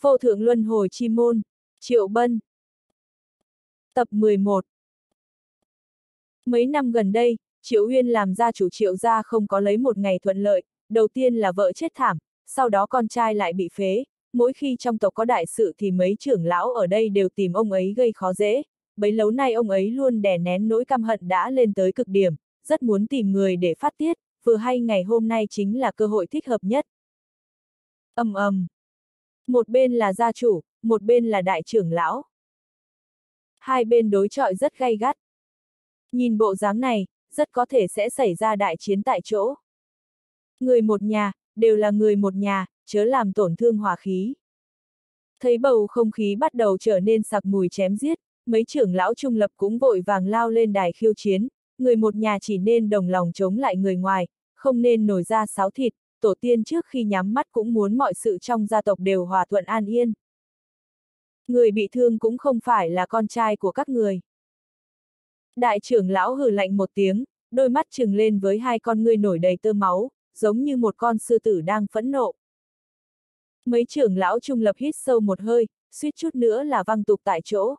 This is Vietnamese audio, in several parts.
Vô thượng luân hồi chi môn, Triệu Bân. Tập 11 Mấy năm gần đây, Triệu Uyên làm gia chủ Triệu gia không có lấy một ngày thuận lợi, đầu tiên là vợ chết thảm, sau đó con trai lại bị phế, mỗi khi trong tộc có đại sự thì mấy trưởng lão ở đây đều tìm ông ấy gây khó dễ, bấy lâu nay ông ấy luôn đè nén nỗi căm hận đã lên tới cực điểm, rất muốn tìm người để phát tiết, vừa hay ngày hôm nay chính là cơ hội thích hợp nhất. ầm ầm, một bên là gia chủ, một bên là đại trưởng lão. Hai bên đối chọi rất gay gắt. Nhìn bộ dáng này, rất có thể sẽ xảy ra đại chiến tại chỗ. Người một nhà, đều là người một nhà, chớ làm tổn thương hòa khí. Thấy bầu không khí bắt đầu trở nên sặc mùi chém giết, mấy trưởng lão trung lập cũng vội vàng lao lên đài khiêu chiến, người một nhà chỉ nên đồng lòng chống lại người ngoài, không nên nổi ra sáo thịt, tổ tiên trước khi nhắm mắt cũng muốn mọi sự trong gia tộc đều hòa thuận an yên. Người bị thương cũng không phải là con trai của các người. Đại trưởng lão hừ lạnh một tiếng, đôi mắt trừng lên với hai con ngươi nổi đầy tơ máu, giống như một con sư tử đang phẫn nộ. Mấy trưởng lão trung lập hít sâu một hơi, suýt chút nữa là văng tục tại chỗ.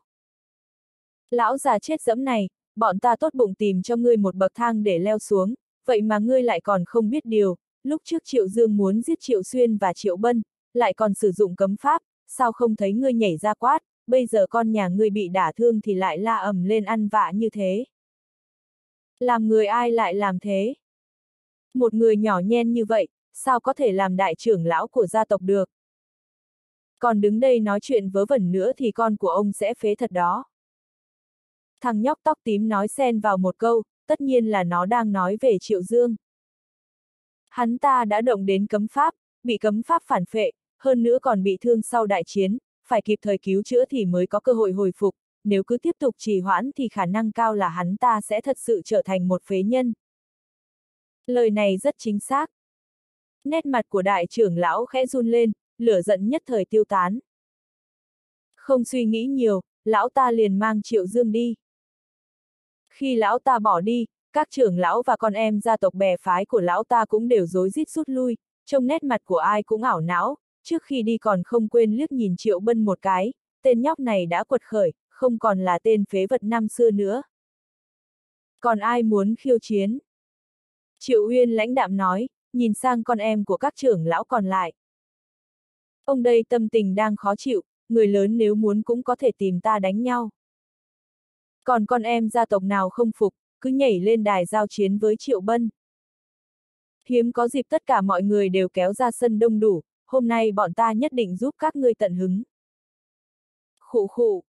Lão già chết dẫm này, bọn ta tốt bụng tìm cho ngươi một bậc thang để leo xuống, vậy mà ngươi lại còn không biết điều, lúc trước Triệu Dương muốn giết Triệu Xuyên và Triệu Bân, lại còn sử dụng cấm pháp, sao không thấy ngươi nhảy ra quát, bây giờ con nhà ngươi bị đả thương thì lại la ầm lên ăn vạ như thế. Làm người ai lại làm thế? Một người nhỏ nhen như vậy, sao có thể làm đại trưởng lão của gia tộc được? Còn đứng đây nói chuyện vớ vẩn nữa thì con của ông sẽ phế thật đó. Thằng nhóc tóc tím nói xen vào một câu, tất nhiên là nó đang nói về Triệu Dương. Hắn ta đã động đến cấm pháp, bị cấm pháp phản phệ, hơn nữa còn bị thương sau đại chiến, phải kịp thời cứu chữa thì mới có cơ hội hồi phục, nếu cứ tiếp tục trì hoãn thì khả năng cao là hắn ta sẽ thật sự trở thành một phế nhân. Lời này rất chính xác. Nét mặt của đại trưởng lão khẽ run lên, lửa giận nhất thời tiêu tán. Không suy nghĩ nhiều, lão ta liền mang Triệu Dương đi. Khi lão ta bỏ đi, các trưởng lão và con em gia tộc bè phái của lão ta cũng đều rối rít rút lui, trông nét mặt của ai cũng ảo não, trước khi đi còn không quên liếc nhìn Triệu Bân một cái, tên nhóc này đã quật khởi, không còn là tên phế vật năm xưa nữa. Còn ai muốn khiêu chiến? Triệu Uyên lãnh đạm nói, nhìn sang con em của các trưởng lão còn lại. Ông đây tâm tình đang khó chịu, người lớn nếu muốn cũng có thể tìm ta đánh nhau. Còn con em gia tộc nào không phục, cứ nhảy lên đài giao chiến với Triệu Bân. Hiếm có dịp tất cả mọi người đều kéo ra sân đông đủ, hôm nay bọn ta nhất định giúp các ngươi tận hứng. Khụ khụ.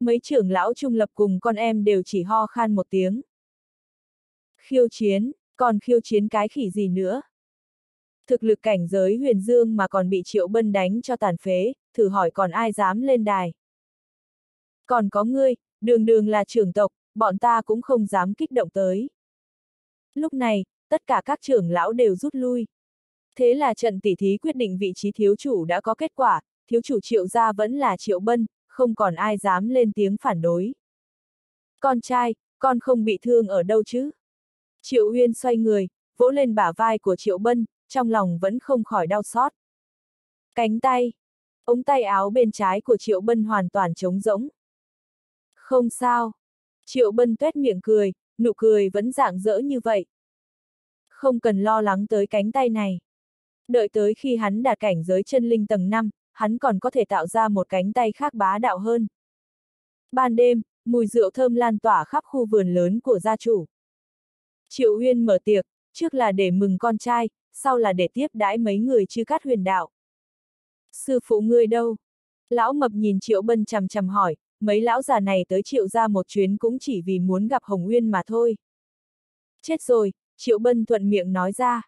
Mấy trưởng lão trung lập cùng con em đều chỉ ho khan một tiếng. Khiêu chiến, còn khiêu chiến cái khỉ gì nữa? Thực lực cảnh giới huyền dương mà còn bị triệu bân đánh cho tàn phế, thử hỏi còn ai dám lên đài. Còn có ngươi, đường đường là trưởng tộc, bọn ta cũng không dám kích động tới. Lúc này, tất cả các trưởng lão đều rút lui. Thế là trận tỉ thí quyết định vị trí thiếu chủ đã có kết quả, thiếu chủ triệu gia vẫn là triệu bân, không còn ai dám lên tiếng phản đối. Con trai, con không bị thương ở đâu chứ? Triệu Uyên xoay người, vỗ lên bả vai của Triệu Bân, trong lòng vẫn không khỏi đau xót. Cánh tay, ống tay áo bên trái của Triệu Bân hoàn toàn trống rỗng. Không sao. Triệu Bân tuét miệng cười, nụ cười vẫn dạng dỡ như vậy. Không cần lo lắng tới cánh tay này. Đợi tới khi hắn đạt cảnh giới chân linh tầng 5, hắn còn có thể tạo ra một cánh tay khác bá đạo hơn. Ban đêm, mùi rượu thơm lan tỏa khắp khu vườn lớn của gia chủ. Triệu Uyên mở tiệc, trước là để mừng con trai, sau là để tiếp đãi mấy người chư cát huyền đạo. Sư phụ ngươi đâu? Lão mập nhìn Triệu Bân chằm chằm hỏi, mấy lão già này tới Triệu ra một chuyến cũng chỉ vì muốn gặp Hồng Uyên mà thôi. Chết rồi, Triệu Bân thuận miệng nói ra.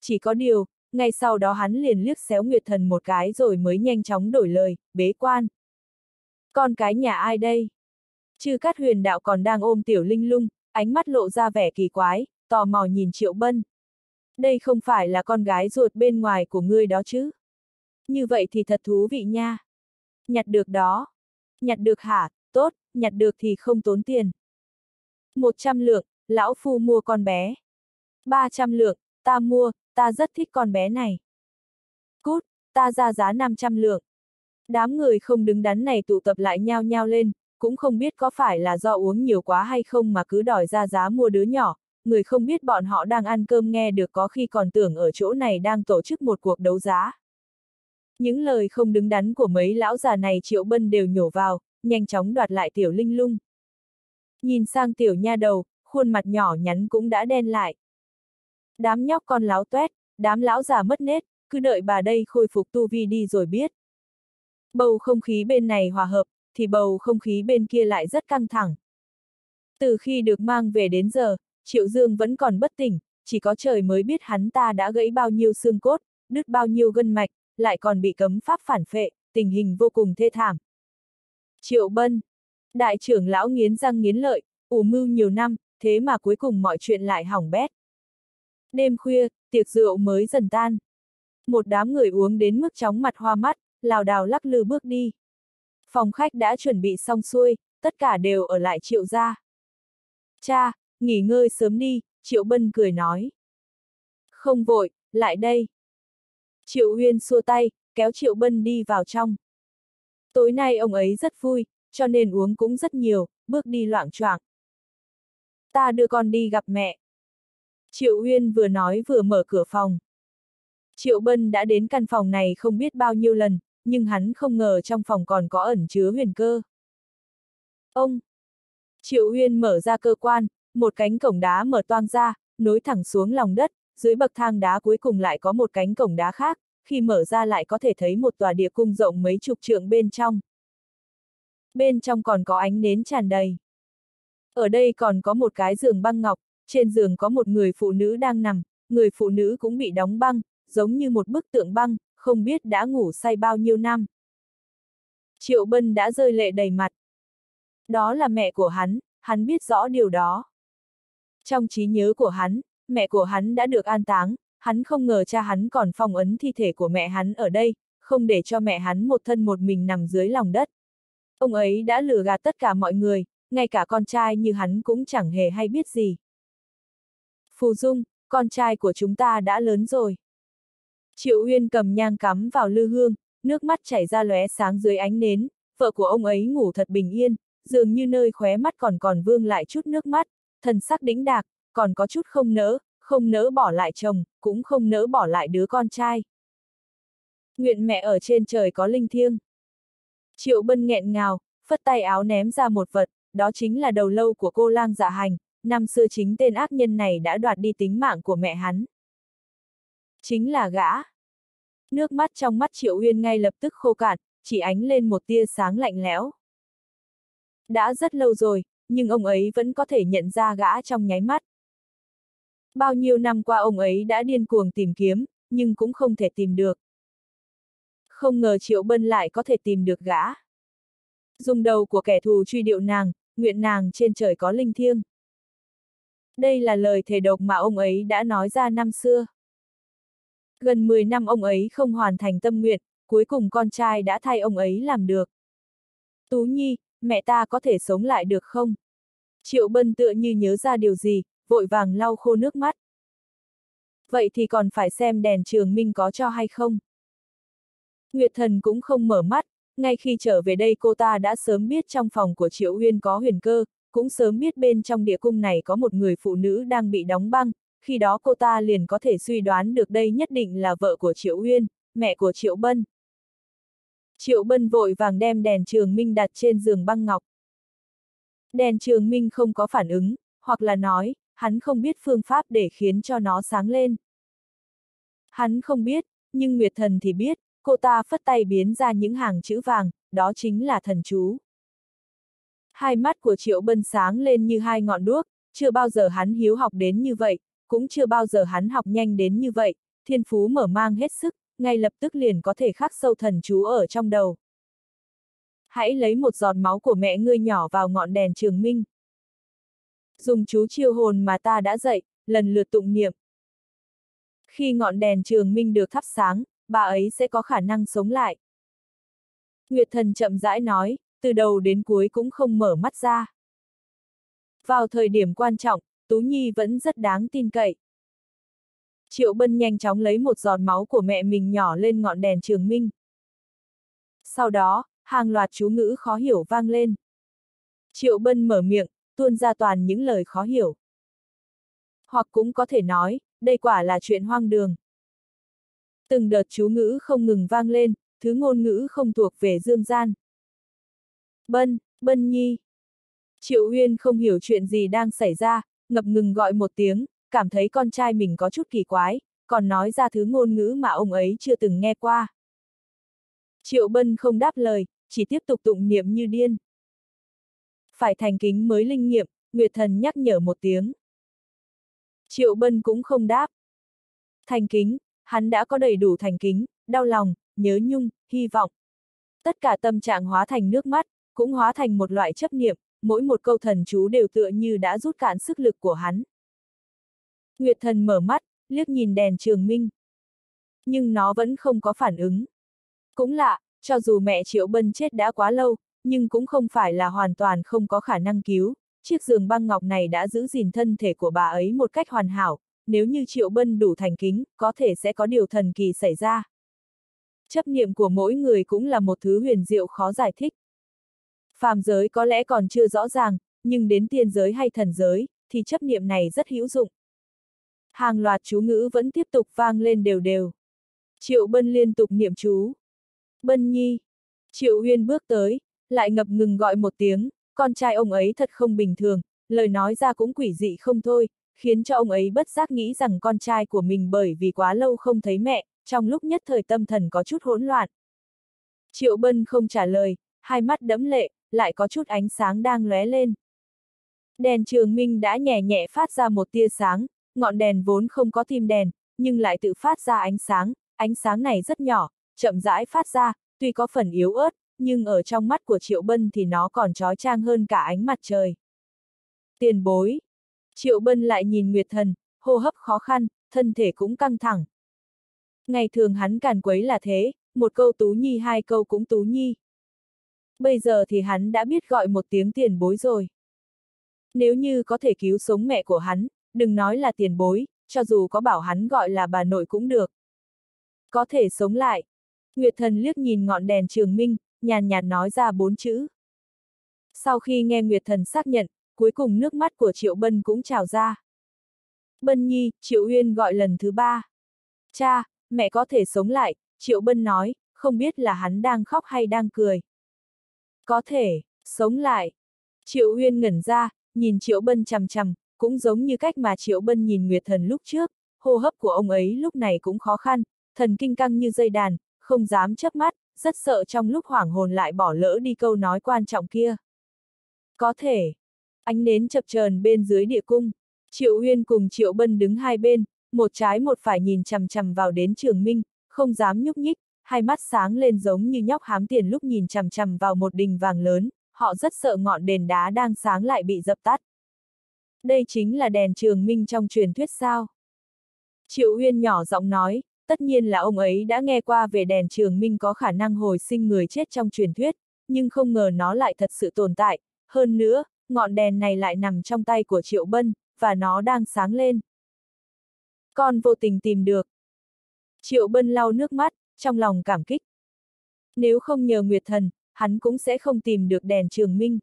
Chỉ có điều, ngay sau đó hắn liền liếc xéo Nguyệt Thần một cái rồi mới nhanh chóng đổi lời, bế quan. Con cái nhà ai đây? Chư Cát Huyền Đạo còn đang ôm Tiểu Linh Lung, ánh mắt lộ ra vẻ kỳ quái, tò mò nhìn Triệu Bân. Đây không phải là con gái ruột bên ngoài của ngươi đó chứ? Như vậy thì thật thú vị nha. Nhặt được đó. Nhặt được hả? Tốt, nhặt được thì không tốn tiền. 100 lượng, lão phu mua con bé. 300 lượng, ta mua, ta rất thích con bé này. Cút, ta ra giá 500 lượng. Đám người không đứng đắn này tụ tập lại nhao nhao lên, cũng không biết có phải là do uống nhiều quá hay không mà cứ đòi ra giá mua đứa nhỏ, người không biết bọn họ đang ăn cơm nghe được có khi còn tưởng ở chỗ này đang tổ chức một cuộc đấu giá. Những lời không đứng đắn của mấy lão già này Triệu Bân đều nhổ vào, nhanh chóng đoạt lại tiểu linh lung. Nhìn sang tiểu nha đầu, khuôn mặt nhỏ nhắn cũng đã đen lại. Đám nhóc con láo tuét, đám lão già mất nết, cứ đợi bà đây khôi phục tu vi đi rồi biết. Bầu không khí bên này hòa hợp, thì bầu không khí bên kia lại rất căng thẳng. Từ khi được mang về đến giờ, Triệu Dương vẫn còn bất tỉnh, chỉ có trời mới biết hắn ta đã gãy bao nhiêu xương cốt, đứt bao nhiêu gân mạch, lại còn bị cấm pháp phản phệ, tình hình vô cùng thê thảm. Triệu Bân, đại trưởng lão nghiến răng nghiến lợi, ủ mưu nhiều năm, thế mà cuối cùng mọi chuyện lại hỏng bét. Đêm khuya, tiệc rượu mới dần tan. Một đám người uống đến mức chóng mặt hoa mắt, lào đào lắc lư bước đi. Phòng khách đã chuẩn bị xong xuôi, tất cả đều ở lại triệu gia. Cha, nghỉ ngơi sớm đi, triệu bân cười nói. Không vội, lại đây. Triệu Huyên xua tay, kéo Triệu Bân đi vào trong. Tối nay ông ấy rất vui, cho nên uống cũng rất nhiều, bước đi loạn choạng. Ta đưa con đi gặp mẹ. Triệu Huyên vừa nói vừa mở cửa phòng. Triệu Bân đã đến căn phòng này không biết bao nhiêu lần, nhưng hắn không ngờ trong phòng còn có ẩn chứa huyền cơ. Ông! Triệu Huyên mở ra cơ quan, một cánh cổng đá mở toang ra, nối thẳng xuống lòng đất, dưới bậc thang đá cuối cùng lại có một cánh cổng đá khác, khi mở ra lại có thể thấy một tòa địa cung rộng mấy chục trượng bên trong. Bên trong còn có ánh nến tràn đầy. Ở đây còn có một cái giường băng ngọc, trên giường có một người phụ nữ đang nằm, người phụ nữ cũng bị đóng băng, giống như một bức tượng băng, không biết đã ngủ say bao nhiêu năm. Triệu Bân đã rơi lệ đầy mặt. Đó là mẹ của hắn, hắn biết rõ điều đó. Trong trí nhớ của hắn, mẹ của hắn đã được an táng, hắn không ngờ cha hắn còn phong ấn thi thể của mẹ hắn ở đây, không để cho mẹ hắn một thân một mình nằm dưới lòng đất. Ông ấy đã lừa gạt tất cả mọi người, ngay cả con trai như hắn cũng chẳng hề hay biết gì. Phù Dung, con trai của chúng ta đã lớn rồi. Triệu Uyên cầm nhang cắm vào lư hương, nước mắt chảy ra lóe sáng dưới ánh nến, vợ của ông ấy ngủ thật bình yên, dường như nơi khóe mắt còn còn vương lại chút nước mắt, thần sắc đĩnh đạc, còn có chút không nỡ, không nỡ bỏ lại chồng, cũng không nỡ bỏ lại đứa con trai. Nguyện mẹ ở trên trời có linh thiêng. Triệu bân nghẹn ngào, phất tay áo ném ra một vật, đó chính là đầu lâu của cô lang dạ hành, năm xưa chính tên ác nhân này đã đoạt đi tính mạng của mẹ hắn. Chính là gã. Nước mắt trong mắt Triệu Uyên ngay lập tức khô cạn, chỉ ánh lên một tia sáng lạnh lẽo. Đã rất lâu rồi, nhưng ông ấy vẫn có thể nhận ra gã trong nháy mắt. Bao nhiêu năm qua ông ấy đã điên cuồng tìm kiếm, nhưng cũng không thể tìm được. Không ngờ Triệu Bân lại có thể tìm được gã. Dùng đầu của kẻ thù truy điệu nàng, nguyện nàng trên trời có linh thiêng. Đây là lời thề độc mà ông ấy đã nói ra năm xưa. Gần 10 năm ông ấy không hoàn thành tâm nguyện, cuối cùng con trai đã thay ông ấy làm được. Tú Nhi, mẹ ta có thể sống lại được không? Triệu Bân tựa như nhớ ra điều gì, vội vàng lau khô nước mắt. Vậy thì còn phải xem đèn trường minh có cho hay không? Nguyệt thần cũng không mở mắt, ngay khi trở về đây cô ta đã sớm biết trong phòng của Triệu uyên có huyền cơ, cũng sớm biết bên trong địa cung này có một người phụ nữ đang bị đóng băng, khi đó cô ta liền có thể suy đoán được đây nhất định là vợ của Triệu uyên mẹ của Triệu Bân. Triệu Bân vội vàng đem đèn trường minh đặt trên giường băng ngọc. Đèn trường minh không có phản ứng, hoặc là nói, hắn không biết phương pháp để khiến cho nó sáng lên. Hắn không biết, nhưng Nguyệt Thần thì biết, cô ta phất tay biến ra những hàng chữ vàng, đó chính là thần chú. Hai mắt của Triệu Bân sáng lên như hai ngọn đuốc, chưa bao giờ hắn hiếu học đến như vậy, cũng chưa bao giờ hắn học nhanh đến như vậy, thiên phú mở mang hết sức, ngay lập tức liền có thể khắc sâu thần chú ở trong đầu. Hãy lấy một giọt máu của mẹ ngươi nhỏ vào ngọn đèn trường minh. Dùng chú chiêu hồn mà ta đã dạy, lần lượt tụng niệm. Khi ngọn đèn trường minh được thắp sáng, bà ấy sẽ có khả năng sống lại. Nguyệt thần chậm rãi nói, từ đầu đến cuối cũng không mở mắt ra. Vào thời điểm quan trọng, Tú Nhi vẫn rất đáng tin cậy. Triệu Bân nhanh chóng lấy một giọt máu của mẹ mình nhỏ lên ngọn đèn trường minh. Sau đó, hàng loạt chú ngữ khó hiểu vang lên. Triệu Bân mở miệng, tuôn ra toàn những lời khó hiểu. Hoặc cũng có thể nói, đây quả là chuyện hoang đường. Từng đợt chú ngữ không ngừng vang lên, thứ ngôn ngữ không thuộc về dương gian. Bân, Bân Nhi. Triệu Uyên không hiểu chuyện gì đang xảy ra, ngập ngừng gọi một tiếng, cảm thấy con trai mình có chút kỳ quái, còn nói ra thứ ngôn ngữ mà ông ấy chưa từng nghe qua. Triệu Bân không đáp lời, chỉ tiếp tục tụng niệm như điên. Phải thành kính mới linh nghiệm, Nguyệt Thần nhắc nhở một tiếng. Triệu Bân cũng không đáp. Thành kính, hắn đã có đầy đủ thành kính, đau lòng, nhớ nhung, hy vọng. Tất cả tâm trạng hóa thành nước mắt, cũng hóa thành một loại chấp niệm, mỗi một câu thần chú đều tựa như đã rút cạn sức lực của hắn. Nguyệt thần mở mắt, liếc nhìn đèn trường minh. Nhưng nó vẫn không có phản ứng. Cũng lạ, cho dù mẹ Triệu Bân chết đã quá lâu, nhưng cũng không phải là hoàn toàn không có khả năng cứu. Chiếc giường băng ngọc này đã giữ gìn thân thể của bà ấy một cách hoàn hảo, nếu như Triệu Bân đủ thành kính, có thể sẽ có điều thần kỳ xảy ra. Chấp niệm của mỗi người cũng là một thứ huyền diệu khó giải thích. Phàm giới có lẽ còn chưa rõ ràng, nhưng đến tiên giới hay thần giới, thì chấp niệm này rất hữu dụng. Hàng loạt chú ngữ vẫn tiếp tục vang lên đều đều. Triệu Bân liên tục niệm chú. Bân Nhi. Triệu Uyên bước tới, lại ngập ngừng gọi một tiếng, con trai ông ấy thật không bình thường, lời nói ra cũng quỷ dị không thôi, khiến cho ông ấy bất giác nghĩ rằng con trai của mình bởi vì quá lâu không thấy mẹ, trong lúc nhất thời tâm thần có chút hỗn loạn. Triệu Bân không trả lời, hai mắt đẫm lệ, lại có chút ánh sáng đang lóe lên. Đèn trường minh đã nhẹ nhẹ phát ra một tia sáng, ngọn đèn vốn không có tim đèn, nhưng lại tự phát ra ánh sáng, ánh sáng này rất nhỏ, chậm rãi phát ra, tuy có phần yếu ớt, nhưng ở trong mắt của Triệu Bân thì nó còn trói trang hơn cả ánh mặt trời. Tiền bối. Triệu Bân lại nhìn Nguyệt Thần, hô hấp khó khăn, thân thể cũng căng thẳng. Ngày thường hắn càn quấy là thế, một câu tú nhi hai câu cũng tú nhi. Bây giờ thì hắn đã biết gọi một tiếng tiền bối rồi. Nếu như có thể cứu sống mẹ của hắn, đừng nói là tiền bối, cho dù có bảo hắn gọi là bà nội cũng được. Có thể sống lại. Nguyệt thần liếc nhìn ngọn đèn trường minh, nhàn nhạt nói ra bốn chữ. Sau khi nghe Nguyệt thần xác nhận, cuối cùng nước mắt của Triệu Bân cũng trào ra. Bân Nhi, Triệu Uyên gọi lần thứ ba. Cha, mẹ có thể sống lại, Triệu Bân nói, không biết là hắn đang khóc hay đang cười. Có thể, sống lại. Triệu Uyên ngẩn ra, nhìn Triệu Bân chằm chằm, cũng giống như cách mà Triệu Bân nhìn Nguyệt Thần lúc trước, hô hấp của ông ấy lúc này cũng khó khăn, thần kinh căng như dây đàn, không dám chớp mắt, rất sợ trong lúc hoảng hồn lại bỏ lỡ đi câu nói quan trọng kia. Có thể. Ánh nến chập chờn bên dưới địa cung, Triệu Uyên cùng Triệu Bân đứng hai bên, một trái một phải nhìn chằm chằm vào đến Trường Minh, không dám nhúc nhích, hai mắt sáng lên giống như nhóc hám tiền lúc nhìn chằm chằm vào một đình vàng lớn, họ rất sợ ngọn đèn đá đang sáng lại bị dập tắt. Đây chính là đèn trường minh trong truyền thuyết sao? Triệu Uyên nhỏ giọng nói, tất nhiên là ông ấy đã nghe qua về đèn trường minh có khả năng hồi sinh người chết trong truyền thuyết, nhưng không ngờ nó lại thật sự tồn tại, hơn nữa, ngọn đèn này lại nằm trong tay của Triệu Bân, và nó đang sáng lên. Con vô tình tìm được. Triệu Bân lau nước mắt, trong lòng cảm kích. Nếu không nhờ Nguyệt Thần, hắn cũng sẽ không tìm được đèn trường minh.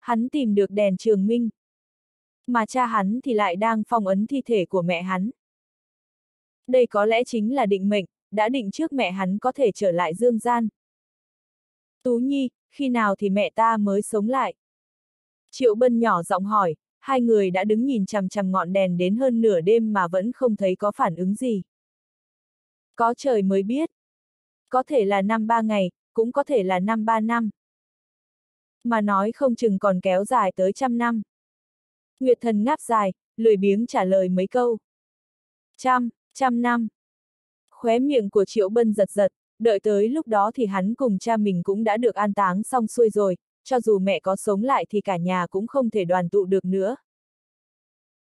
Hắn tìm được đèn trường minh. Mà cha hắn thì lại đang phong ấn thi thể của mẹ hắn. Đây có lẽ chính là định mệnh, đã định trước mẹ hắn có thể trở lại dương gian. Tú Nhi, khi nào thì mẹ ta mới sống lại? Triệu Bân nhỏ giọng hỏi, hai người đã đứng nhìn chằm chằm ngọn đèn đến hơn nửa đêm mà vẫn không thấy có phản ứng gì. Có trời mới biết. Có thể là năm ba ngày, cũng có thể là năm ba năm. Mà nói không chừng còn kéo dài tới trăm năm. Nguyệt thần ngáp dài, lười biếng trả lời mấy câu. Trăm, trăm năm. Khóe miệng của Triệu Bân giật giật, đợi tới lúc đó thì hắn cùng cha mình cũng đã được an táng xong xuôi rồi, cho dù mẹ có sống lại thì cả nhà cũng không thể đoàn tụ được nữa.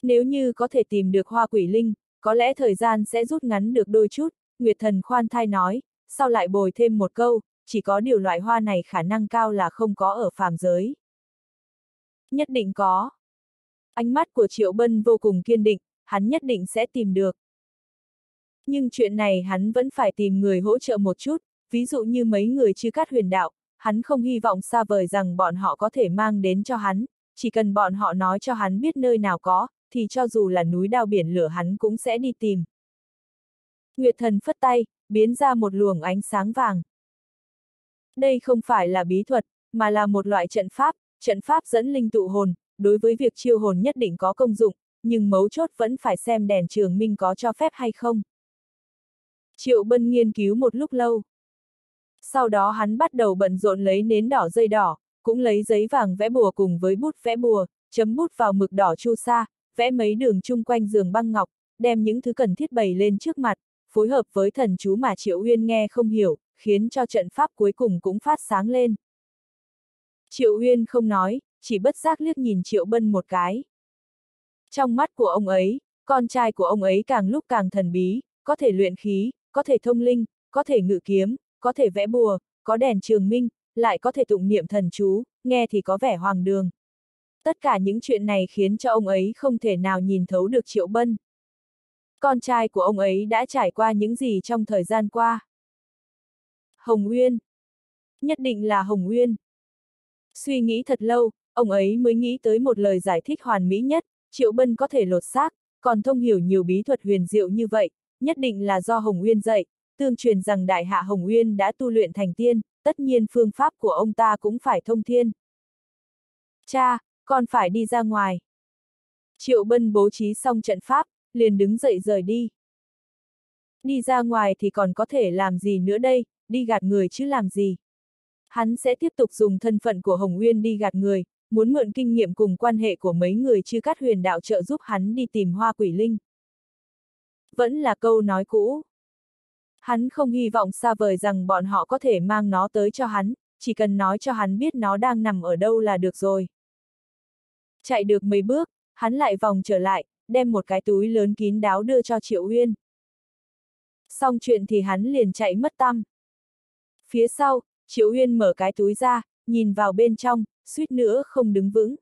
Nếu như có thể tìm được hoa quỷ linh, có lẽ thời gian sẽ rút ngắn được đôi chút, Nguyệt thần khoan thai nói, sau lại bồi thêm một câu, chỉ có điều loại hoa này khả năng cao là không có ở phàm giới. Nhất định có. Ánh mắt của Triệu Bân vô cùng kiên định, hắn nhất định sẽ tìm được. Nhưng chuyện này hắn vẫn phải tìm người hỗ trợ một chút, ví dụ như mấy người chưa cát huyền đạo, hắn không hy vọng xa vời rằng bọn họ có thể mang đến cho hắn, chỉ cần bọn họ nói cho hắn biết nơi nào có, thì cho dù là núi đao biển lửa hắn cũng sẽ đi tìm. Nguyệt thần phất tay, biến ra một luồng ánh sáng vàng. Đây không phải là bí thuật, mà là một loại trận pháp, trận pháp dẫn linh tụ hồn, đối với việc chiêu hồn nhất định có công dụng, nhưng mấu chốt vẫn phải xem đèn trường minh có cho phép hay không. Triệu Bân nghiên cứu một lúc lâu. Sau đó hắn bắt đầu bận rộn lấy nến đỏ dây đỏ, cũng lấy giấy vàng vẽ bùa cùng với bút vẽ bùa, chấm bút vào mực đỏ chu sa, vẽ mấy đường chung quanh giường băng ngọc, đem những thứ cần thiết bày lên trước mặt, phối hợp với thần chú mà Triệu Uyên nghe không hiểu, khiến cho trận pháp cuối cùng cũng phát sáng lên. Triệu Uyên không nói, chỉ bất giác liếc nhìn Triệu Bân một cái. Trong mắt của ông ấy, con trai của ông ấy càng lúc càng thần bí, có thể luyện khí, có thể thông linh, có thể ngự kiếm, có thể vẽ bùa, có đèn trường minh, lại có thể tụng niệm thần chú, nghe thì có vẻ hoàng đường. Tất cả những chuyện này khiến cho ông ấy không thể nào nhìn thấu được Triệu Bân. Con trai của ông ấy đã trải qua những gì trong thời gian qua? Hồng Uyên. Nhất định là Hồng Uyên. Suy nghĩ thật lâu, ông ấy mới nghĩ tới một lời giải thích hoàn mỹ nhất, Triệu Bân có thể lột xác, còn thông hiểu nhiều bí thuật huyền diệu như vậy, nhất định là do Hồng Uyên dạy, tương truyền rằng Đại Hạ Hồng Uyên đã tu luyện thành tiên, tất nhiên phương pháp của ông ta cũng phải thông thiên. Cha, con phải đi ra ngoài. Triệu Bân bố trí xong trận pháp, liền đứng dậy rời đi. Đi ra ngoài thì còn có thể làm gì nữa đây, đi gạt người chứ làm gì. Hắn sẽ tiếp tục dùng thân phận của Hồng Uyên đi gạt người, muốn mượn kinh nghiệm cùng quan hệ của mấy người chư cát huyền đạo trợ giúp hắn đi tìm hoa quỷ linh. Vẫn là câu nói cũ. Hắn không hy vọng xa vời rằng bọn họ có thể mang nó tới cho hắn, chỉ cần nói cho hắn biết nó đang nằm ở đâu là được rồi. Chạy được mấy bước, hắn lại vòng trở lại, đem một cái túi lớn kín đáo đưa cho Triệu Uyên. Xong chuyện thì hắn liền chạy mất tâm. Phía sau, Triệu Uyên mở cái túi ra, nhìn vào bên trong, suýt nữa không đứng vững.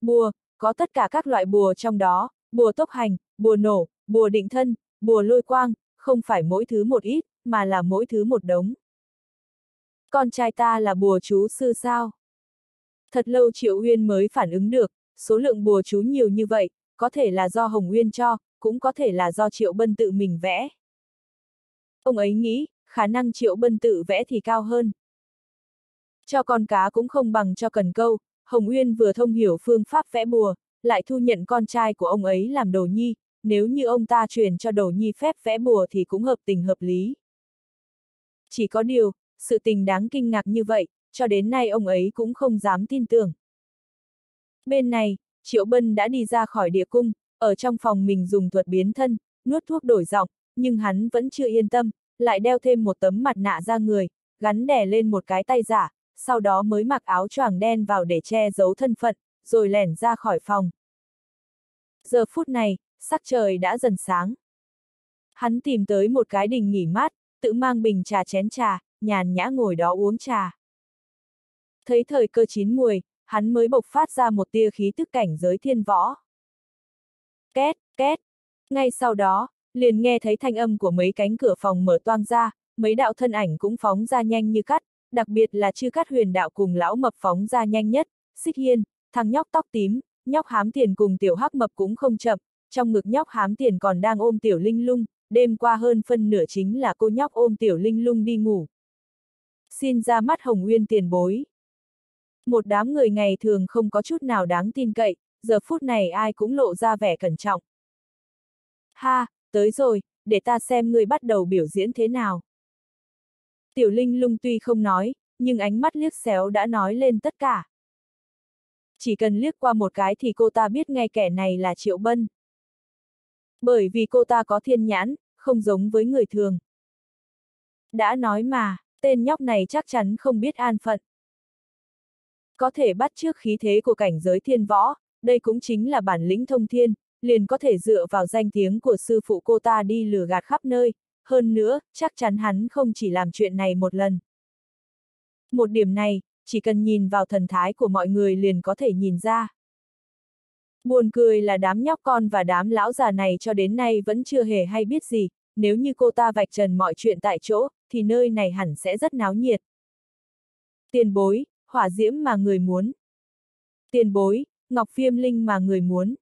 Bùa, có tất cả các loại bùa trong đó, bùa tốc hành, bùa nổ, bùa định thân, bùa lôi quang, không phải mỗi thứ một ít, mà là mỗi thứ một đống. Con trai ta là bùa chú sư sao? Thật lâu Triệu Uyên mới phản ứng được, số lượng bùa chú nhiều như vậy, có thể là do Hồng Uyên cho, cũng có thể là do Triệu Bân tự mình vẽ. Ông ấy nghĩ, khả năng Triệu Bân tự vẽ thì cao hơn. Cho con cá cũng không bằng cho cần câu, Hồng Uyên vừa thông hiểu phương pháp vẽ bùa, lại thu nhận con trai của ông ấy làm đồ nhi, nếu như ông ta truyền cho đồ nhi phép vẽ bùa thì cũng hợp tình hợp lý. Chỉ có điều, sự tình đáng kinh ngạc như vậy, cho đến nay ông ấy cũng không dám tin tưởng. Bên này, Triệu Bân đã đi ra khỏi địa cung, ở trong phòng mình dùng thuật biến thân, nuốt thuốc đổi giọng, nhưng hắn vẫn chưa yên tâm, lại đeo thêm một tấm mặt nạ ra người, gắn đè lên một cái tay giả, sau đó mới mặc áo choàng đen vào để che giấu thân phận, rồi lẻn ra khỏi phòng. Giờ phút này, sắc trời đã dần sáng. Hắn tìm tới một cái đình nghỉ mát, tự mang bình trà chén trà, nhàn nhã ngồi đó uống trà. Thấy thời cơ chín muồi, hắn mới bộc phát ra một tia khí tức cảnh giới thiên võ. Két, két. Ngay sau đó, liền nghe thấy thanh âm của mấy cánh cửa phòng mở toang ra, mấy đạo thân ảnh cũng phóng ra nhanh như cắt, đặc biệt là chư cắt huyền đạo cùng lão mập phóng ra nhanh nhất, xích hiên, thằng nhóc tóc tím, nhóc hám tiền cùng tiểu hắc mập cũng không chậm, trong ngực nhóc hám tiền còn đang ôm tiểu linh lung, đêm qua hơn phân nửa chính là cô nhóc ôm tiểu linh lung đi ngủ. Xin ra mắt hồng nguyên tiền bối. Một đám người ngày thường không có chút nào đáng tin cậy, giờ phút này ai cũng lộ ra vẻ cẩn trọng. Ha, tới rồi, để ta xem người bắt đầu biểu diễn thế nào. Tiểu Linh lung tuy không nói, nhưng ánh mắt liếc xéo đã nói lên tất cả. Chỉ cần liếc qua một cái thì cô ta biết ngay kẻ này là Triệu Bân. Bởi vì cô ta có thiên nhãn, không giống với người thường. Đã nói mà, tên nhóc này chắc chắn không biết an phận. Có thể bắt trước khí thế của cảnh giới thiên võ, đây cũng chính là bản lĩnh thông thiên, liền có thể dựa vào danh tiếng của sư phụ cô ta đi lừa gạt khắp nơi, hơn nữa, chắc chắn hắn không chỉ làm chuyện này một lần. Một điểm này, chỉ cần nhìn vào thần thái của mọi người liền có thể nhìn ra. Buồn cười là đám nhóc con và đám lão già này cho đến nay vẫn chưa hề hay biết gì, nếu như cô ta vạch trần mọi chuyện tại chỗ, thì nơi này hẳn sẽ rất náo nhiệt. Tiền bối, hỏa diễm mà người muốn. Tiền bối, ngọc phiêm linh mà người muốn.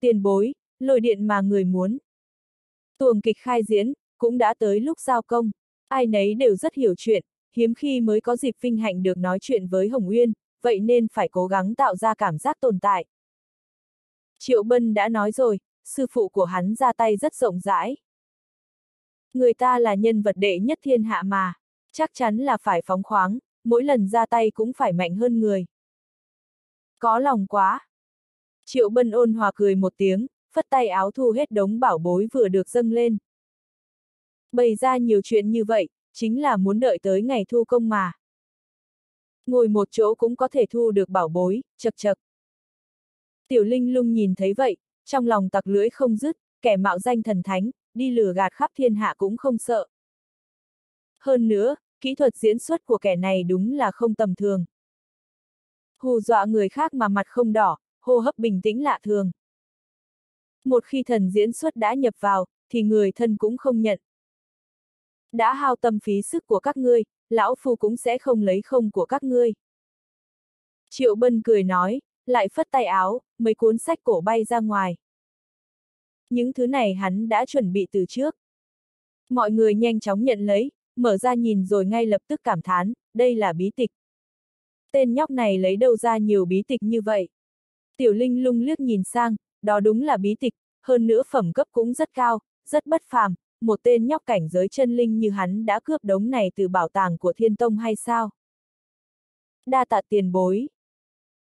Tiền bối, lôi điện mà người muốn. Tuồng kịch khai diễn, cũng đã tới lúc giao công. Ai nấy đều rất hiểu chuyện, hiếm khi mới có dịp vinh hạnh được nói chuyện với Hồng Uyên, vậy nên phải cố gắng tạo ra cảm giác tồn tại. Triệu Bân đã nói rồi, sư phụ của hắn ra tay rất rộng rãi. Người ta là nhân vật đệ nhất thiên hạ mà, chắc chắn là phải phóng khoáng, mỗi lần ra tay cũng phải mạnh hơn người. Có lòng quá. Triệu Bân ôn hòa cười một tiếng, phất tay áo thu hết đống bảo bối vừa được dâng lên. Bày ra nhiều chuyện như vậy, chính là muốn đợi tới ngày thu công mà. Ngồi một chỗ cũng có thể thu được bảo bối, chật chật. Tiểu Linh lung nhìn thấy vậy, trong lòng tặc lưỡi không dứt, kẻ mạo danh thần thánh, đi lừa gạt khắp thiên hạ cũng không sợ. Hơn nữa, kỹ thuật diễn xuất của kẻ này đúng là không tầm thường. Hù dọa người khác mà mặt không đỏ, hô hấp bình tĩnh lạ thường. Một khi thần diễn xuất đã nhập vào, thì người thân cũng không nhận. Đã hao tâm phí sức của các ngươi, lão phu cũng sẽ không lấy không của các ngươi. Triệu Bân cười nói, lại phất tay áo, mấy cuốn sách cổ bay ra ngoài. Những thứ này hắn đã chuẩn bị từ trước. Mọi người nhanh chóng nhận lấy, mở ra nhìn rồi ngay lập tức cảm thán, đây là bí tịch. Tên nhóc này lấy đâu ra nhiều bí tịch như vậy? Tiểu Linh lung liếc nhìn sang, đó đúng là bí tịch, hơn nữa phẩm cấp cũng rất cao, rất bất phàm, một tên nhóc cảnh giới chân linh như hắn đã cướp đống này từ bảo tàng của thiên tông hay sao? Đa tạ tiền bối.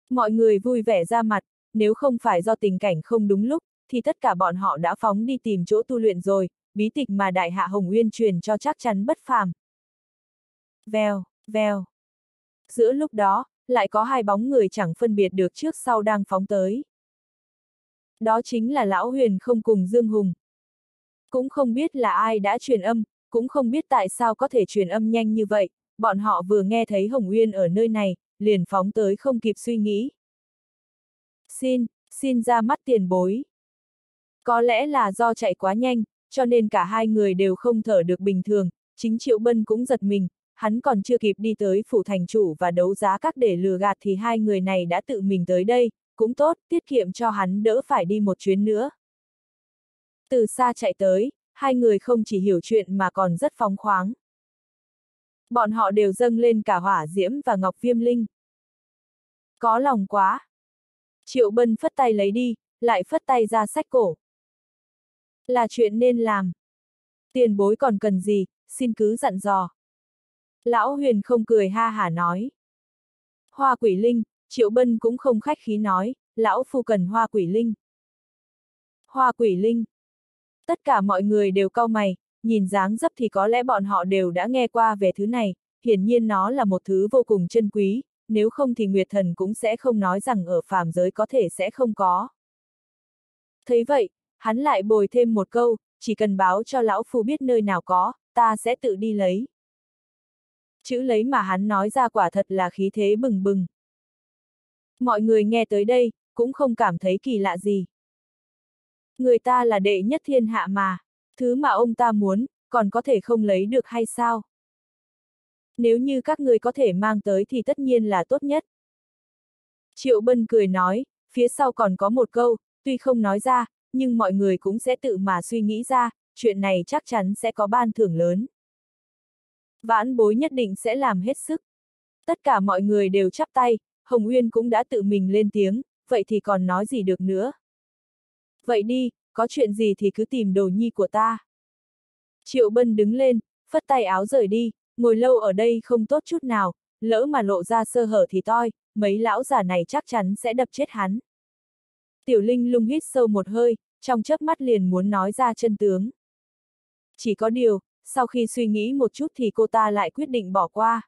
Mọi người vui vẻ ra mặt, nếu không phải do tình cảnh không đúng lúc, thì tất cả bọn họ đã phóng đi tìm chỗ tu luyện rồi, bí tịch mà Đại Hạ Hồng Uyên truyền cho chắc chắn bất phàm. Vèo, vèo. Giữa lúc đó, lại có hai bóng người chẳng phân biệt được trước sau đang phóng tới. Đó chính là Lão Huyền không cùng Dương Hùng. Cũng không biết là ai đã truyền âm, cũng không biết tại sao có thể truyền âm nhanh như vậy, bọn họ vừa nghe thấy Hồng Uyên ở nơi này, liền phóng tới không kịp suy nghĩ. Xin, xin ra mắt tiền bối. Có lẽ là do chạy quá nhanh, cho nên cả hai người đều không thở được bình thường, chính Triệu Bân cũng giật mình, hắn còn chưa kịp đi tới phủ thành chủ và đấu giá các để lừa gạt thì hai người này đã tự mình tới đây, cũng tốt, tiết kiệm cho hắn đỡ phải đi một chuyến nữa. Từ xa chạy tới, hai người không chỉ hiểu chuyện mà còn rất phóng khoáng. Bọn họ đều dâng lên cả hỏa diễm và ngọc viêm linh. Có lòng quá. Triệu Bân phất tay lấy đi, lại phất tay ra sách cổ. Là chuyện nên làm. Tiền bối còn cần gì, xin cứ dặn dò. Lão huyền không cười ha hả nói. Hoa quỷ linh, Triệu Bân cũng không khách khí nói, lão phu cần hoa quỷ linh. Hoa quỷ linh. Tất cả mọi người đều cau mày, nhìn dáng dấp thì có lẽ bọn họ đều đã nghe qua về thứ này, hiển nhiên nó là một thứ vô cùng chân quý, nếu không thì Nguyệt Thần cũng sẽ không nói rằng ở phàm giới có thể sẽ không có. Thấy vậy, hắn lại bồi thêm một câu, chỉ cần báo cho lão phu biết nơi nào có, ta sẽ tự đi lấy. Chữ lấy mà hắn nói ra quả thật là khí thế bừng bừng. Mọi người nghe tới đây, cũng không cảm thấy kỳ lạ gì. Người ta là đệ nhất thiên hạ mà, thứ mà ông ta muốn, còn có thể không lấy được hay sao? Nếu như các người có thể mang tới thì tất nhiên là tốt nhất. Triệu Bân cười nói, phía sau còn có một câu, tuy không nói ra, nhưng mọi người cũng sẽ tự mà suy nghĩ ra, chuyện này chắc chắn sẽ có ban thưởng lớn. Vãn bối nhất định sẽ làm hết sức. Tất cả mọi người đều chắp tay, Hồng Uyên cũng đã tự mình lên tiếng, vậy thì còn nói gì được nữa. Vậy đi, có chuyện gì thì cứ tìm đồ nhi của ta. Triệu Bân đứng lên, phất tay áo rời đi, ngồi lâu ở đây không tốt chút nào, lỡ mà lộ ra sơ hở thì toi, mấy lão già này chắc chắn sẽ đập chết hắn. Tiểu Linh lung hít sâu một hơi, trong chớp mắt liền muốn nói ra chân tướng. Chỉ có điều, sau khi suy nghĩ một chút thì cô ta lại quyết định bỏ qua.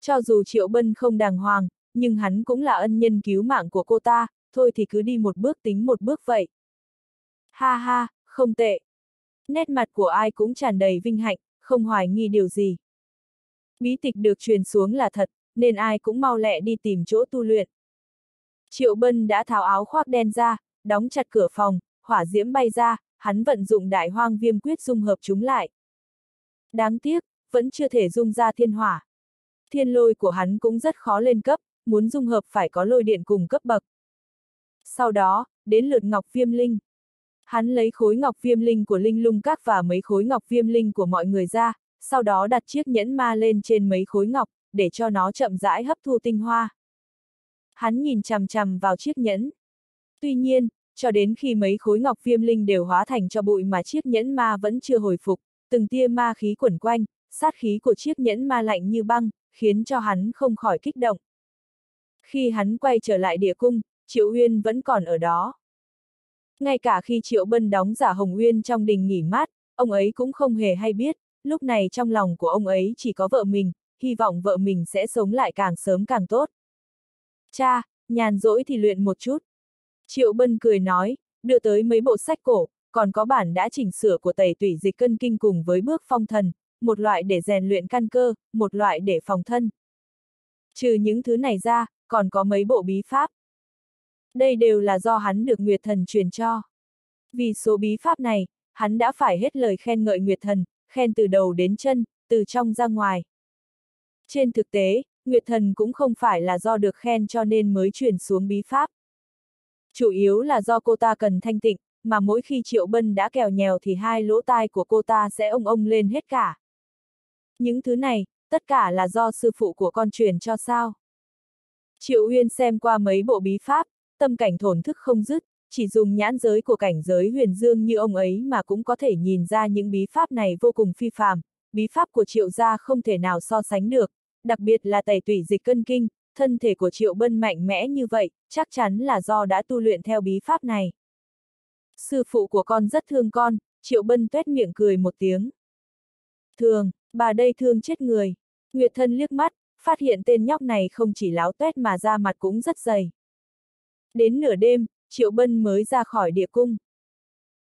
Cho dù Triệu Bân không đàng hoàng, nhưng hắn cũng là ân nhân cứu mạng của cô ta, thôi thì cứ đi một bước tính một bước vậy. Ha ha, không tệ. Nét mặt của ai cũng tràn đầy vinh hạnh, không hoài nghi điều gì. Bí tịch được truyền xuống là thật, nên ai cũng mau lẹ đi tìm chỗ tu luyện. Triệu Bân đã tháo áo khoác đen ra, đóng chặt cửa phòng, hỏa diễm bay ra, hắn vận dụng đại hoang viêm quyết dung hợp chúng lại. Đáng tiếc, vẫn chưa thể dung ra thiên hỏa. Thiên lôi của hắn cũng rất khó lên cấp, muốn dung hợp phải có lôi điện cùng cấp bậc. Sau đó, đến lượt ngọc viêm linh. Hắn lấy khối ngọc viêm linh của linh lung các và mấy khối ngọc viêm linh của mọi người ra, sau đó đặt chiếc nhẫn ma lên trên mấy khối ngọc, để cho nó chậm rãi hấp thu tinh hoa. Hắn nhìn chằm chằm vào chiếc nhẫn. Tuy nhiên, cho đến khi mấy khối ngọc viêm linh đều hóa thành cho bụi mà chiếc nhẫn ma vẫn chưa hồi phục, từng tia ma khí quẩn quanh, sát khí của chiếc nhẫn ma lạnh như băng, khiến cho hắn không khỏi kích động. Khi hắn quay trở lại địa cung, Triệu Uyên vẫn còn ở đó. Ngay cả khi Triệu Bân đóng giả Hồng Uyên trong đình nghỉ mát, ông ấy cũng không hề hay biết, lúc này trong lòng của ông ấy chỉ có vợ mình, hy vọng vợ mình sẽ sống lại càng sớm càng tốt. Cha, nhàn rỗi thì luyện một chút. Triệu Bân cười nói, đưa tới mấy bộ sách cổ, còn có bản đã chỉnh sửa của tẩy tủy dịch cân kinh cùng với bước phong thần, một loại để rèn luyện căn cơ, một loại để phòng thân. Trừ những thứ này ra, còn có mấy bộ bí pháp. Đây đều là do hắn được Nguyệt Thần truyền cho. Vì số bí pháp này, hắn đã phải hết lời khen ngợi Nguyệt Thần, khen từ đầu đến chân, từ trong ra ngoài. Trên thực tế, Nguyệt Thần cũng không phải là do được khen cho nên mới truyền xuống bí pháp. Chủ yếu là do cô ta cần thanh tịnh, mà mỗi khi Triệu Bân đã kèo nhèo thì hai lỗ tai của cô ta sẽ ông ông lên hết cả. Những thứ này, tất cả là do sư phụ của con truyền cho sao. Triệu Uyên xem qua mấy bộ bí pháp, tâm cảnh thổn thức không dứt, chỉ dùng nhãn giới của cảnh giới huyền dương như ông ấy mà cũng có thể nhìn ra những bí pháp này vô cùng phi phàm, bí pháp của triệu gia không thể nào so sánh được, đặc biệt là tẩy tủy dịch cân kinh, thân thể của triệu bân mạnh mẽ như vậy, chắc chắn là do đã tu luyện theo bí pháp này. Sư phụ của con rất thương con, triệu bân tuét miệng cười một tiếng. Thường, bà đây thương chết người. Nguyệt thân liếc mắt, phát hiện tên nhóc này không chỉ láo tuét mà da mặt cũng rất dày. Đến nửa đêm, Triệu Bân mới ra khỏi địa cung.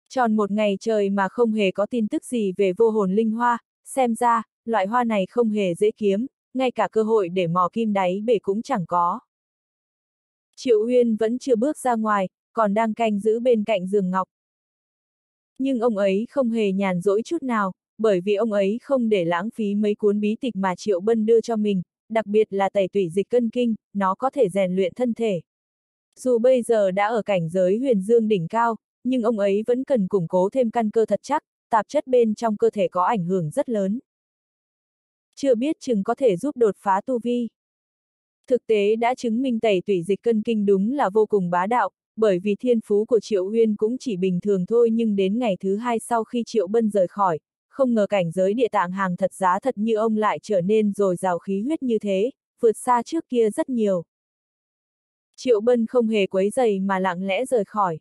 Tròn một ngày trời mà không hề có tin tức gì về vô hồn linh hoa, xem ra, loại hoa này không hề dễ kiếm, ngay cả cơ hội để mò kim đáy bể cũng chẳng có. Triệu Uyên vẫn chưa bước ra ngoài, còn đang canh giữ bên cạnh giường ngọc. Nhưng ông ấy không hề nhàn rỗi chút nào, bởi vì ông ấy không để lãng phí mấy cuốn bí tịch mà Triệu Bân đưa cho mình, đặc biệt là tẩy tủy dịch cân kinh, nó có thể rèn luyện thân thể. Dù bây giờ đã ở cảnh giới huyền dương đỉnh cao, nhưng ông ấy vẫn cần củng cố thêm căn cơ thật chắc, tạp chất bên trong cơ thể có ảnh hưởng rất lớn. Chưa biết chừng có thể giúp đột phá tu vi. Thực tế đã chứng minh tẩy tủy dịch cân kinh đúng là vô cùng bá đạo, bởi vì thiên phú của Triệu Huyên cũng chỉ bình thường thôi nhưng đến ngày thứ hai sau khi Triệu Bân rời khỏi, không ngờ cảnh giới địa tạng hàng thật giá thật như ông lại trở nên rồi rào khí huyết như thế, vượt xa trước kia rất nhiều. Triệu Bân không hề quấy giày mà lặng lẽ rời khỏi.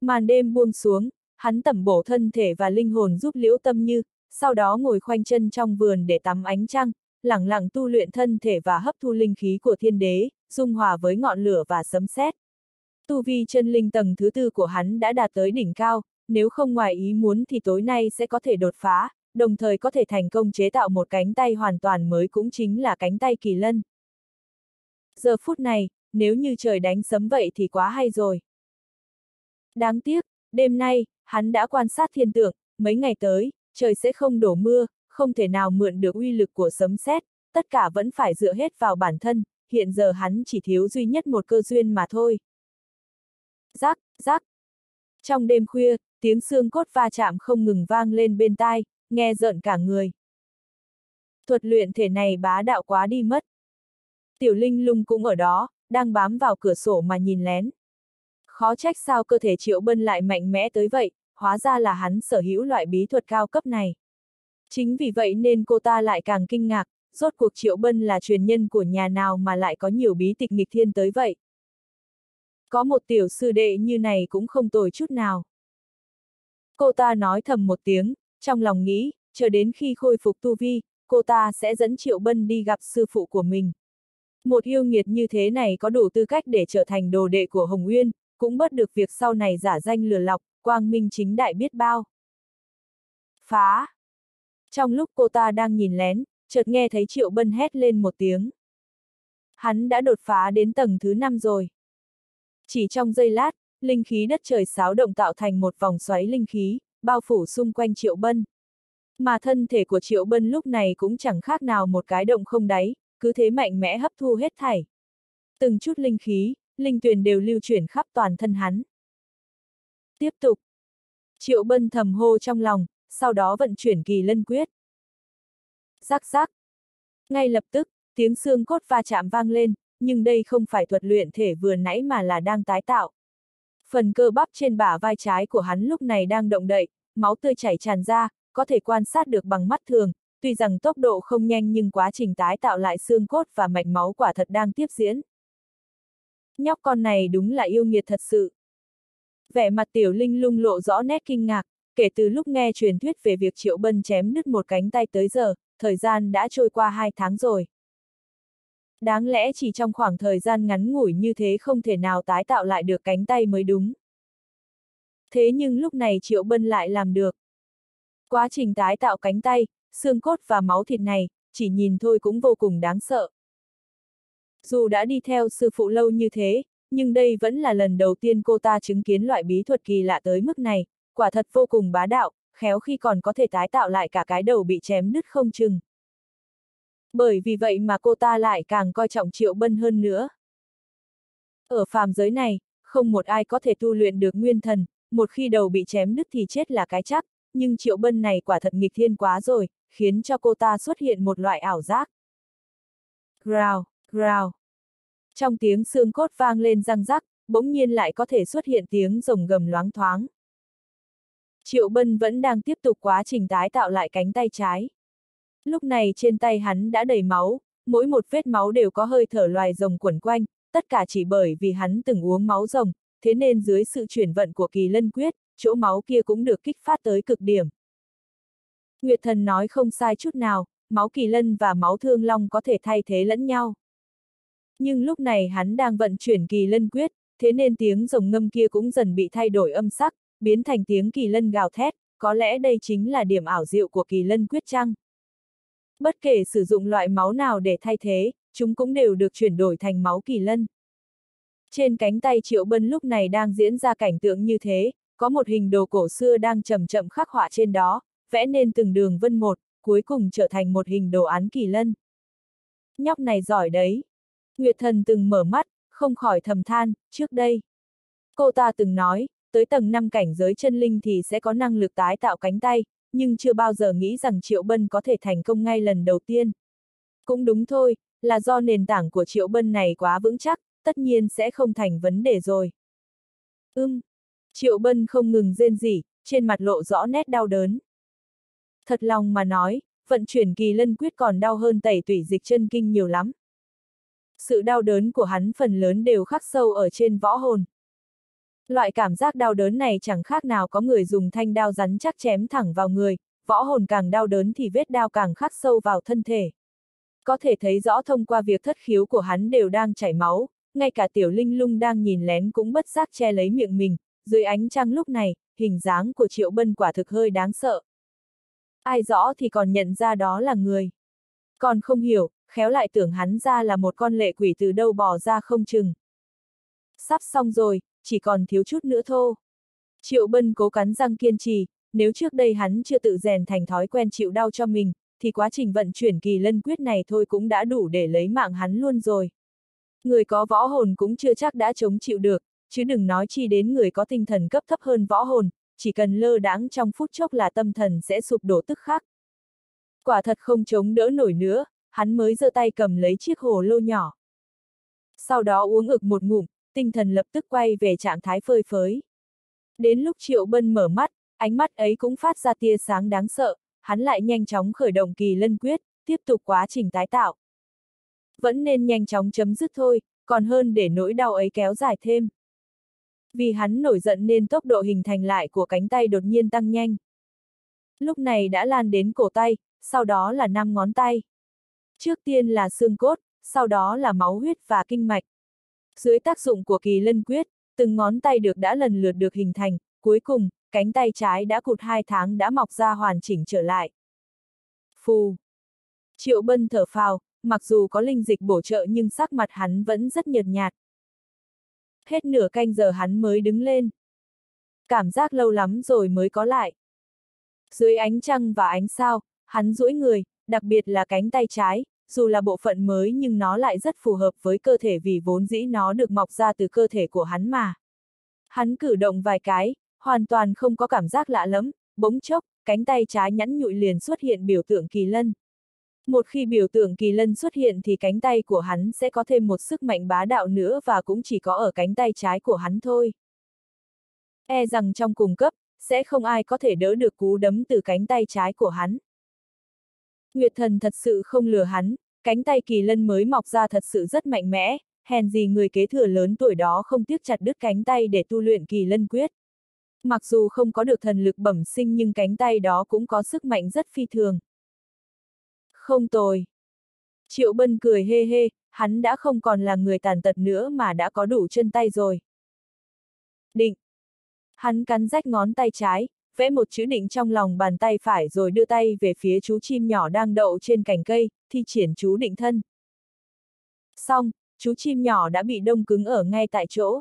Màn đêm buông xuống, hắn tẩm bổ thân thể và linh hồn giúp liễu tâm như, sau đó ngồi khoanh chân trong vườn để tắm ánh trăng, lặng lặng tu luyện thân thể và hấp thu linh khí của thiên đế, dung hòa với ngọn lửa và sấm sét. Tu vi chân linh tầng thứ tư của hắn đã đạt tới đỉnh cao, nếu không ngoài ý muốn thì tối nay sẽ có thể đột phá, đồng thời có thể thành công chế tạo một cánh tay hoàn toàn mới cũng chính là cánh tay kỳ lân. Giờ phút này, nếu như trời đánh sấm vậy thì quá hay rồi. Đáng tiếc, đêm nay, hắn đã quan sát thiên tượng, mấy ngày tới, trời sẽ không đổ mưa, không thể nào mượn được uy lực của sấm sét, tất cả vẫn phải dựa hết vào bản thân, hiện giờ hắn chỉ thiếu duy nhất một cơ duyên mà thôi. Rắc, rắc. Trong đêm khuya, tiếng xương cốt va chạm không ngừng vang lên bên tai, nghe rợn cả người. Thuật luyện thể này bá đạo quá đi mất. Tiểu Linh lung cũng ở đó, đang bám vào cửa sổ mà nhìn lén. Khó trách sao cơ thể Triệu Bân lại mạnh mẽ tới vậy, hóa ra là hắn sở hữu loại bí thuật cao cấp này. Chính vì vậy nên cô ta lại càng kinh ngạc, rốt cuộc Triệu Bân là truyền nhân của nhà nào mà lại có nhiều bí tịch nghịch thiên tới vậy. Có một tiểu sư đệ như này cũng không tồi chút nào. Cô ta nói thầm một tiếng, trong lòng nghĩ, chờ đến khi khôi phục tu vi, cô ta sẽ dẫn Triệu Bân đi gặp sư phụ của mình. Một yêu nghiệt như thế này có đủ tư cách để trở thành đồ đệ của Hồng Nguyên, cũng bớt được việc sau này giả danh lừa lọc, quang minh chính đại biết bao. Phá! Trong lúc cô ta đang nhìn lén, chợt nghe thấy Triệu Bân hét lên một tiếng. Hắn đã đột phá đến tầng thứ 5 rồi. Chỉ trong giây lát, linh khí đất trời xáo động tạo thành một vòng xoáy linh khí, bao phủ xung quanh Triệu Bân. Mà thân thể của Triệu Bân lúc này cũng chẳng khác nào một cái động không đáy, cứ thế mạnh mẽ hấp thu hết thảy. Từng chút linh khí, linh tuyền đều lưu chuyển khắp toàn thân hắn. Tiếp tục. Triệu Bân thầm hô trong lòng, sau đó vận chuyển kỳ lân quyết. Rắc rắc. Ngay lập tức, tiếng xương cốt va chạm vang lên, nhưng đây không phải thuật luyện thể vừa nãy mà là đang tái tạo. Phần cơ bắp trên bả vai trái của hắn lúc này đang động đậy, máu tươi chảy tràn ra, có thể quan sát được bằng mắt thường, tuy rằng tốc độ không nhanh nhưng quá trình tái tạo lại xương cốt và mạch máu quả thật đang tiếp diễn. Nhóc con này đúng là yêu nghiệt thật sự. Vẻ mặt tiểu linh lung lộ rõ nét kinh ngạc, kể từ lúc nghe truyền thuyết về việc Triệu Bân chém nứt một cánh tay tới giờ, thời gian đã trôi qua hai tháng rồi. Đáng lẽ chỉ trong khoảng thời gian ngắn ngủi như thế không thể nào tái tạo lại được cánh tay mới đúng. Thế nhưng lúc này Triệu Bân lại làm được. Quá trình tái tạo cánh tay, xương cốt và máu thịt này, chỉ nhìn thôi cũng vô cùng đáng sợ. Dù đã đi theo sư phụ lâu như thế, nhưng đây vẫn là lần đầu tiên cô ta chứng kiến loại bí thuật kỳ lạ tới mức này, quả thật vô cùng bá đạo, khéo khi còn có thể tái tạo lại cả cái đầu bị chém nứt không chừng. Bởi vì vậy mà cô ta lại càng coi trọng Triệu Bân hơn nữa. Ở phàm giới này, không một ai có thể tu luyện được nguyên thần, một khi đầu bị chém nứt thì chết là cái chắc, nhưng Triệu Bân này quả thật nghịch thiên quá rồi, khiến cho cô ta xuất hiện một loại ảo giác. Growl, growl. Trong tiếng xương cốt vang lên răng rắc, bỗng nhiên lại có thể xuất hiện tiếng rồng gầm loáng thoáng. Triệu Bân vẫn đang tiếp tục quá trình tái tạo lại cánh tay trái. Lúc này trên tay hắn đã đầy máu, mỗi một vết máu đều có hơi thở loài rồng quẩn quanh, tất cả chỉ bởi vì hắn từng uống máu rồng, thế nên dưới sự chuyển vận của kỳ lân quyết, chỗ máu kia cũng được kích phát tới cực điểm. Nguyệt thần nói không sai chút nào, máu kỳ lân và máu thương long có thể thay thế lẫn nhau. Nhưng lúc này hắn đang vận chuyển kỳ lân quyết, thế nên tiếng rồng ngâm kia cũng dần bị thay đổi âm sắc, biến thành tiếng kỳ lân gào thét, có lẽ đây chính là điểm ảo diệu của kỳ lân quyết chăng? Bất kể sử dụng loại máu nào để thay thế, chúng cũng đều được chuyển đổi thành máu kỳ lân. Trên cánh tay Triệu Bân lúc này đang diễn ra cảnh tượng như thế, có một hình đồ cổ xưa đang chậm chậm khắc họa trên đó, vẽ nên từng đường vân một, cuối cùng trở thành một hình đồ án kỳ lân. Nhóc này giỏi đấy. Nguyệt thần từng mở mắt, không khỏi thầm than, trước đây. Cô ta từng nói, tới tầng 5 cảnh giới chân linh thì sẽ có năng lực tái tạo cánh tay, nhưng chưa bao giờ nghĩ rằng Triệu Bân có thể thành công ngay lần đầu tiên. Cũng đúng thôi, là do nền tảng của Triệu Bân này quá vững chắc, tất nhiên sẽ không thành vấn đề rồi. Ưm, Triệu Bân không ngừng rên rỉ, trên mặt lộ rõ nét đau đớn. Thật lòng mà nói, vận chuyển kỳ lân quyết còn đau hơn tẩy tủy dịch chân kinh nhiều lắm. Sự đau đớn của hắn phần lớn đều khắc sâu ở trên võ hồn. Loại cảm giác đau đớn này chẳng khác nào có người dùng thanh đao rắn chắc chém thẳng vào người, võ hồn càng đau đớn thì vết đao càng khắc sâu vào thân thể. Có thể thấy rõ thông qua việc thất khiếu của hắn đều đang chảy máu, ngay cả tiểu linh lung đang nhìn lén cũng bất giác che lấy miệng mình, dưới ánh trăng lúc này, hình dáng của triệu bân quả thực hơi đáng sợ. Ai rõ thì còn nhận ra đó là người. Còn không hiểu, khéo lại tưởng hắn ra là một con lệ quỷ từ đâu bò ra không chừng. Sắp xong rồi, chỉ còn thiếu chút nữa thôi. Triệu Bân cố cắn răng kiên trì, nếu trước đây hắn chưa tự rèn thành thói quen chịu đau cho mình, thì quá trình vận chuyển kỳ lân quyết này thôi cũng đã đủ để lấy mạng hắn luôn rồi. Người có võ hồn cũng chưa chắc đã chống chịu được, chứ đừng nói chi đến người có tinh thần cấp thấp hơn võ hồn, chỉ cần lơ đãng trong phút chốc là tâm thần sẽ sụp đổ tức khắc. Quả thật không chống đỡ nổi nữa, hắn mới giơ tay cầm lấy chiếc hồ lô nhỏ. Sau đó uống ực một ngụm, tinh thần lập tức quay về trạng thái phơi phới. Đến lúc Triệu Bân mở mắt, ánh mắt ấy cũng phát ra tia sáng đáng sợ, hắn lại nhanh chóng khởi động kỳ lân quyết, tiếp tục quá trình tái tạo. Vẫn nên nhanh chóng chấm dứt thôi, còn hơn để nỗi đau ấy kéo dài thêm. Vì hắn nổi giận nên tốc độ hình thành lại của cánh tay đột nhiên tăng nhanh. Lúc này đã lan đến cổ tay, sau đó là năm ngón tay. Trước tiên là xương cốt, sau đó là máu huyết và kinh mạch. Dưới tác dụng của kỳ lân quyết, từng ngón tay được đã lần lượt được hình thành, cuối cùng, cánh tay trái đã cụt hai tháng đã mọc ra hoàn chỉnh trở lại. Phù. Triệu bân thở phào, mặc dù có linh dịch bổ trợ nhưng sắc mặt hắn vẫn rất nhợt nhạt. Hết nửa canh giờ hắn mới đứng lên. Cảm giác lâu lắm rồi mới có lại. Dưới ánh trăng và ánh sao, hắn duỗi người, đặc biệt là cánh tay trái, dù là bộ phận mới nhưng nó lại rất phù hợp với cơ thể vì vốn dĩ nó được mọc ra từ cơ thể của hắn mà. Hắn cử động vài cái, hoàn toàn không có cảm giác lạ lẫm, bỗng chốc, cánh tay trái nhẵn nhụi liền xuất hiện biểu tượng kỳ lân. Một khi biểu tượng kỳ lân xuất hiện thì cánh tay của hắn sẽ có thêm một sức mạnh bá đạo nữa và cũng chỉ có ở cánh tay trái của hắn thôi. E rằng trong cùng cấp, sẽ không ai có thể đỡ được cú đấm từ cánh tay trái của hắn. Nguyệt thần thật sự không lừa hắn, cánh tay kỳ lân mới mọc ra thật sự rất mạnh mẽ, hèn gì người kế thừa lớn tuổi đó không tiếc chặt đứt cánh tay để tu luyện kỳ lân quyết. Mặc dù không có được thần lực bẩm sinh nhưng cánh tay đó cũng có sức mạnh rất phi thường. Không tồi. Triệu Bân cười hê hê, hắn đã không còn là người tàn tật nữa mà đã có đủ chân tay rồi. Định. Hắn cắn rách ngón tay trái, vẽ một chữ định trong lòng bàn tay phải rồi đưa tay về phía chú chim nhỏ đang đậu trên cành cây, thi triển chú định thân. Xong, chú chim nhỏ đã bị đông cứng ở ngay tại chỗ.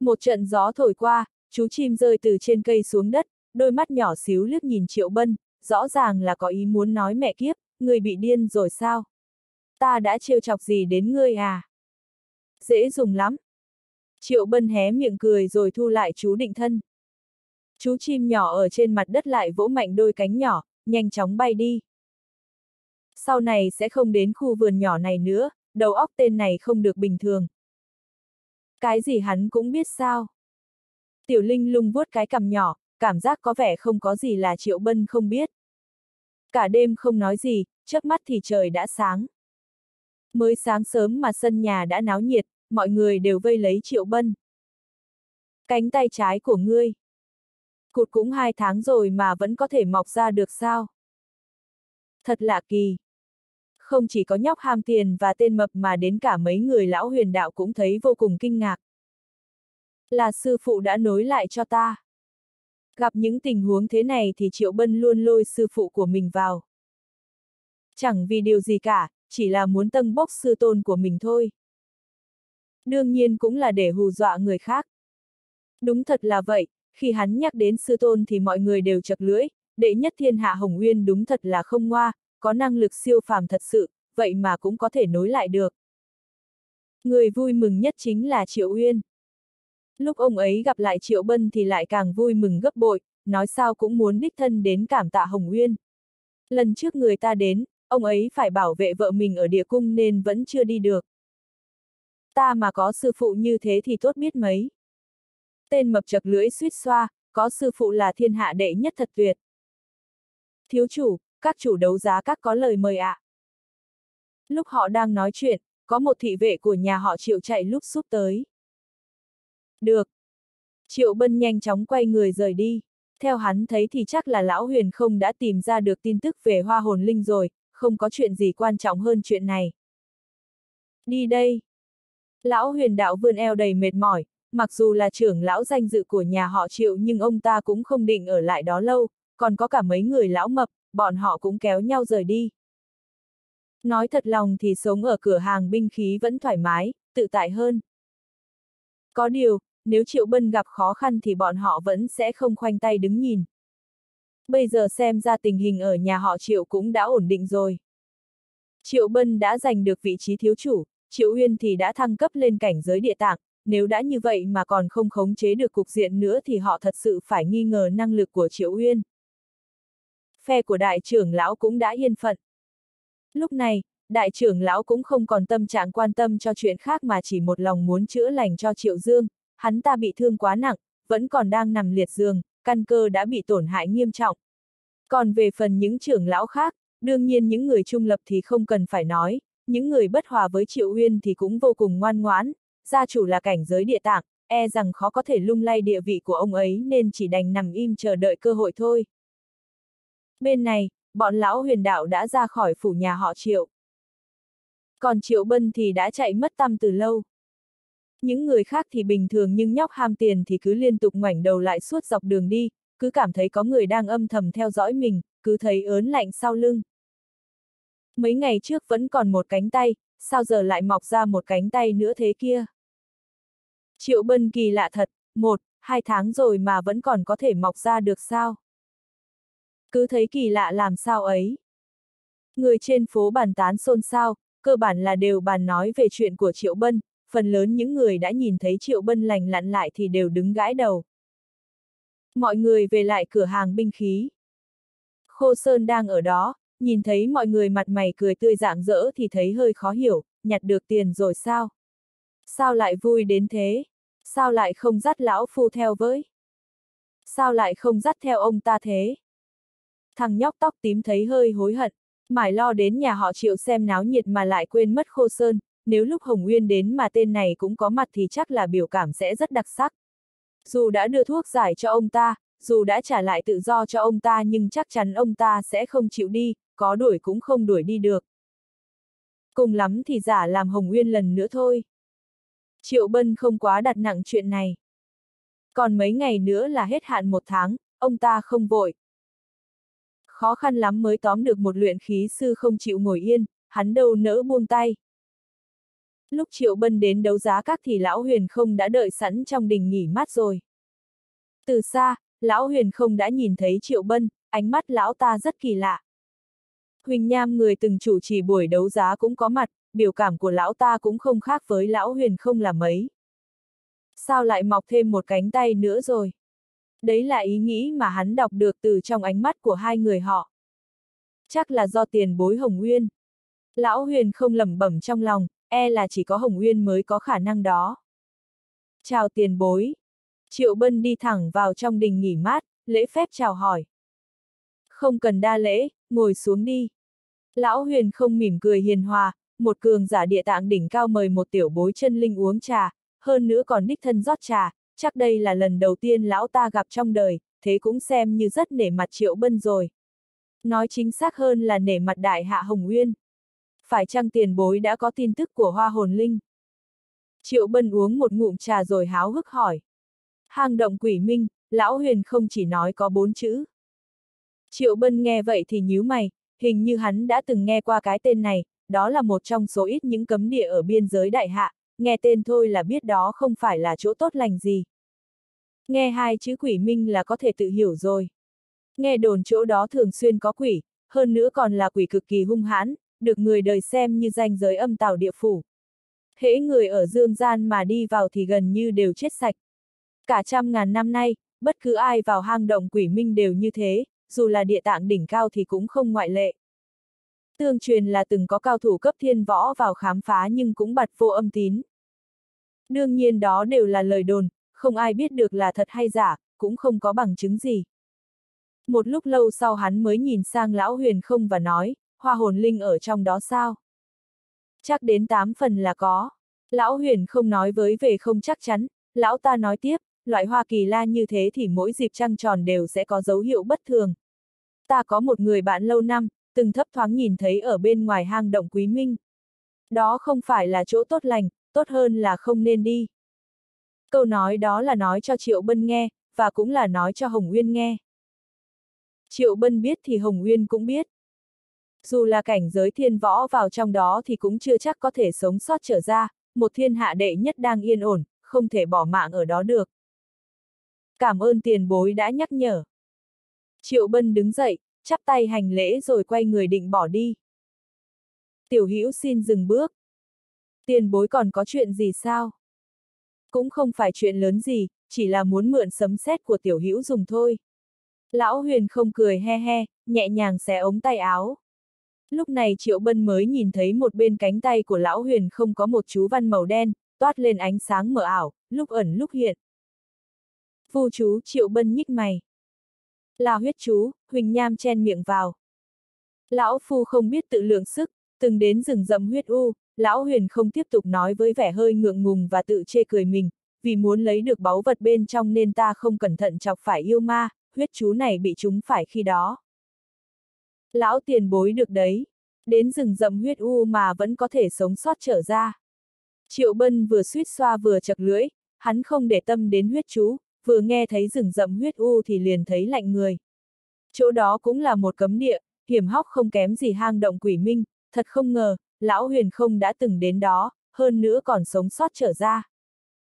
Một trận gió thổi qua, chú chim rơi từ trên cây xuống đất, đôi mắt nhỏ xíu liếc nhìn Triệu Bân, rõ ràng là có ý muốn nói mẹ kiếp, người bị điên rồi sao? Ta đã trêu chọc gì đến ngươi à? Dễ dùng lắm. Triệu Bân hé miệng cười rồi thu lại chú định thân. Chú chim nhỏ ở trên mặt đất lại vỗ mạnh đôi cánh nhỏ, nhanh chóng bay đi. Sau này sẽ không đến khu vườn nhỏ này nữa, đầu óc tên này không được bình thường. Cái gì hắn cũng biết sao. Tiểu Linh lung vuốt cái cằm nhỏ, cảm giác có vẻ không có gì là Triệu Bân không biết. Cả đêm không nói gì, chớp mắt thì trời đã sáng. Mới sáng sớm mà sân nhà đã náo nhiệt, mọi người đều vây lấy Triệu Bân. Cánh tay trái của ngươi. Cụt cũng hai tháng rồi mà vẫn có thể mọc ra được sao? Thật lạ kỳ. Không chỉ có nhóc ham tiền và tên mập mà đến cả mấy người lão huyền đạo cũng thấy vô cùng kinh ngạc. Là sư phụ đã nối lại cho ta. Gặp những tình huống thế này thì Triệu Bân luôn lôi sư phụ của mình vào. Chẳng vì điều gì cả, chỉ là muốn tâng bốc sư tôn của mình thôi. Đương nhiên cũng là để hù dọa người khác. Đúng thật là vậy, khi hắn nhắc đến sư tôn thì mọi người đều chật lưỡi, đệ nhất thiên hạ Hồng Nguyên đúng thật là không ngoa, có năng lực siêu phàm thật sự, vậy mà cũng có thể nối lại được. Người vui mừng nhất chính là Triệu Uyên. Lúc ông ấy gặp lại Triệu Bân thì lại càng vui mừng gấp bội, nói sao cũng muốn đích thân đến cảm tạ Hồng Uyên. Lần trước người ta đến, ông ấy phải bảo vệ vợ mình ở địa cung nên vẫn chưa đi được. Ta mà có sư phụ như thế thì tốt biết mấy. Tên mập chật lưỡi suýt xoa, có sư phụ là thiên hạ đệ nhất thật tuyệt. Thiếu chủ, các chủ đấu giá các có lời mời ạ. À. Lúc họ đang nói chuyện, có một thị vệ của nhà họ Triệu chạy lúc xúc tới. Được. Triệu Bân nhanh chóng quay người rời đi. Theo hắn thấy thì chắc là Lão Huyền không đã tìm ra được tin tức về hoa hồn linh rồi, không có chuyện gì quan trọng hơn chuyện này. Đi đây. Lão Huyền đạo vươn eo đầy mệt mỏi, mặc dù là trưởng lão danh dự của nhà họ Triệu nhưng ông ta cũng không định ở lại đó lâu, còn có cả mấy người lão mập, bọn họ cũng kéo nhau rời đi. Nói thật lòng thì sống ở cửa hàng binh khí vẫn thoải mái, tự tại hơn. Có điều, nếu Triệu Bân gặp khó khăn thì bọn họ vẫn sẽ không khoanh tay đứng nhìn. Bây giờ xem ra tình hình ở nhà họ Triệu cũng đã ổn định rồi. Triệu Bân đã giành được vị trí thiếu chủ, Triệu Uyên thì đã thăng cấp lên cảnh giới địa tạng, nếu đã như vậy mà còn không khống chế được cục diện nữa thì họ thật sự phải nghi ngờ năng lực của Triệu Uyên. Phe của đại trưởng lão cũng đã yên phận. Lúc này, đại trưởng lão cũng không còn tâm trạng quan tâm cho chuyện khác mà chỉ một lòng muốn chữa lành cho Triệu Dương, hắn ta bị thương quá nặng, vẫn còn đang nằm liệt giường, căn cơ đã bị tổn hại nghiêm trọng. Còn về phần những trưởng lão khác, đương nhiên những người trung lập thì không cần phải nói, những người bất hòa với Triệu Uyên thì cũng vô cùng ngoan ngoãn, gia chủ là cảnh giới địa tạng, e rằng khó có thể lung lay địa vị của ông ấy nên chỉ đành nằm im chờ đợi cơ hội thôi. Bên này, bọn lão huyền đạo đã ra khỏi phủ nhà họ Triệu. Còn Triệu Bân thì đã chạy mất tâm từ lâu. Những người khác thì bình thường nhưng nhóc ham tiền thì cứ liên tục ngoảnh đầu lại suốt dọc đường đi, cứ cảm thấy có người đang âm thầm theo dõi mình, cứ thấy ớn lạnh sau lưng. Mấy ngày trước vẫn còn một cánh tay, sao giờ lại mọc ra một cánh tay nữa thế kia? Triệu Bân kỳ lạ thật, một, hai tháng rồi mà vẫn còn có thể mọc ra được sao? Cứ thấy kỳ lạ làm sao ấy. Người trên phố bàn tán xôn xao, cơ bản là đều bàn nói về chuyện của Triệu Bân, phần lớn những người đã nhìn thấy Triệu Bân lành lặn lại thì đều đứng gãi đầu. Mọi người về lại cửa hàng binh khí. Khô Sơn đang ở đó, nhìn thấy mọi người mặt mày cười tươi dạng dỡ thì thấy hơi khó hiểu, nhặt được tiền rồi sao? Sao lại vui đến thế? Sao lại không dắt lão phu theo với? Sao lại không dắt theo ông ta thế? Thằng nhóc tóc tím thấy hơi hối hận, mải lo đến nhà họ triệu xem náo nhiệt mà lại quên mất khô sơn, nếu lúc Hồng Nguyên đến mà tên này cũng có mặt thì chắc là biểu cảm sẽ rất đặc sắc. Dù đã đưa thuốc giải cho ông ta, dù đã trả lại tự do cho ông ta nhưng chắc chắn ông ta sẽ không chịu đi, có đuổi cũng không đuổi đi được. Cùng lắm thì giả làm Hồng Nguyên lần nữa thôi. Triệu Bân không quá đặt nặng chuyện này. Còn mấy ngày nữa là hết hạn một tháng, ông ta không vội. Khó khăn lắm mới tóm được một luyện khí sư không chịu ngồi yên, hắn đâu nỡ buông tay. Lúc Triệu Bân đến đấu giá các thì Lão Huyền không đã đợi sẵn trong đình nghỉ mát rồi. Từ xa, Lão Huyền không đã nhìn thấy Triệu Bân, ánh mắt Lão ta rất kỳ lạ. Huỳnh Nham người từng chủ trì buổi đấu giá cũng có mặt, biểu cảm của Lão ta cũng không khác với Lão Huyền không là mấy. Sao lại mọc thêm một cánh tay nữa rồi? Đấy là ý nghĩ mà hắn đọc được từ trong ánh mắt của hai người họ. Chắc là do tiền bối Hồng Nguyên. Lão Huyền không lẩm bẩm trong lòng, e là chỉ có Hồng uyên mới có khả năng đó. Chào tiền bối. Triệu Bân đi thẳng vào trong đình nghỉ mát, lễ phép chào hỏi. Không cần đa lễ, ngồi xuống đi. Lão Huyền không mỉm cười hiền hòa, một cường giả địa tạng đỉnh cao mời một tiểu bối chân linh uống trà, hơn nữa còn đích thân rót trà, chắc đây là lần đầu tiên lão ta gặp trong đời, thế cũng xem như rất nể mặt Triệu Bân rồi. Nói chính xác hơn là nể mặt đại hạ Hồng uyên. Phải chăng tiền bối đã có tin tức của hoa hồn linh? Triệu Bân uống một ngụm trà rồi háo hức hỏi. Hang động quỷ minh, lão huyền không chỉ nói có bốn chữ. Triệu Bân nghe vậy thì nhíu mày, hình như hắn đã từng nghe qua cái tên này, đó là một trong số ít những cấm địa ở biên giới đại hạ, nghe tên thôi là biết đó không phải là chỗ tốt lành gì. Nghe hai chữ quỷ minh là có thể tự hiểu rồi. Nghe đồn chỗ đó thường xuyên có quỷ, hơn nữa còn là quỷ cực kỳ hung hãn, được người đời xem như danh giới âm tào địa phủ. Hễ người ở dương gian mà đi vào thì gần như đều chết sạch. Cả trăm ngàn năm nay, bất cứ ai vào hang động quỷ minh đều như thế, dù là địa tạng đỉnh cao thì cũng không ngoại lệ. Tương truyền là từng có cao thủ cấp thiên võ vào khám phá nhưng cũng bật vô âm tín. Đương nhiên đó đều là lời đồn, không ai biết được là thật hay giả, cũng không có bằng chứng gì. Một lúc lâu sau hắn mới nhìn sang lão huyền không và nói, hoa hồn linh ở trong đó sao? Chắc đến tám phần là có. Lão huyền không nói với về không chắc chắn, lão ta nói tiếp, loại hoa kỳ la như thế thì mỗi dịp trăng tròn đều sẽ có dấu hiệu bất thường. Ta có một người bạn lâu năm, từng thấp thoáng nhìn thấy ở bên ngoài hang động quý minh. Đó không phải là chỗ tốt lành, tốt hơn là không nên đi. Câu nói đó là nói cho Triệu Bân nghe, và cũng là nói cho Hồng Nguyên nghe. Triệu Bân biết thì Hồng Nguyên cũng biết. Dù là cảnh giới thiên võ vào trong đó thì cũng chưa chắc có thể sống sót trở ra, một thiên hạ đệ nhất đang yên ổn, không thể bỏ mạng ở đó được. Cảm ơn tiền bối đã nhắc nhở. Triệu Bân đứng dậy, chắp tay hành lễ rồi quay người định bỏ đi. Tiểu Hữu xin dừng bước. Tiền bối còn có chuyện gì sao? Cũng không phải chuyện lớn gì, chỉ là muốn mượn sấm sét của tiểu hữu dùng thôi. Lão huyền không cười he he, nhẹ nhàng xé ống tay áo. Lúc này Triệu Bân mới nhìn thấy một bên cánh tay của Lão Huyền không có một chú văn màu đen, toát lên ánh sáng mờ ảo, lúc ẩn lúc hiện. Phu chú Triệu Bân nhích mày. Là huyết chú, Huỳnh Nham chen miệng vào. Lão Phu không biết tự lượng sức, từng đến rừng rậm huyết u, Lão Huyền không tiếp tục nói với vẻ hơi ngượng ngùng và tự chê cười mình, vì muốn lấy được báu vật bên trong nên ta không cẩn thận chọc phải yêu ma, huyết chú này bị chúng phải khi đó. Lão tiền bối được đấy, đến rừng rậm huyết u mà vẫn có thể sống sót trở ra. Triệu Bân vừa suýt xoa vừa chật lưỡi, hắn không để tâm đến huyết chú, vừa nghe thấy rừng rậm huyết u thì liền thấy lạnh người. Chỗ đó cũng là một cấm địa, hiểm hóc không kém gì hang động quỷ minh, thật không ngờ, lão huyền không đã từng đến đó, hơn nữa còn sống sót trở ra.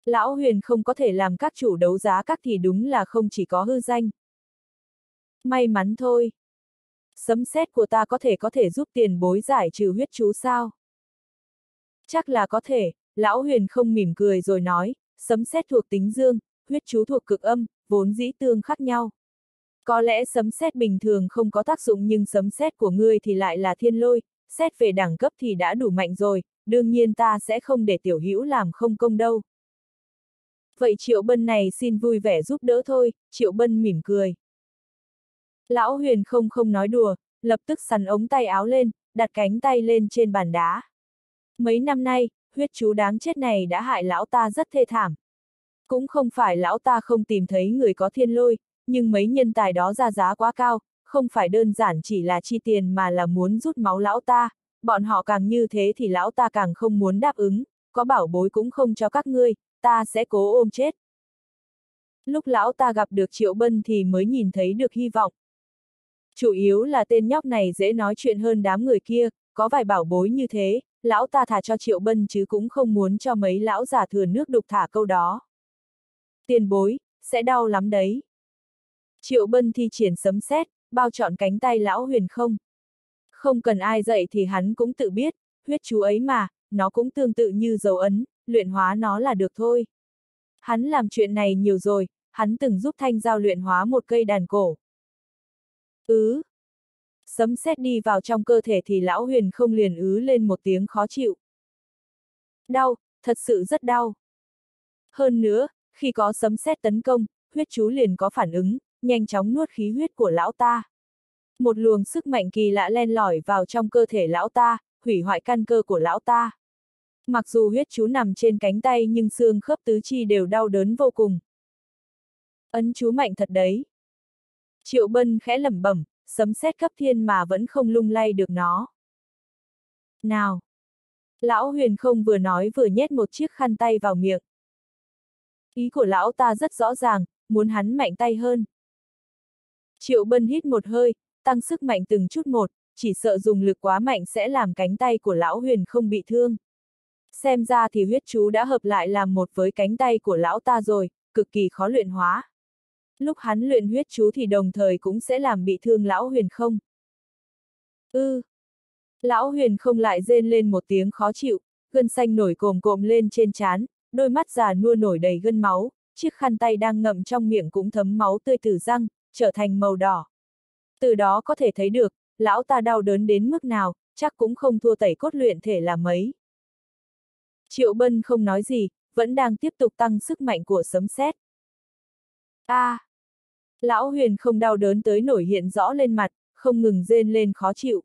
Lão huyền không có thể làm các chủ đấu giá các thì đúng là không chỉ có hư danh. May mắn thôi, sấm sét của ta có thể có thể giúp tiền bối giải trừ huyết chú sao? Chắc là có thể, lão huyền không mỉm cười rồi nói, sấm sét thuộc tính dương, huyết chú thuộc cực âm, vốn dĩ tương khác nhau. Có lẽ sấm sét bình thường không có tác dụng nhưng sấm sét của ngươi thì lại là thiên lôi, xét về đẳng cấp thì đã đủ mạnh rồi, đương nhiên ta sẽ không để tiểu hữu làm không công đâu. Vậy Triệu Bân này xin vui vẻ giúp đỡ thôi, Triệu Bân mỉm cười. Lão huyền không không nói đùa, lập tức sắn ống tay áo lên, đặt cánh tay lên trên bàn đá. Mấy năm nay, huyết chú đáng chết này đã hại lão ta rất thê thảm. Cũng không phải lão ta không tìm thấy người có thiên lôi, nhưng mấy nhân tài đó ra giá quá cao, không phải đơn giản chỉ là chi tiền mà là muốn rút máu lão ta, bọn họ càng như thế thì lão ta càng không muốn đáp ứng, có bảo bối cũng không cho các ngươi, ta sẽ cố ôm chết. Lúc lão ta gặp được Triệu Bân thì mới nhìn thấy được hy vọng. Chủ yếu là tên nhóc này dễ nói chuyện hơn đám người kia, có vài bảo bối như thế, lão ta thả cho Triệu Bân chứ cũng không muốn cho mấy lão già thừa nước đục thả câu đó. Tiền bối, sẽ đau lắm đấy. Triệu Bân thi triển sấm sét, bao trọn cánh tay lão huyền không. Không cần ai dạy thì hắn cũng tự biết, huyết chú ấy mà, nó cũng tương tự như dấu ấn, luyện hóa nó là được thôi. Hắn làm chuyện này nhiều rồi, hắn từng giúp thanh giao luyện hóa một cây đàn cổ. Ứ. Sấm sét đi vào trong cơ thể thì lão huyền không liền ứ lên một tiếng khó chịu. Đau, thật sự rất đau. Hơn nữa, khi có sấm sét tấn công, huyết chú liền có phản ứng, nhanh chóng nuốt khí huyết của lão ta. Một luồng sức mạnh kỳ lạ len lỏi vào trong cơ thể lão ta, hủy hoại căn cơ của lão ta. Mặc dù huyết chú nằm trên cánh tay nhưng xương khớp tứ chi đều đau đớn vô cùng. Ấn chú mạnh thật đấy. Triệu Bân khẽ lẩm bẩm, sấm sét cấp thiên mà vẫn không lung lay được nó. Nào! Lão huyền không vừa nói vừa nhét một chiếc khăn tay vào miệng. Ý của lão ta rất rõ ràng, muốn hắn mạnh tay hơn. Triệu Bân hít một hơi, tăng sức mạnh từng chút một, chỉ sợ dùng lực quá mạnh sẽ làm cánh tay của lão huyền không bị thương. Xem ra thì huyết chú đã hợp lại làm một với cánh tay của lão ta rồi, cực kỳ khó luyện hóa. Lúc hắn luyện huyết chú thì đồng thời cũng sẽ làm bị thương lão huyền không. Ư. Ừ. Lão huyền không lại rên lên một tiếng khó chịu, gân xanh nổi cồm cộm lên trên trán, đôi mắt già nua nổi đầy gân máu, chiếc khăn tay đang ngậm trong miệng cũng thấm máu tươi từ răng, trở thành màu đỏ. Từ đó có thể thấy được, lão ta đau đớn đến mức nào, chắc cũng không thua tẩy cốt luyện thể là mấy. Triệu Bân không nói gì, vẫn đang tiếp tục tăng sức mạnh của sấm sét. A! À, lão huyền không đau đớn tới nổi hiện rõ lên mặt, không ngừng rên lên khó chịu.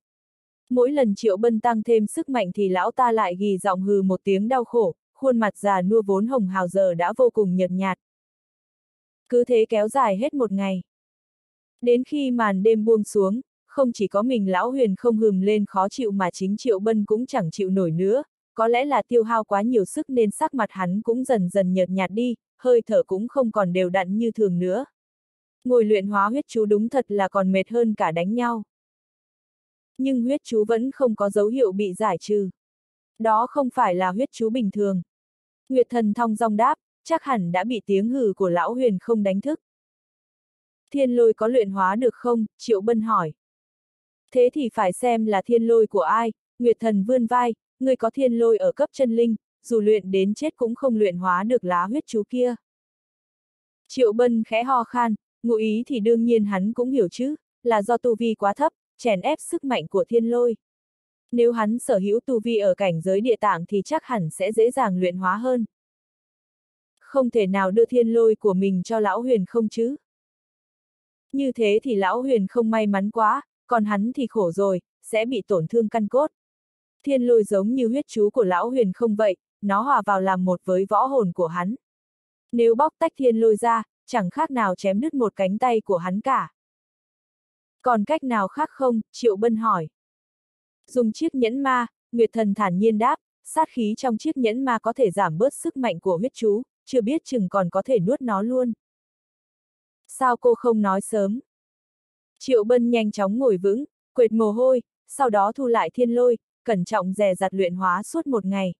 Mỗi lần Triệu Bân tăng thêm sức mạnh thì lão ta lại ghi giọng hừ một tiếng đau khổ, khuôn mặt già nua vốn hồng hào giờ đã vô cùng nhợt nhạt. Cứ thế kéo dài hết một ngày. Đến khi màn đêm buông xuống, không chỉ có mình lão huyền không hừm lên khó chịu mà chính Triệu Bân cũng chẳng chịu nổi nữa, có lẽ là tiêu hao quá nhiều sức nên sắc mặt hắn cũng dần dần nhợt nhạt đi, hơi thở cũng không còn đều đặn như thường nữa. Ngồi luyện hóa huyết chú đúng thật là còn mệt hơn cả đánh nhau. Nhưng huyết chú vẫn không có dấu hiệu bị giải trừ. Đó không phải là huyết chú bình thường. Nguyệt thần thong dong đáp, chắc hẳn đã bị tiếng hừ của lão huyền không đánh thức. Thiên lôi có luyện hóa được không? Triệu Bân hỏi. Thế thì phải xem là thiên lôi của ai, Nguyệt thần vươn vai, người có thiên lôi ở cấp chân linh, dù luyện đến chết cũng không luyện hóa được lá huyết chú kia. Triệu Bân khẽ ho khan, ngụ ý thì đương nhiên hắn cũng hiểu chứ, là do tu vi quá thấp, chèn ép sức mạnh của thiên lôi. Nếu hắn sở hữu tu vi ở cảnh giới địa tạng thì chắc hẳn sẽ dễ dàng luyện hóa hơn. Không thể nào đưa thiên lôi của mình cho lão huyền không chứ. Như thế thì lão huyền không may mắn quá, còn hắn thì khổ rồi, sẽ bị tổn thương căn cốt. Thiên lôi giống như huyết chú của lão huyền không vậy, nó hòa vào làm một với võ hồn của hắn. Nếu bóc tách thiên lôi ra, chẳng khác nào chém đứt một cánh tay của hắn cả. Còn cách nào khác không, Triệu Bân hỏi. Dùng chiếc nhẫn ma, Nguyệt Thần thản nhiên đáp, sát khí trong chiếc nhẫn ma có thể giảm bớt sức mạnh của huyết chú, chưa biết chừng còn có thể nuốt nó luôn. Sao cô không nói sớm? Triệu Bân nhanh chóng ngồi vững, quệt mồ hôi, sau đó thu lại thiên lôi, cẩn trọng dè dặt luyện hóa suốt một ngày.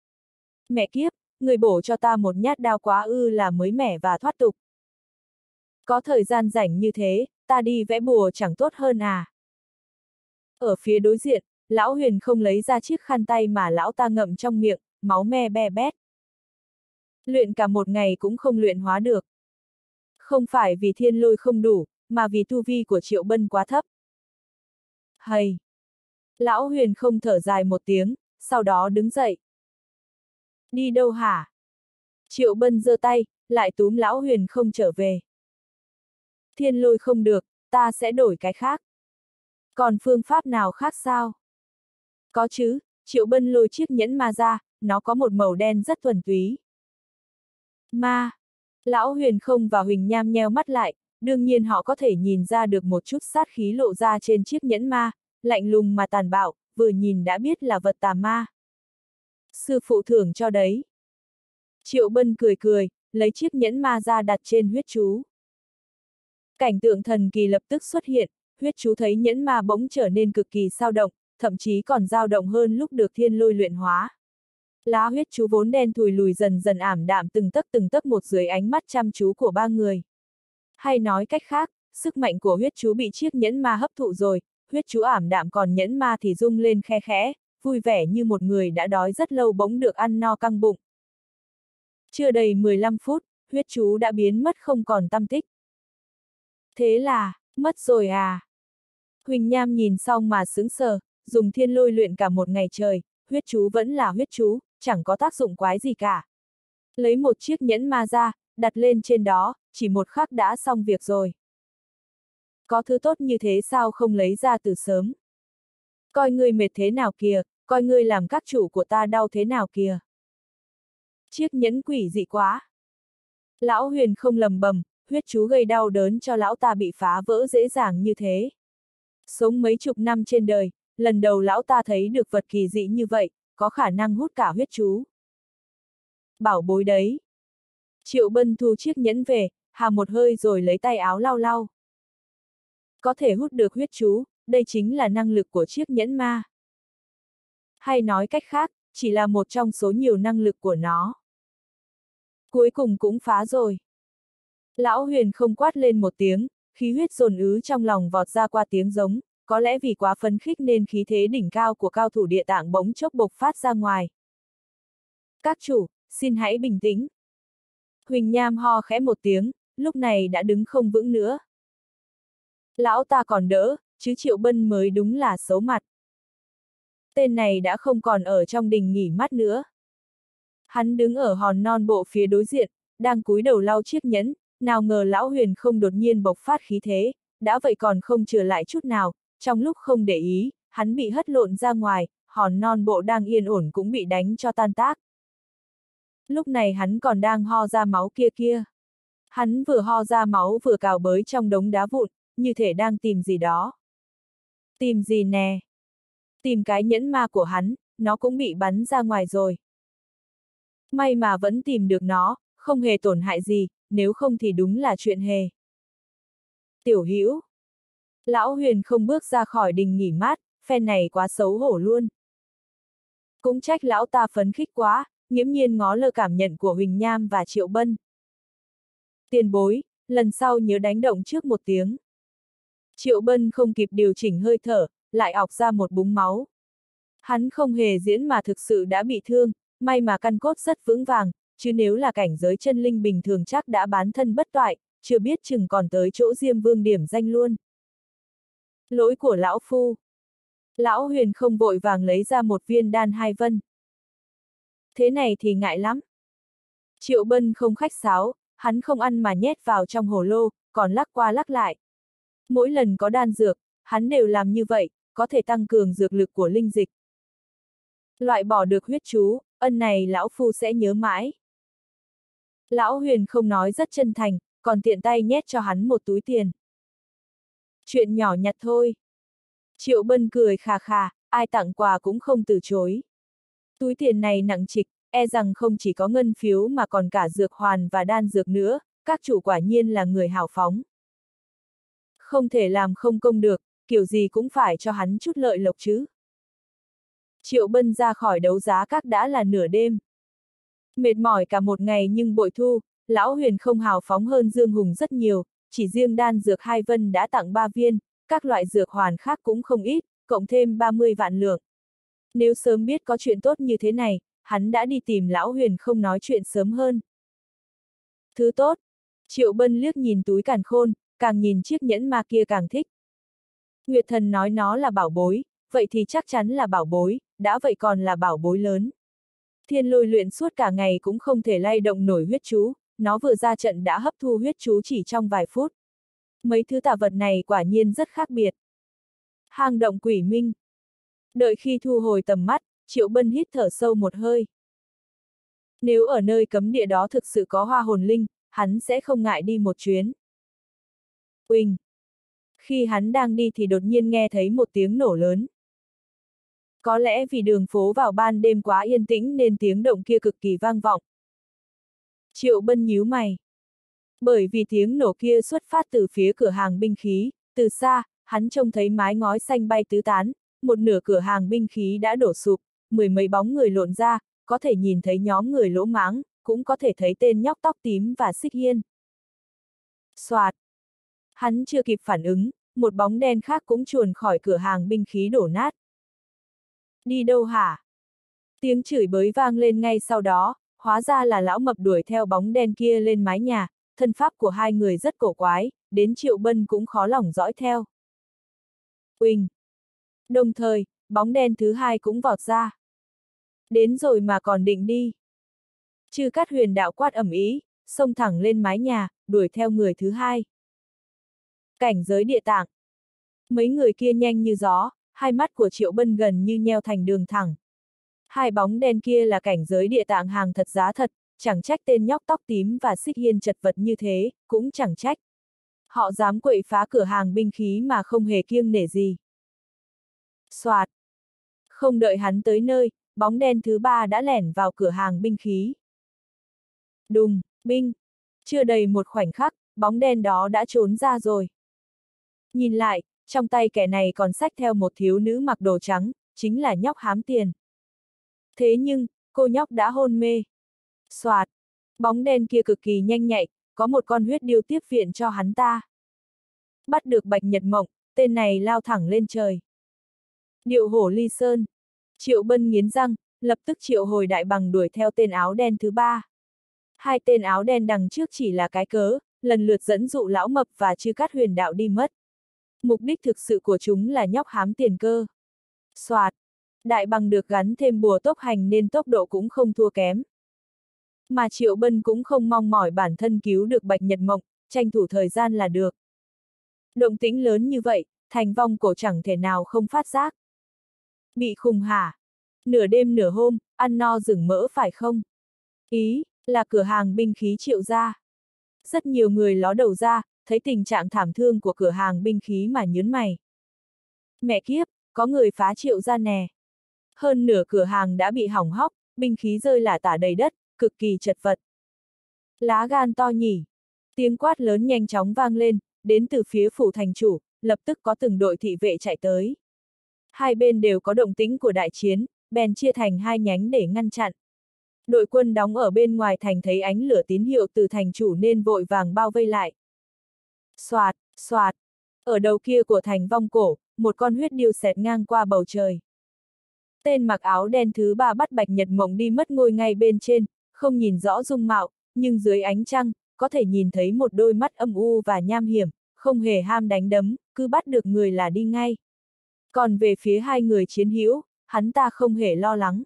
Mẹ kiếp, người bổ cho ta một nhát đao quá ư là mới mẻ và thoát tục. Có thời gian rảnh như thế, ta đi vẽ bùa chẳng tốt hơn à. Ở phía đối diện, lão huyền không lấy ra chiếc khăn tay mà lão ta ngậm trong miệng, máu me be bét. Luyện cả một ngày cũng không luyện hóa được. Không phải vì thiên lôi không đủ, mà vì tu vi của Triệu Bân quá thấp. Hay! Lão huyền không thở dài một tiếng, sau đó đứng dậy. Đi đâu hả? Triệu Bân giơ tay, lại túm lão huyền không trở về. Thiên lôi không được, ta sẽ đổi cái khác. Còn phương pháp nào khác sao? Có chứ, Triệu Bân lôi chiếc nhẫn ma ra, nó có một màu đen rất thuần túy. Ma! Lão huyền không và Huỳnh Nham nheo mắt lại, đương nhiên họ có thể nhìn ra được một chút sát khí lộ ra trên chiếc nhẫn ma, lạnh lùng mà tàn bạo, vừa nhìn đã biết là vật tà ma. Sư phụ thưởng cho đấy. Triệu Bân cười cười, lấy chiếc nhẫn ma ra đặt trên huyết chú. Cảnh tượng thần kỳ lập tức xuất hiện, huyết chú thấy nhẫn ma bỗng trở nên cực kỳ sao động, thậm chí còn dao động hơn lúc được thiên lôi luyện hóa. Lá huyết chú vốn đen thùi lùi dần dần ảm đạm từng tấc từng tấc một dưới ánh mắt chăm chú của ba người. Hay nói cách khác, sức mạnh của huyết chú bị chiếc nhẫn ma hấp thụ rồi, huyết chú ảm đạm còn nhẫn ma thì rung lên khe khẽ, vui vẻ như một người đã đói rất lâu bỗng được ăn no căng bụng. Chưa đầy 15 phút, huyết chú đã biến mất không còn tâm tích. Thế là, mất rồi à? Huỳnh Nham nhìn xong mà sững sờ, dùng thiên lôi luyện cả một ngày trời, huyết chú vẫn là huyết chú, chẳng có tác dụng quái gì cả. Lấy một chiếc nhẫn ma ra, đặt lên trên đó, chỉ một khắc đã xong việc rồi. Có thứ tốt như thế sao không lấy ra từ sớm? Coi ngươi mệt thế nào kìa, coi ngươi làm các chủ của ta đau thế nào kìa. Chiếc nhẫn quỷ dị quá. Lão huyền không lầm bầm, huyết chú gây đau đớn cho lão ta bị phá vỡ dễ dàng như thế. Sống mấy chục năm trên đời, lần đầu lão ta thấy được vật kỳ dị như vậy, có khả năng hút cả huyết chú. Bảo bối đấy. Triệu Bân thu chiếc nhẫn về, hà một hơi rồi lấy tay áo lau lau. Có thể hút được huyết chú, đây chính là năng lực của chiếc nhẫn ma. Hay nói cách khác, chỉ là một trong số nhiều năng lực của nó. Cuối cùng cũng phá rồi. Lão huyền không quát lên một tiếng, khí huyết dồn ứ trong lòng vọt ra qua tiếng giống, có lẽ vì quá phấn khích nên khí thế đỉnh cao của cao thủ địa tạng bỗng chốc bộc phát ra ngoài. Các chủ, xin hãy bình tĩnh. Huỳnh Nham ho khẽ một tiếng, lúc này đã đứng không vững nữa. Lão ta còn đỡ, chứ Triệu Bân mới đúng là xấu mặt. Tên này đã không còn ở trong đình nghỉ mát nữa. Hắn đứng ở hòn non bộ phía đối diện, đang cúi đầu lau chiếc nhẫn, nào ngờ lão huyền không đột nhiên bộc phát khí thế, đã vậy còn không trở lại chút nào, trong lúc không để ý, hắn bị hất lộn ra ngoài, hòn non bộ đang yên ổn cũng bị đánh cho tan tác. Lúc này hắn còn đang ho ra máu kia kia. Hắn vừa ho ra máu vừa cào bới trong đống đá vụn, như thể đang tìm gì đó. Tìm gì nè? Tìm cái nhẫn ma của hắn, nó cũng bị bắn ra ngoài rồi. May mà vẫn tìm được nó, không hề tổn hại gì, nếu không thì đúng là chuyện hề. Tiểu Hữu Lão Huyền không bước ra khỏi đình nghỉ mát, phen này quá xấu hổ luôn. Cũng trách lão ta phấn khích quá, nghiễm nhiên ngó lơ cảm nhận của Huỳnh Nham và Triệu Bân. Tiền bối, lần sau nhớ đánh động trước một tiếng. Triệu Bân không kịp điều chỉnh hơi thở, lại ọc ra một búng máu. Hắn không hề diễn mà thực sự đã bị thương, may mà căn cốt rất vững vàng, chứ nếu là cảnh giới chân linh bình thường chắc đã bán thân bất toại, chưa biết chừng còn tới chỗ Diêm Vương điểm danh luôn. Lỗi của lão phu. Lão huyền không vội vàng lấy ra một viên đan hai vân. Thế này thì ngại lắm. Triệu Bân không khách sáo, hắn không ăn mà nhét vào trong hồ lô, còn lắc qua lắc lại. Mỗi lần có đan dược, hắn đều làm như vậy, có thể tăng cường dược lực của linh dịch. Loại bỏ được huyết chú, ân này lão phu sẽ nhớ mãi. Lão huyền không nói rất chân thành, còn tiện tay nhét cho hắn một túi tiền. Chuyện nhỏ nhặt thôi. Triệu Bân cười khà khà, ai tặng quà cũng không từ chối. Túi tiền này nặng trịch, e rằng không chỉ có ngân phiếu mà còn cả dược hoàn và đan dược nữa, các chủ quả nhiên là người hào phóng. Không thể làm không công được, kiểu gì cũng phải cho hắn chút lợi lộc chứ. Triệu Bân ra khỏi đấu giá các đã là nửa đêm. Mệt mỏi cả một ngày nhưng bội thu, lão huyền không hào phóng hơn Dương Hùng rất nhiều, chỉ riêng đan dược hai vân đã tặng ba viên, các loại dược hoàn khác cũng không ít, cộng thêm 30 vạn lượng. Nếu sớm biết có chuyện tốt như thế này, hắn đã đi tìm lão huyền không nói chuyện sớm hơn. Thứ tốt. Triệu Bân liếc nhìn túi càn khôn, càng nhìn chiếc nhẫn ma kia càng thích. Nguyệt thần nói nó là bảo bối, vậy thì chắc chắn là bảo bối, đã vậy còn là bảo bối lớn. Thiên lôi luyện suốt cả ngày cũng không thể lay động nổi huyết chú, nó vừa ra trận đã hấp thu huyết chú chỉ trong vài phút. Mấy thứ tà vật này quả nhiên rất khác biệt. Hang động quỷ minh. Đợi khi thu hồi tầm mắt, Triệu Bân hít thở sâu một hơi. Nếu ở nơi cấm địa đó thực sự có hoa hồn linh, hắn sẽ không ngại đi một chuyến. Quỳnh. Khi hắn đang đi thì đột nhiên nghe thấy một tiếng nổ lớn. Có lẽ vì đường phố vào ban đêm quá yên tĩnh nên tiếng động kia cực kỳ vang vọng. Triệu Bân nhíu mày. Bởi vì tiếng nổ kia xuất phát từ phía cửa hàng binh khí, từ xa, hắn trông thấy mái ngói xanh bay tứ tán, một nửa cửa hàng binh khí đã đổ sụp, mười mấy bóng người lộn ra, có thể nhìn thấy nhóm người lỗ máng, cũng có thể thấy tên nhóc tóc tím và xích hiên. Xoạt! Hắn chưa kịp phản ứng, một bóng đen khác cũng chuồn khỏi cửa hàng binh khí đổ nát. Đi đâu hả? Tiếng chửi bới vang lên ngay sau đó, hóa ra là lão mập đuổi theo bóng đen kia lên mái nhà, thân pháp của hai người rất cổ quái, đến Triệu Bân cũng khó lòng dõi theo. Quỳnh! Đồng thời, bóng đen thứ hai cũng vọt ra. Đến rồi mà còn định đi. Chư cát huyền đạo quát ẩm ý, xông thẳng lên mái nhà, đuổi theo người thứ hai. Cảnh giới địa tạng. Mấy người kia nhanh như gió, hai mắt của Triệu Bân gần như nheo thành đường thẳng. Hai bóng đen kia là cảnh giới địa tạng hàng thật giá thật, chẳng trách tên nhóc tóc tím và xích hiên chật vật như thế, cũng chẳng trách. Họ dám quậy phá cửa hàng binh khí mà không hề kiêng nể gì. Soạt. Không đợi hắn tới nơi, bóng đen thứ ba đã lẻn vào cửa hàng binh khí. Đùng, binh. Chưa đầy một khoảnh khắc, bóng đen đó đã trốn ra rồi. Nhìn lại, trong tay kẻ này còn sách theo một thiếu nữ mặc đồ trắng, chính là nhóc hám tiền. Thế nhưng, cô nhóc đã hôn mê. Soạt. Bóng đen kia cực kỳ nhanh nhạy, có một con huyết điêu tiếp viện cho hắn ta. Bắt được Bạch Nhật Mộng, tên này lao thẳng lên trời. Điệu hổ ly sơn. Triệu Bân nghiến răng, lập tức triệu hồi đại bằng đuổi theo tên áo đen thứ ba. Hai tên áo đen đằng trước chỉ là cái cớ, lần lượt dẫn dụ lão mập và chư cát huyền đạo đi mất. Mục đích thực sự của chúng là nhóc hám tiền cơ. Soạt. Đại bằng được gắn thêm bùa tốc hành nên tốc độ cũng không thua kém. Mà Triệu Bân cũng không mong mỏi bản thân cứu được Bạch Nhật Mộng, tranh thủ thời gian là được. Động tĩnh lớn như vậy, thành vong cổ chẳng thể nào không phát giác. Bị khùng hả? Nửa đêm nửa hôm, ăn no rừng mỡ phải không? Ý, là cửa hàng binh khí triệu ra. Rất nhiều người ló đầu ra, thấy tình trạng thảm thương của cửa hàng binh khí mà nhớn mày. Mẹ kiếp, có người phá triệu ra nè. Hơn nửa cửa hàng đã bị hỏng hóc, binh khí rơi lả tả đầy đất, cực kỳ chật vật. Lá gan to nhỉ. Tiếng quát lớn nhanh chóng vang lên, đến từ phía phủ thành chủ, lập tức có từng đội thị vệ chạy tới. Hai bên đều có động tĩnh của đại chiến, bèn chia thành hai nhánh để ngăn chặn. Đội quân đóng ở bên ngoài thành thấy ánh lửa tín hiệu từ thành chủ nên vội vàng bao vây lại. Xoạt, xoạt. Ở đầu kia của thành vong cổ, một con huyết điêu xẹt ngang qua bầu trời. Tên mặc áo đen thứ ba bắt Bạch Nhật Mộng đi mất ngôi ngay bên trên, không nhìn rõ dung mạo, nhưng dưới ánh trăng, có thể nhìn thấy một đôi mắt âm u và nham hiểm, không hề ham đánh đấm, cứ bắt được người là đi ngay. Còn về phía hai người chiến hữu, hắn ta không hề lo lắng.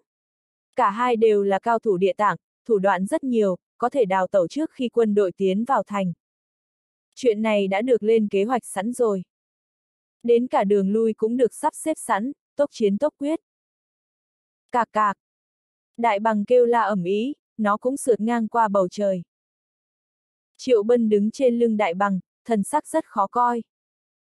Cả hai đều là cao thủ địa tạng, thủ đoạn rất nhiều, có thể đào tẩu trước khi quân đội tiến vào thành. Chuyện này đã được lên kế hoạch sẵn rồi. Đến cả đường lui cũng được sắp xếp sẵn, tốc chiến tốc quyết. Cạc cạc. Đại bằng kêu la ẩm ý, nó cũng sượt ngang qua bầu trời. Triệu Bân đứng trên lưng đại bằng, thần sắc rất khó coi.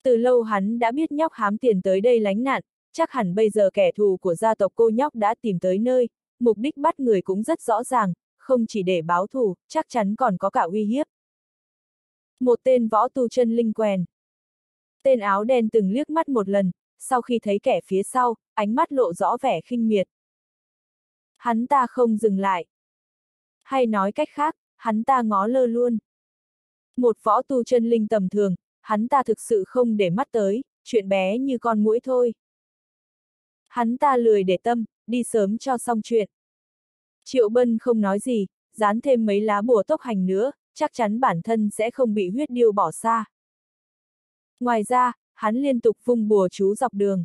Từ lâu hắn đã biết nhóc hám tiền tới đây lánh nạn, chắc hẳn bây giờ kẻ thù của gia tộc cô nhóc đã tìm tới nơi, mục đích bắt người cũng rất rõ ràng, không chỉ để báo thù, chắc chắn còn có cả uy hiếp. Một tên võ tu chân linh quèn. Tên áo đen từng liếc mắt một lần, sau khi thấy kẻ phía sau, ánh mắt lộ rõ vẻ khinh miệt. Hắn ta không dừng lại. Hay nói cách khác, hắn ta ngó lơ luôn. Một võ tu chân linh tầm thường, hắn ta thực sự không để mắt tới, chuyện bé như con mũi thôi. Hắn ta lười để tâm, đi sớm cho xong chuyện. Triệu Bân không nói gì, dán thêm mấy lá bùa tốc hành nữa, chắc chắn bản thân sẽ không bị huyết điêu bỏ xa. Ngoài ra, hắn liên tục vung bùa chú dọc đường.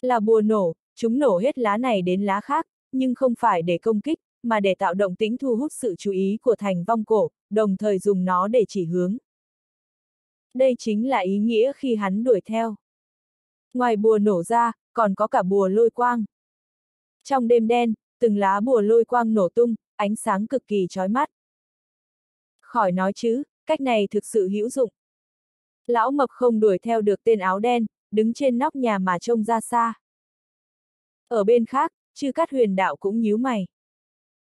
Là bùa nổ, chúng nổ hết lá này đến lá khác, nhưng không phải để công kích, mà để tạo động tính thu hút sự chú ý của thành vong cổ, đồng thời dùng nó để chỉ hướng. Đây chính là ý nghĩa khi hắn đuổi theo. Ngoài bùa nổ ra, còn có cả bùa lôi quang. Trong đêm đen, từng lá bùa lôi quang nổ tung, ánh sáng cực kỳ chói mắt. Khỏi nói chứ, cách này thực sự hữu dụng. Lão mập không đuổi theo được tên áo đen, đứng trên nóc nhà mà trông ra xa. Ở bên khác, chư cát huyền đạo cũng nhíu mày.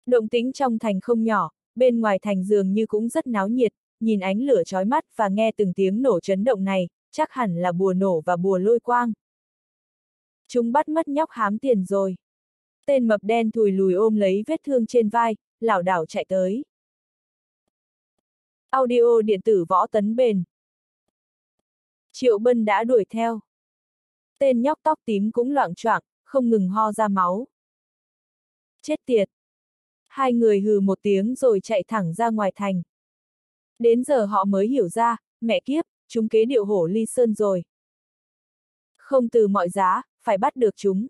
Động tính trong thành không nhỏ, bên ngoài thành dường như cũng rất náo nhiệt, nhìn ánh lửa chói mắt và nghe từng tiếng nổ chấn động này, chắc hẳn là bùa nổ và bùa lôi quang. Chúng bắt mất nhóc hám tiền rồi. Tên mập đen thùi lùi ôm lấy vết thương trên vai, lảo đảo chạy tới. Audio điện tử võ tấn bền. Triệu Bân đã đuổi theo. Tên nhóc tóc tím cũng loạn choạng, không ngừng ho ra máu. Chết tiệt! Hai người hừ một tiếng rồi chạy thẳng ra ngoài thành. Đến giờ họ mới hiểu ra, mẹ kiếp, chúng kế điệu hổ ly sơn rồi. Không từ mọi giá, phải bắt được chúng.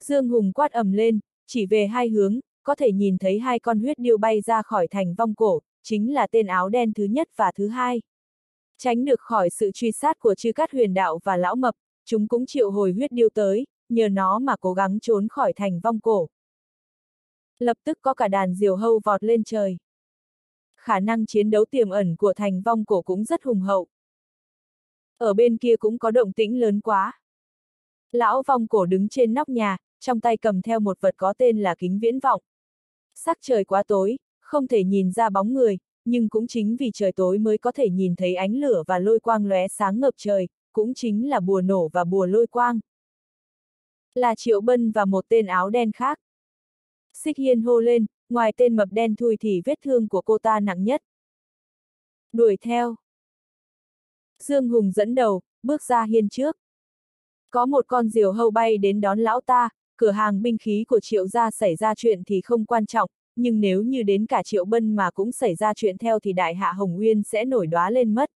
Dương Hùng quát ầm lên, chỉ về hai hướng, có thể nhìn thấy hai con huyết điêu bay ra khỏi thành vong cổ, chính là tên áo đen thứ nhất và thứ hai. Tránh được khỏi sự truy sát của chư cát huyền đạo và lão mập, chúng cũng chịu hồi huyết điêu tới, nhờ nó mà cố gắng trốn khỏi thành vong cổ. Lập tức có cả đàn diều hâu vọt lên trời. Khả năng chiến đấu tiềm ẩn của thành vong cổ cũng rất hùng hậu. Ở bên kia cũng có động tĩnh lớn quá. Lão vong cổ đứng trên nóc nhà, trong tay cầm theo một vật có tên là kính viễn vọng. Sắc trời quá tối, không thể nhìn ra bóng người, nhưng cũng chính vì trời tối mới có thể nhìn thấy ánh lửa và lôi quang lóe sáng ngập trời, cũng chính là bùa nổ và bùa lôi quang. Là Triệu Bân và một tên áo đen khác. Xích Hiên hô lên, ngoài tên mập đen thui thì vết thương của cô ta nặng nhất. Đuổi theo. Dương Hùng dẫn đầu, bước ra hiên trước. Có một con diều hâu bay đến đón lão ta, cửa hàng binh khí của Triệu gia xảy ra chuyện thì không quan trọng, nhưng nếu như đến cả Triệu Bân mà cũng xảy ra chuyện theo thì Đại Hạ Hồng Nguyên sẽ nổi đóa lên mất.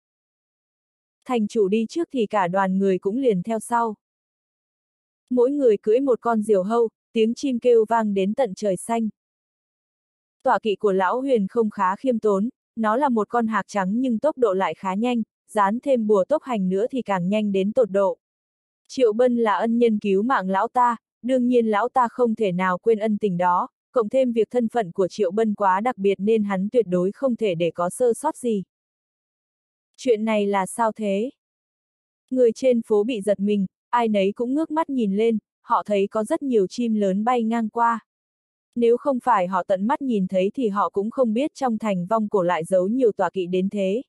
Thành chủ đi trước thì cả đoàn người cũng liền theo sau. Mỗi người cưỡi một con diều hâu, tiếng chim kêu vang đến tận trời xanh. Tọa kỵ của lão huyền không khá khiêm tốn, nó là một con hạc trắng nhưng tốc độ lại khá nhanh, dán thêm bùa tốc hành nữa thì càng nhanh đến tột độ. Triệu Bân là ân nhân cứu mạng lão ta, đương nhiên lão ta không thể nào quên ân tình đó, cộng thêm việc thân phận của Triệu Bân quá đặc biệt nên hắn tuyệt đối không thể để có sơ sót gì. Chuyện này là sao thế? Người trên phố bị giật mình, ai nấy cũng ngước mắt nhìn lên, họ thấy có rất nhiều chim lớn bay ngang qua. Nếu không phải họ tận mắt nhìn thấy thì họ cũng không biết trong thành vong cổ lại giấu nhiều tòa kỵ đến thế.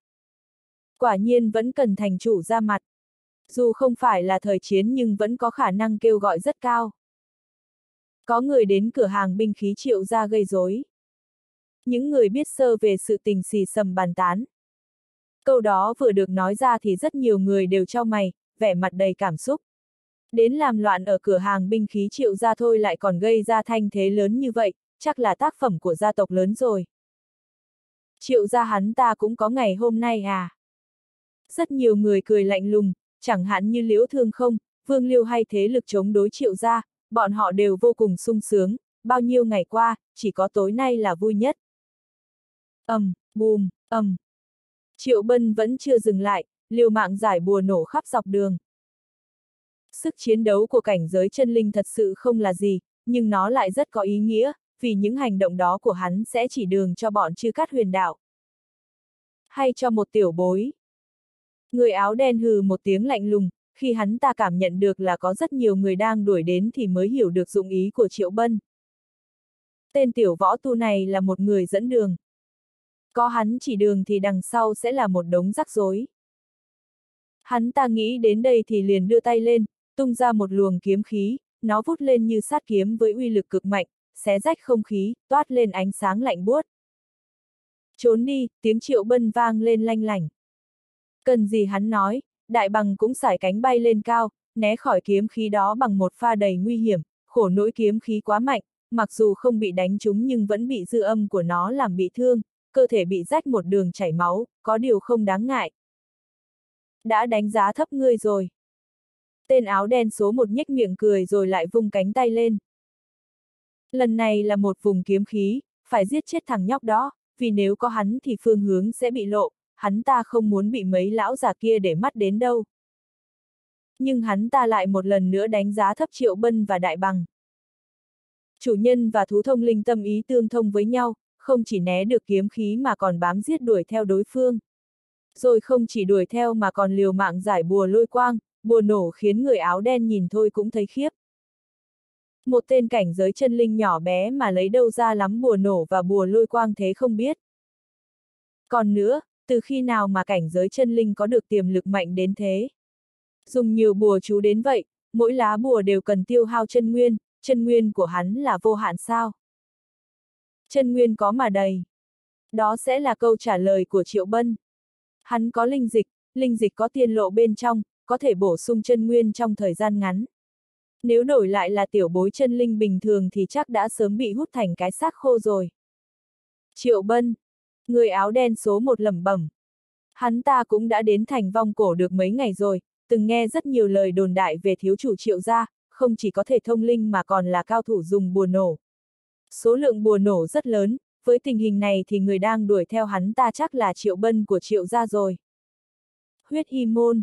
Quả nhiên vẫn cần thành chủ ra mặt. Dù không phải là thời chiến nhưng vẫn có khả năng kêu gọi rất cao. Có người đến cửa hàng binh khí triệu ra gây rối. Những người biết sơ về sự tình xì sầm bàn tán. Câu đó vừa được nói ra thì rất nhiều người đều cho mày, vẻ mặt đầy cảm xúc. Đến làm loạn ở cửa hàng binh khí triệu ra thôi lại còn gây ra thanh thế lớn như vậy, chắc là tác phẩm của gia tộc lớn rồi. Triệu gia hắn ta cũng có ngày hôm nay à? Rất nhiều người cười lạnh lùng, chẳng hạn như liễu thương không, vương liêu hay thế lực chống đối triệu gia, bọn họ đều vô cùng sung sướng, bao nhiêu ngày qua, chỉ có tối nay là vui nhất. ầm, um, bùm, ầm. Um. Triệu Bân vẫn chưa dừng lại, liều mạng giải bùa nổ khắp dọc đường. Sức chiến đấu của cảnh giới chân linh thật sự không là gì, nhưng nó lại rất có ý nghĩa, vì những hành động đó của hắn sẽ chỉ đường cho bọn chư cát huyền đạo. Hay cho một tiểu bối. Người áo đen hừ một tiếng lạnh lùng, khi hắn ta cảm nhận được là có rất nhiều người đang đuổi đến thì mới hiểu được dụng ý của Triệu Bân. Tên tiểu võ tu này là một người dẫn đường. Có hắn chỉ đường thì đằng sau sẽ là một đống rắc rối. Hắn ta nghĩ đến đây thì liền đưa tay lên, tung ra một luồng kiếm khí, nó vút lên như sát kiếm với uy lực cực mạnh, xé rách không khí, toát lên ánh sáng lạnh buốt. Trốn đi, tiếng triệu bân vang lên lanh lảnh. Cần gì hắn nói, đại bằng cũng xải cánh bay lên cao, né khỏi kiếm khí đó bằng một pha đầy nguy hiểm, khổ nỗi kiếm khí quá mạnh, mặc dù không bị đánh trúng nhưng vẫn bị dư âm của nó làm bị thương, cơ thể bị rách một đường chảy máu, có điều không đáng ngại. Đã đánh giá thấp ngươi rồi. Tên áo đen số một nhếch miệng cười rồi lại vung cánh tay lên. Lần này là một vùng kiếm khí, phải giết chết thằng nhóc đó, vì nếu có hắn thì phương hướng sẽ bị lộ, hắn ta không muốn bị mấy lão già kia để mắt đến đâu. Nhưng hắn ta lại một lần nữa đánh giá thấp Triệu Bân và Đại Bằng. Chủ nhân và thú thông linh tâm ý tương thông với nhau, không chỉ né được kiếm khí mà còn bám giết đuổi theo đối phương. Rồi không chỉ đuổi theo mà còn liều mạng giải bùa lôi quang, bùa nổ khiến người áo đen nhìn thôi cũng thấy khiếp. Một tên cảnh giới chân linh nhỏ bé mà lấy đâu ra lắm bùa nổ và bùa lôi quang thế không biết. Còn nữa, từ khi nào mà cảnh giới chân linh có được tiềm lực mạnh đến thế? Dùng nhiều bùa chú đến vậy, mỗi lá bùa đều cần tiêu hao chân nguyên, chân nguyên của hắn là vô hạn sao? Chân nguyên có mà đầy. Đó sẽ là câu trả lời của Triệu Bân. Hắn có linh dịch, linh dịch có tiên lộ bên trong, có thể bổ sung chân nguyên trong thời gian ngắn. Nếu đổi lại là tiểu bối chân linh bình thường thì chắc đã sớm bị hút thành cái xác khô rồi. Triệu Bân, người áo đen số một lẩm bẩm. Hắn ta cũng đã đến thành vong cổ được mấy ngày rồi, từng nghe rất nhiều lời đồn đại về thiếu chủ triệu gia, không chỉ có thể thông linh mà còn là cao thủ dùng bùa nổ. Số lượng bùa nổ rất lớn, với tình hình này thì người đang đuổi theo hắn ta chắc là triệu bân của triệu gia rồi. Huyết y môn.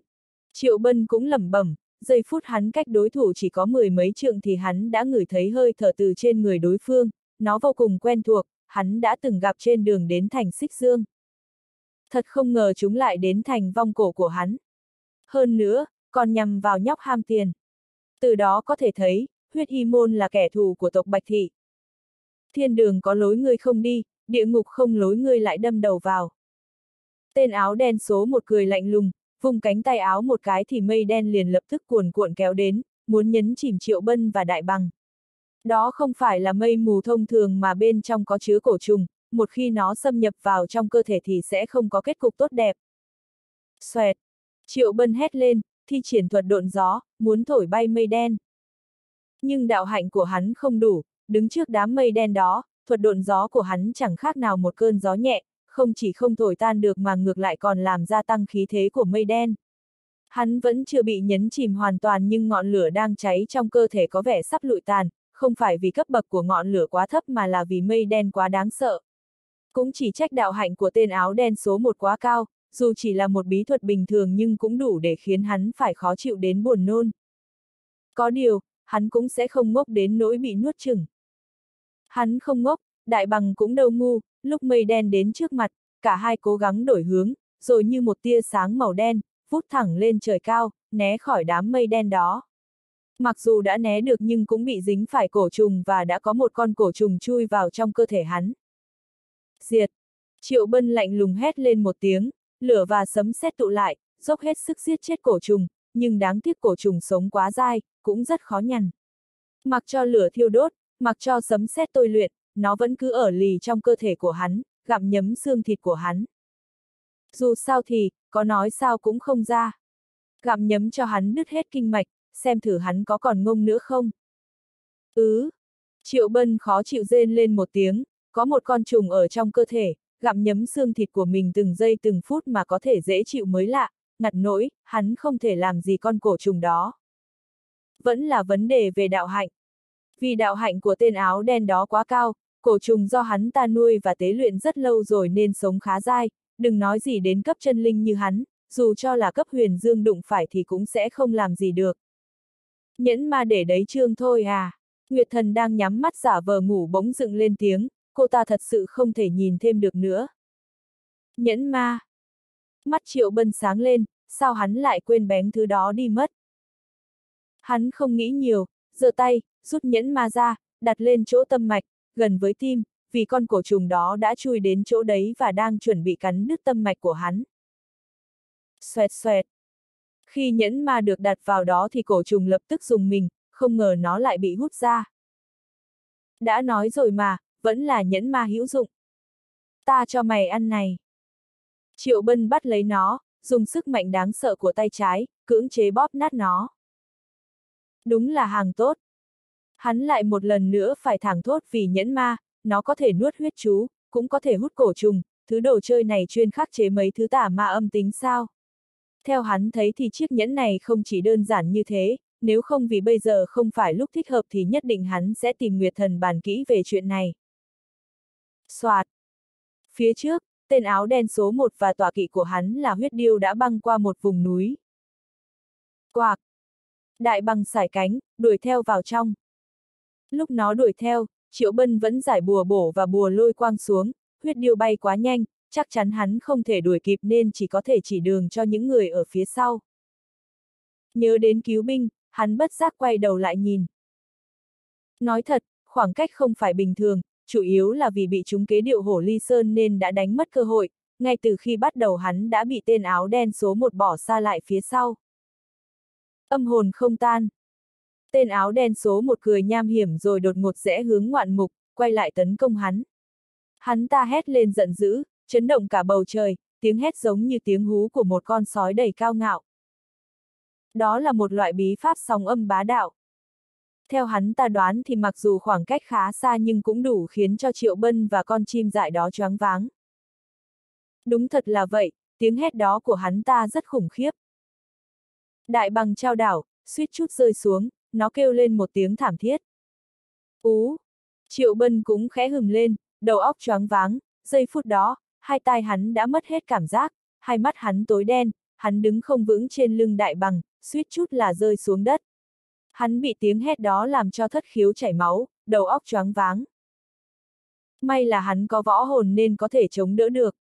Triệu bân cũng lẩm bẩm, giây phút hắn cách đối thủ chỉ có mười mấy trượng thì hắn đã ngửi thấy hơi thở từ trên người đối phương, nó vô cùng quen thuộc, hắn đã từng gặp trên đường đến thành xích dương. Thật không ngờ chúng lại đến thành vong cổ của hắn. Hơn nữa, còn nhằm vào nhóc ham tiền. Từ đó có thể thấy, huyết y môn là kẻ thù của tộc Bạch Thị. Thiên đường có lối ngươi không đi, địa ngục không lối ngươi lại đâm đầu vào. Tên áo đen số một cười lạnh lùng, vùng cánh tay áo một cái thì mây đen liền lập tức cuồn cuộn kéo đến, muốn nhấn chìm Triệu Bân và Đại Bằng. Đó không phải là mây mù thông thường mà bên trong có chứa cổ trùng, một khi nó xâm nhập vào trong cơ thể thì sẽ không có kết cục tốt đẹp. Xoẹt! Triệu Bân hét lên, thi triển thuật độn gió, muốn thổi bay mây đen. Nhưng đạo hạnh của hắn không đủ, đứng trước đám mây đen đó, thuật độn gió của hắn chẳng khác nào một cơn gió nhẹ, không chỉ không thổi tan được mà ngược lại còn làm gia tăng khí thế của mây đen. Hắn vẫn chưa bị nhấn chìm hoàn toàn nhưng ngọn lửa đang cháy trong cơ thể có vẻ sắp lụi tàn, không phải vì cấp bậc của ngọn lửa quá thấp mà là vì mây đen quá đáng sợ. Cũng chỉ trách đạo hạnh của tên áo đen số một quá cao, dù chỉ là một bí thuật bình thường nhưng cũng đủ để khiến hắn phải khó chịu đến buồn nôn. Có điều, hắn cũng sẽ không ngốc đến nỗi bị nuốt chừng. Hắn không ngốc, đại bằng cũng đâu ngu, lúc mây đen đến trước mặt, cả hai cố gắng đổi hướng, rồi như một tia sáng màu đen, vút thẳng lên trời cao, né khỏi đám mây đen đó. Mặc dù đã né được nhưng cũng bị dính phải cổ trùng và đã có một con cổ trùng chui vào trong cơ thể hắn. Diệt! Triệu Bân lạnh lùng hét lên một tiếng, lửa và sấm sét tụ lại, dốc hết sức giết chết cổ trùng, nhưng đáng tiếc cổ trùng sống quá dai, cũng rất khó nhằn. Mặc cho lửa thiêu đốt, mặc cho sấm sét tôi luyện, nó vẫn cứ ở lì trong cơ thể của hắn, gặm nhấm xương thịt của hắn. Dù sao thì, có nói sao cũng không ra. Gặm nhấm cho hắn đứt hết kinh mạch, xem thử hắn có còn ngông nữa không. Ừ. Triệu Bân khó chịu rên lên một tiếng, có một con trùng ở trong cơ thể, gặm nhấm xương thịt của mình từng giây từng phút mà có thể dễ chịu mới lạ, ngặt nỗi, hắn không thể làm gì con cổ trùng đó. Vẫn là vấn đề về đạo hạnh. Vì đạo hạnh của tên áo đen đó quá cao, cổ trùng do hắn ta nuôi và tế luyện rất lâu rồi nên sống khá dai, đừng nói gì đến cấp chân linh như hắn, dù cho là cấp huyền dương đụng phải thì cũng sẽ không làm gì được. Nhẫn ma để đấy trương thôi à. Nguyệt thần đang nhắm mắt giả vờ ngủ bỗng dựng lên tiếng, cô ta thật sự không thể nhìn thêm được nữa. Nhẫn ma. Mắt triệu bân sáng lên, sao hắn lại quên bén thứ đó đi mất. Hắn không nghĩ nhiều, giơ tay, rút nhẫn ma ra, đặt lên chỗ tâm mạch, gần với tim, vì con cổ trùng đó đã chui đến chỗ đấy và đang chuẩn bị cắn đứt tâm mạch của hắn. Xoẹt xoẹt. Khi nhẫn ma được đặt vào đó thì cổ trùng lập tức dùng mình, không ngờ nó lại bị hút ra. Đã nói rồi mà, vẫn là nhẫn ma hữu dụng. Ta cho mày ăn này. Triệu Bân bắt lấy nó, dùng sức mạnh đáng sợ của tay trái, cưỡng chế bóp nát nó. Đúng là hàng tốt. Hắn lại một lần nữa phải thẳng thốt vì nhẫn ma, nó có thể nuốt huyết chú, cũng có thể hút cổ trùng, thứ đồ chơi này chuyên khắc chế mấy thứ tả ma âm tính sao. Theo hắn thấy thì chiếc nhẫn này không chỉ đơn giản như thế, nếu không vì bây giờ không phải lúc thích hợp thì nhất định hắn sẽ tìm Nguyệt Thần bàn kỹ về chuyện này. Soạt. Phía trước, tên áo đen số 1 và tọa kỵ của hắn là huyết điêu đã băng qua một vùng núi. Quạc. Đại bằng sải cánh, đuổi theo vào trong. Lúc nó đuổi theo, Triệu Bân vẫn giải bùa bổ và bùa lôi quang xuống, huyết điêu bay quá nhanh, chắc chắn hắn không thể đuổi kịp nên chỉ có thể chỉ đường cho những người ở phía sau. Nhớ đến cứu binh, hắn bất giác quay đầu lại nhìn. Nói thật, khoảng cách không phải bình thường, chủ yếu là vì bị chúng kế điệu hổ ly sơn nên đã đánh mất cơ hội, ngay từ khi bắt đầu hắn đã bị tên áo đen số một bỏ xa lại phía sau. Âm hồn không tan. Tên áo đen số một cười nham hiểm rồi đột ngột rẽ hướng ngoạn mục, quay lại tấn công hắn. Hắn ta hét lên giận dữ, chấn động cả bầu trời, tiếng hét giống như tiếng hú của một con sói đầy cao ngạo. Đó là một loại bí pháp sóng âm bá đạo. Theo hắn ta đoán thì mặc dù khoảng cách khá xa nhưng cũng đủ khiến cho Triệu Bân và con chim dại đó choáng váng. Đúng thật là vậy, tiếng hét đó của hắn ta rất khủng khiếp. Đại bằng trao đảo, suýt chút rơi xuống, nó kêu lên một tiếng thảm thiết. Ú! Triệu Bân cũng khẽ hừng lên, đầu óc choáng váng, giây phút đó, hai tai hắn đã mất hết cảm giác, hai mắt hắn tối đen, hắn đứng không vững trên lưng đại bằng, suýt chút là rơi xuống đất. Hắn bị tiếng hét đó làm cho thất khiếu chảy máu, đầu óc choáng váng. May là hắn có võ hồn nên có thể chống đỡ được.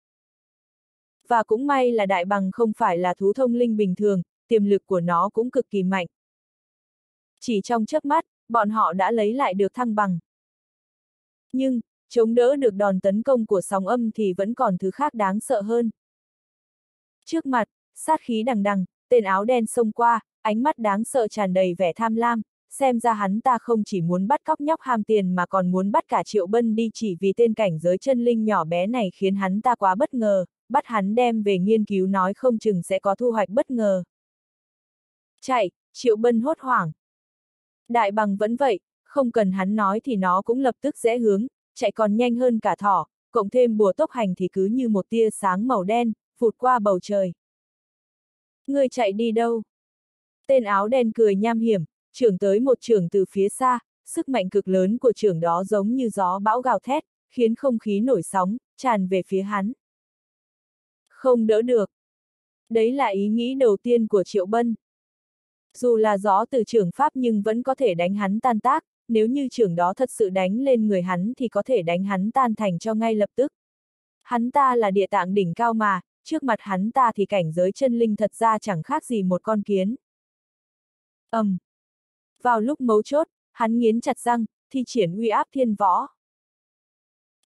Và cũng may là đại bằng không phải là thú thông linh bình thường, tiềm lực của nó cũng cực kỳ mạnh. Chỉ trong chớp mắt, bọn họ đã lấy lại được thăng bằng. Nhưng, chống đỡ được đòn tấn công của sóng âm thì vẫn còn thứ khác đáng sợ hơn. Trước mặt, sát khí đằng đằng, tên áo đen xông qua, ánh mắt đáng sợ tràn đầy vẻ tham lam, xem ra hắn ta không chỉ muốn bắt cóc nhóc ham tiền mà còn muốn bắt cả Triệu Bân đi chỉ vì tên cảnh giới chân linh nhỏ bé này khiến hắn ta quá bất ngờ, bắt hắn đem về nghiên cứu nói không chừng sẽ có thu hoạch bất ngờ. Chạy, Triệu Bân hốt hoảng. Đại bằng vẫn vậy, không cần hắn nói thì nó cũng lập tức rẽ hướng, chạy còn nhanh hơn cả thỏ, cộng thêm bùa tốc hành thì cứ như một tia sáng màu đen, vụt qua bầu trời. Người chạy đi đâu? Tên áo đen cười nham hiểm, trưởng tới một trưởng từ phía xa, sức mạnh cực lớn của trưởng đó giống như gió bão gào thét, khiến không khí nổi sóng, tràn về phía hắn. Không đỡ được. Đấy là ý nghĩ đầu tiên của Triệu Bân. Dù là gió từ trưởng Pháp nhưng vẫn có thể đánh hắn tan tác, nếu như trưởng đó thật sự đánh lên người hắn thì có thể đánh hắn tan thành cho ngay lập tức. Hắn ta là địa tạng đỉnh cao mà, trước mặt hắn ta thì cảnh giới chân linh thật ra chẳng khác gì một con kiến. ầm, um. Vào lúc mấu chốt, hắn nghiến chặt răng, thi triển uy áp thiên võ.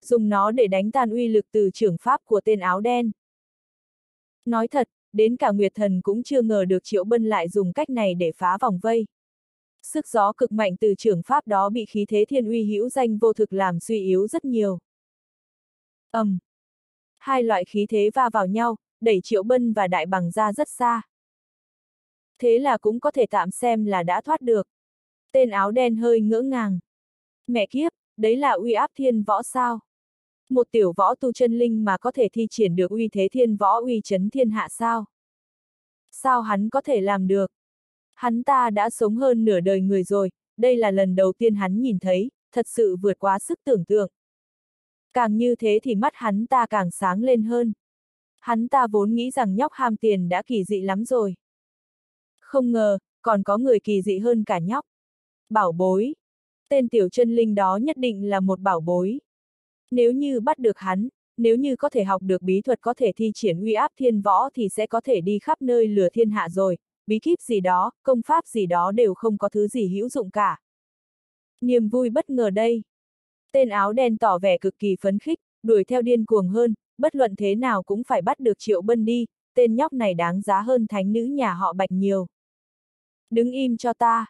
Dùng nó để đánh tan uy lực từ trưởng pháp của tên áo đen. Nói thật, đến cả Nguyệt Thần cũng chưa ngờ được Triệu Bân lại dùng cách này để phá vòng vây. Sức gió cực mạnh từ trưởng pháp đó bị khí thế thiên uy hữu danh vô thực làm suy yếu rất nhiều. ầm, um. Hai loại khí thế va vào nhau, đẩy Triệu Bân và Đại Bằng ra rất xa. Thế là cũng có thể tạm xem là đã thoát được. Tên áo đen hơi ngỡ ngàng. Mẹ kiếp, đấy là uy áp thiên võ sao? Một tiểu võ tu chân linh mà có thể thi triển được uy thế thiên võ uy chấn thiên hạ sao? Sao hắn có thể làm được? Hắn ta đã sống hơn nửa đời người rồi, đây là lần đầu tiên hắn nhìn thấy, thật sự vượt quá sức tưởng tượng. Càng như thế thì mắt hắn ta càng sáng lên hơn. Hắn ta vốn nghĩ rằng nhóc ham tiền đã kỳ dị lắm rồi. Không ngờ, còn có người kỳ dị hơn cả nhóc. Bảo bối. Tên tiểu chân linh đó nhất định là một bảo bối. Nếu như bắt được hắn, nếu như có thể học được bí thuật có thể thi triển uy áp thiên võ thì sẽ có thể đi khắp nơi lừa thiên hạ rồi, bí kíp gì đó, công pháp gì đó đều không có thứ gì hữu dụng cả. Niềm vui bất ngờ đây. Tên áo đen tỏ vẻ cực kỳ phấn khích, đuổi theo điên cuồng hơn, bất luận thế nào cũng phải bắt được Triệu Bân đi, tên nhóc này đáng giá hơn thánh nữ nhà họ Bạch nhiều. Đứng im cho ta.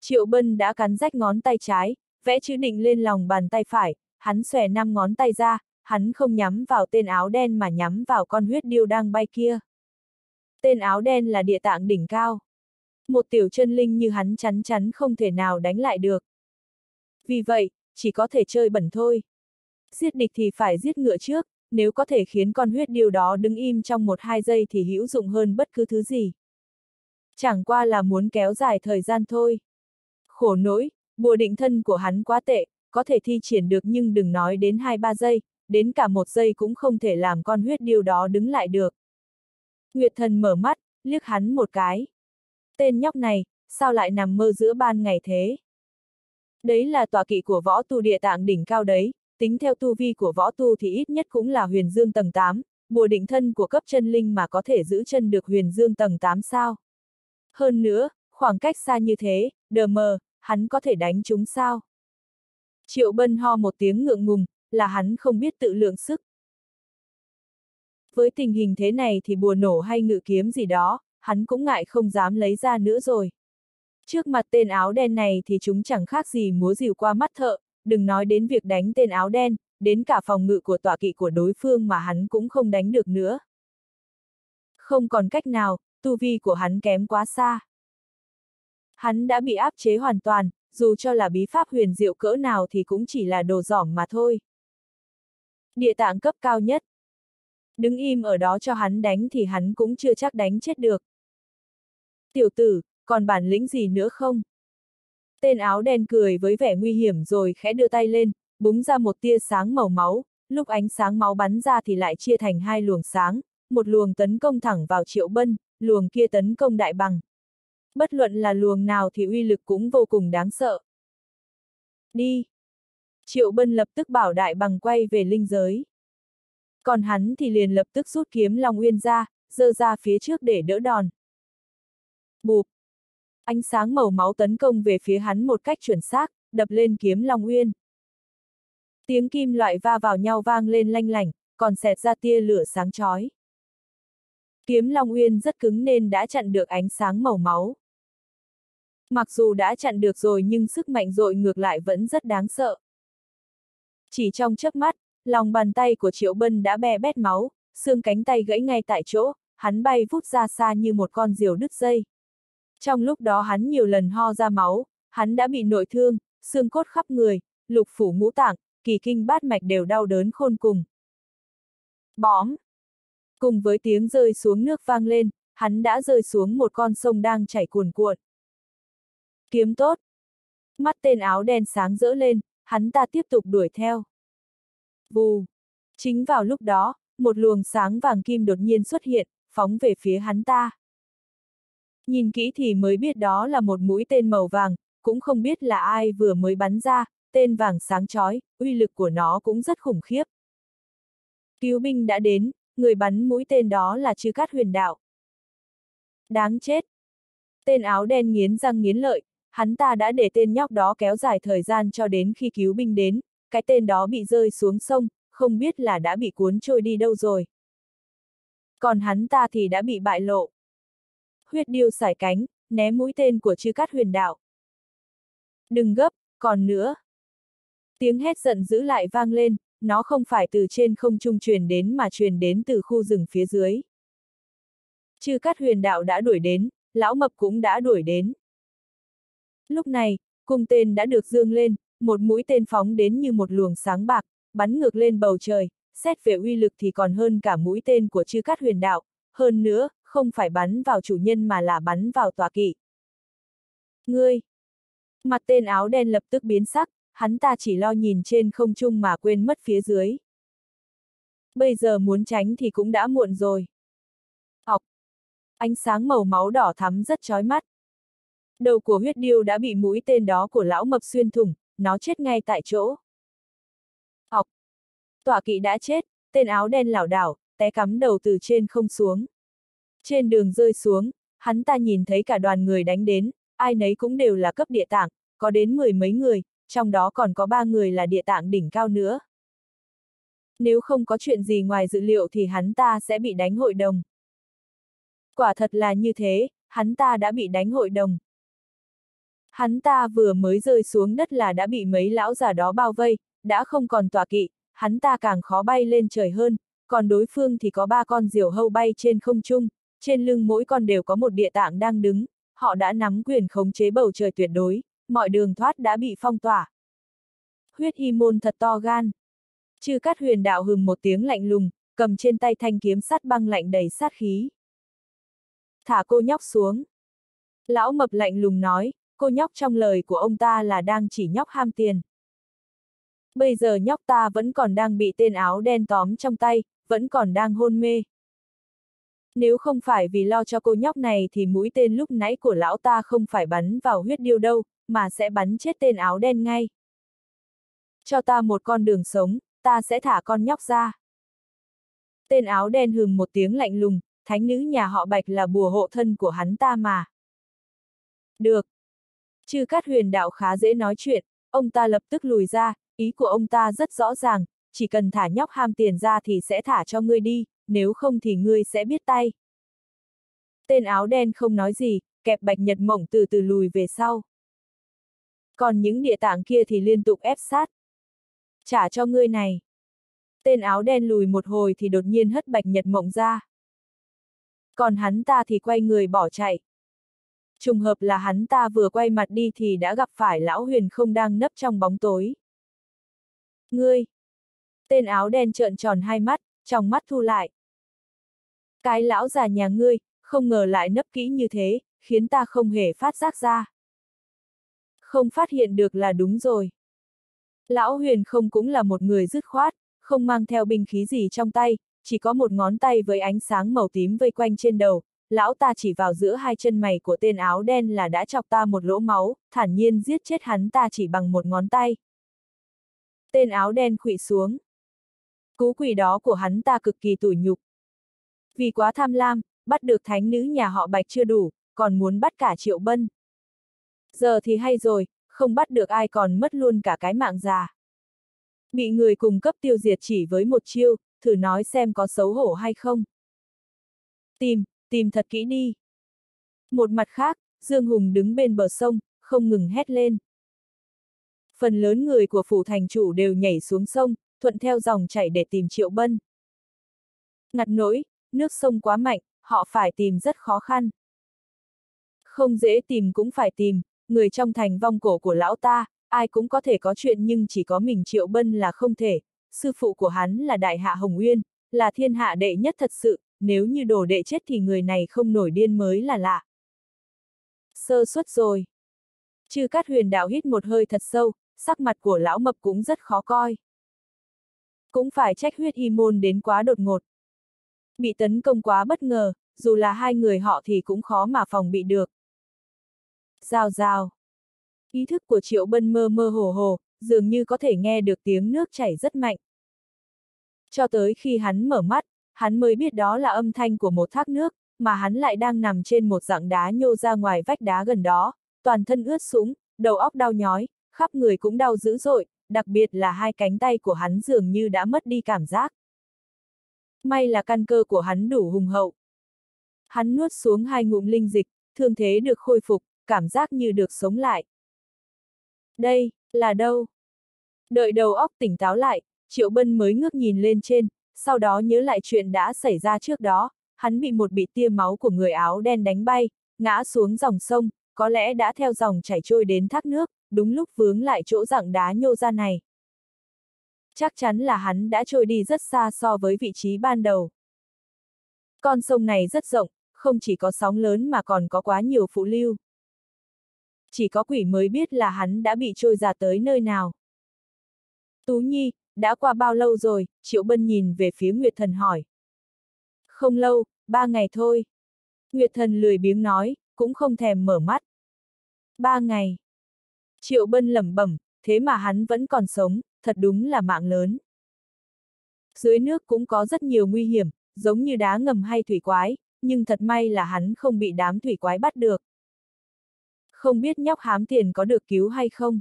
Triệu Bân đã cắn rách ngón tay trái, vẽ chữ định lên lòng bàn tay phải, hắn xòe năm ngón tay ra, hắn không nhắm vào tên áo đen mà nhắm vào con huyết điêu đang bay kia. Tên áo đen là địa tạng đỉnh cao. Một tiểu chân linh như hắn chắn chắn không thể nào đánh lại được. Vì vậy, chỉ có thể chơi bẩn thôi. Giết địch thì phải giết ngựa trước, nếu có thể khiến con huyết điêu đó đứng im trong một hai giây thì hữu dụng hơn bất cứ thứ gì. Chẳng qua là muốn kéo dài thời gian thôi. Khổ nỗi, bùa định thân của hắn quá tệ, có thể thi triển được nhưng đừng nói đến hai ba giây, đến cả một giây cũng không thể làm con huyết điêu đó đứng lại được. Nguyệt thần mở mắt, liếc hắn một cái. Tên nhóc này, sao lại nằm mơ giữa ban ngày thế? Đấy là tòa kỵ của võ tu địa tạng đỉnh cao đấy, tính theo tu vi của võ tu thì ít nhất cũng là huyền dương tầng 8, bùa định thân của cấp chân linh mà có thể giữ chân được huyền dương tầng 8 sao. Hơn nữa, khoảng cách xa như thế, đờ mờ, hắn có thể đánh chúng sao? Triệu bân ho một tiếng ngượng ngùng, là hắn không biết tự lượng sức. Với tình hình thế này thì bùa nổ hay ngự kiếm gì đó, hắn cũng ngại không dám lấy ra nữa rồi. Trước mặt tên áo đen này thì chúng chẳng khác gì múa dìu qua mắt thợ, đừng nói đến việc đánh tên áo đen, đến cả phòng ngự của tọa kỵ của đối phương mà hắn cũng không đánh được nữa. Không còn cách nào, tu vi của hắn kém quá xa. Hắn đã bị áp chế hoàn toàn, dù cho là bí pháp huyền diệu cỡ nào thì cũng chỉ là đồ giỏm mà thôi. Địa tạng cấp cao nhất. Đứng im ở đó cho hắn đánh thì hắn cũng chưa chắc đánh chết được. Tiểu tử, còn bản lĩnh gì nữa không? Tên áo đen cười với vẻ nguy hiểm rồi khẽ đưa tay lên, búng ra một tia sáng màu máu, lúc ánh sáng máu bắn ra thì lại chia thành hai luồng sáng, một luồng tấn công thẳng vào triệu bân, luồng kia tấn công đại bằng. Bất luận là luồng nào thì uy lực cũng vô cùng đáng sợ. Đi! Triệu bân lập tức bảo đại bằng quay về linh giới. Còn hắn thì liền lập tức rút kiếm Long Uyên ra, dơ ra phía trước để đỡ đòn. Bụp! Ánh sáng màu máu tấn công về phía hắn một cách chuẩn xác, đập lên kiếm Long Uyên. Tiếng kim loại va vào nhau vang lên lanh lảnh, còn xẹt ra tia lửa sáng chói. Kiếm Long Uyên rất cứng nên đã chặn được ánh sáng màu máu. Mặc dù đã chặn được rồi nhưng sức mạnh dội ngược lại vẫn rất đáng sợ. Chỉ trong chớp mắt, lòng bàn tay của Triệu Bân đã bè bét máu, xương cánh tay gãy ngay tại chỗ, hắn bay vút ra xa như một con diều đứt dây. Trong lúc đó hắn nhiều lần ho ra máu, hắn đã bị nội thương, xương cốt khắp người, lục phủ ngũ tạng, kỳ kinh bát mạch đều đau đớn khôn cùng. Bóm! Cùng với tiếng rơi xuống nước vang lên, hắn đã rơi xuống một con sông đang chảy cuồn cuộn. Kiếm tốt! Mắt tên áo đen sáng rỡ lên, hắn ta tiếp tục đuổi theo. Vù! Chính vào lúc đó, một luồng sáng vàng kim đột nhiên xuất hiện, phóng về phía hắn ta. Nhìn kỹ thì mới biết đó là một mũi tên màu vàng, cũng không biết là ai vừa mới bắn ra, tên vàng sáng chói, uy lực của nó cũng rất khủng khiếp. Cứu binh đã đến, người bắn mũi tên đó là chư cát huyền đạo. Đáng chết! Tên áo đen nghiến răng nghiến lợi, hắn ta đã để tên nhóc đó kéo dài thời gian cho đến khi cứu binh đến, cái tên đó bị rơi xuống sông, không biết là đã bị cuốn trôi đi đâu rồi. Còn hắn ta thì đã bị bại lộ huyết điêu sải cánh, né mũi tên của chư cát huyền đạo. Đừng gấp, còn nữa. Tiếng hét giận dữ lại vang lên, nó không phải từ trên không trung truyền đến mà truyền đến từ khu rừng phía dưới. Chư cát huyền đạo đã đuổi đến, lão mập cũng đã đuổi đến. Lúc này, cung tên đã được dương lên, một mũi tên phóng đến như một luồng sáng bạc, bắn ngược lên bầu trời, xét về uy lực thì còn hơn cả mũi tên của chư cát huyền đạo, hơn nữa, không phải bắn vào chủ nhân mà là bắn vào tòa kỵ. Ngươi! Mặt tên áo đen lập tức biến sắc, hắn ta chỉ lo nhìn trên không trung mà quên mất phía dưới. Bây giờ muốn tránh thì cũng đã muộn rồi. Học! Ánh sáng màu máu đỏ thắm rất chói mắt. Đầu của huyết điêu đã bị mũi tên đó của lão mập xuyên thủng, nó chết ngay tại chỗ. Học! Tọa kỵ đã chết, tên áo đen lảo đảo, té cắm đầu từ trên không xuống. Trên đường rơi xuống, hắn ta nhìn thấy cả đoàn người đánh đến, ai nấy cũng đều là cấp địa tạng, có đến mười mấy người, trong đó còn có ba người là địa tạng đỉnh cao nữa. Nếu không có chuyện gì ngoài dự liệu thì hắn ta sẽ bị đánh hội đồng. Quả thật là như thế, hắn ta đã bị đánh hội đồng. Hắn ta vừa mới rơi xuống đất là đã bị mấy lão già đó bao vây, đã không còn tòa kỵ, hắn ta càng khó bay lên trời hơn, còn đối phương thì có ba con diều hâu bay trên không trung, trên lưng mỗi con đều có một địa tạng đang đứng, họ đã nắm quyền khống chế bầu trời tuyệt đối, mọi đường thoát đã bị phong tỏa. Huyết y môn thật to gan. Chư cát huyền đạo hừng một tiếng lạnh lùng, cầm trên tay thanh kiếm sắt băng lạnh đầy sát khí. Thả cô nhóc xuống. Lão mập lạnh lùng nói, cô nhóc trong lời của ông ta là đang chỉ nhóc ham tiền. Bây giờ nhóc ta vẫn còn đang bị tên áo đen tóm trong tay, vẫn còn đang hôn mê. Nếu không phải vì lo cho cô nhóc này thì mũi tên lúc nãy của lão ta không phải bắn vào huyết điêu đâu, mà sẽ bắn chết tên áo đen ngay. Cho ta một con đường sống, ta sẽ thả con nhóc ra. Tên áo đen hừng một tiếng lạnh lùng, thánh nữ nhà họ Bạch là bùa hộ thân của hắn ta mà. Được. Chư cát huyền đạo khá dễ nói chuyện, ông ta lập tức lùi ra, ý của ông ta rất rõ ràng, chỉ cần thả nhóc ham tiền ra thì sẽ thả cho ngươi đi, nếu không thì ngươi sẽ biết tay. Tên áo đen không nói gì, kẹp bạch nhật mộng từ từ lùi về sau. Còn những địa tạng kia thì liên tục ép sát. Trả cho ngươi này. Tên áo đen lùi một hồi thì đột nhiên hất bạch nhật mộng ra. Còn hắn ta thì quay người bỏ chạy. Trùng hợp là hắn ta vừa quay mặt đi thì đã gặp phải lão huyền không đang nấp trong bóng tối. Ngươi! Tên áo đen trợn tròn hai mắt, trong mắt thu lại. Cái lão già nhà ngươi, không ngờ lại nấp kỹ như thế, khiến ta không hề phát giác ra. Không phát hiện được là đúng rồi. Lão huyền không cũng là một người dứt khoát, không mang theo binh khí gì trong tay, chỉ có một ngón tay với ánh sáng màu tím vây quanh trên đầu, lão ta chỉ vào giữa hai chân mày của tên áo đen là đã chọc ta một lỗ máu, thản nhiên giết chết hắn ta chỉ bằng một ngón tay. Tên áo đen khụy xuống. Cú quỷ đó của hắn ta cực kỳ tủi nhục. Vì quá tham lam, bắt được thánh nữ nhà họ Bạch chưa đủ, còn muốn bắt cả Triệu Bân. Giờ thì hay rồi, không bắt được ai còn mất luôn cả cái mạng già. Bị người cùng cấp tiêu diệt chỉ với một chiêu, thử nói xem có xấu hổ hay không. Tìm, tìm thật kỹ đi. Một mặt khác, Dương Hùng đứng bên bờ sông, không ngừng hét lên. Phần lớn người của phủ thành chủ đều nhảy xuống sông, thuận theo dòng chảy để tìm Triệu Bân. Ngặt nỗi, nước sông quá mạnh, họ phải tìm rất khó khăn. Không dễ tìm cũng phải tìm, người trong thành vong cổ của lão ta, ai cũng có thể có chuyện nhưng chỉ có mình Triệu Bân là không thể, sư phụ của hắn là Đại Hạ Hồng Uyên, là thiên hạ đệ nhất thật sự, nếu như đồ đệ chết thì người này không nổi điên mới là lạ. Sơ suất rồi. Chư Cát Huyền Đạo hít một hơi thật sâu, sắc mặt của lão mập cũng rất khó coi. Cũng phải trách huyết y môn đến quá đột ngột. Bị tấn công quá bất ngờ, dù là hai người họ thì cũng khó mà phòng bị được. Rào rào. Ý thức của Triệu Bân mơ mơ hồ hồ, dường như có thể nghe được tiếng nước chảy rất mạnh. Cho tới khi hắn mở mắt, hắn mới biết đó là âm thanh của một thác nước, mà hắn lại đang nằm trên một dạng đá nhô ra ngoài vách đá gần đó, toàn thân ướt sũng, đầu óc đau nhói, khắp người cũng đau dữ dội, đặc biệt là hai cánh tay của hắn dường như đã mất đi cảm giác. May là căn cơ của hắn đủ hùng hậu. Hắn nuốt xuống hai ngụm linh dịch, thương thế được khôi phục, cảm giác như được sống lại. Đây, là đâu? Đợi đầu óc tỉnh táo lại, Triệu Bân mới ngước nhìn lên trên, sau đó nhớ lại chuyện đã xảy ra trước đó, hắn bị một bị tia máu của người áo đen đánh bay, ngã xuống dòng sông, có lẽ đã theo dòng chảy trôi đến thác nước, đúng lúc vướng lại chỗ rặng đá nhô ra này. Chắc chắn là hắn đã trôi đi rất xa so với vị trí ban đầu. Con sông này rất rộng, không chỉ có sóng lớn mà còn có quá nhiều phụ lưu. Chỉ có quỷ mới biết là hắn đã bị trôi ra tới nơi nào. Tú Nhi, đã qua bao lâu rồi? Triệu Bân nhìn về phía Nguyệt Thần hỏi. Không lâu, ba ngày thôi. Nguyệt Thần lười biếng nói, cũng không thèm mở mắt. Ba ngày. Triệu Bân lẩm bẩm, thế mà hắn vẫn còn sống, thật đúng là mạng lớn. Dưới nước cũng có rất nhiều nguy hiểm, giống như đá ngầm hay thủy quái, nhưng thật may là hắn không bị đám thủy quái bắt được. Không biết nhóc hám tiền có được cứu hay không?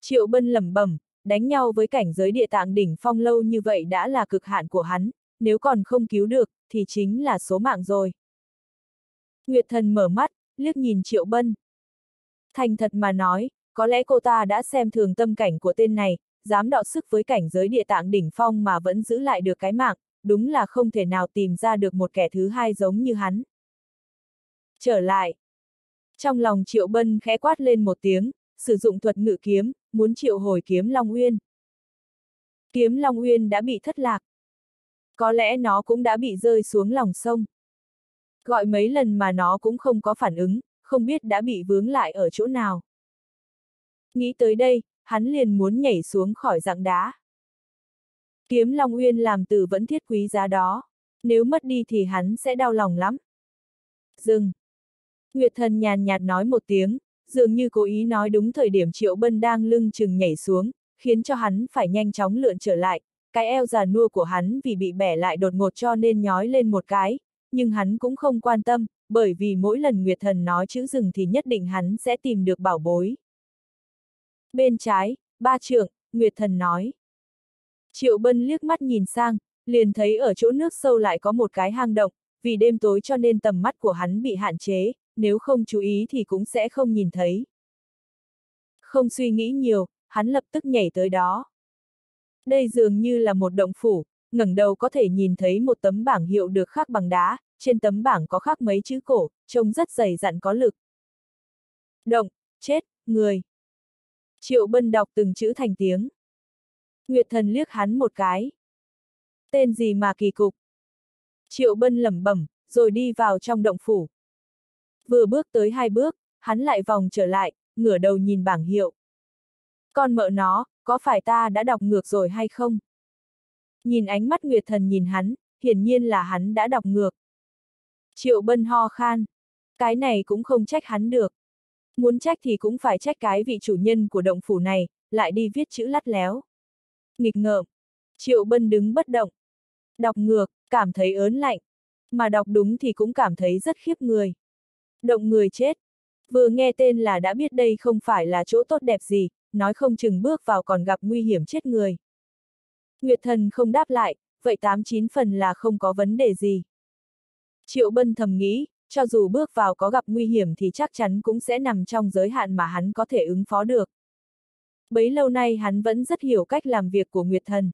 Triệu Bân lẩm bẩm, đánh nhau với cảnh giới địa tạng đỉnh phong lâu như vậy đã là cực hạn của hắn, nếu còn không cứu được, thì chính là số mạng rồi. Nguyệt thần mở mắt, liếc nhìn Triệu Bân. Thành thật mà nói, có lẽ cô ta đã xem thường tâm cảnh của tên này, dám đọ sức với cảnh giới địa tạng đỉnh phong mà vẫn giữ lại được cái mạng, đúng là không thể nào tìm ra được một kẻ thứ hai giống như hắn. Trở lại. Trong lòng Triệu Bân khẽ quát lên một tiếng, sử dụng thuật ngự kiếm, muốn triệu hồi kiếm Long Uyên. Kiếm Long Uyên đã bị thất lạc. Có lẽ nó cũng đã bị rơi xuống lòng sông. Gọi mấy lần mà nó cũng không có phản ứng, không biết đã bị vướng lại ở chỗ nào. Nghĩ tới đây, hắn liền muốn nhảy xuống khỏi dạng đá. Kiếm Long Uyên làm từ vẫn thiết quý giá đó. Nếu mất đi thì hắn sẽ đau lòng lắm. Dừng. Nguyệt thần nhàn nhạt nói một tiếng, dường như cố ý nói đúng thời điểm Triệu Bân đang lưng chừng nhảy xuống, khiến cho hắn phải nhanh chóng lượn trở lại, cái eo già nua của hắn vì bị bẻ lại đột ngột cho nên nhói lên một cái, nhưng hắn cũng không quan tâm, bởi vì mỗi lần Nguyệt Thần nói chữ rừng thì nhất định hắn sẽ tìm được bảo bối. Bên trái, ba trượng, Nguyệt Thần nói. Triệu Bân liếc mắt nhìn sang, liền thấy ở chỗ nước sâu lại có một cái hang động, vì đêm tối cho nên tầm mắt của hắn bị hạn chế, nếu không chú ý thì cũng sẽ không nhìn thấy. Không suy nghĩ nhiều, hắn lập tức nhảy tới đó. Đây dường như là một động phủ, ngẩng đầu có thể nhìn thấy một tấm bảng hiệu được khắc bằng đá, trên tấm bảng có khắc mấy chữ cổ, trông rất dày dặn có lực. Động, chết, người. Triệu Bân đọc từng chữ thành tiếng. Nguyệt thần liếc hắn một cái. Tên gì mà kỳ cục? Triệu Bân lẩm bẩm, rồi đi vào trong động phủ. Vừa bước tới hai bước, hắn lại vòng trở lại, ngửa đầu nhìn bảng hiệu. Con mợ nó, có phải ta đã đọc ngược rồi hay không? Nhìn ánh mắt Nguyệt Thần nhìn hắn, hiển nhiên là hắn đã đọc ngược. Triệu Bân ho khan. Cái này cũng không trách hắn được. Muốn trách thì cũng phải trách cái vị chủ nhân của động phủ này, lại đi viết chữ lắt léo. Nghịch ngợm. Triệu Bân đứng bất động. Đọc ngược, cảm thấy ớn lạnh. Mà đọc đúng thì cũng cảm thấy rất khiếp người. Động người chết. Vừa nghe tên là đã biết đây không phải là chỗ tốt đẹp gì, nói không chừng bước vào còn gặp nguy hiểm chết người. Nguyệt thần không đáp lại, vậy tám chín phần là không có vấn đề gì. Triệu Bân thầm nghĩ, cho dù bước vào có gặp nguy hiểm thì chắc chắn cũng sẽ nằm trong giới hạn mà hắn có thể ứng phó được. Bấy lâu nay hắn vẫn rất hiểu cách làm việc của Nguyệt Thần.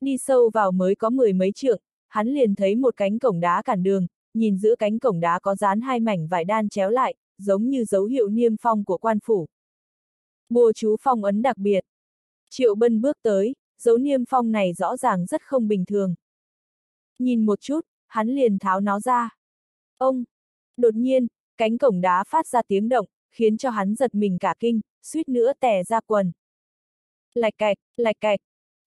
Đi sâu vào mới có mười mấy trượng, hắn liền thấy một cánh cổng đá cản đường, nhìn giữa cánh cổng đá có dán hai mảnh vải đan chéo lại, giống như dấu hiệu niêm phong của quan phủ. Bùa chú phong ấn đặc biệt. Triệu Bân bước tới, dấu niêm phong này rõ ràng rất không bình thường. Nhìn một chút, hắn liền tháo nó ra. Ông! Đột nhiên, cánh cổng đá phát ra tiếng động, khiến cho hắn giật mình cả kinh, suýt nữa tè ra quần. Lạch cạch, lạch cạch.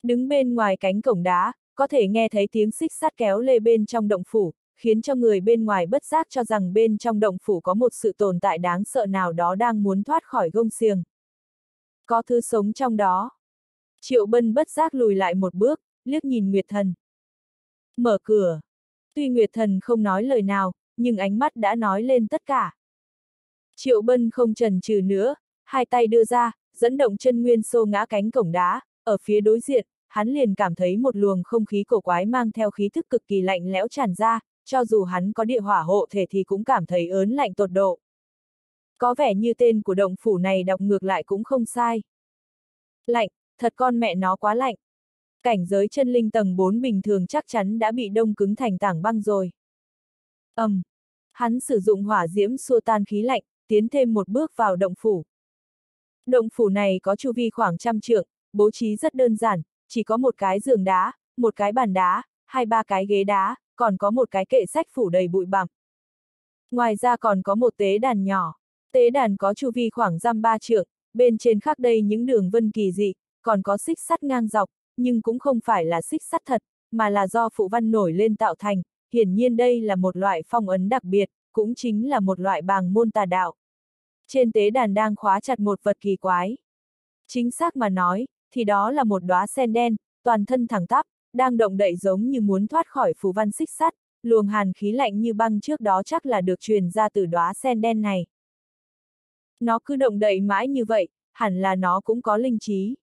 Đứng bên ngoài cánh cổng đá, có thể nghe thấy tiếng xích sắt kéo lê bên trong động phủ, khiến cho người bên ngoài bất giác cho rằng bên trong động phủ có một sự tồn tại đáng sợ nào đó đang muốn thoát khỏi gông xiềng. Có thứ sống trong đó. Triệu Bân bất giác lùi lại một bước, liếc nhìn Nguyệt Thần. Mở cửa. Tuy Nguyệt Thần không nói lời nào, nhưng ánh mắt đã nói lên tất cả. Triệu Bân không chần chừ nữa, hai tay đưa ra, dẫn động chân nguyên xô ngã cánh cổng đá, ở phía đối diện, hắn liền cảm thấy một luồng không khí cổ quái mang theo khí thức cực kỳ lạnh lẽo tràn ra, cho dù hắn có địa hỏa hộ thể thì cũng cảm thấy ớn lạnh tột độ. Có vẻ như tên của động phủ này đọc ngược lại cũng không sai. Lạnh, thật con mẹ nó quá lạnh. Cảnh giới chân linh tầng 4 bình thường chắc chắn đã bị đông cứng thành tảng băng rồi. ầm, um, hắn sử dụng hỏa diễm xua tan khí lạnh, tiến thêm một bước vào động phủ. Động phủ này có chu vi khoảng trăm trượng, bố trí rất đơn giản, chỉ có một cái giường đá, một cái bàn đá, hai ba cái ghế đá, còn có một cái kệ sách phủ đầy bụi bặm. Ngoài ra còn có một tế đàn nhỏ. Tế đàn có chu vi khoảng răm ba trượng, bên trên khắc đây những đường vân kỳ dị, còn có xích sắt ngang dọc, nhưng cũng không phải là xích sắt thật, mà là do phụ văn nổi lên tạo thành, hiển nhiên đây là một loại phong ấn đặc biệt, cũng chính là một loại bàng môn tà đạo. Trên tế đàn đang khóa chặt một vật kỳ quái. Chính xác mà nói, thì đó là một đóa sen đen, toàn thân thẳng tắp, đang động đậy giống như muốn thoát khỏi phù văn xích sắt, luồng hàn khí lạnh như băng trước đó chắc là được truyền ra từ đóa sen đen này. Nó cứ động đậy mãi như vậy, hẳn là nó cũng có linh trí.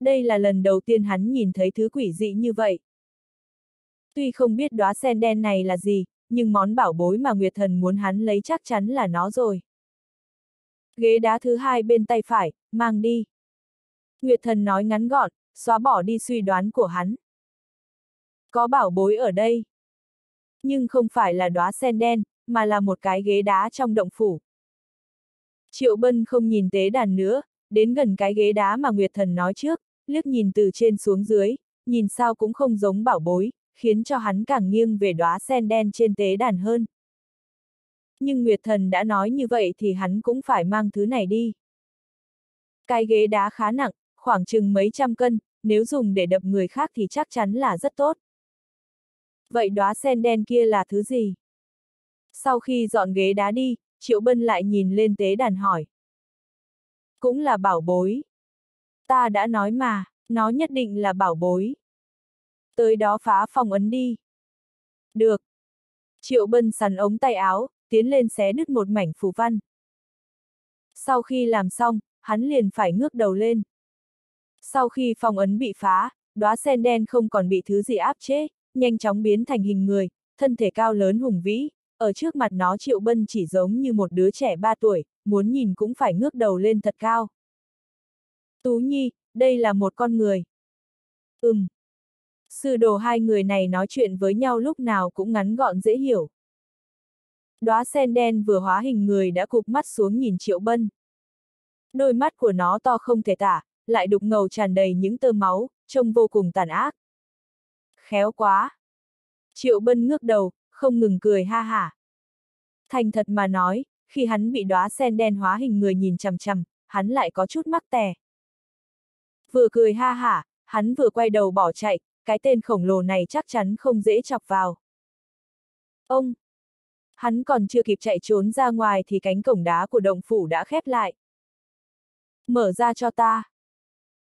Đây là lần đầu tiên hắn nhìn thấy thứ quỷ dị như vậy. Tuy không biết đóa sen đen này là gì, nhưng món bảo bối mà Nguyệt Thần muốn hắn lấy chắc chắn là nó rồi. Ghế đá thứ hai bên tay phải, mang đi. Nguyệt Thần nói ngắn gọn, xóa bỏ đi suy đoán của hắn. Có bảo bối ở đây. Nhưng không phải là đóa sen đen, mà là một cái ghế đá trong động phủ. Triệu Bân không nhìn tế đàn nữa, đến gần cái ghế đá mà Nguyệt Thần nói trước, liếc nhìn từ trên xuống dưới, nhìn sao cũng không giống bảo bối, khiến cho hắn càng nghiêng về đóa sen đen trên tế đàn hơn. Nhưng Nguyệt Thần đã nói như vậy thì hắn cũng phải mang thứ này đi. Cái ghế đá khá nặng, khoảng chừng mấy trăm cân, nếu dùng để đập người khác thì chắc chắn là rất tốt. Vậy đóa sen đen kia là thứ gì? Sau khi dọn ghế đá đi, Triệu Bân lại nhìn lên tế đàn hỏi. Cũng là bảo bối. Ta đã nói mà, nó nhất định là bảo bối. Tới đó phá phòng ấn đi. Được. Triệu Bân sắn ống tay áo, tiến lên xé đứt một mảnh phù văn. Sau khi làm xong, hắn liền phải ngước đầu lên. Sau khi phòng ấn bị phá, đóa sen đen không còn bị thứ gì áp chế, nhanh chóng biến thành hình người, thân thể cao lớn hùng vĩ, ở trước mặt nó Triệu Bân chỉ giống như một đứa trẻ 3 tuổi, muốn nhìn cũng phải ngước đầu lên thật cao. Tú Nhi, đây là một con người. Ừm. Sư đồ hai người này nói chuyện với nhau lúc nào cũng ngắn gọn dễ hiểu. Đóa sen đen vừa hóa hình người đã cụp mắt xuống nhìn Triệu Bân. Đôi mắt của nó to không thể tả, lại đục ngầu tràn đầy những tơ máu, trông vô cùng tàn ác. Khéo quá! Triệu Bân ngước đầu, không ngừng cười ha hả. Thành thật mà nói, khi hắn bị đóa sen đen hóa hình người nhìn chằm chằm, hắn lại có chút mắc tè. Vừa cười ha hả, hắn vừa quay đầu bỏ chạy, cái tên khổng lồ này chắc chắn không dễ chọc vào. Ông! Hắn còn chưa kịp chạy trốn ra ngoài thì cánh cổng đá của động phủ đã khép lại. Mở ra cho ta.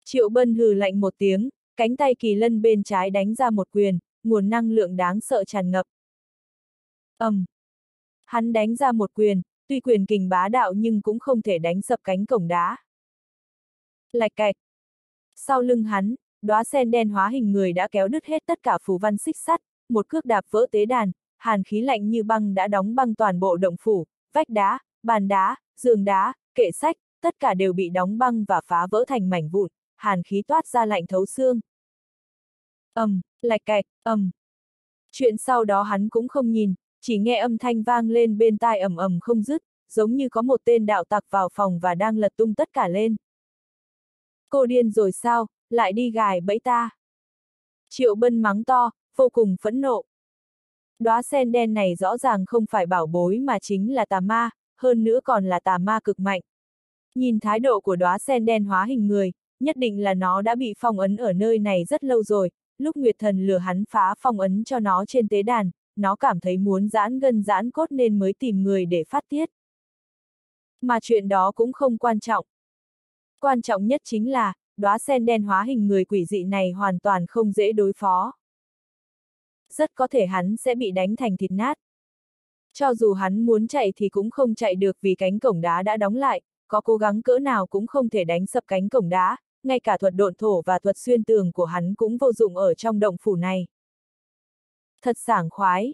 Triệu Bân hừ lạnh một tiếng, cánh tay kỳ lân bên trái đánh ra một quyền, nguồn năng lượng đáng sợ tràn ngập. ầm, um. Hắn đánh ra một quyền, tuy quyền kình bá đạo nhưng cũng không thể đánh sập cánh cổng đá. Lạch cạch. Sau lưng hắn, đóa sen đen hóa hình người đã kéo đứt hết tất cả phù văn xích sắt, một cước đạp vỡ tế đàn, hàn khí lạnh như băng đã đóng băng toàn bộ động phủ, vách đá, bàn đá, giường đá, kệ sách, tất cả đều bị đóng băng và phá vỡ thành mảnh vụn, hàn khí toát ra lạnh thấu xương. ầm, um, lạch cạch, ầm. Um. Chuyện sau đó hắn cũng không nhìn, chỉ nghe âm thanh vang lên bên tai ầm ầm không dứt, giống như có một tên đạo tặc vào phòng và đang lật tung tất cả lên. Cô điên rồi sao, lại đi gài bẫy ta. Triệu bân mắng to, vô cùng phẫn nộ. Đóa sen đen này rõ ràng không phải bảo bối mà chính là tà ma, hơn nữa còn là tà ma cực mạnh. Nhìn thái độ của đóa sen đen hóa hình người, nhất định là nó đã bị phong ấn ở nơi này rất lâu rồi, lúc Nguyệt Thần lừa hắn phá phong ấn cho nó trên tế đàn, nó cảm thấy muốn giãn gân giãn cốt nên mới tìm người để phát tiết. Mà chuyện đó cũng không quan trọng. Quan trọng nhất chính là, đóa sen đen hóa hình người quỷ dị này hoàn toàn không dễ đối phó. Rất có thể hắn sẽ bị đánh thành thịt nát. Cho dù hắn muốn chạy thì cũng không chạy được vì cánh cổng đá đã đóng lại, có cố gắng cỡ nào cũng không thể đánh sập cánh cổng đá, ngay cả thuật độn thổ và thuật xuyên tường của hắn cũng vô dụng ở trong động phủ này. Thật sảng khoái.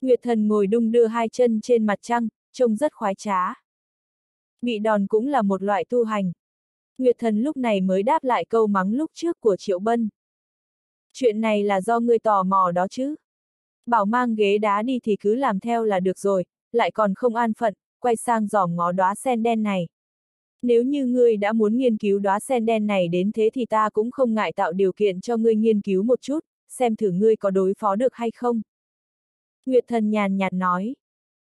Nguyệt thần ngồi đung đưa hai chân trên mặt trăng, trông rất khoái trá. Bị đòn cũng là một loại tu hành. Nguyệt thần lúc này mới đáp lại câu mắng lúc trước của Triệu Bân. Chuyện này là do ngươi tò mò đó chứ. Bảo mang ghế đá đi thì cứ làm theo là được rồi, lại còn không an phận, quay sang giòm ngó đóa sen đen này. Nếu như ngươi đã muốn nghiên cứu đóa sen đen này đến thế thì ta cũng không ngại tạo điều kiện cho ngươi nghiên cứu một chút, xem thử ngươi có đối phó được hay không. Nguyệt thần nhàn nhạt nói.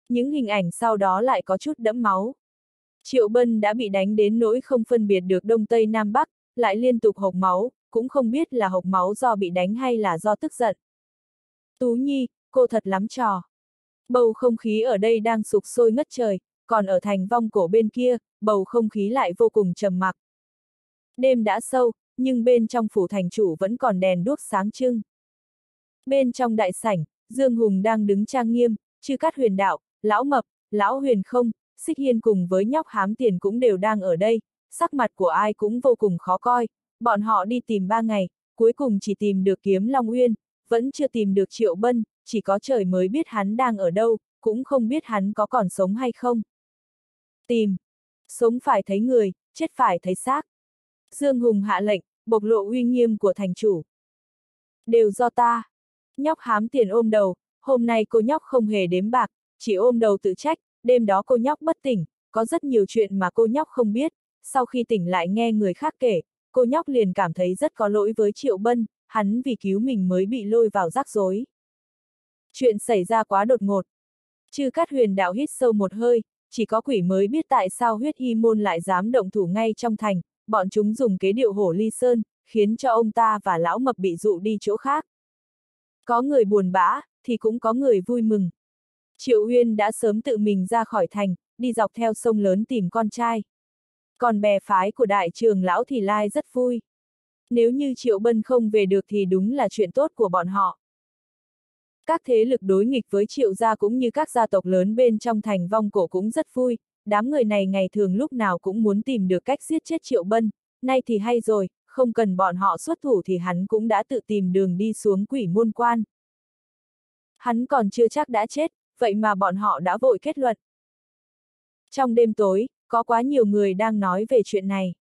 Những hình ảnh sau đó lại có chút đẫm máu. Triệu Bân đã bị đánh đến nỗi không phân biệt được Đông Tây Nam Bắc, lại liên tục hộc máu, cũng không biết là hộc máu do bị đánh hay là do tức giận. Tú Nhi, cô thật lắm trò. Bầu không khí ở đây đang sục sôi ngất trời, còn ở thành vong cổ bên kia, bầu không khí lại vô cùng trầm mặc. Đêm đã sâu, nhưng bên trong phủ thành chủ vẫn còn đèn đuốc sáng trưng. Bên trong đại sảnh, Dương Hùng đang đứng trang nghiêm, chư cát huyền đạo, lão mập, lão huyền không, xích hiên cùng với nhóc hám tiền cũng đều đang ở đây, sắc mặt của ai cũng vô cùng khó coi, bọn họ đi tìm ba ngày, cuối cùng chỉ tìm được kiếm Long Uyên, vẫn chưa tìm được Triệu Bân, chỉ có trời mới biết hắn đang ở đâu, cũng không biết hắn có còn sống hay không. Tìm. Sống phải thấy người, chết phải thấy xác. Dương Hùng hạ lệnh, bộc lộ uy nghiêm của thành chủ. Đều do ta. Nhóc hám tiền ôm đầu, hôm nay cô nhóc không hề đếm bạc, chỉ ôm đầu tự trách, đêm đó cô nhóc bất tỉnh, có rất nhiều chuyện mà cô nhóc không biết, sau khi tỉnh lại nghe người khác kể, cô nhóc liền cảm thấy rất có lỗi với Triệu Bân, hắn vì cứu mình mới bị lôi vào rắc rối. Chuyện xảy ra quá đột ngột. Chư cát huyền đạo hít sâu một hơi, chỉ có quỷ mới biết tại sao huyết hy môn lại dám động thủ ngay trong thành, bọn chúng dùng kế điệu hổ ly sơn, khiến cho ông ta và lão mập bị dụ đi chỗ khác. Có người buồn bã, thì cũng có người vui mừng. Triệu Uyên đã sớm tự mình ra khỏi thành, đi dọc theo sông lớn tìm con trai. Còn bè phái của đại trường lão thì lai rất vui. Nếu như Triệu Bân không về được thì đúng là chuyện tốt của bọn họ. Các thế lực đối nghịch với Triệu gia cũng như các gia tộc lớn bên trong thành vong cổ cũng rất vui, đám người này ngày thường lúc nào cũng muốn tìm được cách giết chết Triệu Bân, nay thì hay rồi, không cần bọn họ xuất thủ thì hắn cũng đã tự tìm đường đi xuống quỷ môn quan. Hắn còn chưa chắc đã chết, vậy mà bọn họ đã vội kết luận. Trong đêm tối, có quá nhiều người đang nói về chuyện này.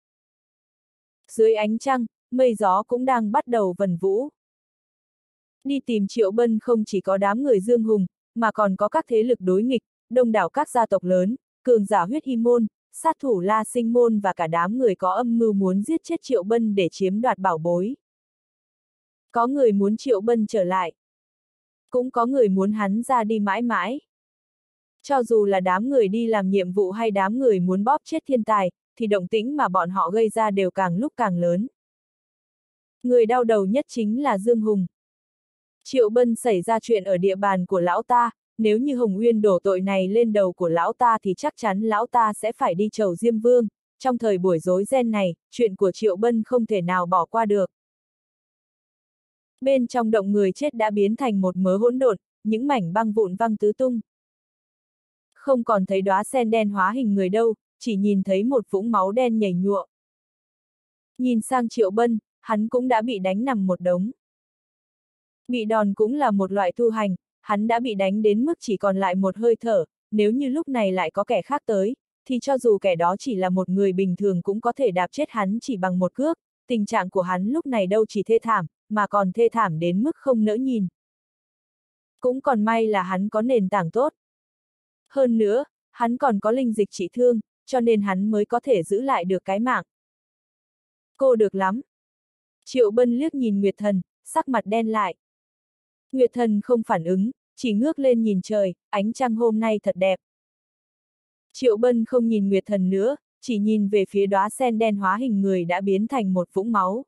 Dưới ánh trăng, mây gió cũng đang bắt đầu vần vũ. Đi tìm Triệu Bân không chỉ có đám người Dương Hùng, mà còn có các thế lực đối nghịch, đông đảo các gia tộc lớn, cường giả huyết hy môn, sát thủ la sinh môn và cả đám người có âm mưu muốn giết chết Triệu Bân để chiếm đoạt bảo bối. Có người muốn Triệu Bân trở lại. Cũng có người muốn hắn ra đi mãi mãi. Cho dù là đám người đi làm nhiệm vụ hay đám người muốn bóp chết thiên tài, thì động tĩnh mà bọn họ gây ra đều càng lúc càng lớn. Người đau đầu nhất chính là Dương Hùng. Triệu Bân xảy ra chuyện ở địa bàn của lão ta, nếu như Hồng Nguyên đổ tội này lên đầu của lão ta thì chắc chắn lão ta sẽ phải đi chầu Diêm Vương. Trong thời buổi rối ren này, chuyện của Triệu Bân không thể nào bỏ qua được. Bên trong động người chết đã biến thành một mớ hỗn độn, những mảnh băng vụn văng tứ tung. Không còn thấy đóa sen đen hóa hình người đâu, chỉ nhìn thấy một vũng máu đen nhảy nhụa. Nhìn sang Triệu Bân, hắn cũng đã bị đánh nằm một đống. Bị đòn cũng là một loại thu hành, hắn đã bị đánh đến mức chỉ còn lại một hơi thở, nếu như lúc này lại có kẻ khác tới, thì cho dù kẻ đó chỉ là một người bình thường cũng có thể đạp chết hắn chỉ bằng một cước, tình trạng của hắn lúc này đâu chỉ thê thảm, mà còn thê thảm đến mức không nỡ nhìn. Cũng còn may là hắn có nền tảng tốt. Hơn nữa, hắn còn có linh dịch trị thương, cho nên hắn mới có thể giữ lại được cái mạng. Cô được lắm. Triệu Bân liếc nhìn Nguyệt Thần, sắc mặt đen lại. Nguyệt thần không phản ứng, chỉ ngước lên nhìn trời, ánh trăng hôm nay thật đẹp. Triệu Bân không nhìn Nguyệt thần nữa, chỉ nhìn về phía đóa sen đen hóa hình người đã biến thành một vũng máu.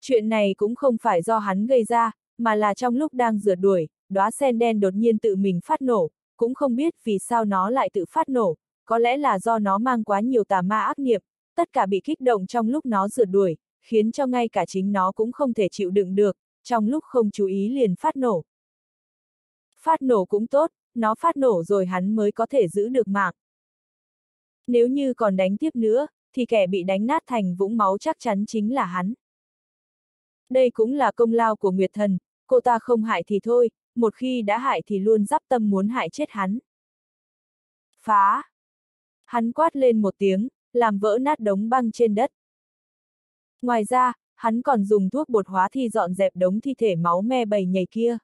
Chuyện này cũng không phải do hắn gây ra, mà là trong lúc đang rượt đuổi, đóa sen đen đột nhiên tự mình phát nổ, cũng không biết vì sao nó lại tự phát nổ, có lẽ là do nó mang quá nhiều tà ma ác nghiệp, tất cả bị kích động trong lúc nó rượt đuổi, khiến cho ngay cả chính nó cũng không thể chịu đựng được, trong lúc không chú ý liền phát nổ. Phát nổ cũng tốt, nó phát nổ rồi hắn mới có thể giữ được mạng. Nếu như còn đánh tiếp nữa, thì kẻ bị đánh nát thành vũng máu chắc chắn chính là hắn. Đây cũng là công lao của Nguyệt Thần, cô ta không hại thì thôi, một khi đã hại thì luôn dắp tâm muốn hại chết hắn. Phá! Hắn quát lên một tiếng, làm vỡ nát đống băng trên đất. Ngoài ra, hắn còn dùng thuốc bột hóa thi dọn dẹp đống thi thể máu me bầy nhầy kia.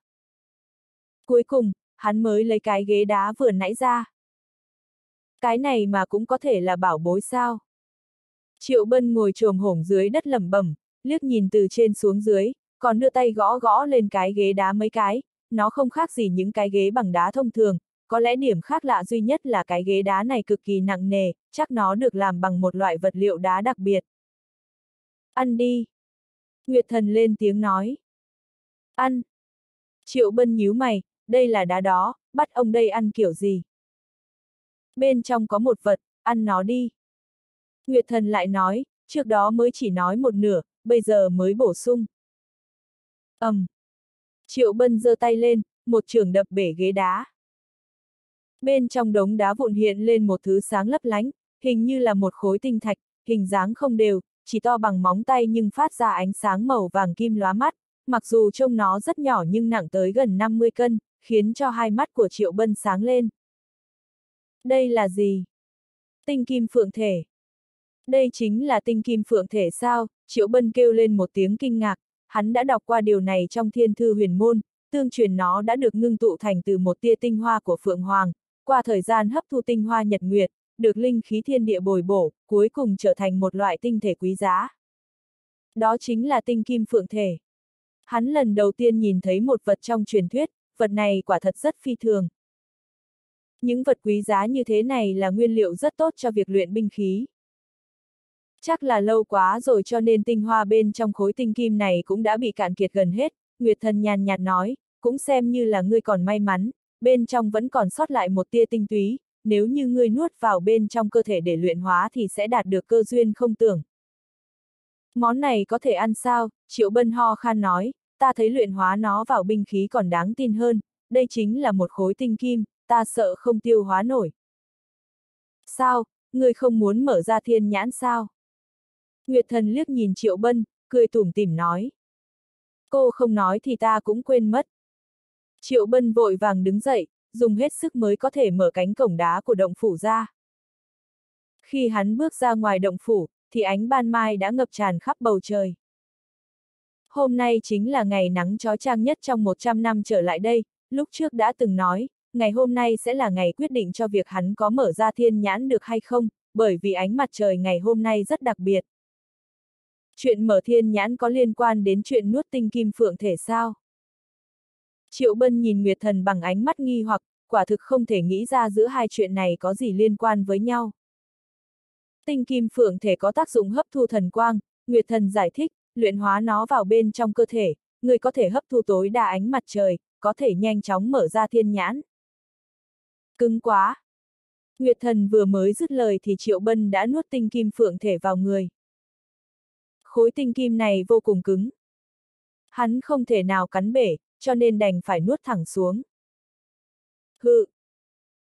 Cuối cùng, hắn mới lấy cái ghế đá vừa nãy ra. Cái này mà cũng có thể là bảo bối sao. Triệu Bân ngồi trồm hổm dưới đất lẩm bẩm, liếc nhìn từ trên xuống dưới, còn đưa tay gõ gõ lên cái ghế đá mấy cái, nó không khác gì những cái ghế bằng đá thông thường, có lẽ điểm khác lạ duy nhất là cái ghế đá này cực kỳ nặng nề, chắc nó được làm bằng một loại vật liệu đá đặc biệt. Ăn đi. Nguyệt thần lên tiếng nói. Ăn. Triệu bân nhíu mày, đây là đá đó, bắt ông đây ăn kiểu gì? Bên trong có một vật, ăn nó đi. Nguyệt thần lại nói, trước đó mới chỉ nói một nửa, bây giờ mới bổ sung. ầm. Um. Triệu bân giơ tay lên, một trường đập bể ghế đá. Bên trong đống đá vụn hiện lên một thứ sáng lấp lánh, hình như là một khối tinh thạch, hình dáng không đều, chỉ to bằng móng tay nhưng phát ra ánh sáng màu vàng kim lóa mắt, mặc dù trông nó rất nhỏ nhưng nặng tới gần 50 cân, khiến cho hai mắt của Triệu Bân sáng lên. Đây là gì? Tinh kim phượng thể. Đây chính là tinh kim phượng thể sao? Triệu Bân kêu lên một tiếng kinh ngạc, hắn đã đọc qua điều này trong thiên thư huyền môn, tương truyền nó đã được ngưng tụ thành từ một tia tinh hoa của Phượng Hoàng, qua thời gian hấp thu tinh hoa nhật nguyệt, được linh khí thiên địa bồi bổ, cuối cùng trở thành một loại tinh thể quý giá. Đó chính là tinh kim phượng thể. Hắn lần đầu tiên nhìn thấy một vật trong truyền thuyết, vật này quả thật rất phi thường. Những vật quý giá như thế này là nguyên liệu rất tốt cho việc luyện binh khí. Chắc là lâu quá rồi cho nên tinh hoa bên trong khối tinh kim này cũng đã bị cạn kiệt gần hết, Nguyệt thần nhàn nhạt nói, cũng xem như là ngươi còn may mắn, bên trong vẫn còn sót lại một tia tinh túy, nếu như ngươi nuốt vào bên trong cơ thể để luyện hóa thì sẽ đạt được cơ duyên không tưởng. Món này có thể ăn sao? Triệu Bân ho khan nói, ta thấy luyện hóa nó vào binh khí còn đáng tin hơn, đây chính là một khối tinh kim, ta sợ không tiêu hóa nổi. Sao, ngươi không muốn mở ra thiên nhãn sao? Nguyệt thần liếc nhìn Triệu Bân, cười tủm tỉm nói. Cô không nói thì ta cũng quên mất. Triệu Bân vội vàng đứng dậy, dùng hết sức mới có thể mở cánh cổng đá của động phủ ra. Khi hắn bước ra ngoài động phủ, thì ánh ban mai đã ngập tràn khắp bầu trời. Hôm nay chính là ngày nắng trói trang nhất trong 100 năm trở lại đây, lúc trước đã từng nói, ngày hôm nay sẽ là ngày quyết định cho việc hắn có mở ra thiên nhãn được hay không, bởi vì ánh mặt trời ngày hôm nay rất đặc biệt. Chuyện mở thiên nhãn có liên quan đến chuyện nuốt tinh kim phượng thể sao? Triệu Bân nhìn Nguyệt Thần bằng ánh mắt nghi hoặc, quả thực không thể nghĩ ra giữa hai chuyện này có gì liên quan với nhau. Tinh kim phượng thể có tác dụng hấp thu thần quang, Nguyệt Thần giải thích, luyện hóa nó vào bên trong cơ thể, người có thể hấp thu tối đa ánh mặt trời, có thể nhanh chóng mở ra thiên nhãn. Cứng quá! Nguyệt Thần vừa mới dứt lời thì Triệu Bân đã nuốt tinh kim phượng thể vào người. Khối tinh kim này vô cùng cứng. Hắn không thể nào cắn bể, cho nên đành phải nuốt thẳng xuống. Hự!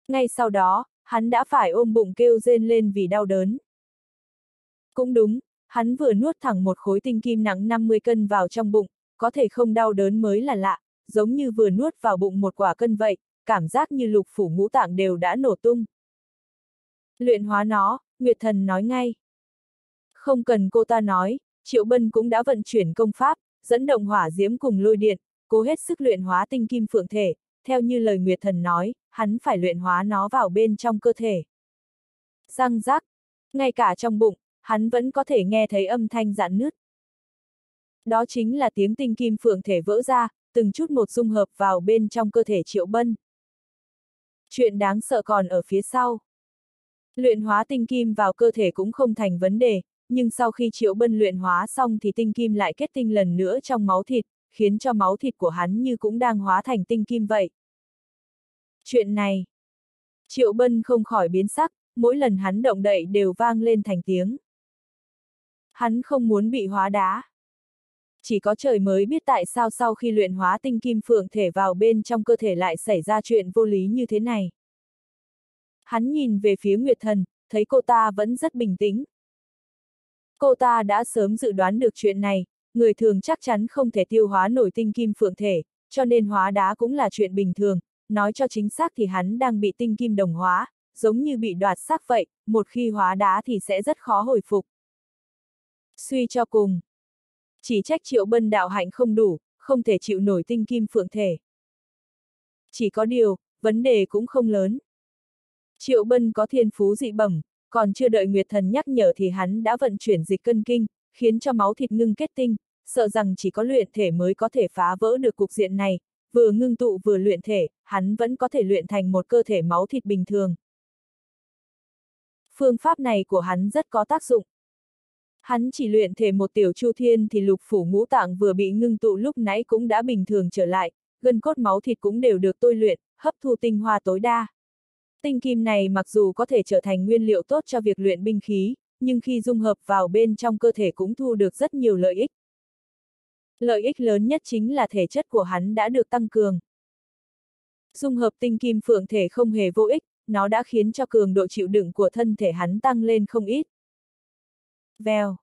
Ngay sau đó, hắn đã phải ôm bụng kêu rên lên vì đau đớn. Cũng đúng, hắn vừa nuốt thẳng một khối tinh kim nặng 50 cân vào trong bụng, có thể không đau đớn mới là lạ, giống như vừa nuốt vào bụng một quả cân vậy, cảm giác như lục phủ ngũ tạng đều đã nổ tung. Luyện hóa nó, Nguyệt Thần nói ngay. Không cần cô ta nói, Triệu Bân cũng đã vận chuyển công pháp, dẫn động hỏa diễm cùng lôi điện, cố hết sức luyện hóa tinh kim phượng thể, theo như lời Nguyệt Thần nói, hắn phải luyện hóa nó vào bên trong cơ thể. Răng rắc, ngay cả trong bụng, hắn vẫn có thể nghe thấy âm thanh giãn nứt. Đó chính là tiếng tinh kim phượng thể vỡ ra, từng chút một dung hợp vào bên trong cơ thể Triệu Bân. Chuyện đáng sợ còn ở phía sau. Luyện hóa tinh kim vào cơ thể cũng không thành vấn đề, nhưng sau khi Triệu Bân luyện hóa xong thì tinh kim lại kết tinh lần nữa trong máu thịt, khiến cho máu thịt của hắn như cũng đang hóa thành tinh kim vậy. Chuyện này, Triệu Bân không khỏi biến sắc, mỗi lần hắn động đậy đều vang lên thành tiếng. Hắn không muốn bị hóa đá. Chỉ có trời mới biết tại sao sau khi luyện hóa tinh kim phượng thể vào bên trong cơ thể lại xảy ra chuyện vô lý như thế này. Hắn nhìn về phía Nguyệt Thần, thấy cô ta vẫn rất bình tĩnh. Cô ta đã sớm dự đoán được chuyện này, người thường chắc chắn không thể tiêu hóa nổi tinh kim phượng thể, cho nên hóa đá cũng là chuyện bình thường, nói cho chính xác thì hắn đang bị tinh kim đồng hóa, giống như bị đoạt xác vậy, một khi hóa đá thì sẽ rất khó hồi phục. Suy cho cùng. Chỉ trách triệu bân đạo hạnh không đủ, không thể chịu nổi tinh kim phượng thể. Chỉ có điều, vấn đề cũng không lớn. Triệu bân có thiên phú dị bẩm, còn chưa đợi Nguyệt Thần nhắc nhở thì hắn đã vận chuyển dịch cân kinh, khiến cho máu thịt ngưng kết tinh, sợ rằng chỉ có luyện thể mới có thể phá vỡ được cục diện này, vừa ngưng tụ vừa luyện thể, hắn vẫn có thể luyện thành một cơ thể máu thịt bình thường. Phương pháp này của hắn rất có tác dụng. Hắn chỉ luyện thể một tiểu chu thiên thì lục phủ ngũ tạng vừa bị ngưng tụ lúc nãy cũng đã bình thường trở lại, gân cốt máu thịt cũng đều được tôi luyện, hấp thu tinh hoa tối đa. Tinh kim này mặc dù có thể trở thành nguyên liệu tốt cho việc luyện binh khí, nhưng khi dung hợp vào bên trong cơ thể cũng thu được rất nhiều lợi ích. Lợi ích lớn nhất chính là thể chất của hắn đã được tăng cường. Dung hợp tinh kim phượng thể không hề vô ích, nó đã khiến cho cường độ chịu đựng của thân thể hắn tăng lên không ít. Vèo.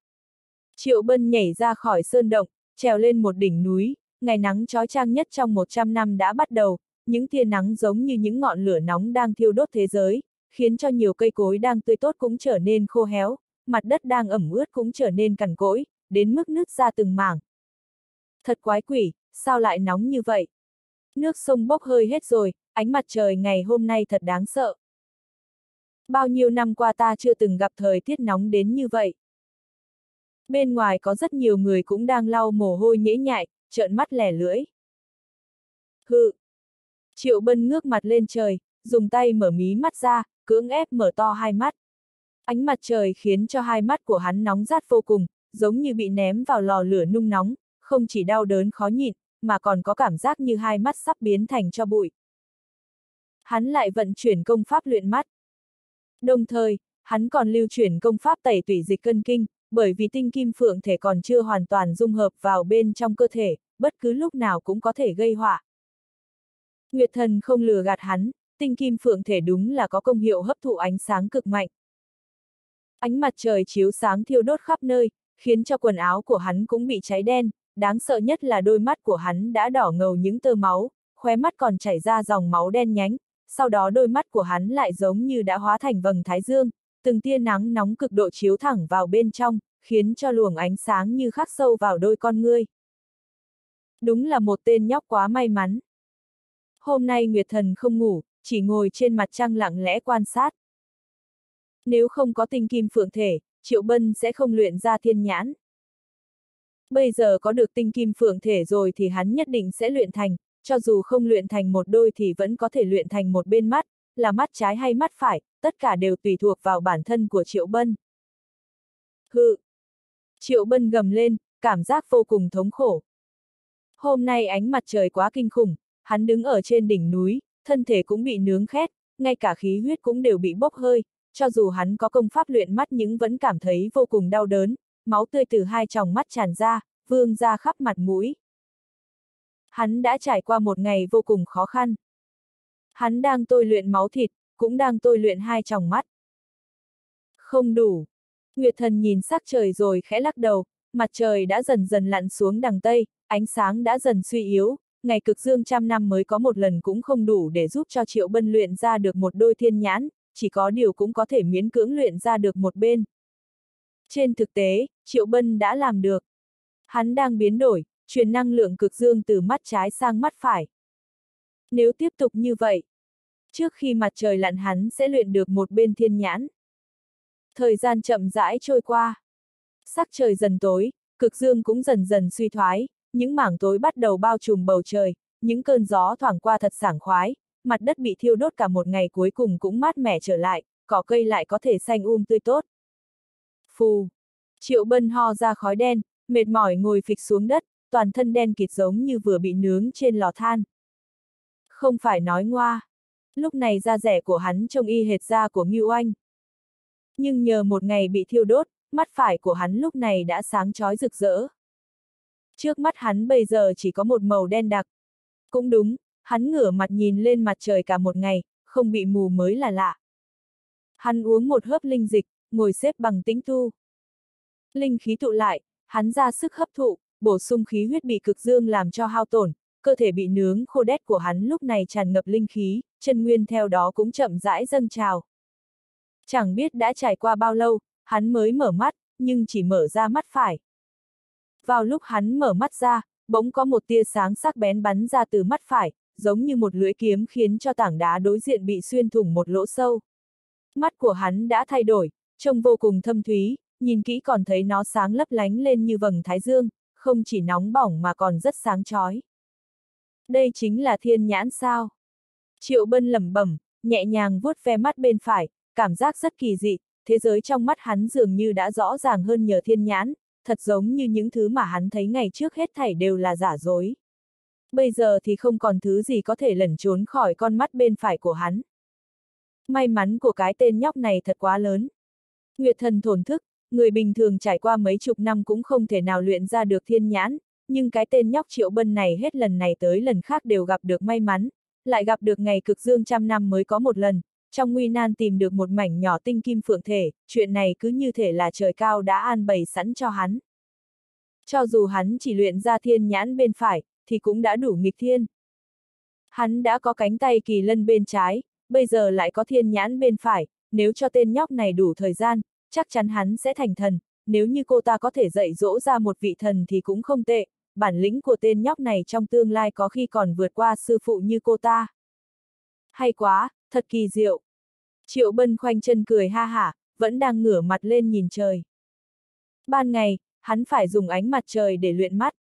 Triệu Bân nhảy ra khỏi sơn động, trèo lên một đỉnh núi, ngày nắng trói trang nhất trong 100 năm đã bắt đầu, những tia nắng giống như những ngọn lửa nóng đang thiêu đốt thế giới, khiến cho nhiều cây cối đang tươi tốt cũng trở nên khô héo, mặt đất đang ẩm ướt cũng trở nên cằn cỗi, đến mức nứt ra từng mảng. Thật quái quỷ, sao lại nóng như vậy? Nước sông bốc hơi hết rồi, ánh mặt trời ngày hôm nay thật đáng sợ. Bao nhiêu năm qua ta chưa từng gặp thời tiết nóng đến như vậy. Bên ngoài có rất nhiều người cũng đang lau mồ hôi nhễ nhại, trợn mắt lẻ lưỡi. Hự! Triệu Bân ngước mặt lên trời, dùng tay mở mí mắt ra, cưỡng ép mở to hai mắt. Ánh mặt trời khiến cho hai mắt của hắn nóng rát vô cùng, giống như bị ném vào lò lửa nung nóng, không chỉ đau đớn khó nhịn, mà còn có cảm giác như hai mắt sắp biến thành cho bụi. Hắn lại vận chuyển công pháp luyện mắt. Đồng thời, hắn còn lưu chuyển công pháp tẩy tủy dịch cân kinh, bởi vì tinh kim phượng thể còn chưa hoàn toàn dung hợp vào bên trong cơ thể, bất cứ lúc nào cũng có thể gây họa. Nguyệt thần không lừa gạt hắn, tinh kim phượng thể đúng là có công hiệu hấp thụ ánh sáng cực mạnh. Ánh mặt trời chiếu sáng thiêu đốt khắp nơi, khiến cho quần áo của hắn cũng bị cháy đen, đáng sợ nhất là đôi mắt của hắn đã đỏ ngầu những tơ máu, khóe mắt còn chảy ra dòng máu đen nhánh, sau đó đôi mắt của hắn lại giống như đã hóa thành vầng thái dương, từng tia nắng nóng cực độ chiếu thẳng vào bên trong, khiến cho luồng ánh sáng như khắc sâu vào đôi con ngươi. Đúng là một tên nhóc quá may mắn. Hôm nay Nguyệt Thần không ngủ, chỉ ngồi trên mặt trăng lặng lẽ quan sát. Nếu không có tinh kim phượng thể, Triệu Bân sẽ không luyện ra thiên nhãn. Bây giờ có được tinh kim phượng thể rồi thì hắn nhất định sẽ luyện thành, cho dù không luyện thành một đôi thì vẫn có thể luyện thành một bên mắt, là mắt trái hay mắt phải, tất cả đều tùy thuộc vào bản thân của Triệu Bân. Hự! Triệu Bân gầm lên, cảm giác vô cùng thống khổ. Hôm nay ánh mặt trời quá kinh khủng, hắn đứng ở trên đỉnh núi, thân thể cũng bị nướng khét, ngay cả khí huyết cũng đều bị bốc hơi, cho dù hắn có công pháp luyện mắt nhưng vẫn cảm thấy vô cùng đau đớn, máu tươi từ hai tròng mắt tràn ra, vương ra khắp mặt mũi. Hắn đã trải qua một ngày vô cùng khó khăn. Hắn đang tôi luyện máu thịt, cũng đang tôi luyện hai tròng mắt. Không đủ. Nguyệt thần nhìn sắc trời rồi khẽ lắc đầu, mặt trời đã dần dần lặn xuống đằng Tây, ánh sáng đã dần suy yếu, ngày cực dương trăm năm mới có một lần cũng không đủ để giúp cho Triệu Bân luyện ra được một đôi thiên nhãn, chỉ có điều cũng có thể miễn cưỡng luyện ra được một bên. Trên thực tế, Triệu Bân đã làm được. Hắn đang biến đổi, truyền năng lượng cực dương từ mắt trái sang mắt phải. Nếu tiếp tục như vậy, trước khi mặt trời lặn hắn sẽ luyện được một bên thiên nhãn. Thời gian chậm rãi trôi qua. Sắc trời dần tối, cực dương cũng dần dần suy thoái, những mảng tối bắt đầu bao trùm bầu trời, những cơn gió thoảng qua thật sảng khoái, mặt đất bị thiêu đốt cả một ngày cuối cùng cũng mát mẻ trở lại, cỏ cây lại có thể xanh um tươi tốt. Phù! Triệu bân ho ra khói đen, mệt mỏi ngồi phịch xuống đất, toàn thân đen kịt giống như vừa bị nướng trên lò than. Không phải nói ngoa. Lúc này da rẻ của hắn trông y hệt da của Ngưu Anh. Nhưng nhờ một ngày bị thiêu đốt, mắt phải của hắn lúc này đã sáng chói rực rỡ. Trước mắt hắn bây giờ chỉ có một màu đen đặc. Cũng đúng, hắn ngửa mặt nhìn lên mặt trời cả một ngày, không bị mù mới là lạ. Hắn uống một hớp linh dịch, ngồi xếp bằng tĩnh tu. Linh khí tụ lại, hắn ra sức hấp thụ, bổ sung khí huyết bị cực dương làm cho hao tổn, cơ thể bị nướng khô đét của hắn lúc này tràn ngập linh khí, chân nguyên theo đó cũng chậm rãi dâng trào. Chẳng biết đã trải qua bao lâu, hắn mới mở mắt, nhưng chỉ mở ra mắt phải. Vào lúc hắn mở mắt ra, bỗng có một tia sáng sắc bén bắn ra từ mắt phải, giống như một lưỡi kiếm khiến cho tảng đá đối diện bị xuyên thủng một lỗ sâu. Mắt của hắn đã thay đổi, trông vô cùng thâm thúy, nhìn kỹ còn thấy nó sáng lấp lánh lên như vầng thái dương, không chỉ nóng bỏng mà còn rất sáng chói. Đây chính là thiên nhãn sao? Triệu Bân lẩm bẩm, nhẹ nhàng vuốt ve mắt bên phải, cảm giác rất kỳ dị, thế giới trong mắt hắn dường như đã rõ ràng hơn nhờ thiên nhãn, thật giống như những thứ mà hắn thấy ngày trước hết thảy đều là giả dối. Bây giờ thì không còn thứ gì có thể lẩn trốn khỏi con mắt bên phải của hắn. May mắn của cái tên nhóc này thật quá lớn. Nguyệt thần thổn thức, người bình thường trải qua mấy chục năm cũng không thể nào luyện ra được thiên nhãn, nhưng cái tên nhóc triệu bân này hết lần này tới lần khác đều gặp được may mắn, lại gặp được ngày cực dương trăm năm mới có một lần, trong nguy nan tìm được một mảnh nhỏ tinh kim phượng thể, chuyện này cứ như thể là trời cao đã an bày sẵn cho hắn. Cho dù hắn chỉ luyện ra thiên nhãn bên phải, thì cũng đã đủ nghịch thiên. Hắn đã có cánh tay kỳ lân bên trái, bây giờ lại có thiên nhãn bên phải, nếu cho tên nhóc này đủ thời gian, chắc chắn hắn sẽ thành thần, nếu như cô ta có thể dạy dỗ ra một vị thần thì cũng không tệ, bản lĩnh của tên nhóc này trong tương lai có khi còn vượt qua sư phụ như cô ta. Hay quá, thật kỳ diệu. Triệu Bân khoanh chân cười ha hả, vẫn đang ngửa mặt lên nhìn trời. Ban ngày, hắn phải dùng ánh mặt trời để luyện mắt.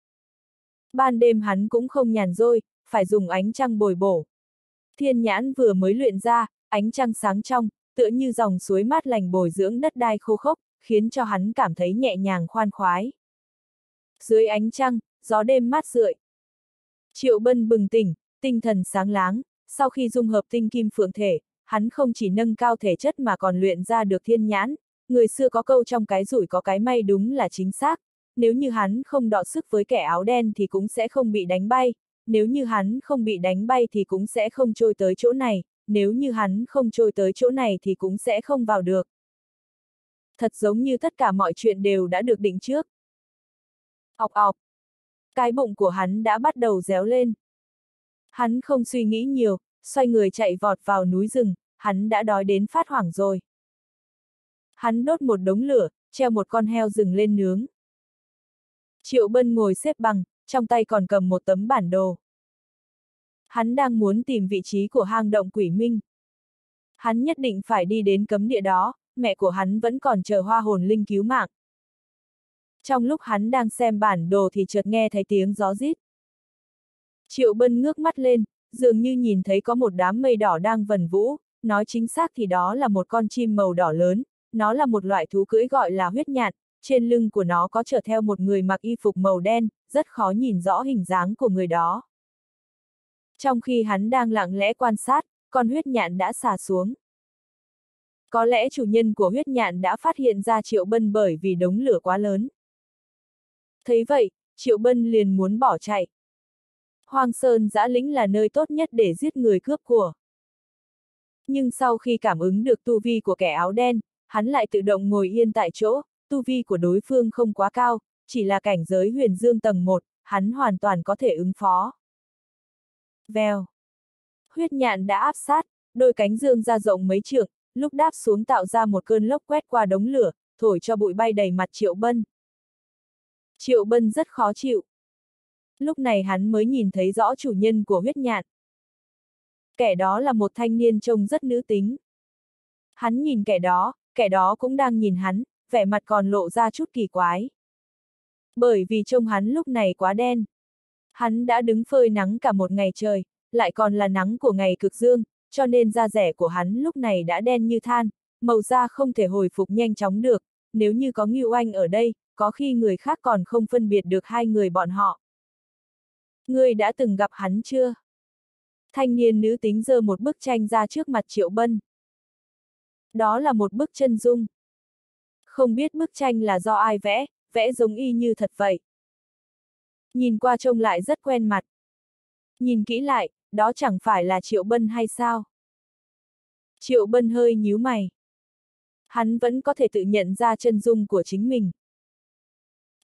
Ban đêm hắn cũng không nhàn rỗi, phải dùng ánh trăng bồi bổ. Thiên nhãn vừa mới luyện ra, ánh trăng sáng trong, tựa như dòng suối mát lành bồi dưỡng đất đai khô khốc, khiến cho hắn cảm thấy nhẹ nhàng khoan khoái. Dưới ánh trăng, gió đêm mát rượi. Triệu Bân bừng tỉnh, tinh thần sáng láng, sau khi dung hợp tinh kim phượng thể, hắn không chỉ nâng cao thể chất mà còn luyện ra được thiên nhãn, người xưa có câu trong cái rủi có cái may đúng là chính xác, nếu như hắn không đọ sức với kẻ áo đen thì cũng sẽ không bị đánh bay, nếu như hắn không bị đánh bay thì cũng sẽ không trôi tới chỗ này, nếu như hắn không trôi tới chỗ này thì cũng sẽ không vào được. Thật giống như tất cả mọi chuyện đều đã được định trước. Ọc ọc. Cái bụng của hắn đã bắt đầu réo lên. Hắn không suy nghĩ nhiều, xoay người chạy vọt vào núi rừng, hắn đã đói đến phát hoảng rồi. Hắn đốt một đống lửa, treo một con heo rừng lên nướng. Triệu Bân ngồi xếp bằng, trong tay còn cầm một tấm bản đồ. Hắn đang muốn tìm vị trí của hang động quỷ minh. Hắn nhất định phải đi đến cấm địa đó, mẹ của hắn vẫn còn chờ hoa hồn linh cứu mạng. Trong lúc hắn đang xem bản đồ thì chợt nghe thấy tiếng gió rít. Triệu Bân ngước mắt lên, dường như nhìn thấy có một đám mây đỏ đang vần vũ, nói chính xác thì đó là một con chim màu đỏ lớn, nó là một loại thú cưỡi gọi là huyết nhạn, trên lưng của nó có trở theo một người mặc y phục màu đen, rất khó nhìn rõ hình dáng của người đó. Trong khi hắn đang lặng lẽ quan sát, con huyết nhạn đã xả xuống. Có lẽ chủ nhân của huyết nhạn đã phát hiện ra Triệu Bân bởi vì đống lửa quá lớn. Thấy vậy, Triệu Bân liền muốn bỏ chạy. Hoang Sơn giã lĩnh là nơi tốt nhất để giết người cướp của. Nhưng sau khi cảm ứng được tu vi của kẻ áo đen, hắn lại tự động ngồi yên tại chỗ, tu vi của đối phương không quá cao, chỉ là cảnh giới huyền dương tầng 1, hắn hoàn toàn có thể ứng phó. Vèo. Huyết nhạn đã áp sát, đôi cánh dương ra rộng mấy trượng, lúc đáp xuống tạo ra một cơn lốc quét qua đống lửa, thổi cho bụi bay đầy mặt Triệu Bân. Triệu Bân rất khó chịu. Lúc này hắn mới nhìn thấy rõ chủ nhân của huyết nhạn. Kẻ đó là một thanh niên trông rất nữ tính. Hắn nhìn kẻ đó, kẻ đó cũng đang nhìn hắn, vẻ mặt còn lộ ra chút kỳ quái. Bởi vì trông hắn lúc này quá đen. Hắn đã đứng phơi nắng cả một ngày trời, lại còn là nắng của ngày cực dương, cho nên da rẻ của hắn lúc này đã đen như than, màu da không thể hồi phục nhanh chóng được, nếu như có Ngưu Anh ở đây, có khi người khác còn không phân biệt được hai người bọn họ. Ngươi đã từng gặp hắn chưa? Thanh niên nữ tính giơ một bức tranh ra trước mặt Triệu Bân. Đó là một bức chân dung. Không biết bức tranh là do ai vẽ, vẽ giống y như thật vậy. Nhìn qua trông lại rất quen mặt. Nhìn kỹ lại, đó chẳng phải là Triệu Bân hay sao? Triệu Bân hơi nhíu mày. Hắn vẫn có thể tự nhận ra chân dung của chính mình.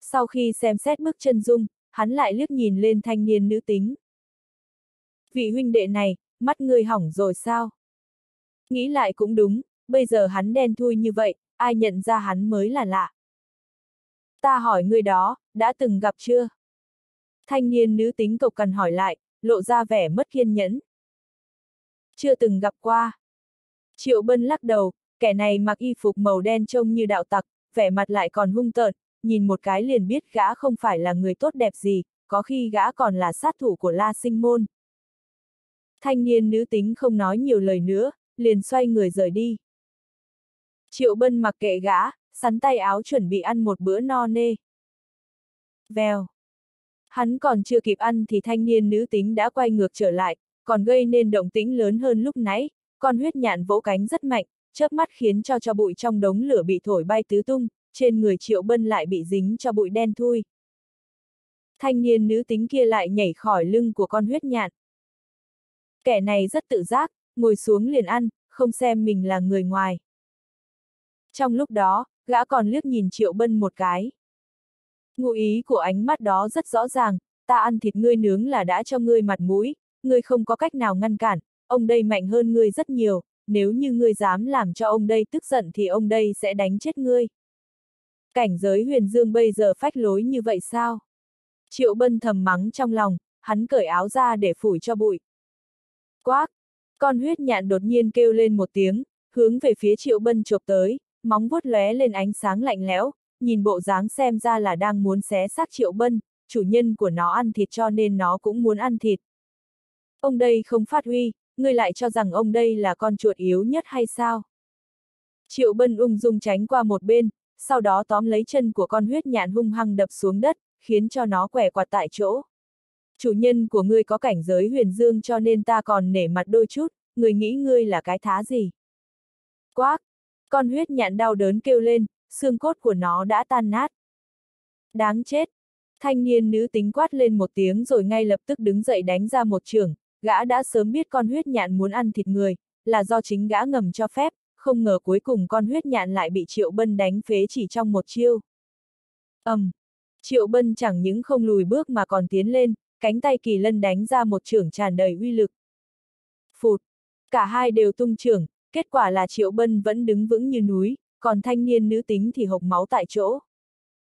Sau khi xem xét bức chân dung, hắn lại liếc nhìn lên thanh niên nữ tính. Vị huynh đệ này, mắt người hỏng rồi sao? Nghĩ lại cũng đúng, bây giờ hắn đen thui như vậy, ai nhận ra hắn mới là lạ. Ta hỏi người đó, đã từng gặp chưa? Thanh niên nữ tính cộc cần hỏi lại, lộ ra vẻ mất kiên nhẫn. Chưa từng gặp qua. Triệu Bân lắc đầu, kẻ này mặc y phục màu đen trông như đạo tặc, vẻ mặt lại còn hung tợn, nhìn một cái liền biết gã không phải là người tốt đẹp gì, có khi gã còn là sát thủ của La Sinh Môn. Thanh niên nữ tính không nói nhiều lời nữa, liền xoay người rời đi. Triệu Bân mặc kệ gã, sắn tay áo chuẩn bị ăn một bữa no nê. Vèo. Hắn còn chưa kịp ăn thì thanh niên nữ tính đã quay ngược trở lại, còn gây nên động tĩnh lớn hơn lúc nãy, con huyết nhạn vỗ cánh rất mạnh, chớp mắt khiến cho cho bụi trong đống lửa bị thổi bay tứ tung, trên người Triệu Bân lại bị dính cho bụi đen thui. Thanh niên nữ tính kia lại nhảy khỏi lưng của con huyết nhạn. Kẻ này rất tự giác, ngồi xuống liền ăn, không xem mình là người ngoài. Trong lúc đó, gã còn liếc nhìn Triệu Bân một cái. Ngụ ý của ánh mắt đó rất rõ ràng, ta ăn thịt ngươi nướng là đã cho ngươi mặt mũi, ngươi không có cách nào ngăn cản, ông đây mạnh hơn ngươi rất nhiều, nếu như ngươi dám làm cho ông đây tức giận thì ông đây sẽ đánh chết ngươi. Cảnh giới huyền dương bây giờ phách lối như vậy sao? Triệu Bân thầm mắng trong lòng, hắn cởi áo ra để phủi cho bụi. Quác! Con huyết nhạn đột nhiên kêu lên một tiếng, hướng về phía Triệu Bân chộp tới, móng vuốt lóe lên ánh sáng lạnh lẽo, nhìn bộ dáng xem ra là đang muốn xé xác Triệu Bân, chủ nhân của nó ăn thịt cho nên nó cũng muốn ăn thịt. Ông đây không phát huy, ngươi lại cho rằng ông đây là con chuột yếu nhất hay sao? Triệu Bân ung dung tránh qua một bên, sau đó tóm lấy chân của con huyết nhạn hung hăng đập xuống đất, khiến cho nó quẻ quạt tại chỗ. Chủ nhân của ngươi có cảnh giới huyền dương cho nên ta còn nể mặt đôi chút, người nghĩ ngươi là cái thá gì? Quác! Con huyết nhạn đau đớn kêu lên, xương cốt của nó đã tan nát. Đáng chết! Thanh niên nữ tính quát lên một tiếng rồi ngay lập tức đứng dậy đánh ra một trường, gã đã sớm biết con huyết nhạn muốn ăn thịt người, là do chính gã ngầm cho phép, không ngờ cuối cùng con huyết nhạn lại bị Triệu Bân đánh phế chỉ trong một chiêu. ầm, um, Triệu Bân chẳng những không lùi bước mà còn tiến lên, cánh tay kỳ lân đánh ra một trường tràn đầy uy lực. Phụt! Cả hai đều tung trường kết quả là Triệu Bân vẫn đứng vững như núi, còn thanh niên nữ tính thì hộc máu tại chỗ.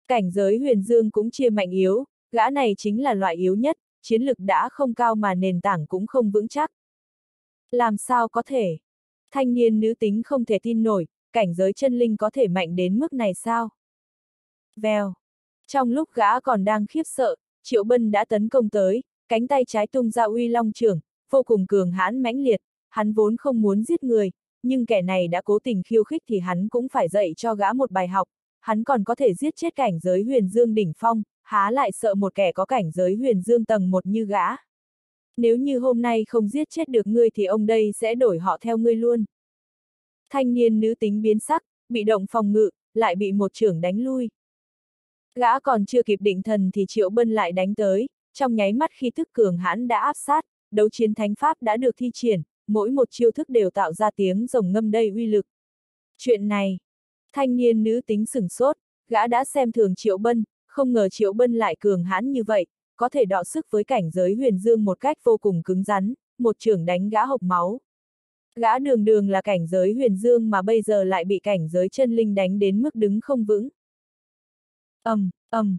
Cảnh giới huyền dương cũng chia mạnh yếu, gã này chính là loại yếu nhất, chiến lực đã không cao mà nền tảng cũng không vững chắc. Làm sao có thể? Thanh niên nữ tính không thể tin nổi, cảnh giới chân linh có thể mạnh đến mức này sao? Vèo. Trong lúc gã còn đang khiếp sợ, Triệu Bân đã tấn công tới, cánh tay trái tung ra uy long trưởng, vô cùng cường hãn mãnh liệt, hắn vốn không muốn giết người, nhưng kẻ này đã cố tình khiêu khích thì hắn cũng phải dạy cho gã một bài học, hắn còn có thể giết chết cảnh giới huyền dương đỉnh phong, há lại sợ một kẻ có cảnh giới huyền dương tầng một như gã. Nếu như hôm nay không giết chết được ngươi thì ông đây sẽ đổi họ theo ngươi luôn. Thanh niên nữ tính biến sắc, bị động phòng ngự, lại bị một trưởng đánh lui. Gã còn chưa kịp định thần thì Triệu Bân lại đánh tới, trong nháy mắt khi thức cường hãn đã áp sát, đấu chiến thánh pháp đã được thi triển, mỗi một chiêu thức đều tạo ra tiếng rồng ngâm đầy uy lực. Chuyện này, thanh niên nữ tính sửng sốt, gã đã xem thường Triệu Bân, không ngờ Triệu Bân lại cường hãn như vậy, có thể đọ sức với cảnh giới huyền dương một cách vô cùng cứng rắn, một trưởng đánh gã hộc máu. Gã đường đường là cảnh giới huyền dương mà bây giờ lại bị cảnh giới chân linh đánh đến mức đứng không vững. ầm, um, ầm. Um.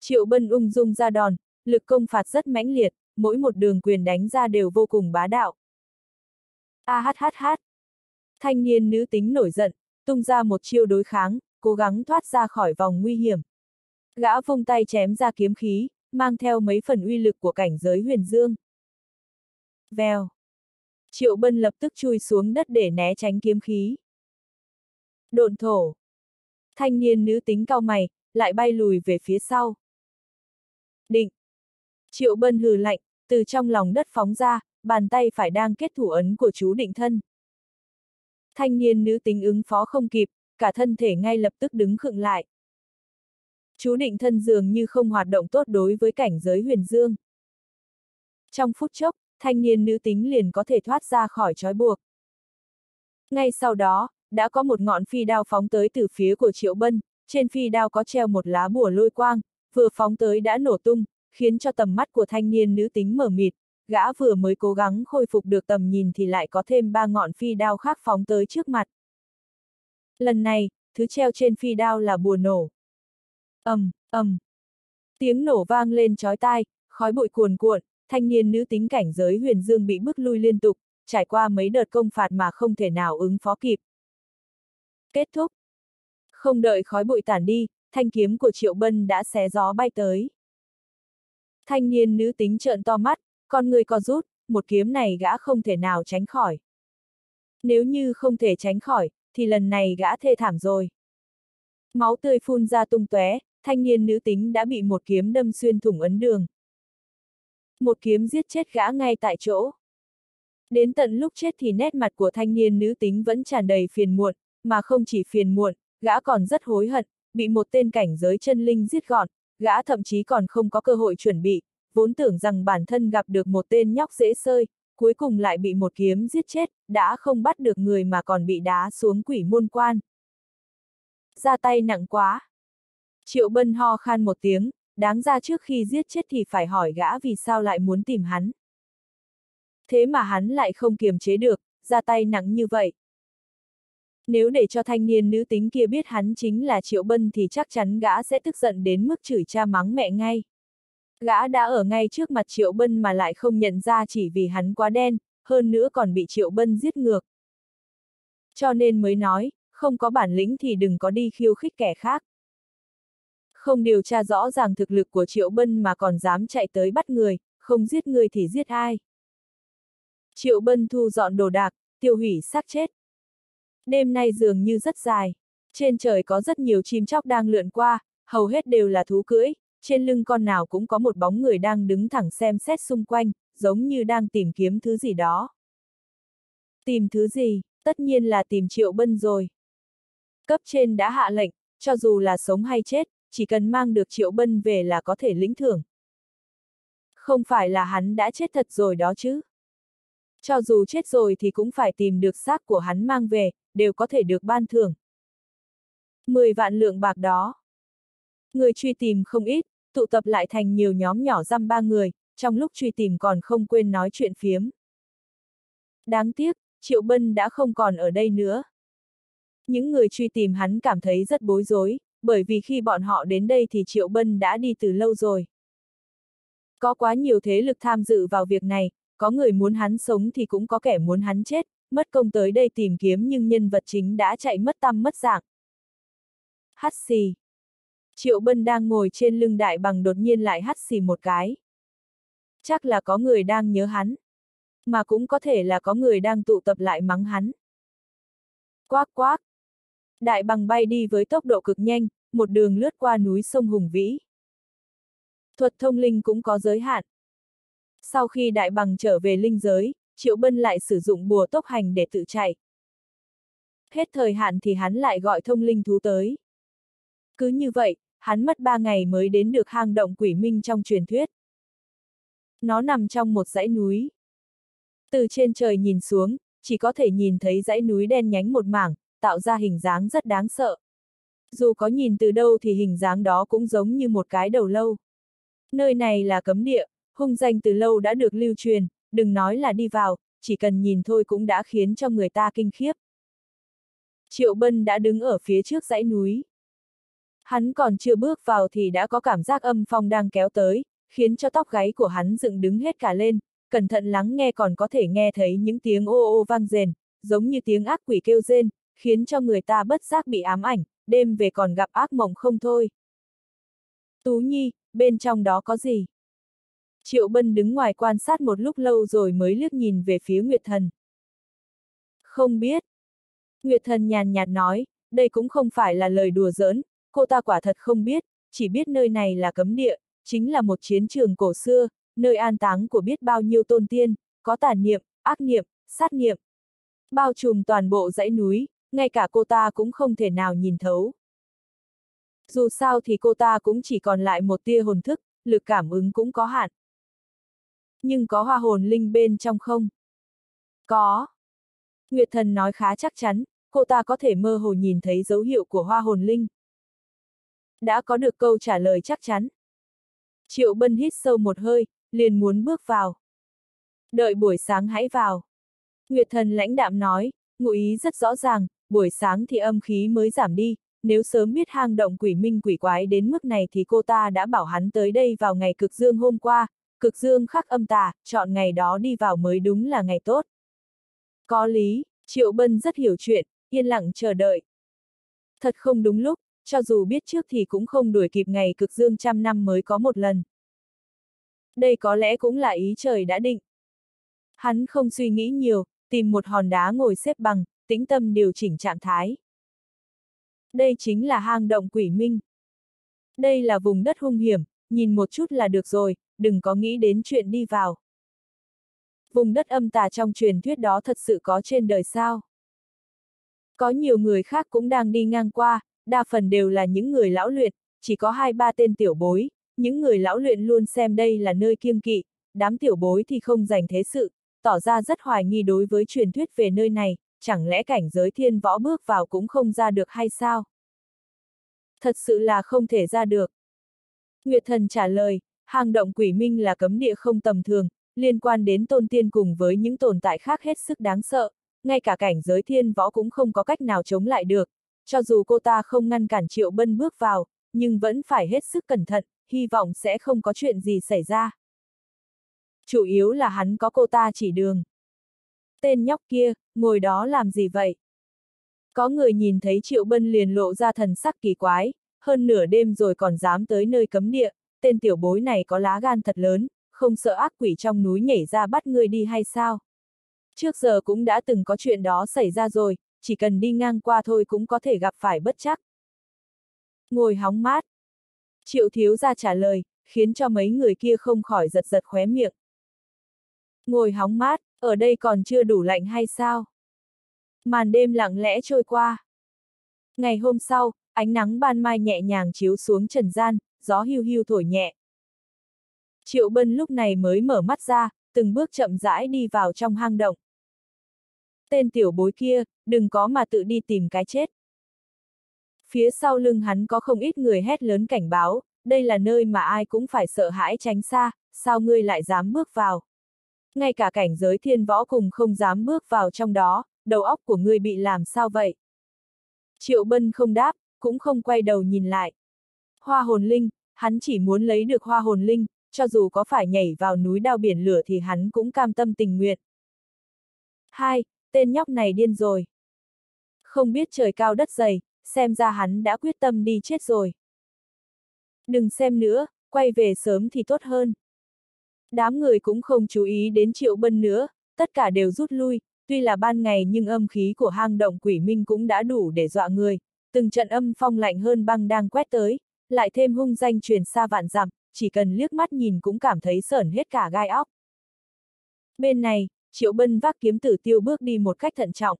Triệu Bân ung dung ra đòn, lực công phạt rất mãnh liệt, mỗi một đường quyền đánh ra đều vô cùng bá đạo. A hát hát hát. Thanh niên nữ tính nổi giận, tung ra một chiêu đối kháng, cố gắng thoát ra khỏi vòng nguy hiểm. Gã vung tay chém ra kiếm khí, mang theo mấy phần uy lực của cảnh giới huyền dương. Vèo. Triệu Bân lập tức chui xuống đất để né tránh kiếm khí. Độn thổ. Thanh niên nữ tính cao mày, lại bay lùi về phía sau. Định. Triệu Bân hừ lạnh, từ trong lòng đất phóng ra, bàn tay phải đang kết thủ ấn của chú định thân. Thanh niên nữ tính ứng phó không kịp, cả thân thể ngay lập tức đứng khựng lại. Chú định thân dường như không hoạt động tốt đối với cảnh giới huyền dương. Trong phút chốc, thanh niên nữ tính liền có thể thoát ra khỏi trói buộc. Ngay sau đó, đã có một ngọn phi đao phóng tới từ phía của Triệu Bân, trên phi đao có treo một lá bùa lôi quang, vừa phóng tới đã nổ tung, khiến cho tầm mắt của thanh niên nữ tính mở mịt, gã vừa mới cố gắng khôi phục được tầm nhìn thì lại có thêm ba ngọn phi đao khác phóng tới trước mặt. Lần này, thứ treo trên phi đao là bùa nổ. ầm, um, ầm. Um. Tiếng nổ vang lên chói tai, khói bụi cuồn cuộn, thanh niên nữ tính cảnh giới huyền dương bị bức lui liên tục, trải qua mấy đợt công phạt mà không thể nào ứng phó kịp. Kết thúc. Không đợi khói bụi tản đi, thanh kiếm của Triệu Bân đã xé gió bay tới. Thanh niên nữ tính trợn to mắt, con người co rút, một kiếm này gã không thể nào tránh khỏi. Nếu như không thể tránh khỏi, thì lần này gã thê thảm rồi. Máu tươi phun ra tung tóe, thanh niên nữ tính đã bị một kiếm đâm xuyên thủng ấn đường. Một kiếm giết chết gã ngay tại chỗ. Đến tận lúc chết thì nét mặt của thanh niên nữ tính vẫn tràn đầy phiền muộn, mà không chỉ phiền muộn, gã còn rất hối hận, bị một tên cảnh giới chân linh giết gọn, gã thậm chí còn không có cơ hội chuẩn bị, vốn tưởng rằng bản thân gặp được một tên nhóc dễ sơi, cuối cùng lại bị một kiếm giết chết, đã không bắt được người mà còn bị đá xuống quỷ môn quan. Ra tay nặng quá. Triệu Bân ho khan một tiếng, đáng ra trước khi giết chết thì phải hỏi gã vì sao lại muốn tìm hắn. Thế mà hắn lại không kiềm chế được, ra tay nặng như vậy. Nếu để cho thanh niên nữ tính kia biết hắn chính là Triệu Bân thì chắc chắn gã sẽ tức giận đến mức chửi cha mắng mẹ ngay. Gã đã ở ngay trước mặt Triệu Bân mà lại không nhận ra chỉ vì hắn quá đen, hơn nữa còn bị Triệu Bân giết ngược. Cho nên mới nói, không có bản lĩnh thì đừng có đi khiêu khích kẻ khác. Không điều tra rõ ràng thực lực của Triệu Bân mà còn dám chạy tới bắt người, không giết người thì giết ai. Triệu Bân thu dọn đồ đạc, tiêu hủy xác chết. Đêm nay dường như rất dài. Trên trời có rất nhiều chim chóc đang lượn qua, hầu hết đều là thú cưỡi, trên lưng con nào cũng có một bóng người đang đứng thẳng xem xét xung quanh, giống như đang tìm kiếm thứ gì đó. Tìm thứ gì, tất nhiên là tìm Triệu Bân rồi. Cấp trên đã hạ lệnh, cho dù là sống hay chết, chỉ cần mang được Triệu Bân về là có thể lĩnh thưởng. Không phải là hắn đã chết thật rồi đó chứ. Cho dù chết rồi thì cũng phải tìm được xác của hắn mang về, đều có thể được ban thưởng. 10 vạn lượng bạc đó. Người truy tìm không ít, tụ tập lại thành nhiều nhóm nhỏ dăm ba người, trong lúc truy tìm còn không quên nói chuyện phiếm. Đáng tiếc, Triệu Bân đã không còn ở đây nữa. Những người truy tìm hắn cảm thấy rất bối rối, bởi vì khi bọn họ đến đây thì Triệu Bân đã đi từ lâu rồi. Có quá nhiều thế lực tham dự vào việc này, có người muốn hắn sống thì cũng có kẻ muốn hắn chết, mất công tới đây tìm kiếm nhưng nhân vật chính đã chạy mất tâm mất dạng. Hắt xì. Triệu Bân đang ngồi trên lưng đại bằng đột nhiên lại hắt xì một cái. Chắc là có người đang nhớ hắn. Mà cũng có thể là có người đang tụ tập lại mắng hắn. Quác quác. Đại bằng bay đi với tốc độ cực nhanh, một đường lướt qua núi sông Hùng Vĩ. Thuật thông linh cũng có giới hạn. Sau khi đại bằng trở về linh giới, Triệu Bân lại sử dụng bùa tốc hành để tự chạy. Hết thời hạn thì hắn lại gọi thông linh thú tới. Cứ như vậy, hắn mất ba ngày mới đến được hang động quỷ minh trong truyền thuyết. Nó nằm trong một dãy núi. Từ trên trời nhìn xuống, chỉ có thể nhìn thấy dãy núi đen nhánh một mảng, tạo ra hình dáng rất đáng sợ. Dù có nhìn từ đâu thì hình dáng đó cũng giống như một cái đầu lâu. Nơi này là cấm địa, hung danh từ lâu đã được lưu truyền, đừng nói là đi vào, chỉ cần nhìn thôi cũng đã khiến cho người ta kinh khiếp. Triệu Bân đã đứng ở phía trước dãy núi. Hắn còn chưa bước vào thì đã có cảm giác âm phong đang kéo tới, khiến cho tóc gáy của hắn dựng đứng hết cả lên, cẩn thận lắng nghe còn có thể nghe thấy những tiếng ô ô vang rền, giống như tiếng ác quỷ kêu rên, khiến cho người ta bất giác bị ám ảnh, đêm về còn gặp ác mộng không thôi. Tú Nhi, bên trong đó có gì? Triệu Bân đứng ngoài quan sát một lúc lâu rồi mới liếc nhìn về phía Nguyệt Thần. Không biết. Nguyệt Thần nhàn nhạt nói, đây cũng không phải là lời đùa giỡn, cô ta quả thật không biết, chỉ biết nơi này là cấm địa, chính là một chiến trường cổ xưa, nơi an táng của biết bao nhiêu tôn tiên, có tà niệm, ác niệm, sát niệm. Bao trùm toàn bộ dãy núi, ngay cả cô ta cũng không thể nào nhìn thấu. Dù sao thì cô ta cũng chỉ còn lại một tia hồn thức, lực cảm ứng cũng có hạn. Nhưng có hoa hồn linh bên trong không? Có. Nguyệt thần nói khá chắc chắn, cô ta có thể mơ hồ nhìn thấy dấu hiệu của hoa hồn linh. Đã có được câu trả lời chắc chắn. Triệu Bân hít sâu một hơi, liền muốn bước vào. Đợi buổi sáng hãy vào. Nguyệt thần lãnh đạm nói, ngụ ý rất rõ ràng, buổi sáng thì âm khí mới giảm đi, nếu sớm biết hang động quỷ minh quỷ quái đến mức này thì cô ta đã bảo hắn tới đây vào ngày cực dương hôm qua, cực dương khắc âm tà, chọn ngày đó đi vào mới đúng là ngày tốt. Có lý, Triệu Bân rất hiểu chuyện, yên lặng chờ đợi. Thật không đúng lúc, cho dù biết trước thì cũng không đuổi kịp ngày cực dương trăm năm mới có một lần. Đây có lẽ cũng là ý trời đã định. Hắn không suy nghĩ nhiều, tìm một hòn đá ngồi xếp bằng, tĩnh tâm điều chỉnh trạng thái. Đây chính là hang động quỷ minh. Đây là vùng đất hung hiểm, nhìn một chút là được rồi, đừng có nghĩ đến chuyện đi vào. Vùng đất âm tà trong truyền thuyết đó thật sự có trên đời sao? Có nhiều người khác cũng đang đi ngang qua, đa phần đều là những người lão luyện, chỉ có hai ba tên tiểu bối, những người lão luyện luôn xem đây là nơi kiêng kỵ, đám tiểu bối thì không dành thế sự, tỏ ra rất hoài nghi đối với truyền thuyết về nơi này, chẳng lẽ cảnh giới thiên võ bước vào cũng không ra được hay sao? Thật sự là không thể ra được. Nguyệt thần trả lời, hang động quỷ minh là cấm địa không tầm thường, liên quan đến tôn tiên cùng với những tồn tại khác hết sức đáng sợ, ngay cả cảnh giới thiên võ cũng không có cách nào chống lại được, cho dù cô ta không ngăn cản Triệu Bân bước vào, nhưng vẫn phải hết sức cẩn thận, hy vọng sẽ không có chuyện gì xảy ra. Chủ yếu là hắn có cô ta chỉ đường. Tên nhóc kia, ngồi đó làm gì vậy? Có người nhìn thấy Triệu Bân liền lộ ra thần sắc kỳ quái, hơn nửa đêm rồi còn dám tới nơi cấm địa, tên tiểu bối này có lá gan thật lớn, không sợ ác quỷ trong núi nhảy ra bắt người đi hay sao? Trước giờ cũng đã từng có chuyện đó xảy ra rồi, chỉ cần đi ngang qua thôi cũng có thể gặp phải bất chắc. Ngồi hóng mát. Triệu thiếu ra trả lời, khiến cho mấy người kia không khỏi giật giật khóe miệng. Ngồi hóng mát, ở đây còn chưa đủ lạnh hay sao? Màn đêm lặng lẽ trôi qua. Ngày hôm sau, ánh nắng ban mai nhẹ nhàng chiếu xuống trần gian, gió hiu hiu thổi nhẹ. Triệu Bân lúc này mới mở mắt ra, từng bước chậm rãi đi vào trong hang động. Tên tiểu bối kia, đừng có mà tự đi tìm cái chết. Phía sau lưng hắn có không ít người hét lớn cảnh báo, đây là nơi mà ai cũng phải sợ hãi tránh xa, sao ngươi lại dám bước vào. Ngay cả cảnh giới thiên võ cùng không dám bước vào trong đó, đầu óc của ngươi bị làm sao vậy? Triệu Bân không đáp, cũng không quay đầu nhìn lại. Hoa hồn linh, hắn chỉ muốn lấy được hoa hồn linh, cho dù có phải nhảy vào núi đao biển lửa thì hắn cũng cam tâm tình nguyện. Hai, tên nhóc này điên rồi. Không biết trời cao đất dày, xem ra hắn đã quyết tâm đi chết rồi. Đừng xem nữa, quay về sớm thì tốt hơn. Đám người cũng không chú ý đến Triệu Bân nữa, tất cả đều rút lui, tuy là ban ngày nhưng âm khí của hang động quỷ minh cũng đã đủ để dọa người, từng trận âm phong lạnh hơn băng đang quét tới, lại thêm hung danh truyền xa vạn dặm, chỉ cần liếc mắt nhìn cũng cảm thấy sởn hết cả gai óc. Bên này, Triệu Bân vác kiếm tử tiêu bước đi một cách thận trọng.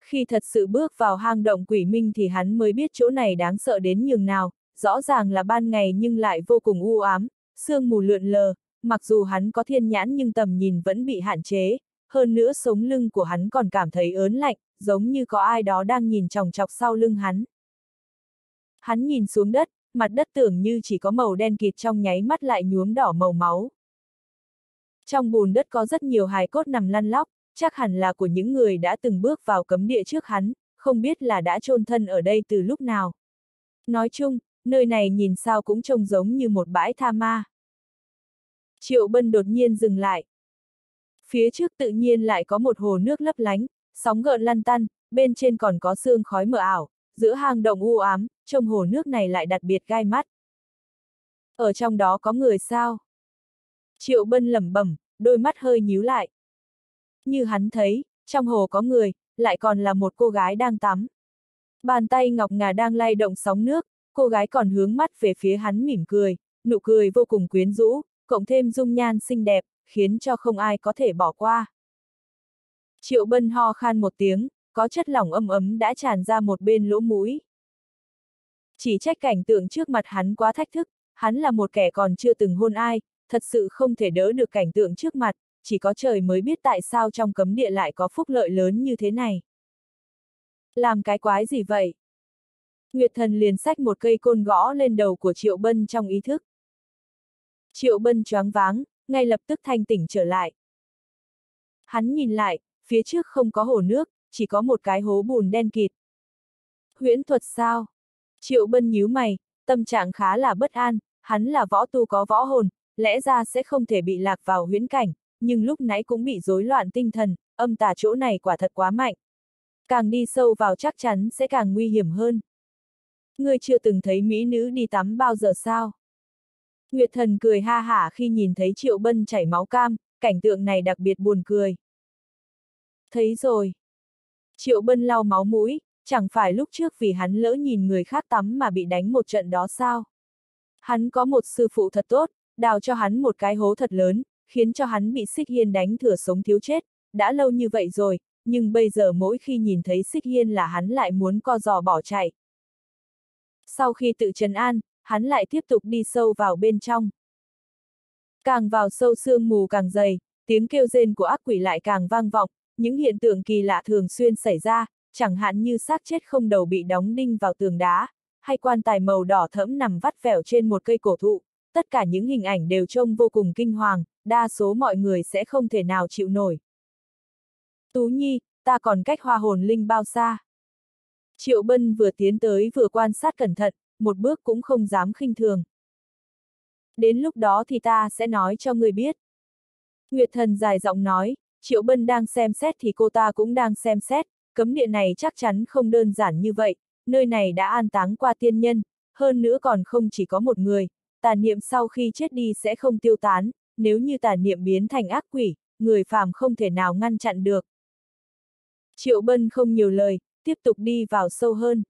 Khi thật sự bước vào hang động quỷ minh thì hắn mới biết chỗ này đáng sợ đến nhường nào, rõ ràng là ban ngày nhưng lại vô cùng u ám, sương mù lượn lờ, mặc dù hắn có thiên nhãn nhưng tầm nhìn vẫn bị hạn chế, hơn nữa sống lưng của hắn còn cảm thấy ớn lạnh, giống như có ai đó đang nhìn chòng chọc sau lưng hắn. Hắn nhìn xuống đất, mặt đất tưởng như chỉ có màu đen kịt trong nháy mắt lại nhuốm đỏ màu máu. Trong bùn đất có rất nhiều hài cốt nằm lăn lóc, chắc hẳn là của những người đã từng bước vào cấm địa trước hắn, không biết là đã chôn thân ở đây từ lúc nào. Nói chung, nơi này nhìn sao cũng trông giống như một bãi tha ma. Triệu Bân đột nhiên dừng lại. Phía trước tự nhiên lại có một hồ nước lấp lánh, sóng gợn lăn tăn, bên trên còn có sương khói mờ ảo, giữa hang động u ám, trong hồ nước này lại đặc biệt gai mắt. Ở trong đó có người sao? Triệu Bân lẩm bẩm, đôi mắt hơi nhíu lại. Như hắn thấy, trong hồ có người, lại còn là một cô gái đang tắm. Bàn tay ngọc ngà đang lay động sóng nước, cô gái còn hướng mắt về phía hắn mỉm cười, nụ cười vô cùng quyến rũ, cộng thêm dung nhan xinh đẹp, khiến cho không ai có thể bỏ qua. Triệu Bân ho khan một tiếng, có chất lỏng âm ấm đã tràn ra một bên lỗ mũi. Chỉ trách cảnh tượng trước mặt hắn quá thách thức, hắn là một kẻ còn chưa từng hôn ai, thật sự không thể đỡ được cảnh tượng trước mặt, chỉ có trời mới biết tại sao trong cấm địa lại có phúc lợi lớn như thế này. Làm cái quái gì vậy? Nguyệt thần liền xách một cây côn gõ lên đầu của Triệu Bân trong ý thức. Triệu Bân choáng váng, ngay lập tức thanh tỉnh trở lại. Hắn nhìn lại, phía trước không có hồ nước, chỉ có một cái hố bùn đen kịt. Huyễn thuật sao? Triệu Bân nhíu mày, tâm trạng khá là bất an, hắn là võ tu có võ hồn, lẽ ra sẽ không thể bị lạc vào huyễn cảnh, nhưng lúc nãy cũng bị rối loạn tinh thần, âm tà chỗ này quả thật quá mạnh. Càng đi sâu vào chắc chắn sẽ càng nguy hiểm hơn. Ngươi chưa từng thấy mỹ nữ đi tắm bao giờ sao? Nguyệt thần cười ha hả khi nhìn thấy Triệu Bân chảy máu cam, cảnh tượng này đặc biệt buồn cười. Thấy rồi. Triệu Bân lau máu mũi, chẳng phải lúc trước vì hắn lỡ nhìn người khác tắm mà bị đánh một trận đó sao? Hắn có một sư phụ thật tốt, đào cho hắn một cái hố thật lớn, khiến cho hắn bị Xích Hiên đánh thừa sống thiếu chết, đã lâu như vậy rồi, nhưng bây giờ mỗi khi nhìn thấy Xích Hiên là hắn lại muốn co giò bỏ chạy. Sau khi tự trấn an, hắn lại tiếp tục đi sâu vào bên trong. Càng vào sâu sương mù càng dày, tiếng kêu rên của ác quỷ lại càng vang vọng, những hiện tượng kỳ lạ thường xuyên xảy ra, chẳng hạn như xác chết không đầu bị đóng đinh vào tường đá, hay quan tài màu đỏ thẫm nằm vắt vẻo trên một cây cổ thụ, tất cả những hình ảnh đều trông vô cùng kinh hoàng, đa số mọi người sẽ không thể nào chịu nổi. Tú Nhi, ta còn cách hoa hồn linh bao xa? Triệu Bân vừa tiến tới vừa quan sát cẩn thận, một bước cũng không dám khinh thường. Đến lúc đó thì ta sẽ nói cho người biết. Nguyệt thần dài giọng nói, Triệu Bân đang xem xét thì cô ta cũng đang xem xét, cấm địa này chắc chắn không đơn giản như vậy, nơi này đã an táng qua tiên nhân, hơn nữa còn không chỉ có một người, tà niệm sau khi chết đi sẽ không tiêu tán, nếu như tà niệm biến thành ác quỷ, người phàm không thể nào ngăn chặn được. Triệu Bân không nhiều lời, tiếp tục đi vào sâu hơn.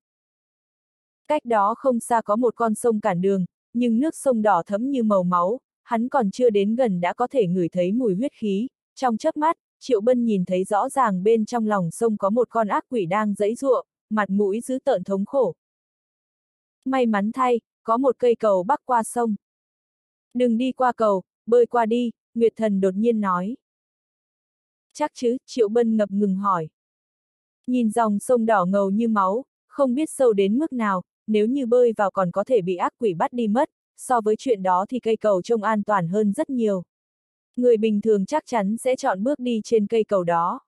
Cách đó không xa có một con sông cản đường, nhưng nước sông đỏ thấm như màu máu, hắn còn chưa đến gần đã có thể ngửi thấy mùi huyết khí. Trong chớp mắt, Triệu Bân nhìn thấy rõ ràng bên trong lòng sông có một con ác quỷ đang dẫy ruộng, mặt mũi dữ tợn thống khổ. May mắn thay, có một cây cầu bắc qua sông. Đừng đi qua cầu, bơi qua đi, Nguyệt Thần đột nhiên nói. Chắc chứ, Triệu Bân ngập ngừng hỏi. Nhìn dòng sông đỏ ngầu như máu, không biết sâu đến mức nào, nếu như bơi vào còn có thể bị ác quỷ bắt đi mất, so với chuyện đó thì cây cầu trông an toàn hơn rất nhiều. Người bình thường chắc chắn sẽ chọn bước đi trên cây cầu đó.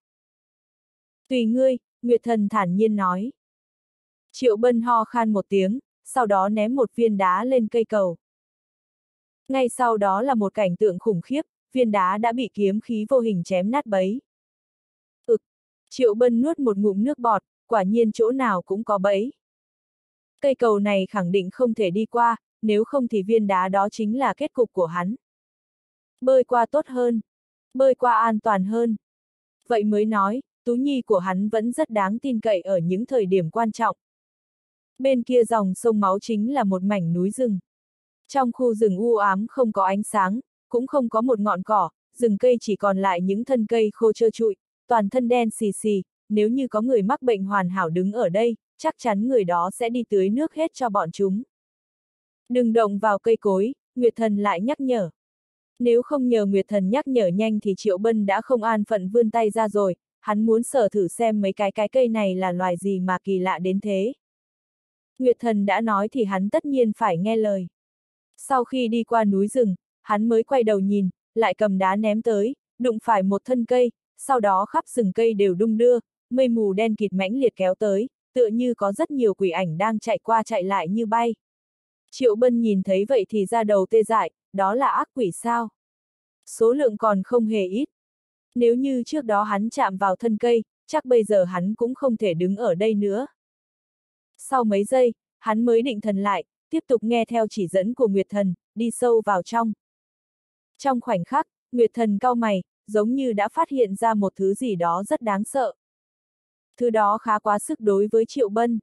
Tùy ngươi, Nguyệt Thần thản nhiên nói. Triệu Bân ho khan một tiếng, sau đó ném một viên đá lên cây cầu. Ngay sau đó là một cảnh tượng khủng khiếp, viên đá đã bị kiếm khí vô hình chém nát bấy. Ực, Triệu Bân nuốt một ngụm nước bọt, quả nhiên chỗ nào cũng có bẫy. Cây cầu này khẳng định không thể đi qua, nếu không thì viên đá đó chính là kết cục của hắn. Bơi qua tốt hơn. Bơi qua an toàn hơn. Vậy mới nói, Tú Nhi của hắn vẫn rất đáng tin cậy ở những thời điểm quan trọng. Bên kia dòng sông máu chính là một mảnh núi rừng. Trong khu rừng u ám không có ánh sáng, cũng không có một ngọn cỏ, rừng cây chỉ còn lại những thân cây khô trơ trụi, toàn thân đen xì xì, nếu như có người mắc bệnh hoàn hảo đứng ở đây, chắc chắn người đó sẽ đi tưới nước hết cho bọn chúng. Đừng động vào cây cối, Nguyệt Thần lại nhắc nhở. Nếu không nhờ Nguyệt Thần nhắc nhở nhanh thì Triệu Bân đã không an phận vươn tay ra rồi, hắn muốn sở thử xem mấy cái cái cây này là loài gì mà kỳ lạ đến thế. Nguyệt Thần đã nói thì hắn tất nhiên phải nghe lời. Sau khi đi qua núi rừng, hắn mới quay đầu nhìn, lại cầm đá ném tới, đụng phải một thân cây, sau đó khắp rừng cây đều đung đưa, mây mù đen kịt mãnh liệt kéo tới, tựa như có rất nhiều quỷ ảnh đang chạy qua chạy lại như bay. Triệu Bân nhìn thấy vậy thì ra đầu tê dại, đó là ác quỷ sao? Số lượng còn không hề ít. Nếu như trước đó hắn chạm vào thân cây, chắc bây giờ hắn cũng không thể đứng ở đây nữa. Sau mấy giây, hắn mới định thần lại, tiếp tục nghe theo chỉ dẫn của Nguyệt Thần, đi sâu vào trong. Trong khoảnh khắc, Nguyệt Thần cau mày, giống như đã phát hiện ra một thứ gì đó rất đáng sợ. Thứ đó khá quá sức đối với Triệu Bân.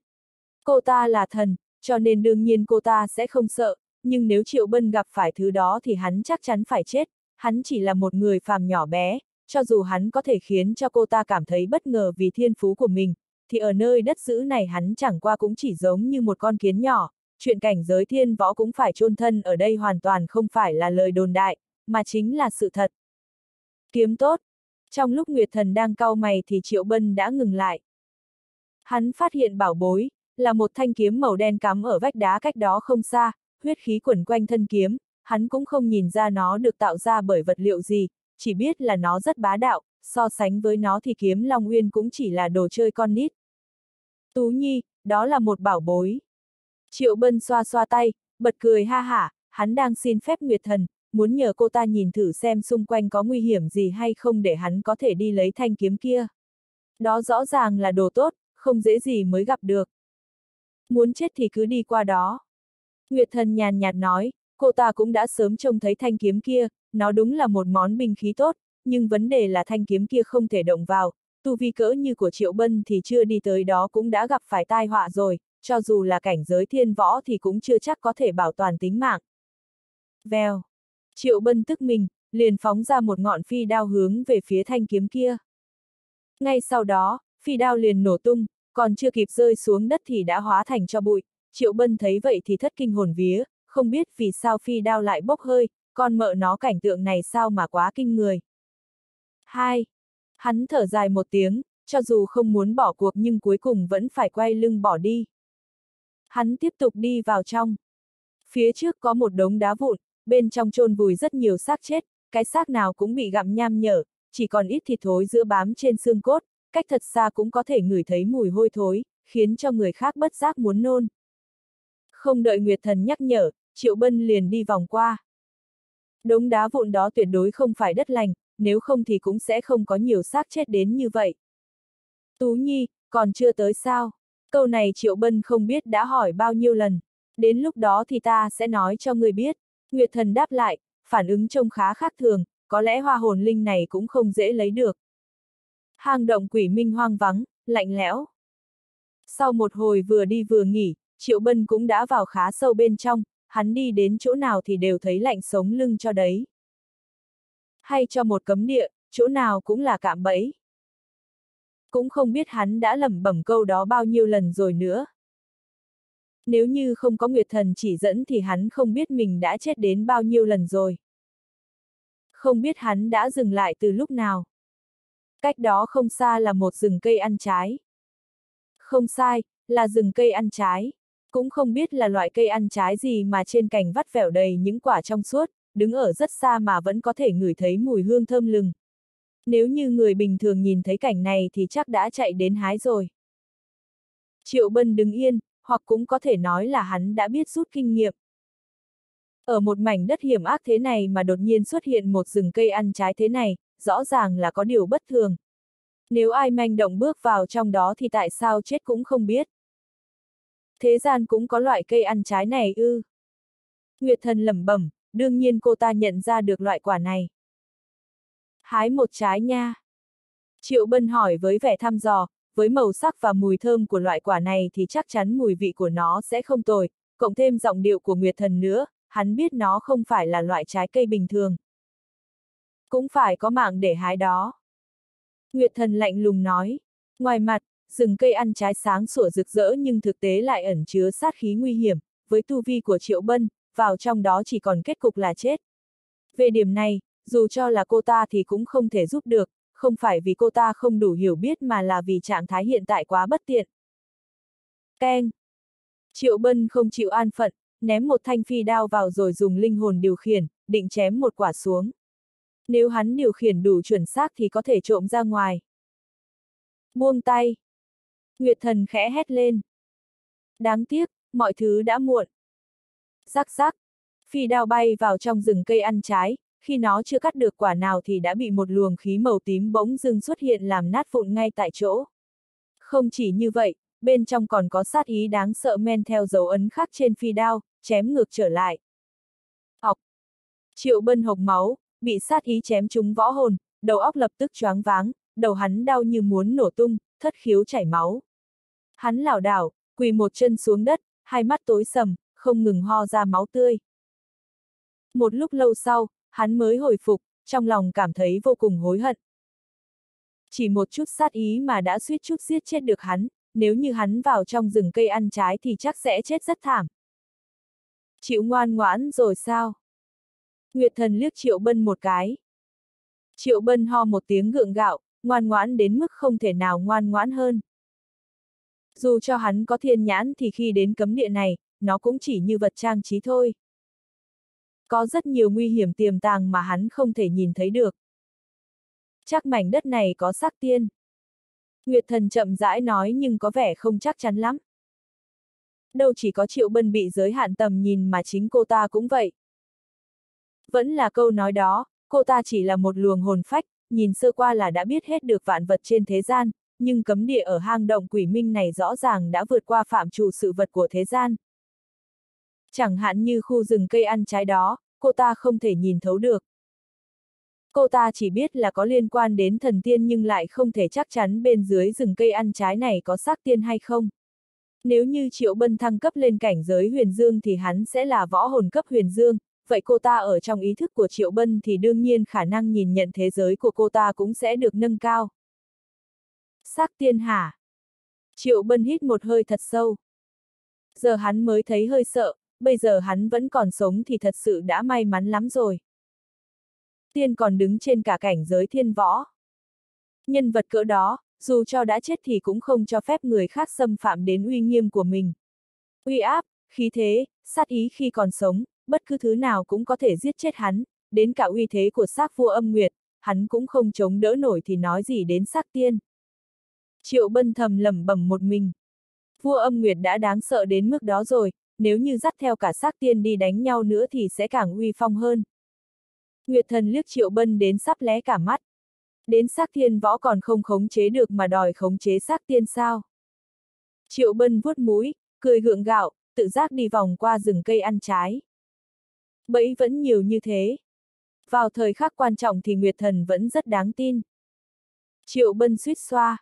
Cô ta là thần, cho nên đương nhiên cô ta sẽ không sợ, nhưng nếu Triệu Bân gặp phải thứ đó thì hắn chắc chắn phải chết, hắn chỉ là một người phàm nhỏ bé, cho dù hắn có thể khiến cho cô ta cảm thấy bất ngờ vì thiên phú của mình, thì ở nơi đất giữ này hắn chẳng qua cũng chỉ giống như một con kiến nhỏ, chuyện cảnh giới thiên võ cũng phải chôn thân ở đây hoàn toàn không phải là lời đồn đại, mà chính là sự thật. Kiếm tốt. Trong lúc Nguyệt Thần đang cau mày thì Triệu Bân đã ngừng lại. Hắn phát hiện bảo bối, là một thanh kiếm màu đen cắm ở vách đá cách đó không xa, huyết khí quẩn quanh thân kiếm, hắn cũng không nhìn ra nó được tạo ra bởi vật liệu gì, chỉ biết là nó rất bá đạo, so sánh với nó thì kiếm Long Uyên cũng chỉ là đồ chơi con nít. Tú Nhi, đó là một bảo bối. Triệu Bân xoa xoa tay, bật cười ha hả, hắn đang xin phép Nguyệt Thần, muốn nhờ cô ta nhìn thử xem xung quanh có nguy hiểm gì hay không để hắn có thể đi lấy thanh kiếm kia. Đó rõ ràng là đồ tốt, không dễ gì mới gặp được. Muốn chết thì cứ đi qua đó. Nguyệt thần nhàn nhạt nói, cô ta cũng đã sớm trông thấy thanh kiếm kia, nó đúng là một món binh khí tốt, nhưng vấn đề là thanh kiếm kia không thể động vào, tu vi cỡ như của Triệu Bân thì chưa đi tới đó cũng đã gặp phải tai họa rồi, cho dù là cảnh giới thiên võ thì cũng chưa chắc có thể bảo toàn tính mạng. Vèo. Triệu Bân tức mình, liền phóng ra một ngọn phi đao hướng về phía thanh kiếm kia. Ngay sau đó, phi đao liền nổ tung, còn chưa kịp rơi xuống đất thì đã hóa thành cho bụi. Triệu Bân thấy vậy thì thất kinh hồn vía, không biết vì sao phi đao lại bốc hơi, con mợ nó cảnh tượng này sao mà quá kinh người. 2. Hắn thở dài một tiếng, cho dù không muốn bỏ cuộc nhưng cuối cùng vẫn phải quay lưng bỏ đi. Hắn tiếp tục đi vào trong. Phía trước có một đống đá vụn, bên trong chôn vùi rất nhiều xác chết, cái xác nào cũng bị gặm nham nhở, chỉ còn ít thịt thối giữa bám trên xương cốt, cách thật xa cũng có thể ngửi thấy mùi hôi thối, khiến cho người khác bất giác muốn nôn. Không đợi Nguyệt Thần nhắc nhở, Triệu Bân liền đi vòng qua. Đống đá vụn đó tuyệt đối không phải đất lành, nếu không thì cũng sẽ không có nhiều xác chết đến như vậy. Tú Nhi, còn chưa tới sao? Câu này Triệu Bân không biết đã hỏi bao nhiêu lần. Đến lúc đó thì ta sẽ nói cho người biết. Nguyệt thần đáp lại, phản ứng trông khá khác thường, có lẽ hoa hồn linh này cũng không dễ lấy được. Hang động quỷ minh hoang vắng, lạnh lẽo. Sau một hồi vừa đi vừa nghỉ, Triệu Bân cũng đã vào khá sâu bên trong, hắn đi đến chỗ nào thì đều thấy lạnh sống lưng cho đấy. Hay cho một cấm địa, chỗ nào cũng là cạm bẫy. Cũng không biết hắn đã lẩm bẩm câu đó bao nhiêu lần rồi nữa. Nếu như không có Nguyệt Thần chỉ dẫn thì hắn không biết mình đã chết đến bao nhiêu lần rồi. Không biết hắn đã dừng lại từ lúc nào. Cách đó không xa là một rừng cây ăn trái. Không sai, là rừng cây ăn trái. Cũng không biết là loại cây ăn trái gì mà trên cành vắt vẻo đầy những quả trong suốt, đứng ở rất xa mà vẫn có thể ngửi thấy mùi hương thơm lừng. Nếu như người bình thường nhìn thấy cảnh này thì chắc đã chạy đến hái rồi. Triệu Bân đứng yên, hoặc cũng có thể nói là hắn đã biết rút kinh nghiệm. Ở một mảnh đất hiểm ác thế này mà đột nhiên xuất hiện một rừng cây ăn trái thế này, rõ ràng là có điều bất thường. Nếu ai manh động bước vào trong đó thì tại sao chết cũng không biết. Thế gian cũng có loại cây ăn trái này ư. Nguyệt thần lẩm bẩm, đương nhiên cô ta nhận ra được loại quả này. Hái một trái nha. Triệu Bân hỏi với vẻ thăm dò, với màu sắc và mùi thơm của loại quả này thì chắc chắn mùi vị của nó sẽ không tồi, cộng thêm giọng điệu của Nguyệt Thần nữa, hắn biết nó không phải là loại trái cây bình thường. Cũng phải có mạng để hái đó. Nguyệt Thần lạnh lùng nói, ngoài mặt, rừng cây ăn trái sáng sủa rực rỡ nhưng thực tế lại ẩn chứa sát khí nguy hiểm, với tu vi của Triệu Bân, vào trong đó chỉ còn kết cục là chết. Về điểm này, dù cho là cô ta thì cũng không thể giúp được, không phải vì cô ta không đủ hiểu biết mà là vì trạng thái hiện tại quá bất tiện. Keng! Triệu Bân không chịu an phận, ném một thanh phi đao vào rồi dùng linh hồn điều khiển, định chém một quả xuống. Nếu hắn điều khiển đủ chuẩn xác thì có thể trộm ra ngoài. Buông tay! Nguyệt thần khẽ hét lên. Đáng tiếc, mọi thứ đã muộn. Rắc rắc! Phi đao bay vào trong rừng cây ăn trái, khi nó chưa cắt được quả nào thì đã bị một luồng khí màu tím bỗng dưng xuất hiện làm nát vụn ngay tại chỗ. Không chỉ như vậy, bên trong còn có sát ý đáng sợ men theo dấu ấn khắc trên phi đao, chém ngược trở lại. Học. Triệu bân hộc máu, bị sát ý chém trúng võ hồn, đầu óc lập tức choáng váng, đầu hắn đau như muốn nổ tung, thất khiếu chảy máu. Hắn lảo đảo, quỳ một chân xuống đất, hai mắt tối sầm, không ngừng ho ra máu tươi. Một lúc lâu sau, hắn mới hồi phục, trong lòng cảm thấy vô cùng hối hận. Chỉ một chút sát ý mà đã suýt chút giết chết được hắn, nếu như hắn vào trong rừng cây ăn trái thì chắc sẽ chết rất thảm. Chịu ngoan ngoãn rồi sao? Nguyệt thần liếc Triệu Bân một cái. Triệu Bân ho một tiếng gượng gạo, ngoan ngoãn đến mức không thể nào ngoan ngoãn hơn. Dù cho hắn có thiên nhãn thì khi đến cấm địa này, nó cũng chỉ như vật trang trí thôi. Có rất nhiều nguy hiểm tiềm tàng mà hắn không thể nhìn thấy được. Chắc mảnh đất này có sắc tiên. Nguyệt thần chậm rãi nói nhưng có vẻ không chắc chắn lắm. Đâu chỉ có triệu bân bị giới hạn tầm nhìn mà chính cô ta cũng vậy. Vẫn là câu nói đó, cô ta chỉ là một luồng hồn phách, nhìn sơ qua là đã biết hết được vạn vật trên thế gian, nhưng cấm địa ở hang động quỷ minh này rõ ràng đã vượt qua phạm trù sự vật của thế gian. Chẳng hạn như khu rừng cây ăn trái đó, cô ta không thể nhìn thấu được. Cô ta chỉ biết là có liên quan đến thần tiên nhưng lại không thể chắc chắn bên dưới rừng cây ăn trái này có xác tiên hay không. Nếu như Triệu Bân thăng cấp lên cảnh giới huyền dương thì hắn sẽ là võ hồn cấp huyền dương, vậy cô ta ở trong ý thức của Triệu Bân thì đương nhiên khả năng nhìn nhận thế giới của cô ta cũng sẽ được nâng cao. Xác tiên hả? Triệu Bân hít một hơi thật sâu. Giờ hắn mới thấy hơi sợ, bây giờ hắn vẫn còn sống thì thật sự đã may mắn lắm rồi. Tiên còn đứng trên cả cảnh giới thiên võ. Nhân vật cỡ đó, dù cho đã chết thì cũng không cho phép người khác xâm phạm đến uy nghiêm của mình. Uy áp, khí thế, sát ý khi còn sống, bất cứ thứ nào cũng có thể giết chết hắn, đến cả uy thế của xác vua âm nguyệt, hắn cũng không chống đỡ nổi thì nói gì đến xác tiên. Triệu bân thầm lẩm bẩm một mình. Vua âm nguyệt đã đáng sợ đến mức đó rồi, nếu như dắt theo cả xác tiên đi đánh nhau nữa thì sẽ càng uy phong hơn. Nguyệt thần liếc Triệu Bân đến sắp lé cả mắt. Đến xác thiên võ còn không khống chế được mà đòi khống chế xác tiên sao. Triệu Bân vuốt mũi, cười gượng gạo, tự giác đi vòng qua rừng cây ăn trái. Bẫy vẫn nhiều như thế. Vào thời khắc quan trọng thì Nguyệt thần vẫn rất đáng tin. Triệu Bân suýt xoa.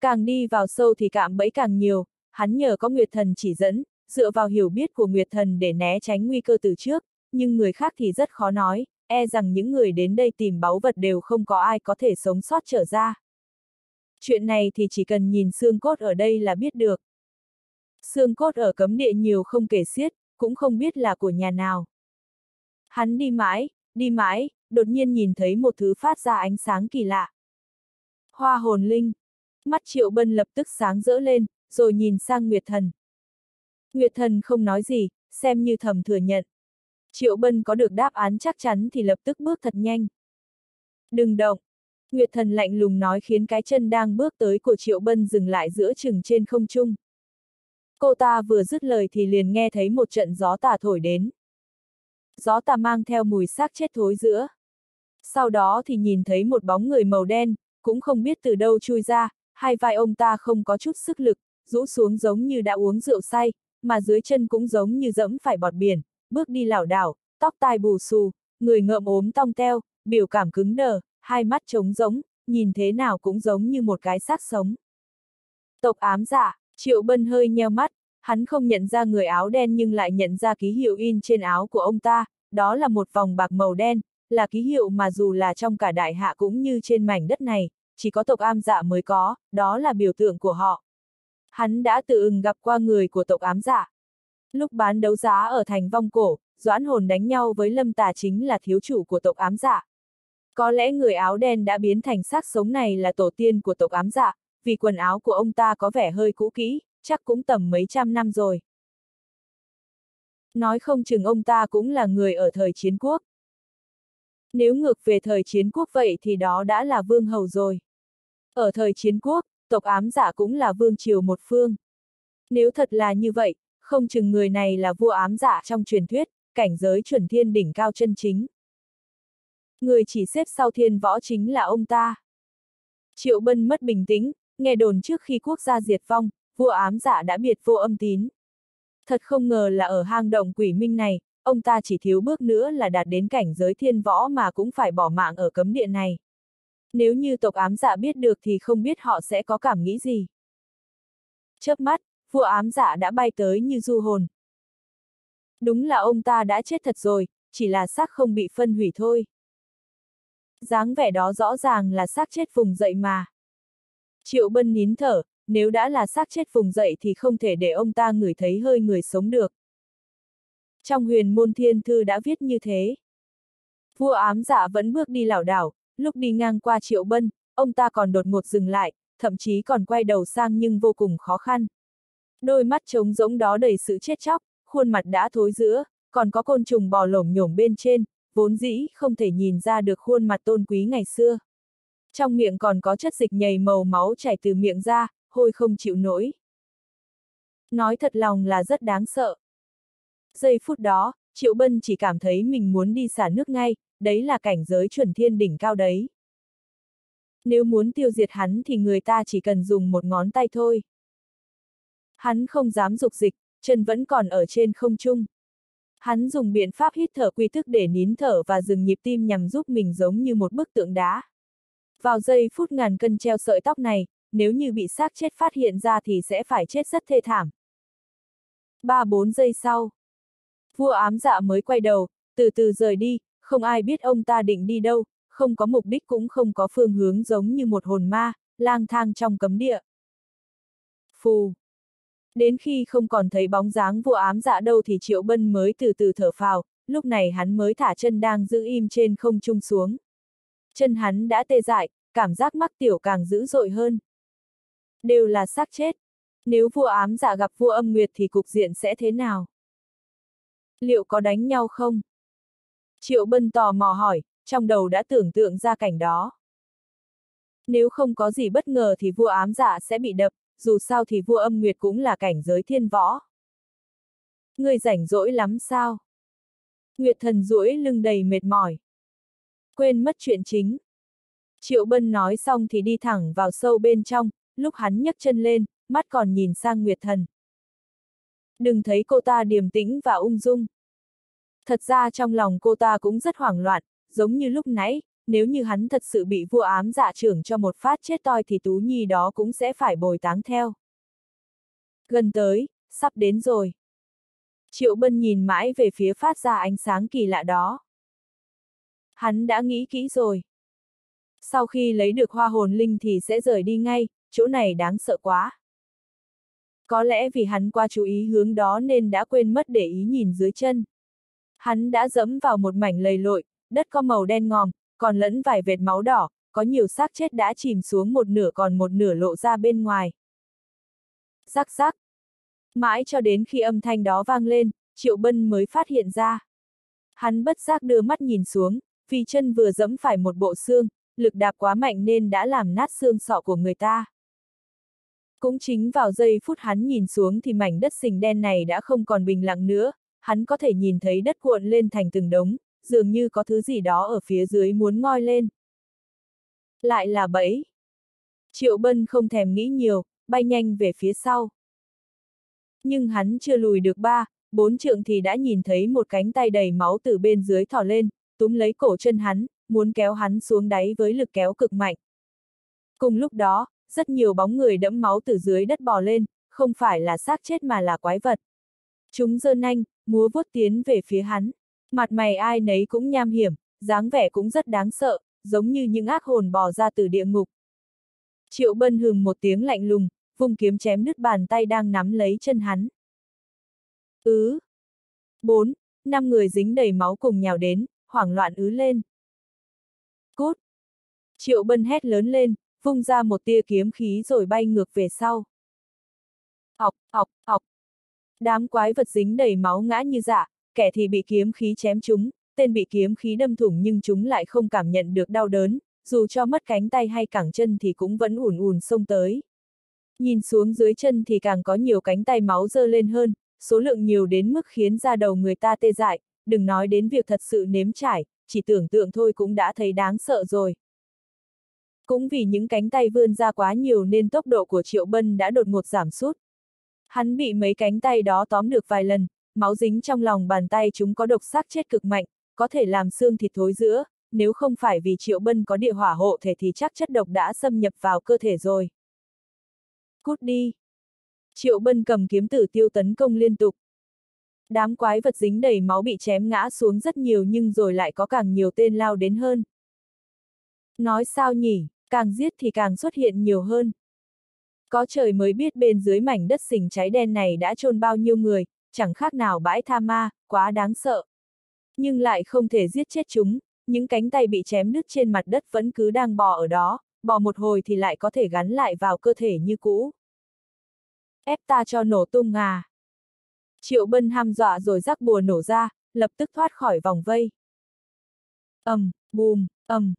Càng đi vào sâu thì cạm bẫy càng nhiều, hắn nhờ có Nguyệt thần chỉ dẫn, dựa vào hiểu biết của Nguyệt thần để né tránh nguy cơ từ trước, nhưng người khác thì rất khó nói, e rằng những người đến đây tìm báu vật đều không có ai có thể sống sót trở ra. Chuyện này thì chỉ cần nhìn xương cốt ở đây là biết được. Xương cốt ở cấm địa nhiều không kể xiết, cũng không biết là của nhà nào. Hắn đi mãi, đi mãi, đột nhiên nhìn thấy một thứ phát ra ánh sáng kỳ lạ. Hoa hồn linh. Mắt Triệu Bân lập tức sáng rỡ lên, rồi nhìn sang Nguyệt Thần. Nguyệt Thần không nói gì, xem như thầm thừa nhận. Triệu Bân có được đáp án chắc chắn thì lập tức bước thật nhanh. Đừng động. Nguyệt Thần lạnh lùng nói khiến cái chân đang bước tới của Triệu Bân dừng lại giữa chừng trên không trung. Cô ta vừa dứt lời thì liền nghe thấy một trận gió tà thổi đến. Gió tà mang theo mùi xác chết thối giữa. Sau đó thì nhìn thấy một bóng người màu đen, cũng không biết từ đâu chui ra, hai vai ông ta không có chút sức lực, rũ xuống giống như đã uống rượu say, mà dưới chân cũng giống như dẫm phải bọt biển, bước đi lảo đảo, tóc tai bù xù, người ngợm ốm tong teo, biểu cảm cứng đờ, hai mắt trống rỗng, nhìn thế nào cũng giống như một cái xác sống. Tộc ám giả, Triệu Bân hơi nheo mắt, hắn không nhận ra người áo đen nhưng lại nhận ra ký hiệu in trên áo của ông ta, đó là một vòng bạc màu đen, là ký hiệu mà dù là trong cả đại hạ cũng như trên mảnh đất này, chỉ có tộc ám dạ mới có, đó là biểu tượng của họ. Hắn đã tự ưng gặp qua người của tộc ám dạ. Lúc bán đấu giá ở thành vong cổ, Doãn hồn đánh nhau với lâm tà chính là thiếu chủ của tộc ám dạ. Có lẽ người áo đen đã biến thành xác sống này là tổ tiên của tộc ám dạ, vì quần áo của ông ta có vẻ hơi cũ kỹ, chắc cũng tầm mấy trăm năm rồi. Nói không chừng ông ta cũng là người ở thời chiến quốc. Nếu ngược về thời chiến quốc vậy thì đó đã là vương hầu rồi. Ở thời chiến quốc, tộc ám giả cũng là vương triều một phương. Nếu thật là như vậy, không chừng người này là vua ám giả trong truyền thuyết, cảnh giới chuẩn thiên đỉnh cao chân chính. Người chỉ xếp sau thiên võ chính là ông ta. Triệu Bân mất bình tĩnh, nghe đồn trước khi quốc gia diệt vong, vua ám giả đã biệt vô âm tín. Thật không ngờ là ở hang động quỷ minh này, ông ta chỉ thiếu bước nữa là đạt đến cảnh giới thiên võ mà cũng phải bỏ mạng ở cấm địa này. Nếu như tộc ám dạ biết được thì không biết họ sẽ có cảm nghĩ gì. Chớp mắt, vua ám dạ đã bay tới như du hồn. Đúng là ông ta đã chết thật rồi, chỉ là xác không bị phân hủy thôi. dáng vẻ đó rõ ràng là xác chết vùng dậy mà. Triệu Bân nín thở, nếu đã là xác chết vùng dậy thì không thể để ông ta ngửi thấy hơi người sống được. Trong huyền môn thiên thư đã viết như thế. Vua ám dạ vẫn bước đi lảo đảo, lúc đi ngang qua Triệu Bân, ông ta còn đột ngột dừng lại, thậm chí còn quay đầu sang nhưng vô cùng khó khăn. Đôi mắt trống rỗng đó đầy sự chết chóc, khuôn mặt đã thối giữa, còn có côn trùng bò lổm nhổm bên trên, vốn dĩ không thể nhìn ra được khuôn mặt tôn quý ngày xưa. Trong miệng còn có chất dịch nhầy màu máu chảy từ miệng ra, hôi không chịu nổi. Nói thật lòng là rất đáng sợ. Giây phút đó, Triệu Bân chỉ cảm thấy mình muốn đi xả nước ngay, đấy là cảnh giới chuẩn thiên đỉnh cao đấy. Nếu muốn tiêu diệt hắn thì người ta chỉ cần dùng một ngón tay thôi. Hắn không dám dục dịch, chân vẫn còn ở trên không trung. Hắn dùng biện pháp hít thở quy thức để nín thở và dừng nhịp tim nhằm giúp mình giống như một bức tượng đá. Vào giây phút ngàn cân treo sợi tóc này, nếu như bị xác chết phát hiện ra thì sẽ phải chết rất thê thảm. Ba bốn giây sau, vua ám dạ mới quay đầu, từ từ rời đi, không ai biết ông ta định đi đâu, không có mục đích cũng không có phương hướng giống như một hồn ma, lang thang trong cấm địa. Phù. Đến khi không còn thấy bóng dáng vua ám dạ đâu thì Triệu Bân mới từ từ thở phào, lúc này hắn mới thả chân đang giữ im trên không trung xuống. Chân hắn đã tê dại, cảm giác mắc tiểu càng dữ dội hơn. Đều là xác chết. Nếu vua ám dạ gặp vua âm nguyệt thì cục diện sẽ thế nào? Liệu có đánh nhau không? Triệu Bân tò mò hỏi, trong đầu đã tưởng tượng ra cảnh đó. Nếu không có gì bất ngờ thì vua ám dạ sẽ bị đập, dù sao thì vua âm nguyệt cũng là cảnh giới thiên võ. Ngươi rảnh rỗi lắm sao? Nguyệt thần duỗi lưng đầy mệt mỏi. Quên mất chuyện chính. Triệu Bân nói xong thì đi thẳng vào sâu bên trong, lúc hắn nhấc chân lên, mắt còn nhìn sang Nguyệt Thần. Đừng thấy cô ta điềm tĩnh và ung dung. Thật ra trong lòng cô ta cũng rất hoảng loạn, giống như lúc nãy, nếu như hắn thật sự bị vua ám dạ trưởng cho một phát chết toi thì Tú Nhi đó cũng sẽ phải bồi táng theo. Gần tới, sắp đến rồi. Triệu Bân nhìn mãi về phía phát ra ánh sáng kỳ lạ đó. Hắn đã nghĩ kỹ rồi. Sau khi lấy được hoa hồn linh thì sẽ rời đi ngay, chỗ này đáng sợ quá. Có lẽ vì hắn qua chú ý hướng đó nên đã quên mất để ý nhìn dưới chân. Hắn đã dẫm vào một mảnh lầy lội, đất có màu đen ngòm, còn lẫn vài vệt máu đỏ, có nhiều xác chết đã chìm xuống một nửa còn một nửa lộ ra bên ngoài. Rắc rắc. Mãi cho đến khi âm thanh đó vang lên, Triệu Bân mới phát hiện ra. Hắn bất giác đưa mắt nhìn xuống, vì chân vừa dẫm phải một bộ xương, lực đạp quá mạnh nên đã làm nát xương sọ của người ta. Cũng chính vào giây phút hắn nhìn xuống thì mảnh đất sình đen này đã không còn bình lặng nữa, hắn có thể nhìn thấy đất cuộn lên thành từng đống, dường như có thứ gì đó ở phía dưới muốn ngoi lên. Lại là bẫy. Triệu Bân không thèm nghĩ nhiều, bay nhanh về phía sau. Nhưng hắn chưa lùi được ba, bốn trượng thì đã nhìn thấy một cánh tay đầy máu từ bên dưới thỏ lên, túm lấy cổ chân hắn, muốn kéo hắn xuống đáy với lực kéo cực mạnh. Cùng lúc đó, rất nhiều bóng người đẫm máu từ dưới đất bò lên, không phải là xác chết mà là quái vật. Chúng dơ nanh, múa vuốt tiến về phía hắn. Mặt mày ai nấy cũng nham hiểm, dáng vẻ cũng rất đáng sợ, giống như những ác hồn bò ra từ địa ngục. Triệu bân hừng một tiếng lạnh lùng, vùng kiếm chém nứt bàn tay đang nắm lấy chân hắn. Ứ. Bốn, năm người dính đầy máu cùng nhào đến, hoảng loạn ứ lên. Cút! Triệu bân hét lớn lên, vung ra một tia kiếm khí rồi bay ngược về sau. Học, học, học. Đám quái vật dính đầy máu ngã như dạ, kẻ thì bị kiếm khí chém chúng, tên bị kiếm khí đâm thủng nhưng chúng lại không cảm nhận được đau đớn, dù cho mất cánh tay hay cẳng chân thì cũng vẫn ùn ùn xông tới. Nhìn xuống dưới chân thì càng có nhiều cánh tay máu dơ lên hơn, số lượng nhiều đến mức khiến da đầu người ta tê dại, đừng nói đến việc thật sự nếm trải, chỉ tưởng tượng thôi cũng đã thấy đáng sợ rồi. Cũng vì những cánh tay vươn ra quá nhiều nên tốc độ của Triệu Bân đã đột ngột giảm sút. Hắn bị mấy cánh tay đó tóm được vài lần, máu dính trong lòng bàn tay chúng có độc sắc chết cực mạnh, có thể làm xương thịt thối giữa, nếu không phải vì Triệu Bân có địa hỏa hộ thể thì chắc chất độc đã xâm nhập vào cơ thể rồi. Cút đi! Triệu Bân cầm kiếm tử tiêu tấn công liên tục. Đám quái vật dính đầy máu bị chém ngã xuống rất nhiều nhưng rồi lại có càng nhiều tên lao đến hơn. Nói sao nhỉ, càng giết thì càng xuất hiện nhiều hơn. Có trời mới biết bên dưới mảnh đất sình cháy đen này đã chôn bao nhiêu người, chẳng khác nào bãi tha ma, quá đáng sợ. Nhưng lại không thể giết chết chúng, những cánh tay bị chém đứt trên mặt đất vẫn cứ đang bò ở đó, bò một hồi thì lại có thể gắn lại vào cơ thể như cũ. Ép ta cho nổ tung à. Triệu bân ham dọa rồi rắc bùa nổ ra, lập tức thoát khỏi vòng vây. ầm, um, bùm, ầm.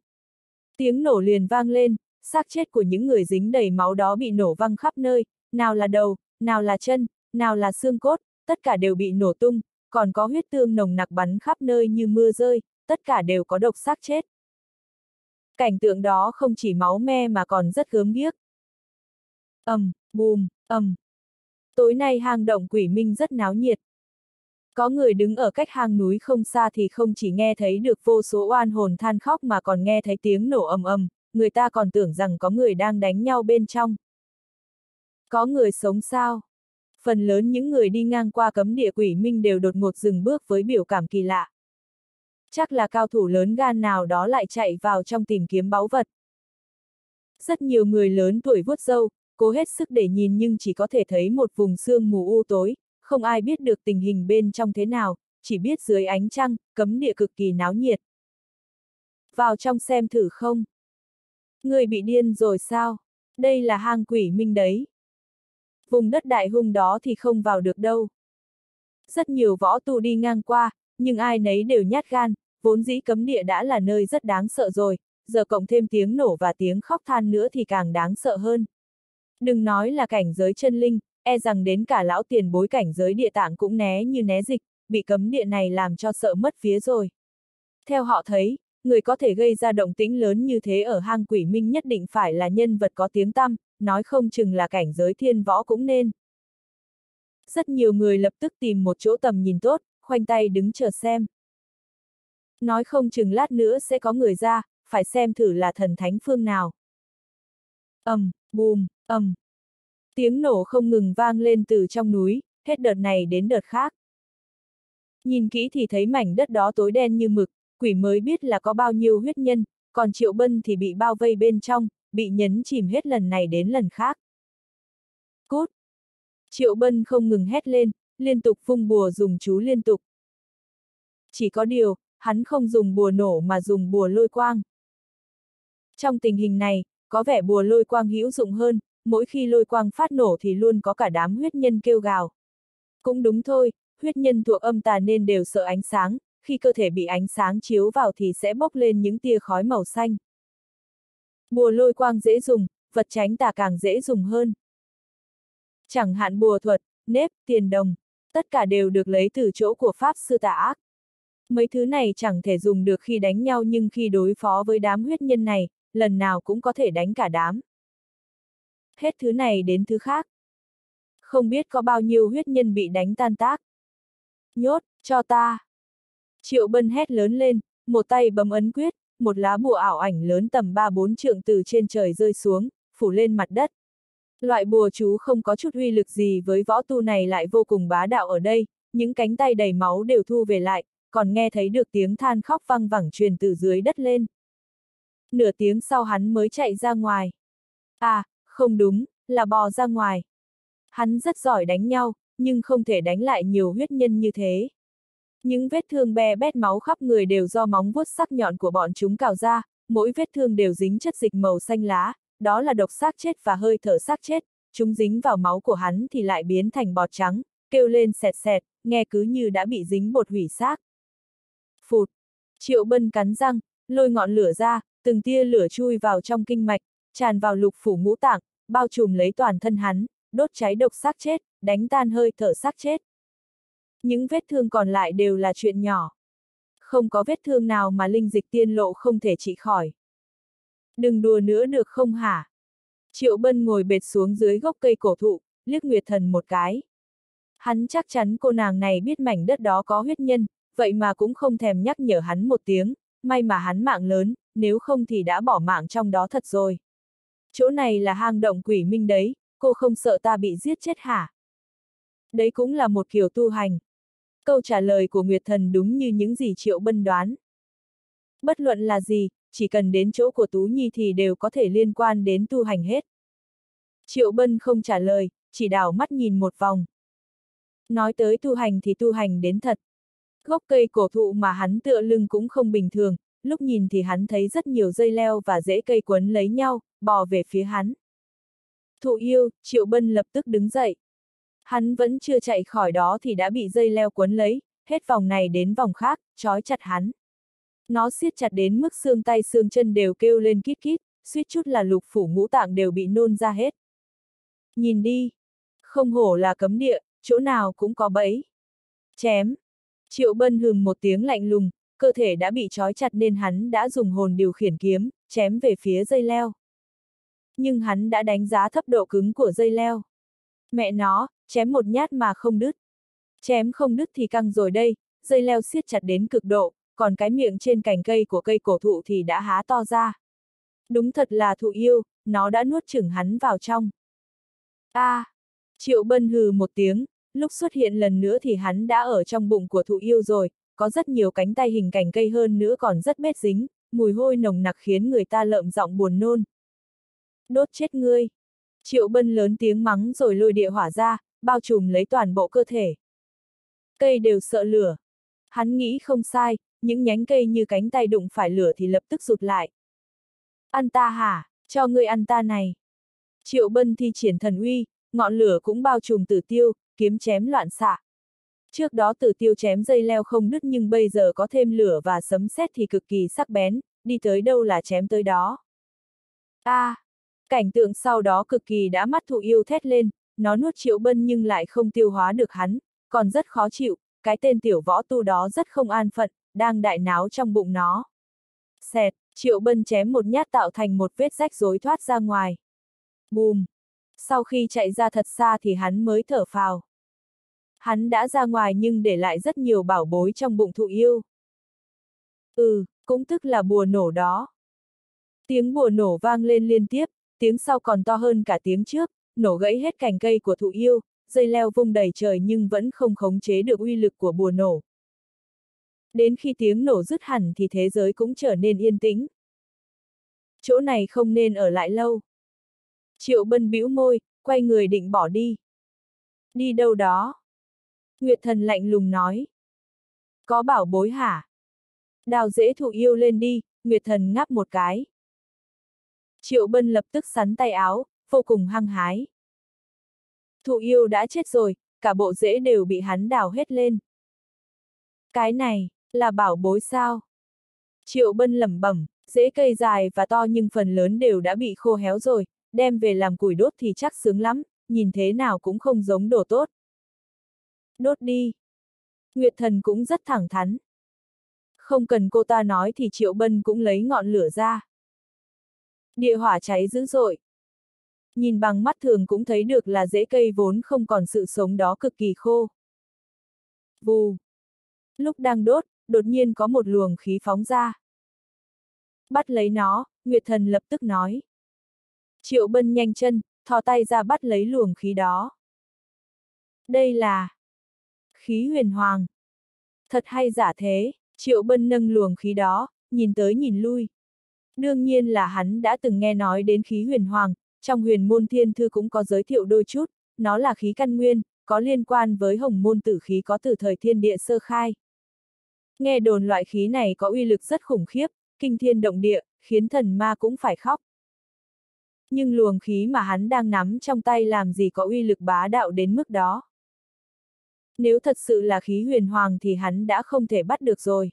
Tiếng nổ liền vang lên, xác chết của những người dính đầy máu đó bị nổ văng khắp nơi, nào là đầu, nào là chân, nào là xương cốt, tất cả đều bị nổ tung, còn có huyết tương nồng nặc bắn khắp nơi như mưa rơi, tất cả đều có độc xác chết. Cảnh tượng đó không chỉ máu me mà còn rất gớm ghiếc. ầm, um, bùm, ầm. Um. Tối nay hang động quỷ minh rất náo nhiệt. Có người đứng ở cách hang núi không xa thì không chỉ nghe thấy được vô số oan hồn than khóc mà còn nghe thấy tiếng nổ ầm ầm, người ta còn tưởng rằng có người đang đánh nhau bên trong. Có người sống sao? Phần lớn những người đi ngang qua cấm địa quỷ minh đều đột ngột dừng bước với biểu cảm kỳ lạ. Chắc là cao thủ lớn gan nào đó lại chạy vào trong tìm kiếm báu vật. Rất nhiều người lớn tuổi vuốt dâu, cố hết sức để nhìn nhưng chỉ có thể thấy một vùng sương mù u tối, không ai biết được tình hình bên trong thế nào, chỉ biết dưới ánh trăng, cấm địa cực kỳ náo nhiệt. Vào trong xem thử không? Người bị điên rồi sao? Đây là hang quỷ minh đấy. Vùng đất đại hung đó thì không vào được đâu. Rất nhiều võ tu đi ngang qua, nhưng ai nấy đều nhát gan, vốn dĩ cấm địa đã là nơi rất đáng sợ rồi, giờ cộng thêm tiếng nổ và tiếng khóc than nữa thì càng đáng sợ hơn. Đừng nói là cảnh giới chân linh, e rằng đến cả lão tiền bối cảnh giới địa tạng cũng né như né dịch, bị cấm địa này làm cho sợ mất phía rồi. Theo họ thấy, người có thể gây ra động tĩnh lớn như thế ở hang quỷ minh nhất định phải là nhân vật có tiếng tăm, nói không chừng là cảnh giới thiên võ cũng nên. Rất nhiều người lập tức tìm một chỗ tầm nhìn tốt, khoanh tay đứng chờ xem. Nói không chừng lát nữa sẽ có người ra, phải xem thử là thần thánh phương nào. ầm, um, bùm, ầm. Um. Tiếng nổ không ngừng vang lên từ trong núi, hết đợt này đến đợt khác. Nhìn kỹ thì thấy mảnh đất đó tối đen như mực, quỷ mới biết là có bao nhiêu huyết nhân, còn Triệu Bân thì bị bao vây bên trong, bị nhấn chìm hết lần này đến lần khác. Cút! Triệu Bân không ngừng hét lên, liên tục phung bùa dùng chú liên tục. Chỉ có điều, hắn không dùng bùa nổ mà dùng bùa lôi quang. Trong tình hình này, có vẻ bùa lôi quang hữu dụng hơn, mỗi khi lôi quang phát nổ thì luôn có cả đám huyết nhân kêu gào. Cũng đúng thôi, huyết nhân thuộc âm tà nên đều sợ ánh sáng, khi cơ thể bị ánh sáng chiếu vào thì sẽ bốc lên những tia khói màu xanh. Bùa lôi quang dễ dùng, vật tránh tà càng dễ dùng hơn. Chẳng hạn bùa thuật, nếp, tiền đồng, tất cả đều được lấy từ chỗ của Pháp sư tà ác. Mấy thứ này chẳng thể dùng được khi đánh nhau nhưng khi đối phó với đám huyết nhân này, lần nào cũng có thể đánh cả đám. Hết thứ này đến thứ khác. Không biết có bao nhiêu huyết nhân bị đánh tan tác. Nhốt, cho ta. Triệu Bân hét lớn lên, một tay bấm ấn quyết, một lá bùa ảo ảnh lớn tầm 3-4 trượng từ trên trời rơi xuống, phủ lên mặt đất. Loại bùa chú không có chút uy lực gì với võ tu này lại vô cùng bá đạo ở đây, những cánh tay đầy máu đều thu về lại, còn nghe thấy được tiếng than khóc văng vẳng truyền từ dưới đất lên. Nửa tiếng sau hắn mới chạy ra ngoài. À, không đúng, là bò ra ngoài. Hắn rất giỏi đánh nhau, nhưng không thể đánh lại nhiều huyết nhân như thế. Những vết thương be bét máu khắp người đều do móng vuốt sắc nhọn của bọn chúng cào ra, mỗi vết thương đều dính chất dịch màu xanh lá, đó là độc xác chết và hơi thở xác chết, chúng dính vào máu của hắn thì lại biến thành bọt trắng, kêu lên sẹt sẹt, nghe cứ như đã bị dính bột hủy xác. Phụt! Triệu bân cắn răng, lôi ngọn lửa ra, từng tia lửa chui vào trong kinh mạch, tràn vào lục phủ ngũ tạng, bao trùm lấy toàn thân hắn, đốt cháy độc xác chết, đánh tan hơi thở xác chết. Những vết thương còn lại đều là chuyện nhỏ. Không có vết thương nào mà linh dịch tiên lộ không thể trị khỏi. Đừng đùa nữa được không hả? Triệu Bân ngồi bệt xuống dưới gốc cây cổ thụ, liếc Nguyệt Thần một cái. Hắn chắc chắn cô nàng này biết mảnh đất đó có huyết nhân, vậy mà cũng không thèm nhắc nhở hắn một tiếng, may mà hắn mạng lớn, nếu không thì đã bỏ mạng trong đó thật rồi. Chỗ này là hang động quỷ minh đấy, cô không sợ ta bị giết chết hả? Đấy cũng là một kiểu tu hành. Câu trả lời của Nguyệt Thần đúng như những gì Triệu Bân đoán. Bất luận là gì, chỉ cần đến chỗ của Tú Nhi thì đều có thể liên quan đến tu hành hết. Triệu Bân không trả lời, chỉ đảo mắt nhìn một vòng. Nói tới tu hành thì tu hành đến thật. Gốc cây cổ thụ mà hắn tựa lưng cũng không bình thường, lúc nhìn thì hắn thấy rất nhiều dây leo và rễ cây quấn lấy nhau, bò về phía hắn. Thụ yêu, Triệu Bân lập tức đứng dậy. Hắn vẫn chưa chạy khỏi đó thì đã bị dây leo quấn lấy, hết vòng này đến vòng khác, trói chặt hắn. Nó siết chặt đến mức xương tay xương chân đều kêu lên kít kít, suýt chút là lục phủ ngũ tạng đều bị nôn ra hết. Nhìn đi, không hổ là cấm địa, chỗ nào cũng có bẫy. Chém. Triệu bân hừng một tiếng lạnh lùng, cơ thể đã bị trói chặt nên hắn đã dùng hồn điều khiển kiếm, chém về phía dây leo. Nhưng hắn đã đánh giá thấp độ cứng của dây leo. Mẹ nó, chém một nhát mà không đứt. Chém không đứt thì căng rồi đây, dây leo siết chặt đến cực độ, còn cái miệng trên cành cây của cây cổ thụ thì đã há to ra. Đúng thật là thụ yêu, nó đã nuốt chửng hắn vào trong. A! À, triệu bân hừ một tiếng, lúc xuất hiện lần nữa thì hắn đã ở trong bụng của thụ yêu rồi, có rất nhiều cánh tay hình cành cây hơn nữa còn rất bết dính, mùi hôi nồng nặc khiến người ta lợm giọng buồn nôn. Đốt chết ngươi! Triệu bân lớn tiếng mắng rồi lôi địa hỏa ra, bao trùm lấy toàn bộ cơ thể. Cây đều sợ lửa. Hắn nghĩ không sai, những nhánh cây như cánh tay đụng phải lửa thì lập tức rụt lại. Ăn ta hả, cho ngươi ăn ta này. Triệu bân thi triển thần uy, ngọn lửa cũng bao trùm tử tiêu, kiếm chém loạn xạ. Trước đó tử tiêu chém dây leo không đứt nhưng bây giờ có thêm lửa và sấm sét thì cực kỳ sắc bén, đi tới đâu là chém tới đó. A, à, cảnh tượng sau đó cực kỳ đã mắt thụ yêu thét lên, nó nuốt triệu bân nhưng lại không tiêu hóa được hắn, còn rất khó chịu, cái tên tiểu võ tu đó rất không an phận, đang đại náo trong bụng nó. Xẹt, Triệu Bân chém một nhát tạo thành một vết rách rối thoát ra ngoài. Bùm! Sau khi chạy ra thật xa thì hắn mới thở phào. Hắn đã ra ngoài nhưng để lại rất nhiều bảo bối trong bụng thụ yêu. Ừ, cũng tức là bùa nổ đó. Tiếng bùa nổ vang lên liên tiếp, tiếng sau còn to hơn cả tiếng trước, nổ gãy hết cành cây của thụ yêu, dây leo vung đầy trời nhưng vẫn không khống chế được uy lực của bùa nổ. Đến khi tiếng nổ dứt hẳn thì thế giới cũng trở nên yên tĩnh. Chỗ này không nên ở lại lâu. Triệu bân bĩu môi, quay người định bỏ đi. Đi đâu đó? Nguyệt thần lạnh lùng nói. Có bảo bối hả? Đào dễ thụ yêu lên đi, Nguyệt thần ngáp một cái. Triệu bân lập tức sắn tay áo, vô cùng hăng hái. Thụ yêu đã chết rồi, cả bộ rễ đều bị hắn đào hết lên. Cái này, là bảo bối sao? Triệu bân lẩm bẩm, rễ cây dài và to nhưng phần lớn đều đã bị khô héo rồi, đem về làm củi đốt thì chắc sướng lắm, nhìn thế nào cũng không giống đồ tốt. Đốt đi. Nguyệt thần cũng rất thẳng thắn. Không cần cô ta nói thì Triệu Bân cũng lấy ngọn lửa ra. Địa hỏa cháy dữ dội. Nhìn bằng mắt thường cũng thấy được là rễ cây vốn không còn sự sống đó cực kỳ khô. Vù. Lúc đang đốt, đột nhiên có một luồng khí phóng ra. Bắt lấy nó, Nguyệt Thần lập tức nói. Triệu Bân nhanh chân, thò tay ra bắt lấy luồng khí đó. Đây là khí huyền hoàng. Thật hay giả thế, Triệu Bân nâng luồng khí đó, nhìn tới nhìn lui. Đương nhiên là hắn đã từng nghe nói đến khí huyền hoàng, trong huyền môn thiên thư cũng có giới thiệu đôi chút, nó là khí căn nguyên, có liên quan với hồng môn tử khí có từ thời thiên địa sơ khai. Nghe đồn loại khí này có uy lực rất khủng khiếp, kinh thiên động địa, khiến thần ma cũng phải khóc. Nhưng luồng khí mà hắn đang nắm trong tay làm gì có uy lực bá đạo đến mức đó. Nếu thật sự là khí huyền hoàng thì hắn đã không thể bắt được rồi.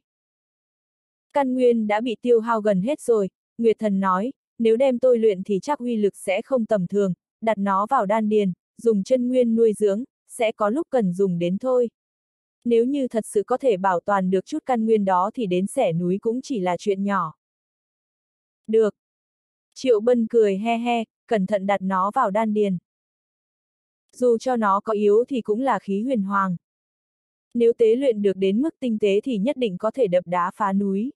Căn nguyên đã bị tiêu hao gần hết rồi, Nguyệt Thần nói, nếu đem tôi luyện thì chắc uy lực sẽ không tầm thường, đặt nó vào đan điền, dùng chân nguyên nuôi dưỡng, sẽ có lúc cần dùng đến thôi. Nếu như thật sự có thể bảo toàn được chút căn nguyên đó thì đến xẻ núi cũng chỉ là chuyện nhỏ. Được. Triệu Bân cười he he, cẩn thận đặt nó vào đan điền. Dù cho nó có yếu thì cũng là khí huyền hoàng. Nếu tế luyện được đến mức tinh tế thì nhất định có thể đập đá phá núi.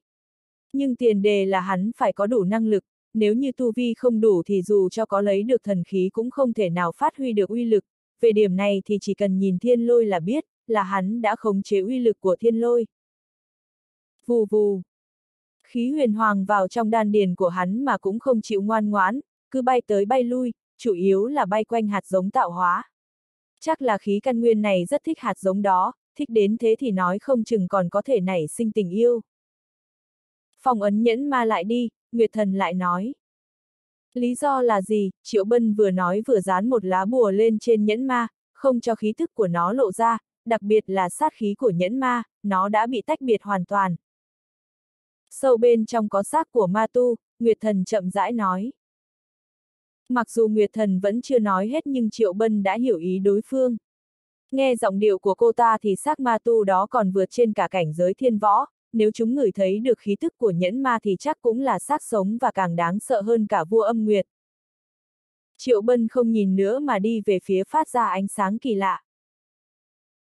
Nhưng tiền đề là hắn phải có đủ năng lực, nếu như tu vi không đủ thì dù cho có lấy được thần khí cũng không thể nào phát huy được uy lực, về điểm này thì chỉ cần nhìn thiên lôi là biết, là hắn đã khống chế uy lực của thiên lôi. Vù vù. Khí huyền hoàng vào trong đan điền của hắn mà cũng không chịu ngoan ngoãn, cứ bay tới bay lui, chủ yếu là bay quanh hạt giống tạo hóa. Chắc là khí căn nguyên này rất thích hạt giống đó, thích đến thế thì nói không chừng còn có thể nảy sinh tình yêu. Phòng ấn nhẫn ma lại đi, Nguyệt Thần lại nói. Lý do là gì? Triệu Bân vừa nói vừa dán một lá bùa lên trên nhẫn ma, không cho khí thức của nó lộ ra, đặc biệt là sát khí của nhẫn ma, nó đã bị tách biệt hoàn toàn. Sâu bên trong có xác của ma tu, Nguyệt Thần chậm rãi nói. Mặc dù Nguyệt Thần vẫn chưa nói hết nhưng Triệu Bân đã hiểu ý đối phương. Nghe giọng điệu của cô ta thì xác ma tu đó còn vượt trên cả cảnh giới thiên võ, nếu chúng ngửi thấy được khí tức của nhẫn ma thì chắc cũng là xác sống và càng đáng sợ hơn cả vua âm nguyệt. Triệu Bân không nhìn nữa mà đi về phía phát ra ánh sáng kỳ lạ.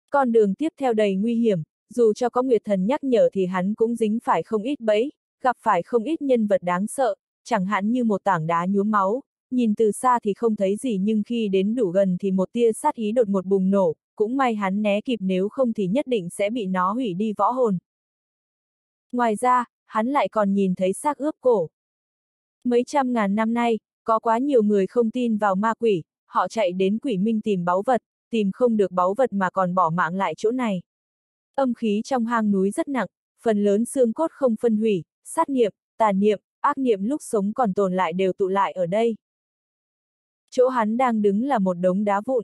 Con đường tiếp theo đầy nguy hiểm, dù cho có Nguyệt Thần nhắc nhở thì hắn cũng dính phải không ít bẫy, gặp phải không ít nhân vật đáng sợ, chẳng hạn như một tảng đá nhuốm máu, nhìn từ xa thì không thấy gì nhưng khi đến đủ gần thì một tia sát ý đột một bùng nổ, cũng may hắn né kịp nếu không thì nhất định sẽ bị nó hủy đi võ hồn. Ngoài ra, hắn lại còn nhìn thấy xác ướp cổ. Mấy trăm ngàn năm nay, có quá nhiều người không tin vào ma quỷ, họ chạy đến quỷ minh tìm báu vật, tìm không được báu vật mà còn bỏ mạng lại chỗ này. Âm khí trong hang núi rất nặng, phần lớn xương cốt không phân hủy, sát niệm, tà niệm, ác niệm lúc sống còn tồn lại đều tụ lại ở đây. Chỗ hắn đang đứng là một đống đá vụn.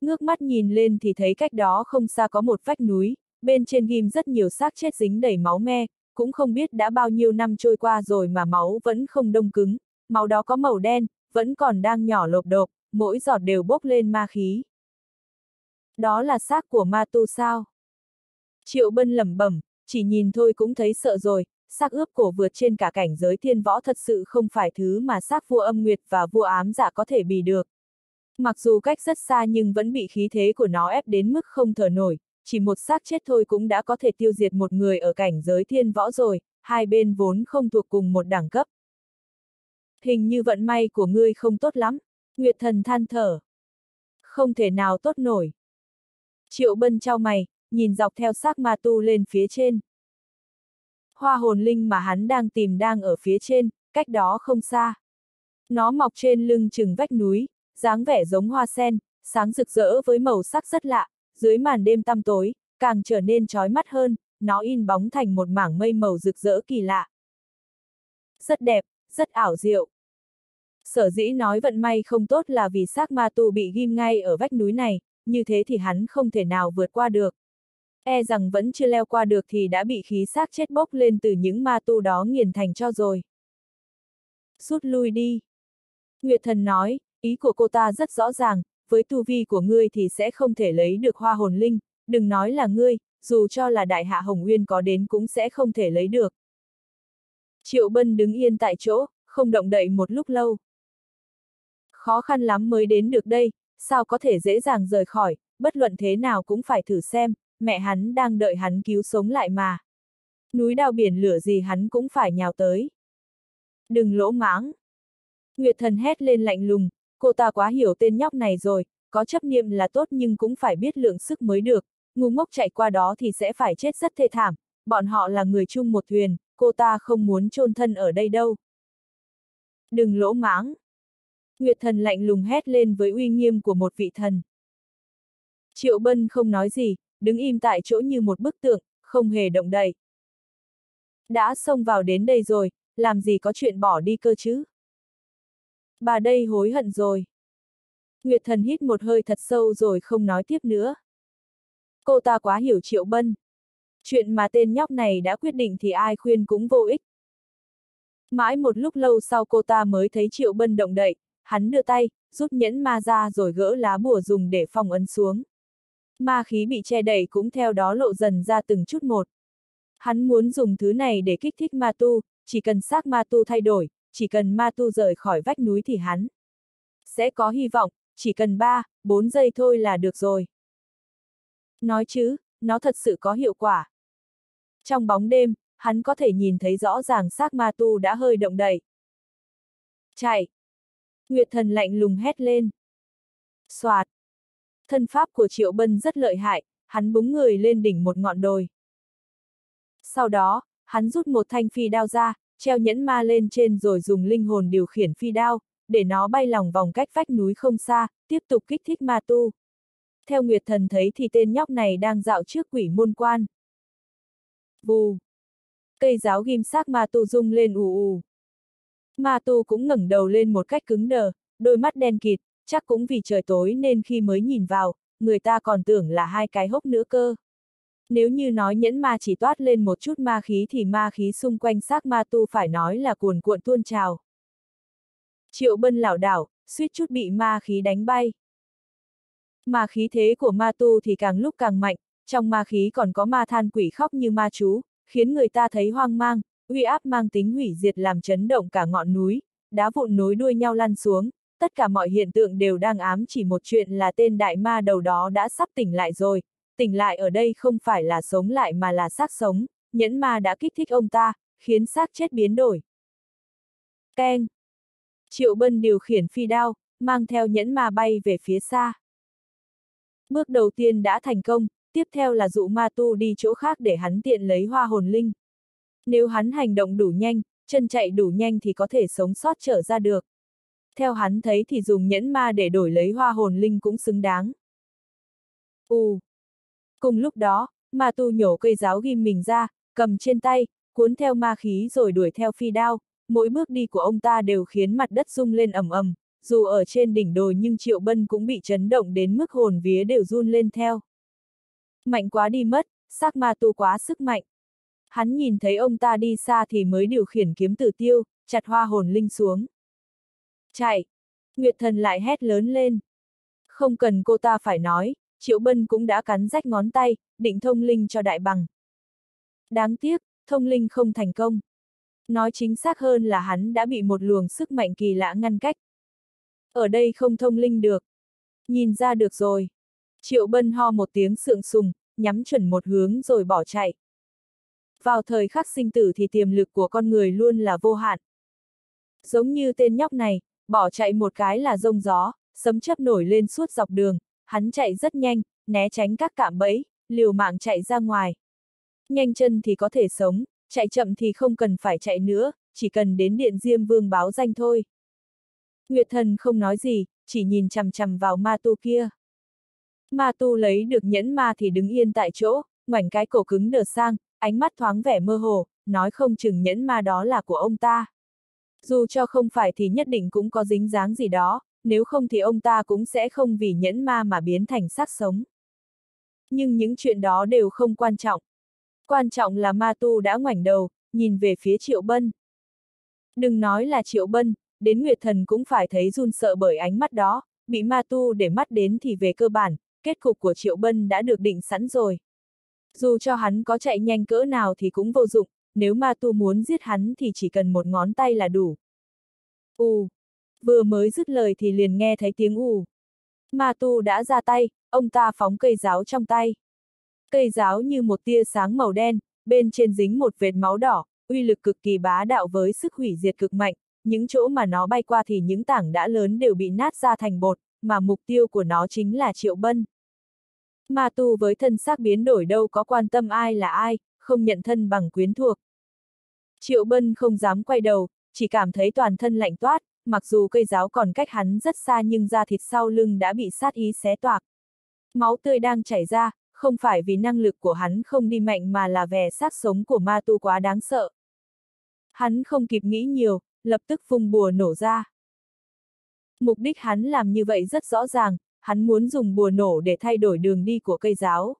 Ngước mắt nhìn lên thì thấy cách đó không xa có một vách núi, bên trên ghim rất nhiều xác chết dính đầy máu me, cũng không biết đã bao nhiêu năm trôi qua rồi mà máu vẫn không đông cứng, máu đó có màu đen, vẫn còn đang nhỏ lộp đột, mỗi giọt đều bốc lên ma khí. Đó là xác của ma tu sao? Triệu Bân lẩm bẩm, chỉ nhìn thôi cũng thấy sợ rồi, xác ướp cổ vượt trên cả cảnh giới thiên võ thật sự không phải thứ mà xác vua âm nguyệt và vua ám dạ có thể bì được. Mặc dù cách rất xa nhưng vẫn bị khí thế của nó ép đến mức không thở nổi, chỉ một xác chết thôi cũng đã có thể tiêu diệt một người ở cảnh giới thiên võ rồi, hai bên vốn không thuộc cùng một đẳng cấp. Hình như vận may của ngươi không tốt lắm, Nguyệt thần than thở. Không thể nào tốt nổi. Triệu bân trao mày, nhìn dọc theo xác ma tu lên phía trên. Hoa hồn linh mà hắn đang tìm đang ở phía trên, cách đó không xa. Nó mọc trên lưng chừng vách núi, dáng vẻ giống hoa sen, sáng rực rỡ với màu sắc rất lạ, dưới màn đêm tăm tối, càng trở nên chói mắt hơn, nó in bóng thành một mảng mây màu rực rỡ kỳ lạ. Rất đẹp, rất ảo diệu. Sở dĩ nói vận may không tốt là vì xác ma tu bị ghim ngay ở vách núi này, như thế thì hắn không thể nào vượt qua được. E rằng vẫn chưa leo qua được thì đã bị khí xác chết bốc lên từ những ma tu đó nghiền thành cho rồi. Rút lui đi. Nguyệt thần nói, ý của cô ta rất rõ ràng, với tu vi của ngươi thì sẽ không thể lấy được hoa hồn linh, đừng nói là ngươi, dù cho là đại hạ Hồng Nguyên có đến cũng sẽ không thể lấy được. Triệu Bân đứng yên tại chỗ, không động đậy một lúc lâu. Khó khăn lắm mới đến được đây, sao có thể dễ dàng rời khỏi, bất luận thế nào cũng phải thử xem, mẹ hắn đang đợi hắn cứu sống lại mà. Núi đao biển lửa gì hắn cũng phải nhào tới. Đừng lỗ mãng. Nguyệt thần hét lên lạnh lùng, cô ta quá hiểu tên nhóc này rồi, có chấp niệm là tốt nhưng cũng phải biết lượng sức mới được, ngu ngốc chạy qua đó thì sẽ phải chết rất thê thảm, bọn họ là người chung một thuyền, cô ta không muốn chôn thân ở đây đâu. Đừng lỗ mãng. Nguyệt thần lạnh lùng hét lên với uy nghiêm của một vị thần. Triệu Bân không nói gì, đứng im tại chỗ như một bức tượng, không hề động đậy. Đã xông vào đến đây rồi, làm gì có chuyện bỏ đi cơ chứ? Bà đây hối hận rồi. Nguyệt thần hít một hơi thật sâu rồi không nói tiếp nữa. Cô ta quá hiểu Triệu Bân. Chuyện mà tên nhóc này đã quyết định thì ai khuyên cũng vô ích. Mãi một lúc lâu sau cô ta mới thấy Triệu Bân động đậy, hắn đưa tay, rút nhẫn ma ra rồi gỡ lá bùa dùng để phong ấn xuống. Ma khí bị che đẩy cũng theo đó lộ dần ra từng chút một. Hắn muốn dùng thứ này để kích thích ma tu, chỉ cần xác ma tu thay đổi, chỉ cần ma tu rời khỏi vách núi thì hắn sẽ có hy vọng, chỉ cần 3, 4 giây thôi là được rồi. Nói chứ, nó thật sự có hiệu quả. Trong bóng đêm, hắn có thể nhìn thấy rõ ràng xác ma tu đã hơi động đậy. Chạy! Nguyệt thần lạnh lùng hét lên. Xoạt! Thân pháp của Triệu Bân rất lợi hại, hắn búng người lên đỉnh một ngọn đồi. Sau đó, hắn rút một thanh phi đao ra, treo nhẫn ma lên trên rồi dùng linh hồn điều khiển phi đao, để nó bay lòng vòng cách vách núi không xa, tiếp tục kích thích ma tu. Theo Nguyệt Thần thấy thì tên nhóc này đang dạo trước quỷ môn quan. Vù! Cây giáo ghim xác ma tu rung lên ù ù. Ma tu cũng ngẩng đầu lên một cách cứng đờ, đôi mắt đen kịt, chắc cũng vì trời tối nên khi mới nhìn vào, người ta còn tưởng là hai cái hốc nữa cơ. Nếu như nói nhẫn ma chỉ toát lên một chút ma khí thì ma khí xung quanh xác ma tu phải nói là cuồn cuộn tuôn trào. Triệu bân lảo đảo, suýt chút bị ma khí đánh bay. Ma khí thế của ma tu thì càng lúc càng mạnh, trong ma khí còn có ma than quỷ khóc như ma chú, khiến người ta thấy hoang mang, uy áp mang tính hủy diệt làm chấn động cả ngọn núi, đá vụn nối đuôi nhau lăn xuống, tất cả mọi hiện tượng đều đang ám chỉ một chuyện là tên đại ma đầu đó đã sắp tỉnh lại rồi, tỉnh lại ở đây không phải là sống lại mà là xác sống, nhẫn ma đã kích thích ông ta, khiến xác chết biến đổi. Keng! Triệu Bân điều khiển phi đao, mang theo nhẫn ma bay về phía xa. Bước đầu tiên đã thành công, tiếp theo là dụ ma tu đi chỗ khác để hắn tiện lấy hoa hồn linh. Nếu hắn hành động đủ nhanh, chân chạy đủ nhanh thì có thể sống sót trở ra được. Theo hắn thấy thì dùng nhẫn ma để đổi lấy hoa hồn linh cũng xứng đáng. U. Cùng lúc đó, ma tu nhổ cây giáo ghim mình ra, cầm trên tay, cuốn theo ma khí rồi đuổi theo phi đao, mỗi bước đi của ông ta đều khiến mặt đất rung lên ầm ầm, dù ở trên đỉnh đồi nhưng Triệu Bân cũng bị chấn động đến mức hồn vía đều run lên theo. Mạnh quá đi mất, xác ma tu quá sức mạnh. Hắn nhìn thấy ông ta đi xa thì mới điều khiển kiếm tử tiêu, chặt hoa hồn linh xuống. Chạy! Nguyệt thần lại hét lớn lên. Không cần cô ta phải nói, Triệu Bân cũng đã cắn rách ngón tay, định thông linh cho đại bằng. Đáng tiếc, thông linh không thành công. Nói chính xác hơn là hắn đã bị một luồng sức mạnh kỳ lạ ngăn cách. Ở đây không thông linh được. Nhìn ra được rồi. Triệu Bân ho một tiếng sượng sùng, nhắm chuẩn một hướng rồi bỏ chạy. Vào thời khắc sinh tử thì tiềm lực của con người luôn là vô hạn. Giống như tên nhóc này, bỏ chạy một cái là rông gió, sấm chấp nổi lên suốt dọc đường, hắn chạy rất nhanh, né tránh các cạm bẫy, liều mạng chạy ra ngoài. Nhanh chân thì có thể sống, chạy chậm thì không cần phải chạy nữa, chỉ cần đến điện Diêm Vương báo danh thôi. Nguyệt thần không nói gì, chỉ nhìn chằm chằm vào ma tu kia. Ma tu lấy được nhẫn ma thì đứng yên tại chỗ, ngoảnh cái cổ cứng đờ sang, ánh mắt thoáng vẻ mơ hồ, nói không chừng nhẫn ma đó là của ông ta. Dù cho không phải thì nhất định cũng có dính dáng gì đó, nếu không thì ông ta cũng sẽ không vì nhẫn ma mà biến thành xác sống. Nhưng những chuyện đó đều không quan trọng. Quan trọng là ma tu đã ngoảnh đầu, nhìn về phía Triệu Bân. Đừng nói là Triệu Bân, đến Nguyệt Thần cũng phải thấy run sợ bởi ánh mắt đó, bị ma tu để mắt đến thì về cơ bản, kết cục của Triệu Bân đã được định sẵn rồi. Dù cho hắn có chạy nhanh cỡ nào thì cũng vô dụng, nếu ma tu muốn giết hắn thì chỉ cần một ngón tay là đủ. Ù! Vừa mới dứt lời thì liền nghe thấy tiếng ù. Ma tu đã ra tay, ông ta phóng cây giáo trong tay. Cây giáo như một tia sáng màu đen, bên trên dính một vệt máu đỏ, uy lực cực kỳ bá đạo với sức hủy diệt cực mạnh, những chỗ mà nó bay qua thì những tảng đã lớn đều bị nát ra thành bột, mà mục tiêu của nó chính là Triệu Bân. Ma tu với thân xác biến đổi đâu có quan tâm ai là ai, không nhận thân bằng quyến thuộc. Triệu Bân không dám quay đầu, chỉ cảm thấy toàn thân lạnh toát, mặc dù cây giáo còn cách hắn rất xa nhưng da thịt sau lưng đã bị sát ý xé toạc. Máu tươi đang chảy ra, không phải vì năng lực của hắn không đi mạnh mà là vẻ sát sống của ma tu quá đáng sợ. Hắn không kịp nghĩ nhiều, lập tức phung bùa nổ ra. Mục đích hắn làm như vậy rất rõ ràng, hắn muốn dùng bùa nổ để thay đổi đường đi của cây giáo.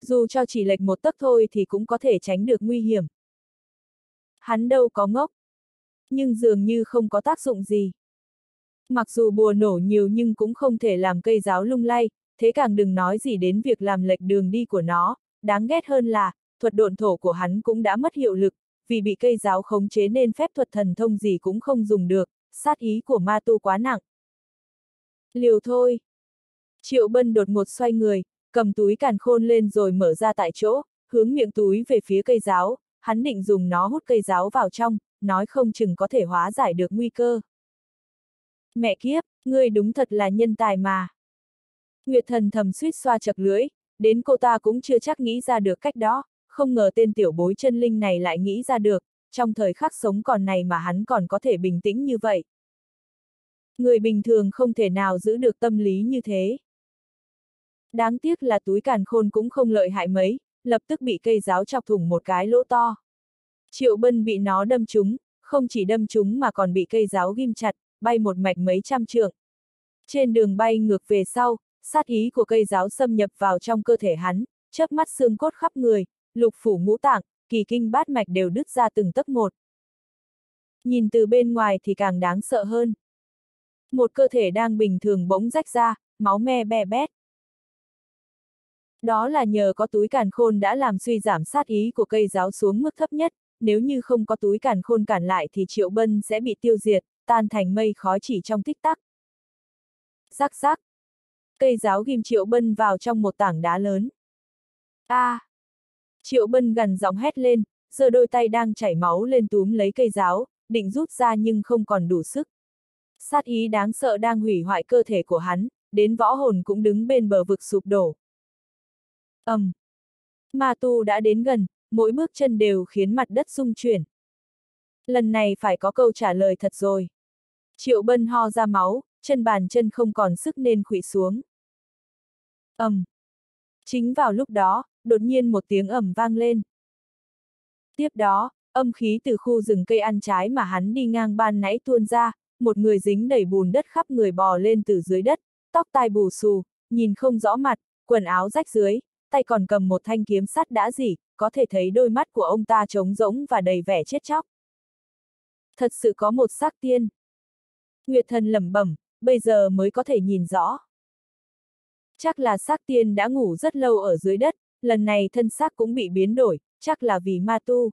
Dù cho chỉ lệch một tấc thôi thì cũng có thể tránh được nguy hiểm. Hắn đâu có ngốc. Nhưng dường như không có tác dụng gì. Mặc dù bùa nổ nhiều nhưng cũng không thể làm cây giáo lung lay, thế càng đừng nói gì đến việc làm lệch đường đi của nó, đáng ghét hơn là, thuật độn thổ của hắn cũng đã mất hiệu lực, vì bị cây giáo khống chế nên phép thuật thần thông gì cũng không dùng được, sát ý của ma tu quá nặng. Liều thôi. Triệu Bân đột ngột xoay người, cầm túi càn khôn lên rồi mở ra tại chỗ, hướng miệng túi về phía cây giáo, hắn định dùng nó hút cây giáo vào trong, nói không chừng có thể hóa giải được nguy cơ. Mẹ kiếp, ngươi đúng thật là nhân tài mà. Nguyệt thần thầm suýt xoa chật lưỡi, đến cô ta cũng chưa chắc nghĩ ra được cách đó, không ngờ tên tiểu bối chân linh này lại nghĩ ra được, trong thời khắc sống còn này mà hắn còn có thể bình tĩnh như vậy. Người bình thường không thể nào giữ được tâm lý như thế. Đáng tiếc là túi càn khôn cũng không lợi hại mấy, lập tức bị cây giáo chọc thủng một cái lỗ to. Triệu bân bị nó đâm trúng, không chỉ đâm trúng mà còn bị cây giáo ghim chặt, bay một mạch mấy trăm trượng. Trên đường bay ngược về sau, sát ý của cây giáo xâm nhập vào trong cơ thể hắn, chớp mắt xương cốt khắp người, lục phủ ngũ tạng, kỳ kinh bát mạch đều đứt ra từng tấc một. Nhìn từ bên ngoài thì càng đáng sợ hơn. Một cơ thể đang bình thường bỗng rách ra, máu me be bét. Đó là nhờ có túi càn khôn đã làm suy giảm sát ý của cây giáo xuống mức thấp nhất, nếu như không có túi cản khôn cản lại thì Triệu Bân sẽ bị tiêu diệt, tan thành mây khói chỉ trong tích tắc. Rắc rắc. Cây giáo ghim Triệu Bân vào trong một tảng đá lớn. A! À. Triệu Bân gần giọng hét lên, giờ đôi tay đang chảy máu lên túm lấy cây giáo, định rút ra nhưng không còn đủ sức. Sát ý đáng sợ đang hủy hoại cơ thể của hắn, đến võ hồn cũng đứng bên bờ vực sụp đổ. ầm, um. Ma tu đã đến gần, mỗi bước chân đều khiến mặt đất rung chuyển. Lần này phải có câu trả lời thật rồi. Triệu bân ho ra máu, chân bàn chân không còn sức nên khủy xuống. ầm. Um. Chính vào lúc đó, đột nhiên một tiếng ầm vang lên. Tiếp đó, âm khí từ khu rừng cây ăn trái mà hắn đi ngang ban nãy tuôn ra, một người dính đầy bùn đất khắp người bò lên từ dưới đất, tóc tai bù xù, nhìn không rõ mặt, quần áo rách dưới, tay còn cầm một thanh kiếm sắt đã dỉ, có thể thấy đôi mắt của ông ta trống rỗng và đầy vẻ chết chóc. Thật sự có một sắc tiên. Nguyệt thần lẩm bẩm, bây giờ mới có thể nhìn rõ. Chắc là sắc tiên đã ngủ rất lâu ở dưới đất, lần này thân xác cũng bị biến đổi, chắc là vì ma tu.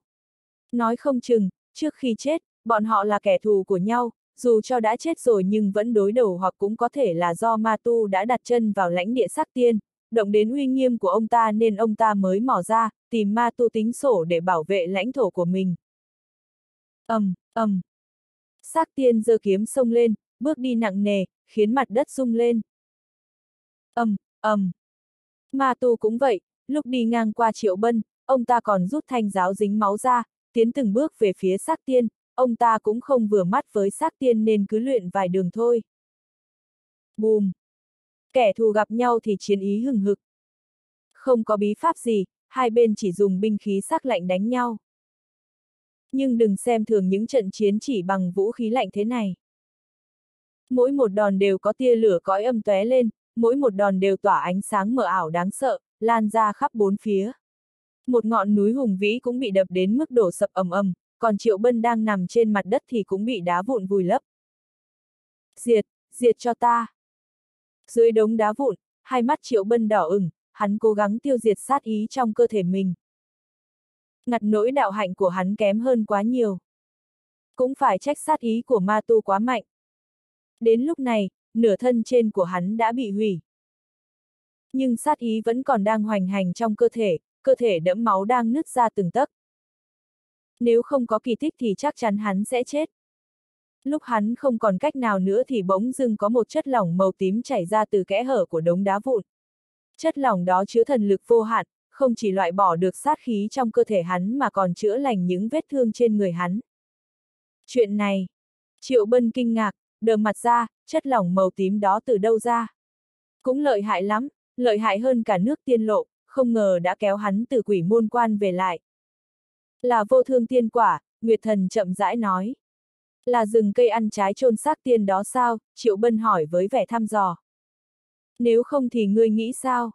Nói không chừng, trước khi chết, bọn họ là kẻ thù của nhau, dù cho đã chết rồi nhưng vẫn đối đầu hoặc cũng có thể là do ma tu đã đặt chân vào lãnh địa sắc tiên, động đến uy nghiêm của ông ta nên ông ta mới mò ra, tìm ma tu tính sổ để bảo vệ lãnh thổ của mình. ầm, um, ầm. Um. Sát tiên giơ kiếm sông lên, bước đi nặng nề, khiến mặt đất rung lên. ầm, um, ầm. Um. Ma tu cũng vậy, lúc đi ngang qua triệu bân, ông ta còn rút thanh giáo dính máu ra, tiến từng bước về phía sát tiên, ông ta cũng không vừa mắt với sát tiên nên cứ luyện vài đường thôi. Bùm! Kẻ thù gặp nhau thì chiến ý hừng hực. Không có bí pháp gì, hai bên chỉ dùng binh khí sắc lạnh đánh nhau. Nhưng đừng xem thường những trận chiến chỉ bằng vũ khí lạnh thế này. Mỗi một đòn đều có tia lửa cõi âm tóe lên, mỗi một đòn đều tỏa ánh sáng mờ ảo đáng sợ, lan ra khắp bốn phía. Một ngọn núi hùng vĩ cũng bị đập đến mức đổ sập ầm ầm, còn Triệu Bân đang nằm trên mặt đất thì cũng bị đá vụn vùi lấp. Diệt, diệt cho ta. Dưới đống đá vụn, hai mắt Triệu Bân đỏ ửng, hắn cố gắng tiêu diệt sát ý trong cơ thể mình. Ngặt nỗi đạo hạnh của hắn kém hơn quá nhiều. Cũng phải trách sát ý của ma tu quá mạnh. Đến lúc này, nửa thân trên của hắn đã bị hủy. Nhưng sát ý vẫn còn đang hoành hành trong cơ thể, cơ thể đẫm máu đang nứt ra từng tấc. Nếu không có kỳ tích thì chắc chắn hắn sẽ chết. Lúc hắn không còn cách nào nữa thì bỗng dưng có một chất lỏng màu tím chảy ra từ kẽ hở của đống đá vụn. Chất lỏng đó chứa thần lực vô hạn, không chỉ loại bỏ được sát khí trong cơ thể hắn mà còn chữa lành những vết thương trên người hắn. Chuyện này, Triệu Bân kinh ngạc, đờ mặt ra, chất lỏng màu tím đó từ đâu ra? Cũng lợi hại lắm, lợi hại hơn cả nước tiên lộ, không ngờ đã kéo hắn từ quỷ môn quan về lại. Là vô thương tiên quả, Nguyệt Thần chậm rãi nói. Là rừng cây ăn trái trôn xác tiên đó sao, Triệu Bân hỏi với vẻ thăm dò. Nếu không thì ngươi nghĩ sao?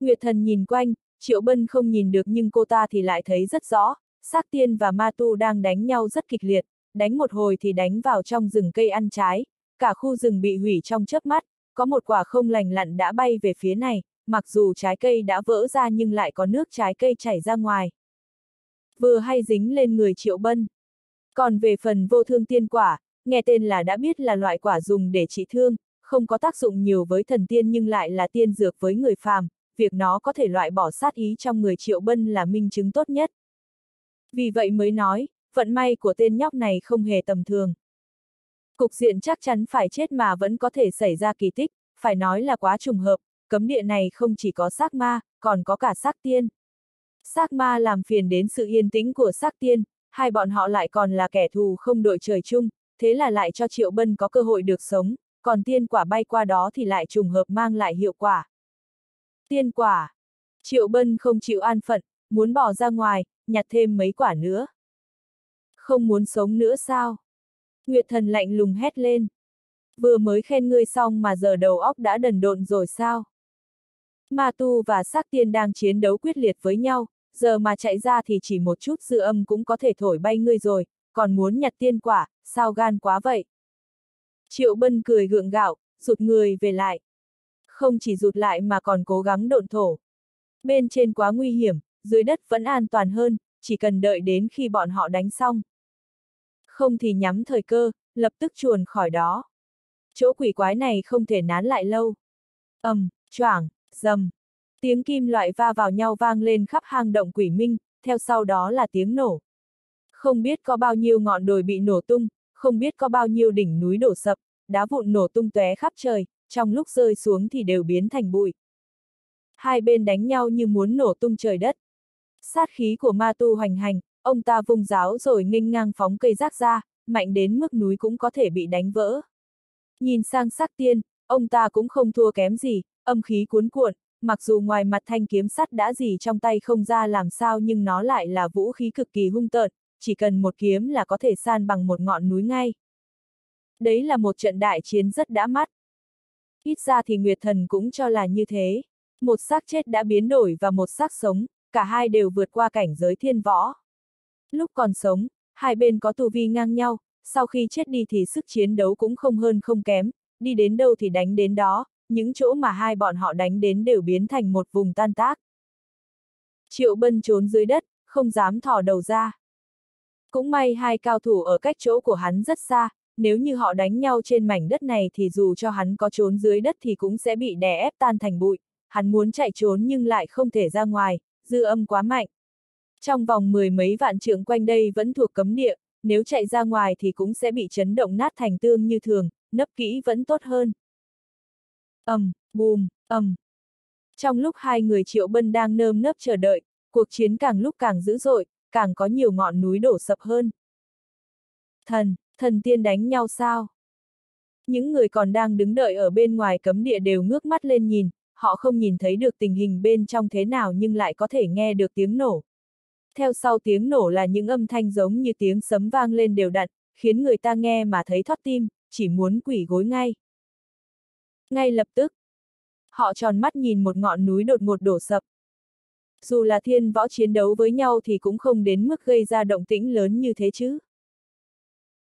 Nguyệt Thần nhìn quanh, Triệu Bân không nhìn được nhưng cô ta thì lại thấy rất rõ, xác tiên và ma tu đang đánh nhau rất kịch liệt, đánh một hồi thì đánh vào trong rừng cây ăn trái, cả khu rừng bị hủy trong chớp mắt, có một quả không lành lặn đã bay về phía này, mặc dù trái cây đã vỡ ra nhưng lại có nước trái cây chảy ra ngoài. Vừa hay dính lên người Triệu Bân. Còn về phần vô thương tiên quả, nghe tên là đã biết là loại quả dùng để trị thương, không có tác dụng nhiều với thần tiên nhưng lại là tiên dược với người phàm, việc nó có thể loại bỏ sát ý trong người Triệu Bân là minh chứng tốt nhất. Vì vậy mới nói, vận may của tên nhóc này không hề tầm thường. Cục diện chắc chắn phải chết mà vẫn có thể xảy ra kỳ tích, phải nói là quá trùng hợp, cấm địa này không chỉ có xác ma, còn có cả xác tiên. Xác ma làm phiền đến sự yên tĩnh của xác tiên, hai bọn họ lại còn là kẻ thù không đội trời chung, thế là lại cho Triệu Bân có cơ hội được sống, còn tiên quả bay qua đó thì lại trùng hợp mang lại hiệu quả. Tiên quả. Triệu Bân không chịu an phận, muốn bỏ ra ngoài, nhặt thêm mấy quả nữa. Không muốn sống nữa sao? Nguyệt thần lạnh lùng hét lên. Vừa mới khen ngươi xong mà giờ đầu óc đã đần độn rồi sao? Ma tu và sắc tiên đang chiến đấu quyết liệt với nhau, giờ mà chạy ra thì chỉ một chút dư âm cũng có thể thổi bay ngươi rồi, còn muốn nhặt tiên quả, sao gan quá vậy? Triệu Bân cười gượng gạo, rụt người về lại. Không chỉ rụt lại mà còn cố gắng độn thổ. Bên trên quá nguy hiểm, dưới đất vẫn an toàn hơn, chỉ cần đợi đến khi bọn họ đánh xong. Không thì nhắm thời cơ, lập tức chuồn khỏi đó. Chỗ quỷ quái này không thể nán lại lâu. ầm, um, choảng, dầm. Tiếng kim loại va vào nhau vang lên khắp hang động quỷ minh, theo sau đó là tiếng nổ. Không biết có bao nhiêu ngọn đồi bị nổ tung, không biết có bao nhiêu đỉnh núi đổ sập, đá vụn nổ tung tóe khắp trời, trong lúc rơi xuống thì đều biến thành bụi. Hai bên đánh nhau như muốn nổ tung trời đất. Sát khí của ma tu hoành hành, ông ta vung giáo rồi nghênh ngang phóng cây rác ra, mạnh đến mức núi cũng có thể bị đánh vỡ. Nhìn sang sắc tiên, ông ta cũng không thua kém gì, âm khí cuốn cuộn, mặc dù ngoài mặt thanh kiếm sắt đã gì trong tay không ra làm sao nhưng nó lại là vũ khí cực kỳ hung tợn, chỉ cần một kiếm là có thể san bằng một ngọn núi ngay. Đấy là một trận đại chiến rất đã mắt. Ít ra thì Nguyệt Thần cũng cho là như thế. Một xác chết đã biến đổi và một xác sống, cả hai đều vượt qua cảnh giới thiên võ. Lúc còn sống, hai bên có tu vi ngang nhau, sau khi chết đi thì sức chiến đấu cũng không hơn không kém, đi đến đâu thì đánh đến đó, những chỗ mà hai bọn họ đánh đến đều biến thành một vùng tan tác. Triệu Bân trốn dưới đất, không dám thò đầu ra. Cũng may hai cao thủ ở cách chỗ của hắn rất xa, nếu như họ đánh nhau trên mảnh đất này thì dù cho hắn có trốn dưới đất thì cũng sẽ bị đè ép tan thành bụi, hắn muốn chạy trốn nhưng lại không thể ra ngoài, dư âm quá mạnh. Trong vòng mười mấy vạn trượng quanh đây vẫn thuộc cấm địa, nếu chạy ra ngoài thì cũng sẽ bị chấn động nát thành tương như thường, nấp kỹ vẫn tốt hơn ầm, bùm, ầm. Trong lúc hai người Triệu Bân đang nơm nớp chờ đợi, cuộc chiến càng lúc càng dữ dội, càng có nhiều ngọn núi đổ sập hơn. Thần, thần tiên đánh nhau sao? Những người còn đang đứng đợi ở bên ngoài cấm địa đều ngước mắt lên nhìn, họ không nhìn thấy được tình hình bên trong thế nào nhưng lại có thể nghe được tiếng nổ. Theo sau tiếng nổ là những âm thanh giống như tiếng sấm vang lên đều đặn, khiến người ta nghe mà thấy thoát tim, chỉ muốn quỷ gối ngay. Ngay lập tức, họ tròn mắt nhìn một ngọn núi đột ngột đổ sập. Dù là thiên võ chiến đấu với nhau thì cũng không đến mức gây ra động tĩnh lớn như thế chứ.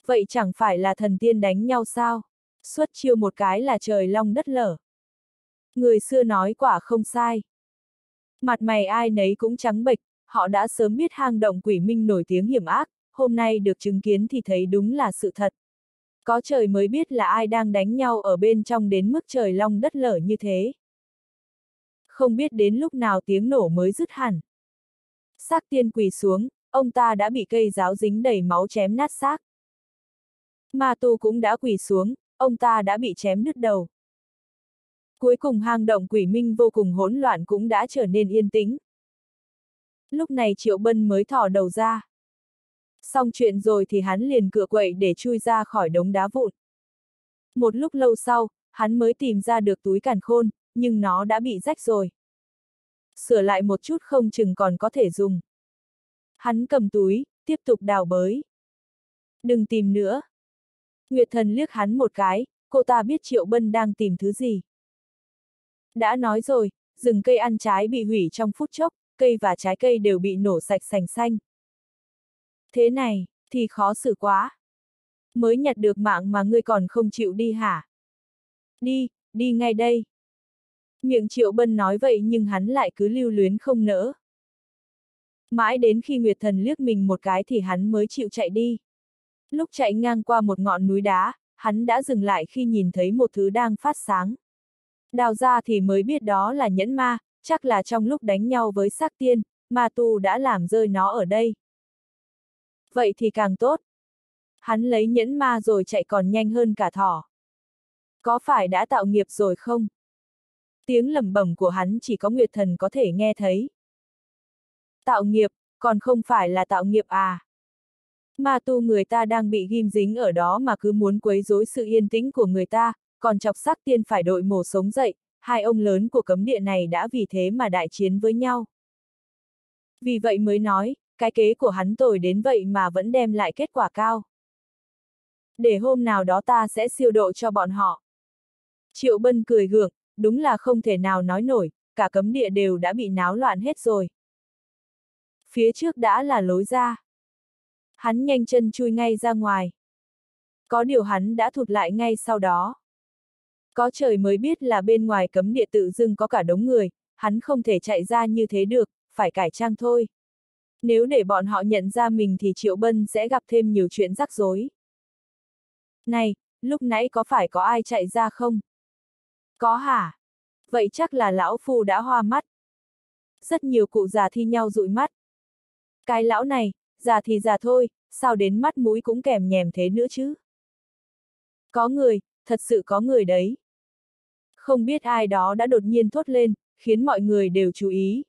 Vậy chẳng phải là thần tiên đánh nhau sao? Xuất chiêu một cái là trời long đất lở. Người xưa nói quả không sai. Mặt mày ai nấy cũng trắng bệch, họ đã sớm biết hang động quỷ minh nổi tiếng hiểm ác, hôm nay được chứng kiến thì thấy đúng là sự thật. Có trời mới biết là ai đang đánh nhau ở bên trong đến mức trời long đất lở như thế. Không biết đến lúc nào tiếng nổ mới dứt hẳn. Xác tiên quỳ xuống, ông ta đã bị cây giáo dính đầy máu chém nát xác. Ma tu cũng đã quỳ xuống, ông ta đã bị chém đứt đầu. Cuối cùng hang động quỷ minh vô cùng hỗn loạn cũng đã trở nên yên tĩnh. Lúc này Triệu Bân mới thò đầu ra. Xong chuyện rồi thì hắn liền cửa quậy để chui ra khỏi đống đá vụn. Một lúc lâu sau, hắn mới tìm ra được túi càn khôn, nhưng nó đã bị rách rồi. Sửa lại một chút không chừng còn có thể dùng. Hắn cầm túi, tiếp tục đào bới. Đừng tìm nữa. Nguyệt thần liếc hắn một cái, cô ta biết Triệu Bân đang tìm thứ gì. Đã nói rồi, rừng cây ăn trái bị hủy trong phút chốc, cây và trái cây đều bị nổ sạch sành xanh. Thế này, thì khó xử quá. Mới nhặt được mạng mà ngươi còn không chịu đi hả? Đi, đi ngay đây. Miệng Triệu Bân nói vậy nhưng hắn lại cứ lưu luyến không nỡ. Mãi đến khi Nguyệt Thần liếc mình một cái thì hắn mới chịu chạy đi. Lúc chạy ngang qua một ngọn núi đá, hắn đã dừng lại khi nhìn thấy một thứ đang phát sáng. Đào ra thì mới biết đó là nhẫn ma, chắc là trong lúc đánh nhau với xác tiên, ma tu đã làm rơi nó ở đây. Vậy thì càng tốt. Hắn lấy nhẫn ma rồi chạy còn nhanh hơn cả thỏ. Có phải đã tạo nghiệp rồi không? Tiếng lẩm bẩm của hắn chỉ có Nguyệt Thần có thể nghe thấy. Tạo nghiệp, còn không phải là tạo nghiệp à? Ma tu người ta đang bị ghim dính ở đó mà cứ muốn quấy rối sự yên tĩnh của người ta, còn chọc sắc tiên phải đội mổ sống dậy, hai ông lớn của cấm địa này đã vì thế mà đại chiến với nhau. Vì vậy mới nói, cái kế của hắn tồi đến vậy mà vẫn đem lại kết quả cao. Để hôm nào đó ta sẽ siêu độ cho bọn họ. Triệu Bân cười gượng, đúng là không thể nào nói nổi, cả cấm địa đều đã bị náo loạn hết rồi. Phía trước đã là lối ra. Hắn nhanh chân chui ngay ra ngoài. Có điều hắn đã thụt lại ngay sau đó. Có trời mới biết là bên ngoài cấm địa tự dưng có cả đống người, hắn không thể chạy ra như thế được, phải cải trang thôi. Nếu để bọn họ nhận ra mình thì Triệu Bân sẽ gặp thêm nhiều chuyện rắc rối. Này, lúc nãy có phải có ai chạy ra không? Có hả? Vậy chắc là lão phu đã hoa mắt. Rất nhiều cụ già thi nhau dụi mắt. Cái lão này, già thì già thôi, sao đến mắt mũi cũng kèm nhèm thế nữa chứ? Có người, thật sự có người đấy. Không biết ai đó đã đột nhiên thốt lên, khiến mọi người đều chú ý.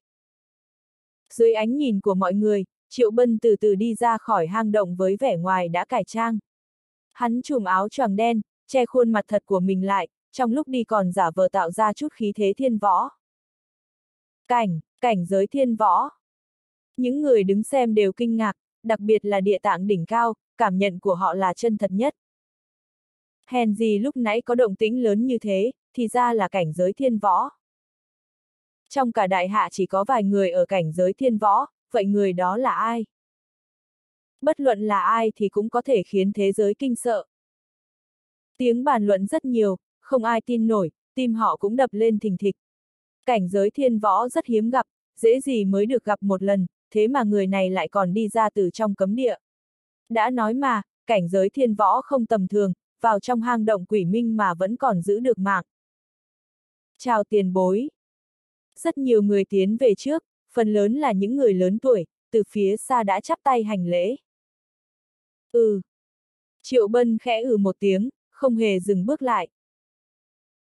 Dưới ánh nhìn của mọi người, Triệu Bân từ từ đi ra khỏi hang động với vẻ ngoài đã cải trang. Hắn trùm áo choàng đen, che khuôn mặt thật của mình lại, trong lúc đi còn giả vờ tạo ra chút khí thế thiên võ. Cảnh, cảnh giới thiên võ. Những người đứng xem đều kinh ngạc, đặc biệt là địa tạng đỉnh cao, cảm nhận của họ là chân thật nhất. Hèn gì lúc nãy có động tĩnh lớn như thế, thì ra là cảnh giới thiên võ. Trong cả đại hạ chỉ có vài người ở cảnh giới thiên võ, vậy người đó là ai? Bất luận là ai thì cũng có thể khiến thế giới kinh sợ. Tiếng bàn luận rất nhiều, không ai tin nổi, tim họ cũng đập lên thình thịch. Cảnh giới thiên võ rất hiếm gặp, dễ gì mới được gặp một lần, thế mà người này lại còn đi ra từ trong cấm địa. Đã nói mà, cảnh giới thiên võ không tầm thường, vào trong hang động quỷ minh mà vẫn còn giữ được mạng. Chào tiền bối. Rất nhiều người tiến về trước, phần lớn là những người lớn tuổi, từ phía xa đã chắp tay hành lễ. Ừ. Triệu Bân khẽ ừ một tiếng, không hề dừng bước lại.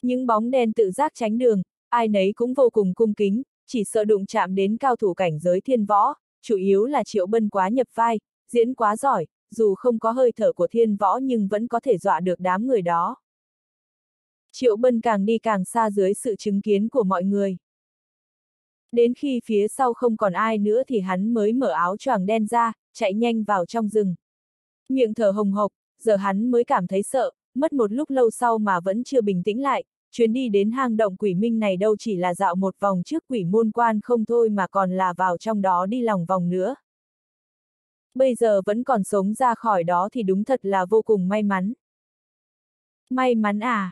Những bóng đen tự giác tránh đường, ai nấy cũng vô cùng cung kính, chỉ sợ đụng chạm đến cao thủ cảnh giới thiên võ, chủ yếu là Triệu Bân quá nhập vai, diễn quá giỏi, dù không có hơi thở của thiên võ nhưng vẫn có thể dọa được đám người đó. Triệu Bân càng đi càng xa dưới sự chứng kiến của mọi người. Đến khi phía sau không còn ai nữa thì hắn mới mở áo choàng đen ra, chạy nhanh vào trong rừng. Miệng thở hồng hộc, giờ hắn mới cảm thấy sợ, mất một lúc lâu sau mà vẫn chưa bình tĩnh lại, chuyến đi đến hang động quỷ minh này đâu chỉ là dạo một vòng trước quỷ môn quan không thôi mà còn là vào trong đó đi lòng vòng nữa. Bây giờ vẫn còn sống ra khỏi đó thì đúng thật là vô cùng may mắn. May mắn à?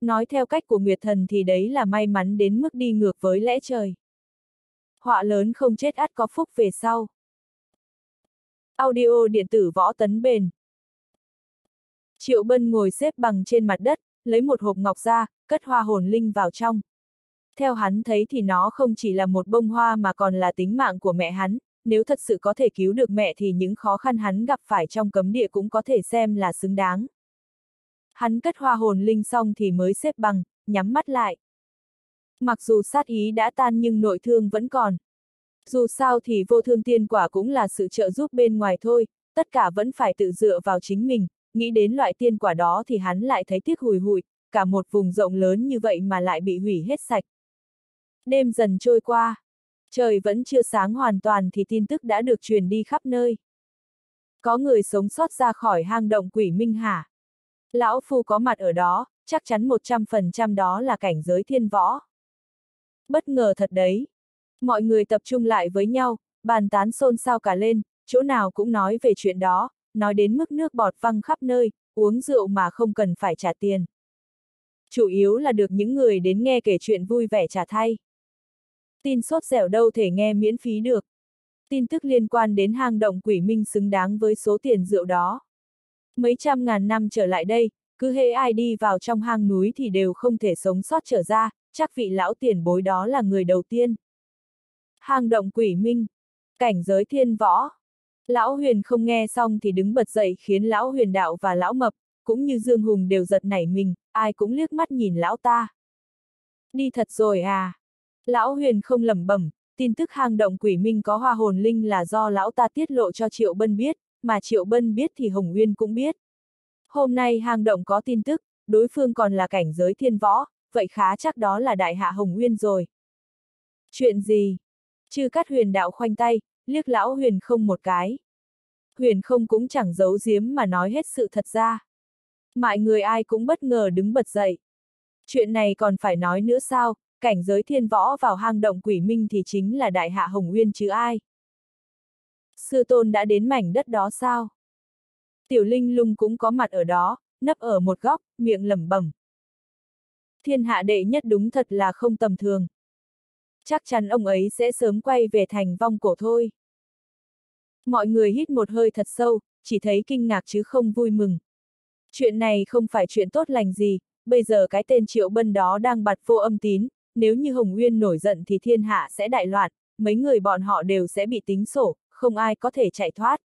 Nói theo cách của Nguyệt Thần thì đấy là may mắn đến mức đi ngược với lẽ trời. Họa lớn không chết ắt có phúc về sau. Audio điện tử võ tấn bền. Triệu Bân ngồi xếp bằng trên mặt đất, lấy một hộp ngọc ra, cất hoa hồn linh vào trong. Theo hắn thấy thì nó không chỉ là một bông hoa mà còn là tính mạng của mẹ hắn, nếu thật sự có thể cứu được mẹ thì những khó khăn hắn gặp phải trong cấm địa cũng có thể xem là xứng đáng. Hắn cất hoa hồn linh xong thì mới xếp bằng, nhắm mắt lại. Mặc dù sát ý đã tan nhưng nội thương vẫn còn. Dù sao thì vô thương tiên quả cũng là sự trợ giúp bên ngoài thôi, tất cả vẫn phải tự dựa vào chính mình, nghĩ đến loại tiên quả đó thì hắn lại thấy tiếc hùi hụi, cả một vùng rộng lớn như vậy mà lại bị hủy hết sạch. Đêm dần trôi qua, trời vẫn chưa sáng hoàn toàn thì tin tức đã được truyền đi khắp nơi. Có người sống sót ra khỏi hang động quỷ minh hả? Lão Phu có mặt ở đó, chắc chắn 100% đó là cảnh giới thiên võ. Bất ngờ thật đấy. Mọi người tập trung lại với nhau, bàn tán xôn xao cả lên, chỗ nào cũng nói về chuyện đó, nói đến mức nước bọt văng khắp nơi, uống rượu mà không cần phải trả tiền. Chủ yếu là được những người đến nghe kể chuyện vui vẻ trả thay. Tin sốt dẻo đâu thể nghe miễn phí được. Tin tức liên quan đến hang động quỷ minh xứng đáng với số tiền rượu đó. Mấy trăm ngàn năm trở lại đây, cứ hễ ai đi vào trong hang núi thì đều không thể sống sót trở ra, chắc vị lão tiền bối đó là người đầu tiên. Hang động quỷ minh, cảnh giới thiên võ. Lão huyền không nghe xong thì đứng bật dậy khiến lão huyền đạo và lão mập, cũng như Dương Hùng đều giật nảy mình, ai cũng liếc mắt nhìn lão ta. Đi thật rồi à? Lão huyền không lẩm bẩm, tin tức hang động quỷ minh có hoa hồn linh là do lão ta tiết lộ cho Triệu Bân biết, mà Triệu Bân biết thì Hồng Nguyên cũng biết. Hôm nay hang động có tin tức, đối phương còn là cảnh giới thiên võ, vậy khá chắc đó là đại hạ Hồng Nguyên rồi. Chuyện gì? Chư cắt huyền đạo khoanh tay, liếc lão huyền không một cái. Huyền không cũng chẳng giấu giếm mà nói hết sự thật ra. Mọi người ai cũng bất ngờ đứng bật dậy. Chuyện này còn phải nói nữa sao, cảnh giới thiên võ vào hang động quỷ minh thì chính là đại hạ Hồng Nguyên chứ ai. Sư tôn đã đến mảnh đất đó sao? Tiểu Linh lung cũng có mặt ở đó, nấp ở một góc, miệng lẩm bẩm. Thiên hạ đệ nhất đúng thật là không tầm thường. Chắc chắn ông ấy sẽ sớm quay về thành vong cổ thôi. Mọi người hít một hơi thật sâu, chỉ thấy kinh ngạc chứ không vui mừng. Chuyện này không phải chuyện tốt lành gì, bây giờ cái tên Triệu Bân đó đang bật vô âm tín, nếu như Hồng Nguyên nổi giận thì thiên hạ sẽ đại loạn, mấy người bọn họ đều sẽ bị tính sổ, không ai có thể chạy thoát.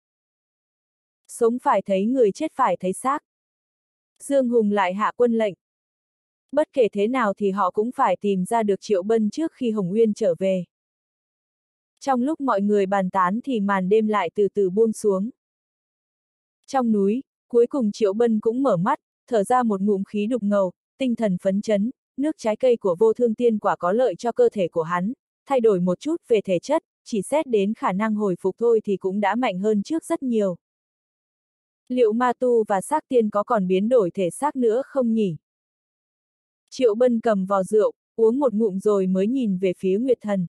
Sống phải thấy người chết phải thấy xác. Dương Hùng lại hạ quân lệnh. Bất kể thế nào thì họ cũng phải tìm ra được Triệu Bân trước khi Hồng Nguyên trở về. Trong lúc mọi người bàn tán thì màn đêm lại từ từ buông xuống. Trong núi, cuối cùng Triệu Bân cũng mở mắt, thở ra một ngụm khí đục ngầu, tinh thần phấn chấn, nước trái cây của vô thương tiên quả có lợi cho cơ thể của hắn, thay đổi một chút về thể chất, chỉ xét đến khả năng hồi phục thôi thì cũng đã mạnh hơn trước rất nhiều. Liệu ma tu và xác tiên có còn biến đổi thể xác nữa không nhỉ? Triệu Bân cầm vò rượu, uống một ngụm rồi mới nhìn về phía Nguyệt Thần.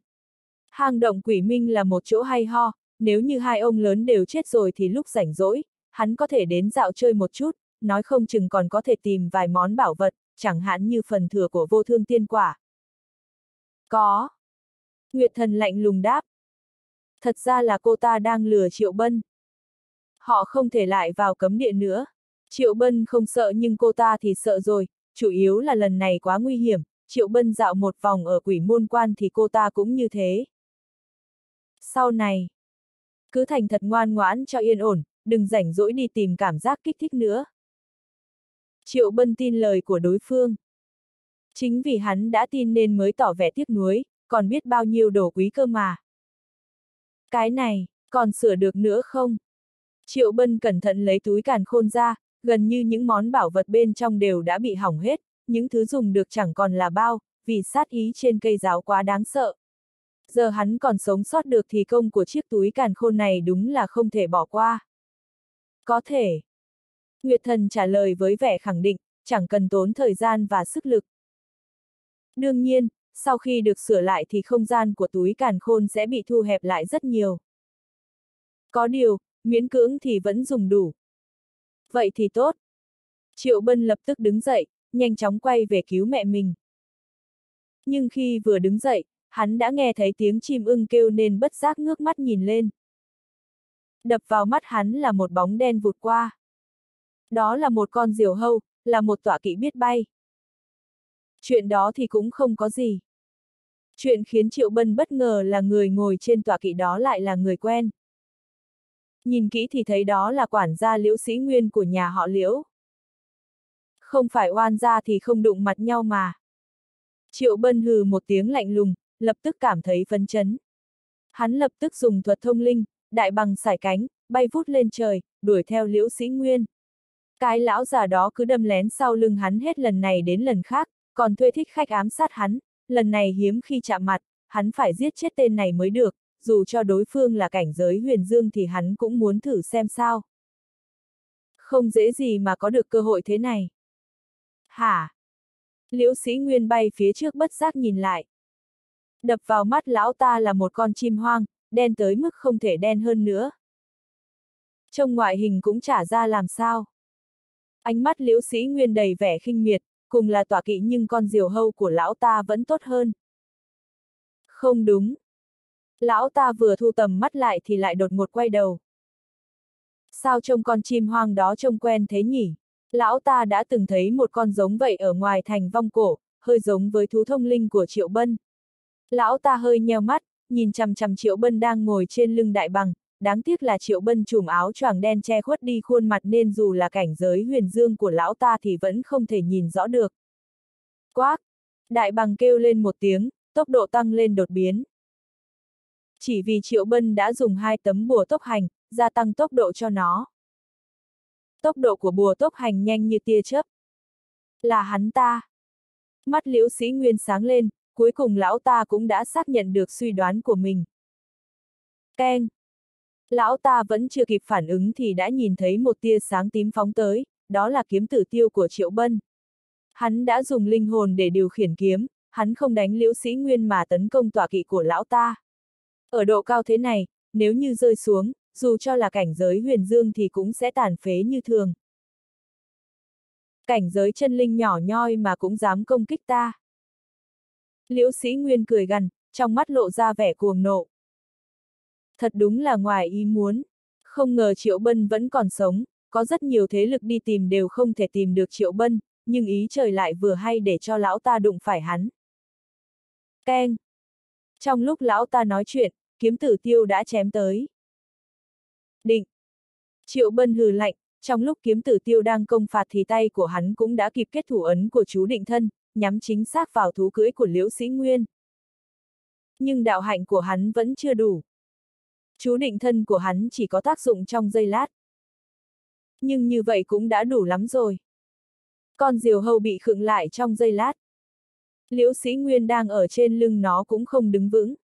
Hang động quỷ minh là một chỗ hay ho, nếu như hai ông lớn đều chết rồi thì lúc rảnh rỗi, hắn có thể đến dạo chơi một chút, nói không chừng còn có thể tìm vài món bảo vật, chẳng hạn như phần thừa của vô thương tiên quả. Có. Nguyệt thần lạnh lùng đáp. Thật ra là cô ta đang lừa Triệu Bân. Họ không thể lại vào cấm địa nữa. Triệu Bân không sợ nhưng cô ta thì sợ rồi, chủ yếu là lần này quá nguy hiểm, Triệu Bân dạo một vòng ở quỷ môn quan thì cô ta cũng như thế. Sau này, cứ thành thật ngoan ngoãn cho yên ổn, đừng rảnh rỗi đi tìm cảm giác kích thích nữa. Triệu Bân tin lời của đối phương. Chính vì hắn đã tin nên mới tỏ vẻ tiếc nuối, còn biết bao nhiêu đồ quý cơ mà. Cái này, còn sửa được nữa không? Triệu Bân cẩn thận lấy túi càn khôn ra, gần như những món bảo vật bên trong đều đã bị hỏng hết, những thứ dùng được chẳng còn là bao, vì sát ý trên cây giáo quá đáng sợ. Giờ hắn còn sống sót được thì công của chiếc túi càn khôn này đúng là không thể bỏ qua. Có thể. Nguyệt thần trả lời với vẻ khẳng định, chẳng cần tốn thời gian và sức lực. Đương nhiên, sau khi được sửa lại thì không gian của túi càn khôn sẽ bị thu hẹp lại rất nhiều. Có điều, miễn cưỡng thì vẫn dùng đủ. Vậy thì tốt. Triệu Bân lập tức đứng dậy, nhanh chóng quay về cứu mẹ mình. Nhưng khi vừa đứng dậy, hắn đã nghe thấy tiếng chim ưng kêu nên bất giác ngước mắt nhìn lên. Đập vào mắt hắn là một bóng đen vụt qua. Đó là một con diều hâu, là một tọa kỵ biết bay. Chuyện đó thì cũng không có gì. Chuyện khiến Triệu Bân bất ngờ là người ngồi trên tọa kỵ đó lại là người quen. Nhìn kỹ thì thấy đó là quản gia liễu sĩ nguyên của nhà họ liễu. Không phải oan gia thì không đụng mặt nhau mà. Triệu Bân hừ một tiếng lạnh lùng, lập tức cảm thấy phấn chấn. Hắn lập tức dùng thuật thông linh, đại bằng sải cánh, bay vút lên trời, đuổi theo liễu sĩ nguyên. Cái lão già đó cứ đâm lén sau lưng hắn hết lần này đến lần khác, còn thuê thích khách ám sát hắn, lần này hiếm khi chạm mặt, hắn phải giết chết tên này mới được, dù cho đối phương là cảnh giới huyền dương thì hắn cũng muốn thử xem sao. Không dễ gì mà có được cơ hội thế này. Hả? Liễu sĩ Nguyên bay phía trước bất giác nhìn lại. Đập vào mắt lão ta là một con chim hoang, đen tới mức không thể đen hơn nữa. Trông ngoại hình cũng trả ra làm sao. Ánh mắt liễu sĩ Nguyên đầy vẻ khinh miệt, cùng là tỏa kỵ nhưng con diều hâu của lão ta vẫn tốt hơn. Không đúng. Lão ta vừa thu tầm mắt lại thì lại đột ngột quay đầu. Sao trông con chim hoang đó trông quen thế nhỉ? Lão ta đã từng thấy một con giống vậy ở ngoài thành vong cổ, hơi giống với thú thông linh của Triệu Bân. Lão ta hơi nheo mắt, nhìn chằm chằm Triệu Bân đang ngồi trên lưng đại bằng, đáng tiếc là Triệu Bân trùm áo choàng đen che khuất đi khuôn mặt nên dù là cảnh giới huyền dương của lão ta thì vẫn không thể nhìn rõ được. Quác! Đại bằng kêu lên một tiếng, tốc độ tăng lên đột biến. Chỉ vì Triệu Bân đã dùng hai tấm bùa tốc hành, gia tăng tốc độ cho nó. Tốc độ của bùa tốc hành nhanh như tia chớp. Là hắn ta. Mắt liễu sĩ nguyên sáng lên, cuối cùng lão ta cũng đã xác nhận được suy đoán của mình. Keng! Lão ta vẫn chưa kịp phản ứng thì đã nhìn thấy một tia sáng tím phóng tới, đó là kiếm tử tiêu của Triệu Bân. Hắn đã dùng linh hồn để điều khiển kiếm, hắn không đánh liễu sĩ nguyên mà tấn công tòa kỵ của lão ta. Ở độ cao thế này, nếu như rơi xuống, dù cho là cảnh giới huyền dương thì cũng sẽ tàn phế như thường. Cảnh giới chân linh nhỏ nhoi mà cũng dám công kích ta. Liễu sĩ Nguyên cười gần, trong mắt lộ ra vẻ cuồng nộ. Thật đúng là ngoài ý muốn. Không ngờ Triệu Bân vẫn còn sống, có rất nhiều thế lực đi tìm đều không thể tìm được Triệu Bân, nhưng ý trời lại vừa hay để cho lão ta đụng phải hắn. Keng! Trong lúc lão ta nói chuyện, kiếm tử tiêu đã chém tới. Định! Triệu Bân hừ lạnh, trong lúc kiếm tử tiêu đang công phạt thì tay của hắn cũng đã kịp kết thủ ấn của chú định thân, nhắm chính xác vào thú cưỡi của liễu sĩ nguyên. Nhưng đạo hạnh của hắn vẫn chưa đủ. Chú định thân của hắn chỉ có tác dụng trong giây lát. Nhưng như vậy cũng đã đủ lắm rồi. Con diều hâu bị khựng lại trong giây lát. Liễu sĩ Nguyên đang ở trên lưng nó cũng không đứng vững.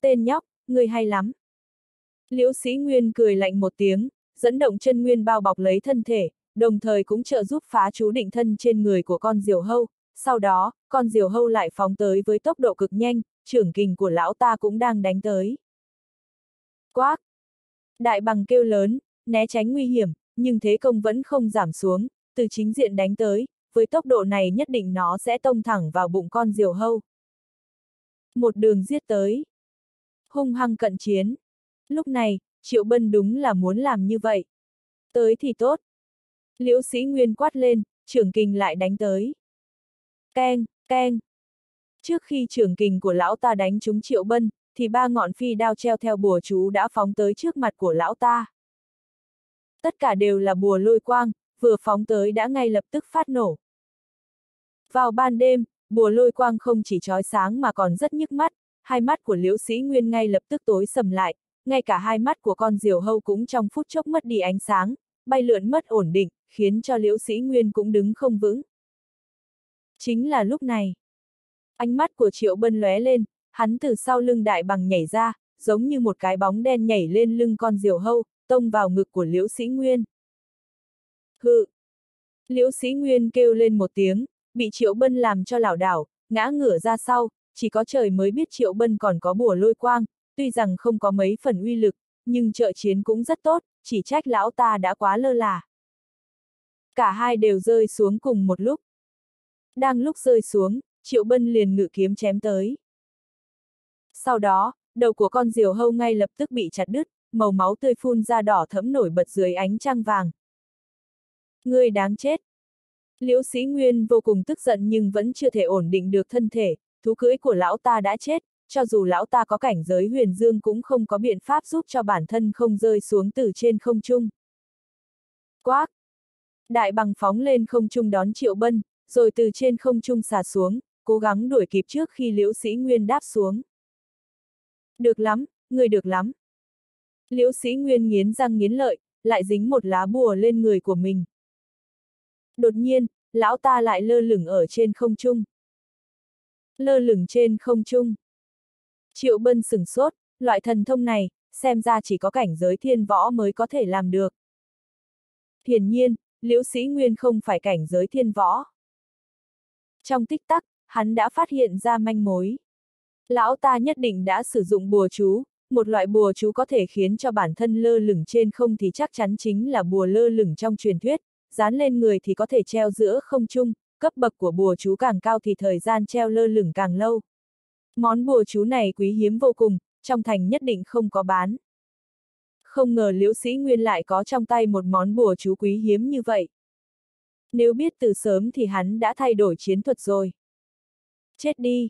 Tên nhóc, người hay lắm. Liễu sĩ Nguyên cười lạnh một tiếng, dẫn động chân Nguyên bao bọc lấy thân thể, đồng thời cũng trợ giúp phá chú định thân trên người của con diều hâu. Sau đó, con diều hâu lại phóng tới với tốc độ cực nhanh, trưởng kình của lão ta cũng đang đánh tới. Quác! Đại bằng kêu lớn, né tránh nguy hiểm, nhưng thế công vẫn không giảm xuống, từ chính diện đánh tới, với tốc độ này nhất định nó sẽ tông thẳng vào bụng con diều hâu. Một đường giết tới. Hung hăng cận chiến. Lúc này, Triệu Bân đúng là muốn làm như vậy. Tới thì tốt. Liễu sĩ Nguyên quát lên, trưởng kình lại đánh tới. Keng, keng. Trước khi trưởng kình của lão ta đánh trúng Triệu Bân, thì ba ngọn phi đao treo theo bùa chú đã phóng tới trước mặt của lão ta. Tất cả đều là bùa lôi quang, vừa phóng tới đã ngay lập tức phát nổ. Vào ban đêm, bùa lôi quang không chỉ trói sáng mà còn rất nhức mắt, hai mắt của liễu sĩ nguyên ngay lập tức tối sầm lại, ngay cả hai mắt của con diều hâu cũng trong phút chốc mất đi ánh sáng, bay lượn mất ổn định, khiến cho liễu sĩ nguyên cũng đứng không vững. Chính là lúc này. Ánh mắt của triệu bân lóe lên, hắn từ sau lưng đại bằng nhảy ra, giống như một cái bóng đen nhảy lên lưng con diều hâu, tông vào ngực của liễu sĩ nguyên. Hự! Liễu sĩ nguyên kêu lên một tiếng, bị triệu bân làm cho lảo đảo, ngã ngửa ra sau, chỉ có trời mới biết triệu bân còn có bùa lôi quang, tuy rằng không có mấy phần uy lực, nhưng trợ chiến cũng rất tốt, chỉ trách lão ta đã quá lơ là. Cả hai đều rơi xuống cùng một lúc. Đang lúc rơi xuống, triệu bân liền ngự kiếm chém tới. Sau đó, đầu của con diều hâu ngay lập tức bị chặt đứt, màu máu tươi phun ra đỏ thẫm nổi bật dưới ánh trăng vàng. Ngươi đáng chết! Liễu sĩ Nguyên vô cùng tức giận nhưng vẫn chưa thể ổn định được thân thể, thú cưỡi của lão ta đã chết, cho dù lão ta có cảnh giới huyền dương cũng không có biện pháp giúp cho bản thân không rơi xuống từ trên không trung. Quác! Đại bằng phóng lên không trung đón triệu bân, rồi từ trên không trung xà xuống, cố gắng đuổi kịp trước khi liễu sĩ Nguyên đáp xuống. Được lắm, người được lắm. Liễu sĩ Nguyên nghiến răng nghiến lợi, lại dính một lá bùa lên người của mình. Đột nhiên, lão ta lại lơ lửng ở trên không trung. Lơ lửng trên không trung. Triệu Bân sửng sốt, loại thần thông này, xem ra chỉ có cảnh giới thiên võ mới có thể làm được. Hiển nhiên, liễu sĩ Nguyên không phải cảnh giới thiên võ. Trong tích tắc, hắn đã phát hiện ra manh mối. Lão ta nhất định đã sử dụng bùa chú, một loại bùa chú có thể khiến cho bản thân lơ lửng trên không thì chắc chắn chính là bùa lơ lửng trong truyền thuyết, dán lên người thì có thể treo giữa không trung, cấp bậc của bùa chú càng cao thì thời gian treo lơ lửng càng lâu. Món bùa chú này quý hiếm vô cùng, trong thành nhất định không có bán. Không ngờ liễu sĩ nguyên lại có trong tay một món bùa chú quý hiếm như vậy. Nếu biết từ sớm thì hắn đã thay đổi chiến thuật rồi. Chết đi!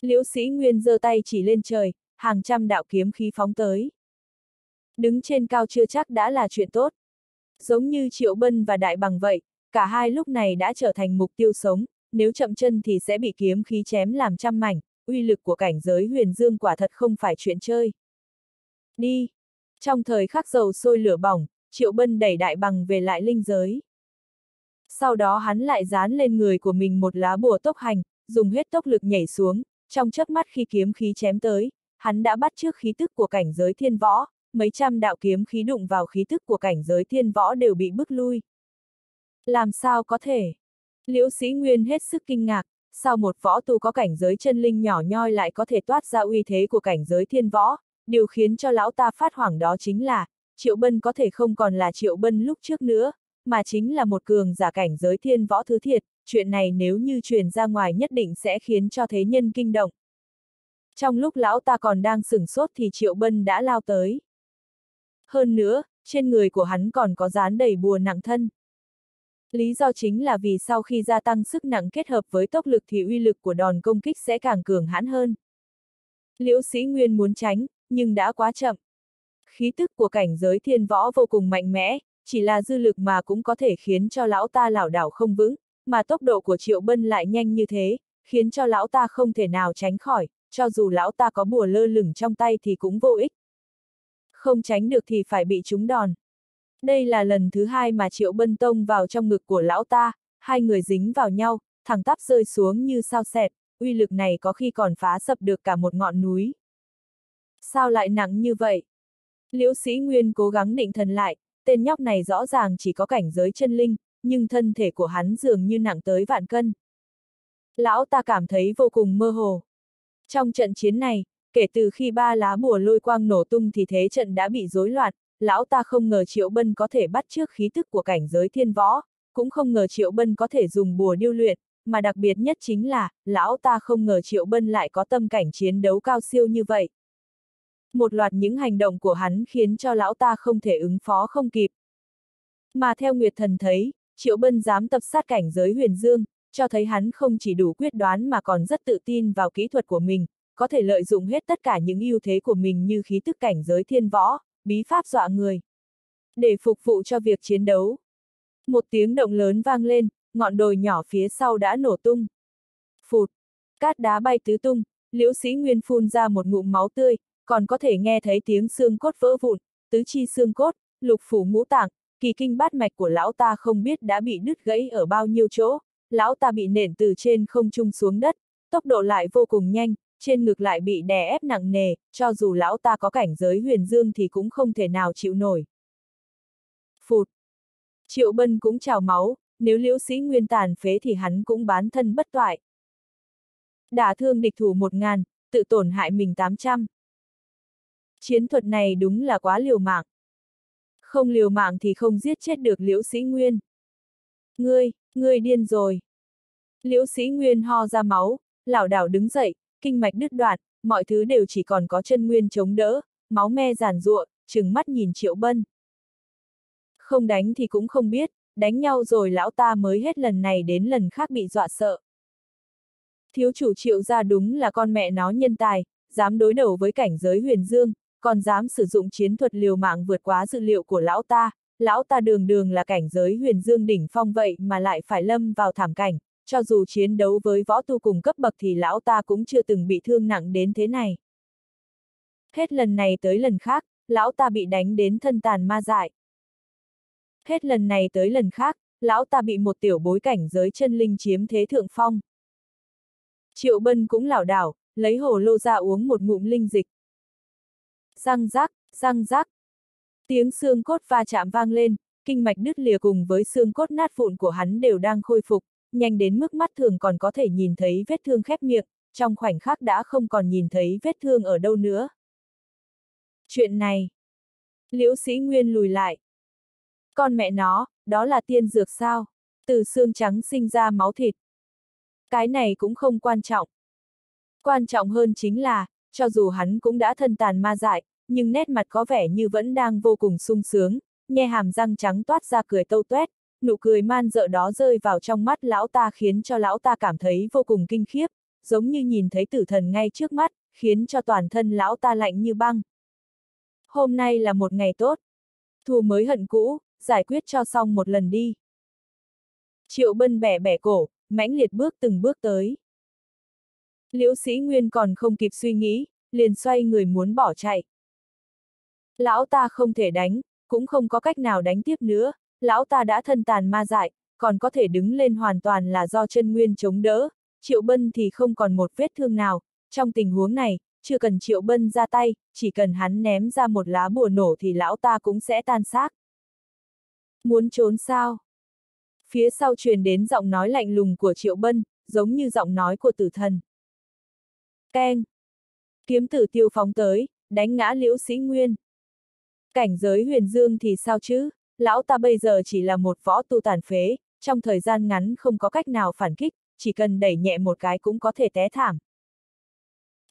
Liễu sĩ nguyên giơ tay chỉ lên trời, hàng trăm đạo kiếm khí phóng tới. Đứng trên cao chưa chắc đã là chuyện tốt. Giống như Triệu Bân và Đại Bằng vậy, cả hai lúc này đã trở thành mục tiêu sống, nếu chậm chân thì sẽ bị kiếm khí chém làm trăm mảnh, uy lực của cảnh giới huyền dương quả thật không phải chuyện chơi. Đi! Trong thời khắc dầu sôi lửa bỏng, Triệu Bân đẩy Đại Bằng về lại linh giới. Sau đó hắn lại dán lên người của mình một lá bùa tốc hành, dùng hết tốc lực nhảy xuống, trong chớp mắt khi kiếm khí chém tới, hắn đã bắt trước khí tức của cảnh giới thiên võ, mấy trăm đạo kiếm khí đụng vào khí tức của cảnh giới thiên võ đều bị bức lui. Làm sao có thể? Liễu sĩ Nguyên hết sức kinh ngạc, sao một võ tu có cảnh giới chân linh nhỏ nhoi lại có thể toát ra uy thế của cảnh giới thiên võ, điều khiến cho lão ta phát hoảng đó chính là, Triệu Bân có thể không còn là Triệu Bân lúc trước nữa, mà chính là một cường giả cảnh giới thiên võ thứ thiệt, chuyện này nếu như truyền ra ngoài nhất định sẽ khiến cho thế nhân kinh động. Trong lúc lão ta còn đang sửng sốt thì Triệu Bân đã lao tới. Hơn nữa, trên người của hắn còn có dán đầy bùa nặng thân. Lý do chính là vì sau khi gia tăng sức nặng kết hợp với tốc lực thì uy lực của đòn công kích sẽ càng cường hãn hơn. Liễu sĩ Nguyên muốn tránh, nhưng đã quá chậm. Khí tức của cảnh giới thiên võ vô cùng mạnh mẽ, chỉ là dư lực mà cũng có thể khiến cho lão ta lảo đảo không vững, mà tốc độ của Triệu Bân lại nhanh như thế, khiến cho lão ta không thể nào tránh khỏi, cho dù lão ta có bùa lơ lửng trong tay thì cũng vô ích. Không tránh được thì phải bị trúng đòn. Đây là lần thứ hai mà Triệu Bân tông vào trong ngực của lão ta, hai người dính vào nhau, thẳng tắp rơi xuống như sao xẹt, uy lực này có khi còn phá sập được cả một ngọn núi. Sao lại nặng như vậy? Liễu sĩ Nguyên cố gắng định thần lại, tên nhóc này rõ ràng chỉ có cảnh giới chân linh, nhưng thân thể của hắn dường như nặng tới vạn cân. Lão ta cảm thấy vô cùng mơ hồ. Trong trận chiến này, kể từ khi ba lá bùa lôi quang nổ tung thì thế trận đã bị rối loạn, lão ta không ngờ Triệu Bân có thể bắt trước khí tức của cảnh giới thiên võ, cũng không ngờ Triệu Bân có thể dùng bùa điêu luyện, mà đặc biệt nhất chính là, lão ta không ngờ Triệu Bân lại có tâm cảnh chiến đấu cao siêu như vậy. Một loạt những hành động của hắn khiến cho lão ta không thể ứng phó không kịp. Mà theo Nguyệt Thần thấy, Triệu Bân dám tập sát cảnh giới huyền dương, cho thấy hắn không chỉ đủ quyết đoán mà còn rất tự tin vào kỹ thuật của mình, có thể lợi dụng hết tất cả những ưu thế của mình như khí tức cảnh giới thiên võ, bí pháp dọa người. Để phục vụ cho việc chiến đấu. Một tiếng động lớn vang lên, ngọn đồi nhỏ phía sau đã nổ tung. Phụt! Cát đá bay tứ tung, liễu sĩ nguyên phun ra một ngụm máu tươi, còn có thể nghe thấy tiếng xương cốt vỡ vụn, tứ chi xương cốt, lục phủ ngũ tạng, kỳ kinh bát mạch của lão ta không biết đã bị đứt gãy ở bao nhiêu chỗ, lão ta bị nện từ trên không trung xuống đất, tốc độ lại vô cùng nhanh, trên ngực lại bị đè ép nặng nề, cho dù lão ta có cảnh giới huyền dương thì cũng không thể nào chịu nổi. Phụt! Triệu Bân cũng trào máu, nếu liễu sĩ nguyên tàn phế thì hắn cũng bán thân bất toại. Đả thương địch thủ một ngàn, tự tổn hại mình tám trăm. Chiến thuật này đúng là quá liều mạng. Không liều mạng thì không giết chết được liễu sĩ nguyên. Ngươi, ngươi điên rồi. Liễu sĩ nguyên ho ra máu, lảo đảo đứng dậy, kinh mạch đứt đoạn, mọi thứ đều chỉ còn có chân nguyên chống đỡ, máu me giàn ruộng, trừng mắt nhìn triệu bân. Không đánh thì cũng không biết, đánh nhau rồi lão ta mới hết lần này đến lần khác bị dọa sợ. Thiếu chủ triệu ra đúng là con mẹ nó nhân tài, dám đối đầu với cảnh giới huyền dương, còn dám sử dụng chiến thuật liều mạng vượt quá dự liệu của lão ta, lão ta đường đường là cảnh giới huyền dương đỉnh phong vậy mà lại phải lâm vào thảm cảnh, cho dù chiến đấu với võ tu cùng cấp bậc thì lão ta cũng chưa từng bị thương nặng đến thế này. Hết lần này tới lần khác, lão ta bị đánh đến thân tàn ma dại. Hết lần này tới lần khác, lão ta bị một tiểu bối cảnh giới chân linh chiếm thế thượng phong. Triệu Bân cũng lảo đảo, lấy hồ lô ra uống một ngụm linh dịch. Răng rác, răng rác. Tiếng xương cốt va chạm vang lên, kinh mạch đứt lìa cùng với xương cốt nát vụn của hắn đều đang khôi phục, nhanh đến mức mắt thường còn có thể nhìn thấy vết thương khép miệng, trong khoảnh khắc đã không còn nhìn thấy vết thương ở đâu nữa. Chuyện này. Liễu sĩ Nguyên lùi lại. Con mẹ nó, đó là tiên dược sao? Từ xương trắng sinh ra máu thịt. Cái này cũng không quan trọng. Quan trọng hơn chính là, cho dù hắn cũng đã thân tàn ma dại, nhưng nét mặt có vẻ như vẫn đang vô cùng sung sướng, nhe hàm răng trắng toát ra cười tâu tuét, nụ cười man dợ đó rơi vào trong mắt lão ta khiến cho lão ta cảm thấy vô cùng kinh khiếp, giống như nhìn thấy tử thần ngay trước mắt, khiến cho toàn thân lão ta lạnh như băng. Hôm nay là một ngày tốt. Thù mới hận cũ, giải quyết cho xong một lần đi. Triệu bân bẻ bẻ cổ, mãnh liệt bước từng bước tới. Liễu sĩ Nguyên còn không kịp suy nghĩ, liền xoay người muốn bỏ chạy. Lão ta không thể đánh, cũng không có cách nào đánh tiếp nữa, lão ta đã thân tàn ma dại, còn có thể đứng lên hoàn toàn là do chân nguyên chống đỡ, Triệu Bân thì không còn một vết thương nào, trong tình huống này, chưa cần Triệu Bân ra tay, chỉ cần hắn ném ra một lá bùa nổ thì lão ta cũng sẽ tan xác. Muốn trốn sao? Phía sau truyền đến giọng nói lạnh lùng của Triệu Bân, giống như giọng nói của tử thần. Keng! Kiếm tử tiêu phóng tới, đánh ngã liễu sĩ nguyên. Cảnh giới huyền dương thì sao chứ? Lão ta bây giờ chỉ là một võ tu tàn phế, trong thời gian ngắn không có cách nào phản kích, chỉ cần đẩy nhẹ một cái cũng có thể té thảm.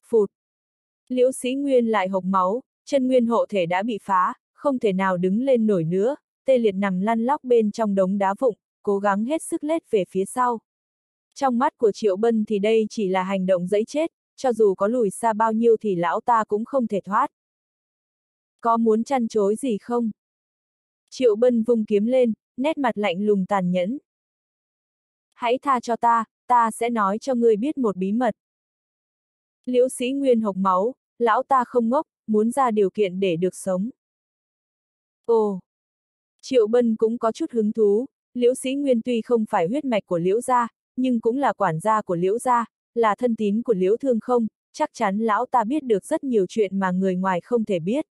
Phụt! Liễu sĩ nguyên lại hộc máu, chân nguyên hộ thể đã bị phá, không thể nào đứng lên nổi nữa, tê liệt nằm lăn lóc bên trong đống đá vụng, cố gắng hết sức lết về phía sau. Trong mắt của Triệu Bân thì đây chỉ là hành động dẫy chết, cho dù có lùi xa bao nhiêu thì lão ta cũng không thể thoát. Có muốn chăn chối gì không? Triệu Bân vung kiếm lên, nét mặt lạnh lùng tàn nhẫn. Hãy tha cho ta, ta sẽ nói cho ngươi biết một bí mật. Liễu sĩ Nguyên hộc máu, lão ta không ngốc, muốn ra điều kiện để được sống. Ồ! Triệu Bân cũng có chút hứng thú, Liễu Sĩ Nguyên tuy không phải huyết mạch của Liễu gia, nhưng cũng là quản gia của Liễu gia, là thân tín của Liễu Thương không, chắc chắn lão ta biết được rất nhiều chuyện mà người ngoài không thể biết.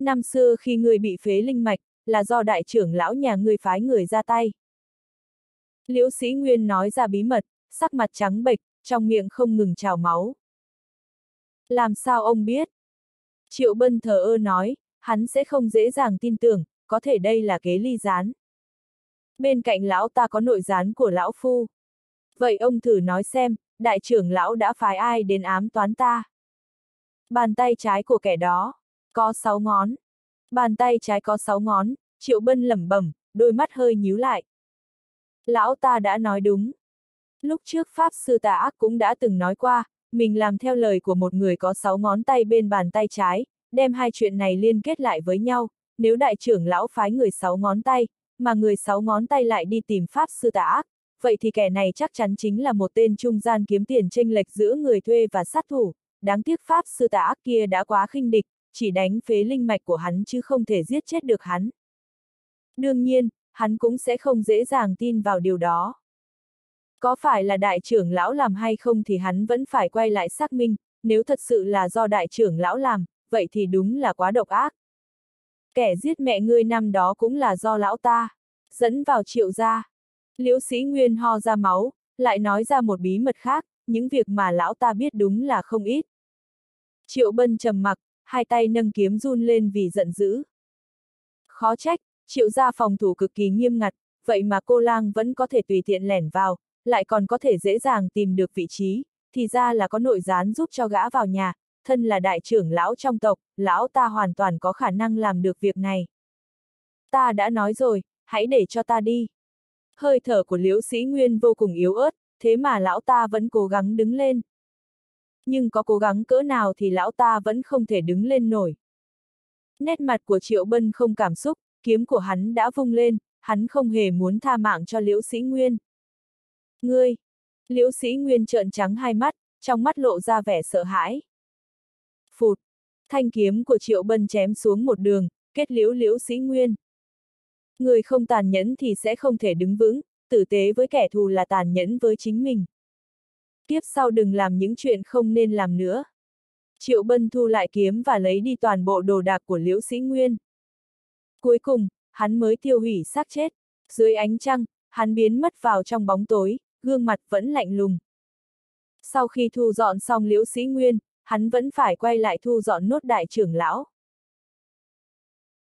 Năm xưa khi người bị phế linh mạch, là do đại trưởng lão nhà người phái người ra tay. Liễu Sĩ Nguyên nói ra bí mật, sắc mặt trắng bệch, trong miệng không ngừng trào máu. Làm sao ông biết? Triệu Bân thờ ơ nói, hắn sẽ không dễ dàng tin tưởng, có thể đây là kế ly gián. Bên cạnh lão ta có nội gián của lão phu. Vậy ông thử nói xem, đại trưởng lão đã phái ai đến ám toán ta? Bàn tay trái của kẻ đó, có sáu ngón. Bàn tay trái có sáu ngón, Triệu Bân lẩm bẩm, đôi mắt hơi nhíu lại. Lão ta đã nói đúng. Lúc trước Pháp Sư Tà Ác cũng đã từng nói qua, mình làm theo lời của một người có sáu ngón tay bên bàn tay trái, đem hai chuyện này liên kết lại với nhau, nếu đại trưởng lão phái người sáu ngón tay, mà người sáu ngón tay lại đi tìm Pháp Sư Tà Ác, vậy thì kẻ này chắc chắn chính là một tên trung gian kiếm tiền tranh lệch giữa người thuê và sát thủ, đáng tiếc Pháp Sư Tà Ác kia đã quá khinh địch, chỉ đánh phế linh mạch của hắn chứ không thể giết chết được hắn. Đương nhiên, hắn cũng sẽ không dễ dàng tin vào điều đó. Có phải là đại trưởng lão làm hay không thì hắn vẫn phải quay lại xác minh, nếu thật sự là do đại trưởng lão làm, vậy thì đúng là quá độc ác. Kẻ giết mẹ ngươi năm đó cũng là do lão ta, dẫn vào triệu gia. Liễu sĩ Nguyên ho ra máu, lại nói ra một bí mật khác, những việc mà lão ta biết đúng là không ít. Triệu bân trầm mặc, hai tay nâng kiếm run lên vì giận dữ. Khó trách, triệu gia phòng thủ cực kỳ nghiêm ngặt, vậy mà cô lang vẫn có thể tùy tiện lẻn vào, lại còn có thể dễ dàng tìm được vị trí, thì ra là có nội gián giúp cho gã vào nhà, thân là đại trưởng lão trong tộc, lão ta hoàn toàn có khả năng làm được việc này. Ta đã nói rồi, hãy để cho ta đi. Hơi thở của liễu sĩ nguyên vô cùng yếu ớt, thế mà lão ta vẫn cố gắng đứng lên. Nhưng có cố gắng cỡ nào thì lão ta vẫn không thể đứng lên nổi. Nét mặt của Triệu Bân không cảm xúc, kiếm của hắn đã vung lên, hắn không hề muốn tha mạng cho liễu sĩ nguyên. Ngươi! Liễu sĩ nguyên trợn trắng hai mắt, trong mắt lộ ra vẻ sợ hãi. Phụt! Thanh kiếm của Triệu Bân chém xuống một đường, kết liễu liễu sĩ nguyên. Người không tàn nhẫn thì sẽ không thể đứng vững, tử tế với kẻ thù là tàn nhẫn với chính mình. Tiếp sau đừng làm những chuyện không nên làm nữa. Triệu Bân thu lại kiếm và lấy đi toàn bộ đồ đạc của Liễu Sĩ Nguyên. Cuối cùng, hắn mới tiêu hủy xác chết. Dưới ánh trăng, hắn biến mất vào trong bóng tối, gương mặt vẫn lạnh lùng. Sau khi thu dọn xong Liễu Sĩ Nguyên, hắn vẫn phải quay lại thu dọn nốt đại trưởng lão.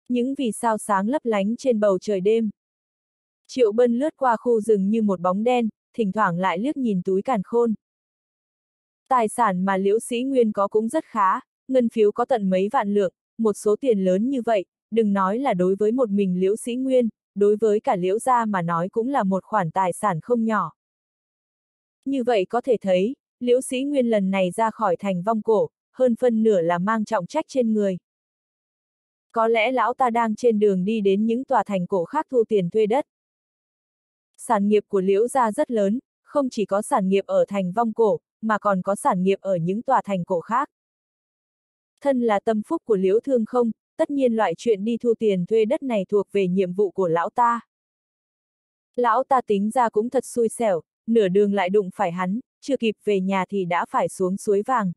Những vì sao sáng lấp lánh trên bầu trời đêm. Triệu Bân lướt qua khu rừng như một bóng đen, thỉnh thoảng lại liếc nhìn túi càn khôn. Tài sản mà Liễu Sĩ Nguyên có cũng rất khá, ngân phiếu có tận mấy vạn lượng, một số tiền lớn như vậy, đừng nói là đối với một mình Liễu Sĩ Nguyên, đối với cả Liễu gia mà nói cũng là một khoản tài sản không nhỏ. Như vậy có thể thấy, Liễu Sĩ Nguyên lần này ra khỏi thành vong cổ, hơn phân nửa là mang trọng trách trên người. Có lẽ lão ta đang trên đường đi đến những tòa thành cổ khác thu tiền thuê đất. Sản nghiệp của Liễu gia rất lớn, không chỉ có sản nghiệp ở thành vong cổ, mà còn có sản nghiệp ở những tòa thành cổ khác. Thân là tâm phúc của Liễu Thương không, tất nhiên loại chuyện đi thu tiền thuê đất này thuộc về nhiệm vụ của lão ta. Lão ta tính ra cũng thật xui xẻo, nửa đường lại đụng phải hắn, chưa kịp về nhà thì đã phải xuống suối vàng.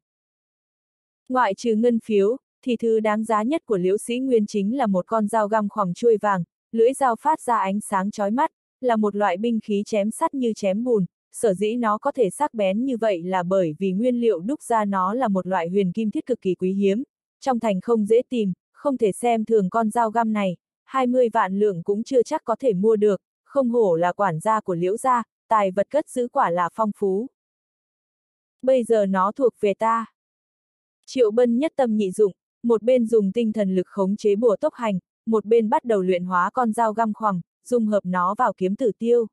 Ngoại trừ ngân phiếu, thì thứ đáng giá nhất của liễu sĩ nguyên chính là một con dao găm khoảng chuôi vàng, lưỡi dao phát ra ánh sáng chói mắt, là một loại binh khí chém sắt như chém bùn, sở dĩ nó có thể sắc bén như vậy là bởi vì nguyên liệu đúc ra nó là một loại huyền kim thiết cực kỳ quý hiếm, trong thành không dễ tìm, không thể xem thường con dao găm này, 20 vạn lượng cũng chưa chắc có thể mua được, không hổ là quản gia của liễu gia, tài vật cất giữ quả là phong phú. Bây giờ nó thuộc về ta. Triệu Bân nhất tâm nhị dụng, một bên dùng tinh thần lực khống chế bùa tốc hành, một bên bắt đầu luyện hóa con dao găm khoằng, dung hợp nó vào kiếm tử tiêu.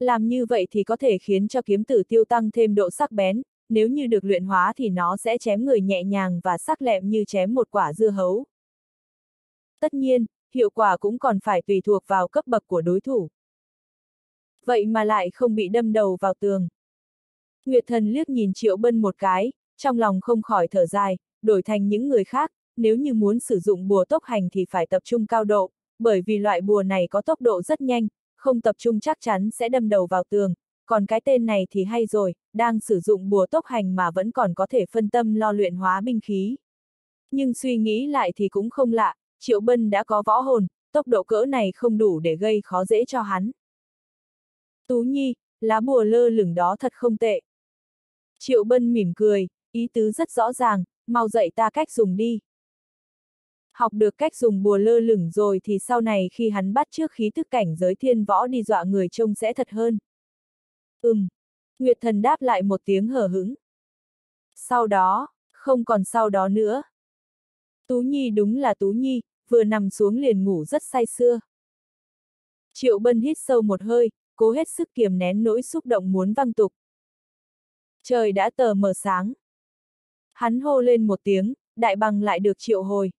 Làm như vậy thì có thể khiến cho kiếm tử tiêu tăng thêm độ sắc bén, nếu như được luyện hóa thì nó sẽ chém người nhẹ nhàng và sắc lẹm như chém một quả dưa hấu. Tất nhiên, hiệu quả cũng còn phải tùy thuộc vào cấp bậc của đối thủ. Vậy mà lại không bị đâm đầu vào tường. Nguyệt thần liếc nhìn Triệu Bân một cái, trong lòng không khỏi thở dài, đổi thành những người khác, nếu như muốn sử dụng bùa tốc hành thì phải tập trung cao độ, bởi vì loại bùa này có tốc độ rất nhanh, không tập trung chắc chắn sẽ đâm đầu vào tường, còn cái tên này thì hay rồi, đang sử dụng bùa tốc hành mà vẫn còn có thể phân tâm lo luyện hóa binh khí. Nhưng suy nghĩ lại thì cũng không lạ, Triệu Bân đã có võ hồn, tốc độ cỡ này không đủ để gây khó dễ cho hắn. Tú Nhi, lá bùa lơ lửng đó thật không tệ. Triệu Bân mỉm cười, ý tứ rất rõ ràng, mau dạy ta cách dùng đi. Học được cách dùng bùa lơ lửng rồi thì sau này khi hắn bắt trước khí thức cảnh giới thiên võ đi dọa người trông sẽ thật hơn. Ừm. Nguyệt thần đáp lại một tiếng hờ hững. Sau đó, Không còn sau đó nữa. Tú Nhi đúng là Tú Nhi, vừa nằm xuống liền ngủ rất say sưa. Triệu Bân hít sâu một hơi, cố hết sức kiềm nén nỗi xúc động muốn văng tục. Trời đã tờ mờ sáng. Hắn hô lên một tiếng, đại bằng lại được triệu hồi.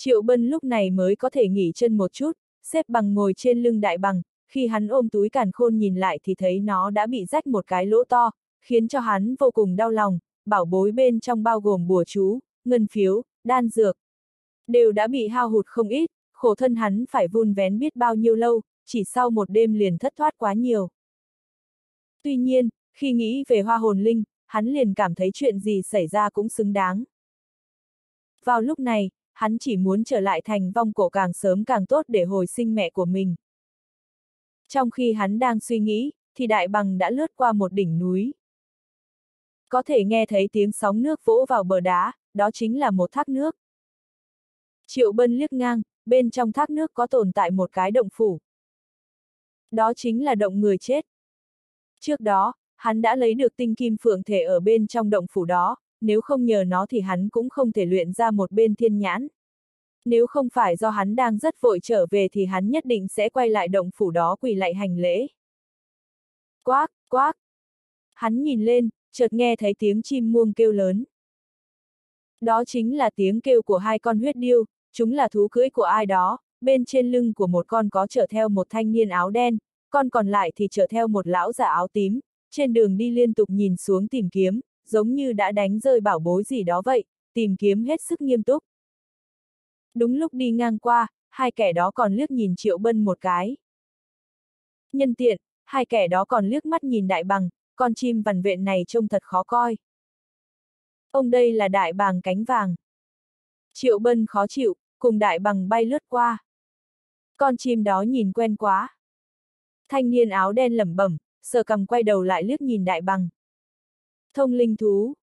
Triệu Bân lúc này mới có thể nghỉ chân một chút, xếp bằng ngồi trên lưng đại bằng, khi hắn ôm túi càn khôn nhìn lại thì thấy nó đã bị rách một cái lỗ to, khiến cho hắn vô cùng đau lòng, bảo bối bên trong bao gồm bùa chú, ngân phiếu, đan dược. Đều đã bị hao hụt không ít, khổ thân hắn phải vun vén biết bao nhiêu lâu, chỉ sau một đêm liền thất thoát quá nhiều. Tuy nhiên, khi nghĩ về hoa hồn linh, hắn liền cảm thấy chuyện gì xảy ra cũng xứng đáng. Vào lúc này, hắn chỉ muốn trở lại thành vong cổ càng sớm càng tốt để hồi sinh mẹ của mình. Trong khi hắn đang suy nghĩ, thì đại bằng đã lướt qua một đỉnh núi. Có thể nghe thấy tiếng sóng nước vỗ vào bờ đá, đó chính là một thác nước. Triệu Bân liếc ngang, bên trong thác nước có tồn tại một cái động phủ. Đó chính là động người chết. Trước đó, hắn đã lấy được tinh kim phượng thể ở bên trong động phủ đó, nếu không nhờ nó thì hắn cũng không thể luyện ra một bên thiên nhãn. Nếu không phải do hắn đang rất vội trở về thì hắn nhất định sẽ quay lại động phủ đó quỳ lại hành lễ. Quác, quác. Hắn nhìn lên, chợt nghe thấy tiếng chim muông kêu lớn. Đó chính là tiếng kêu của hai con huyết điêu, chúng là thú cưỡi của ai đó, bên trên lưng của một con có chở theo một thanh niên áo đen, con còn lại thì chở theo một lão già áo tím, trên đường đi liên tục nhìn xuống tìm kiếm, giống như đã đánh rơi bảo bối gì đó vậy, tìm kiếm hết sức nghiêm túc. Đúng lúc đi ngang qua, hai kẻ đó còn liếc nhìn Triệu Bân một cái. Nhân tiện, hai kẻ đó còn liếc mắt nhìn đại bằng, con chim vằn vện này trông thật khó coi. Ông đây là đại bàng cánh vàng. Triệu Bân khó chịu, cùng đại bằng bay lướt qua. Con chim đó nhìn quen quá. Thanh niên áo đen lẩm bẩm, sờ cầm quay đầu lại liếc nhìn đại bằng. Thông linh thú.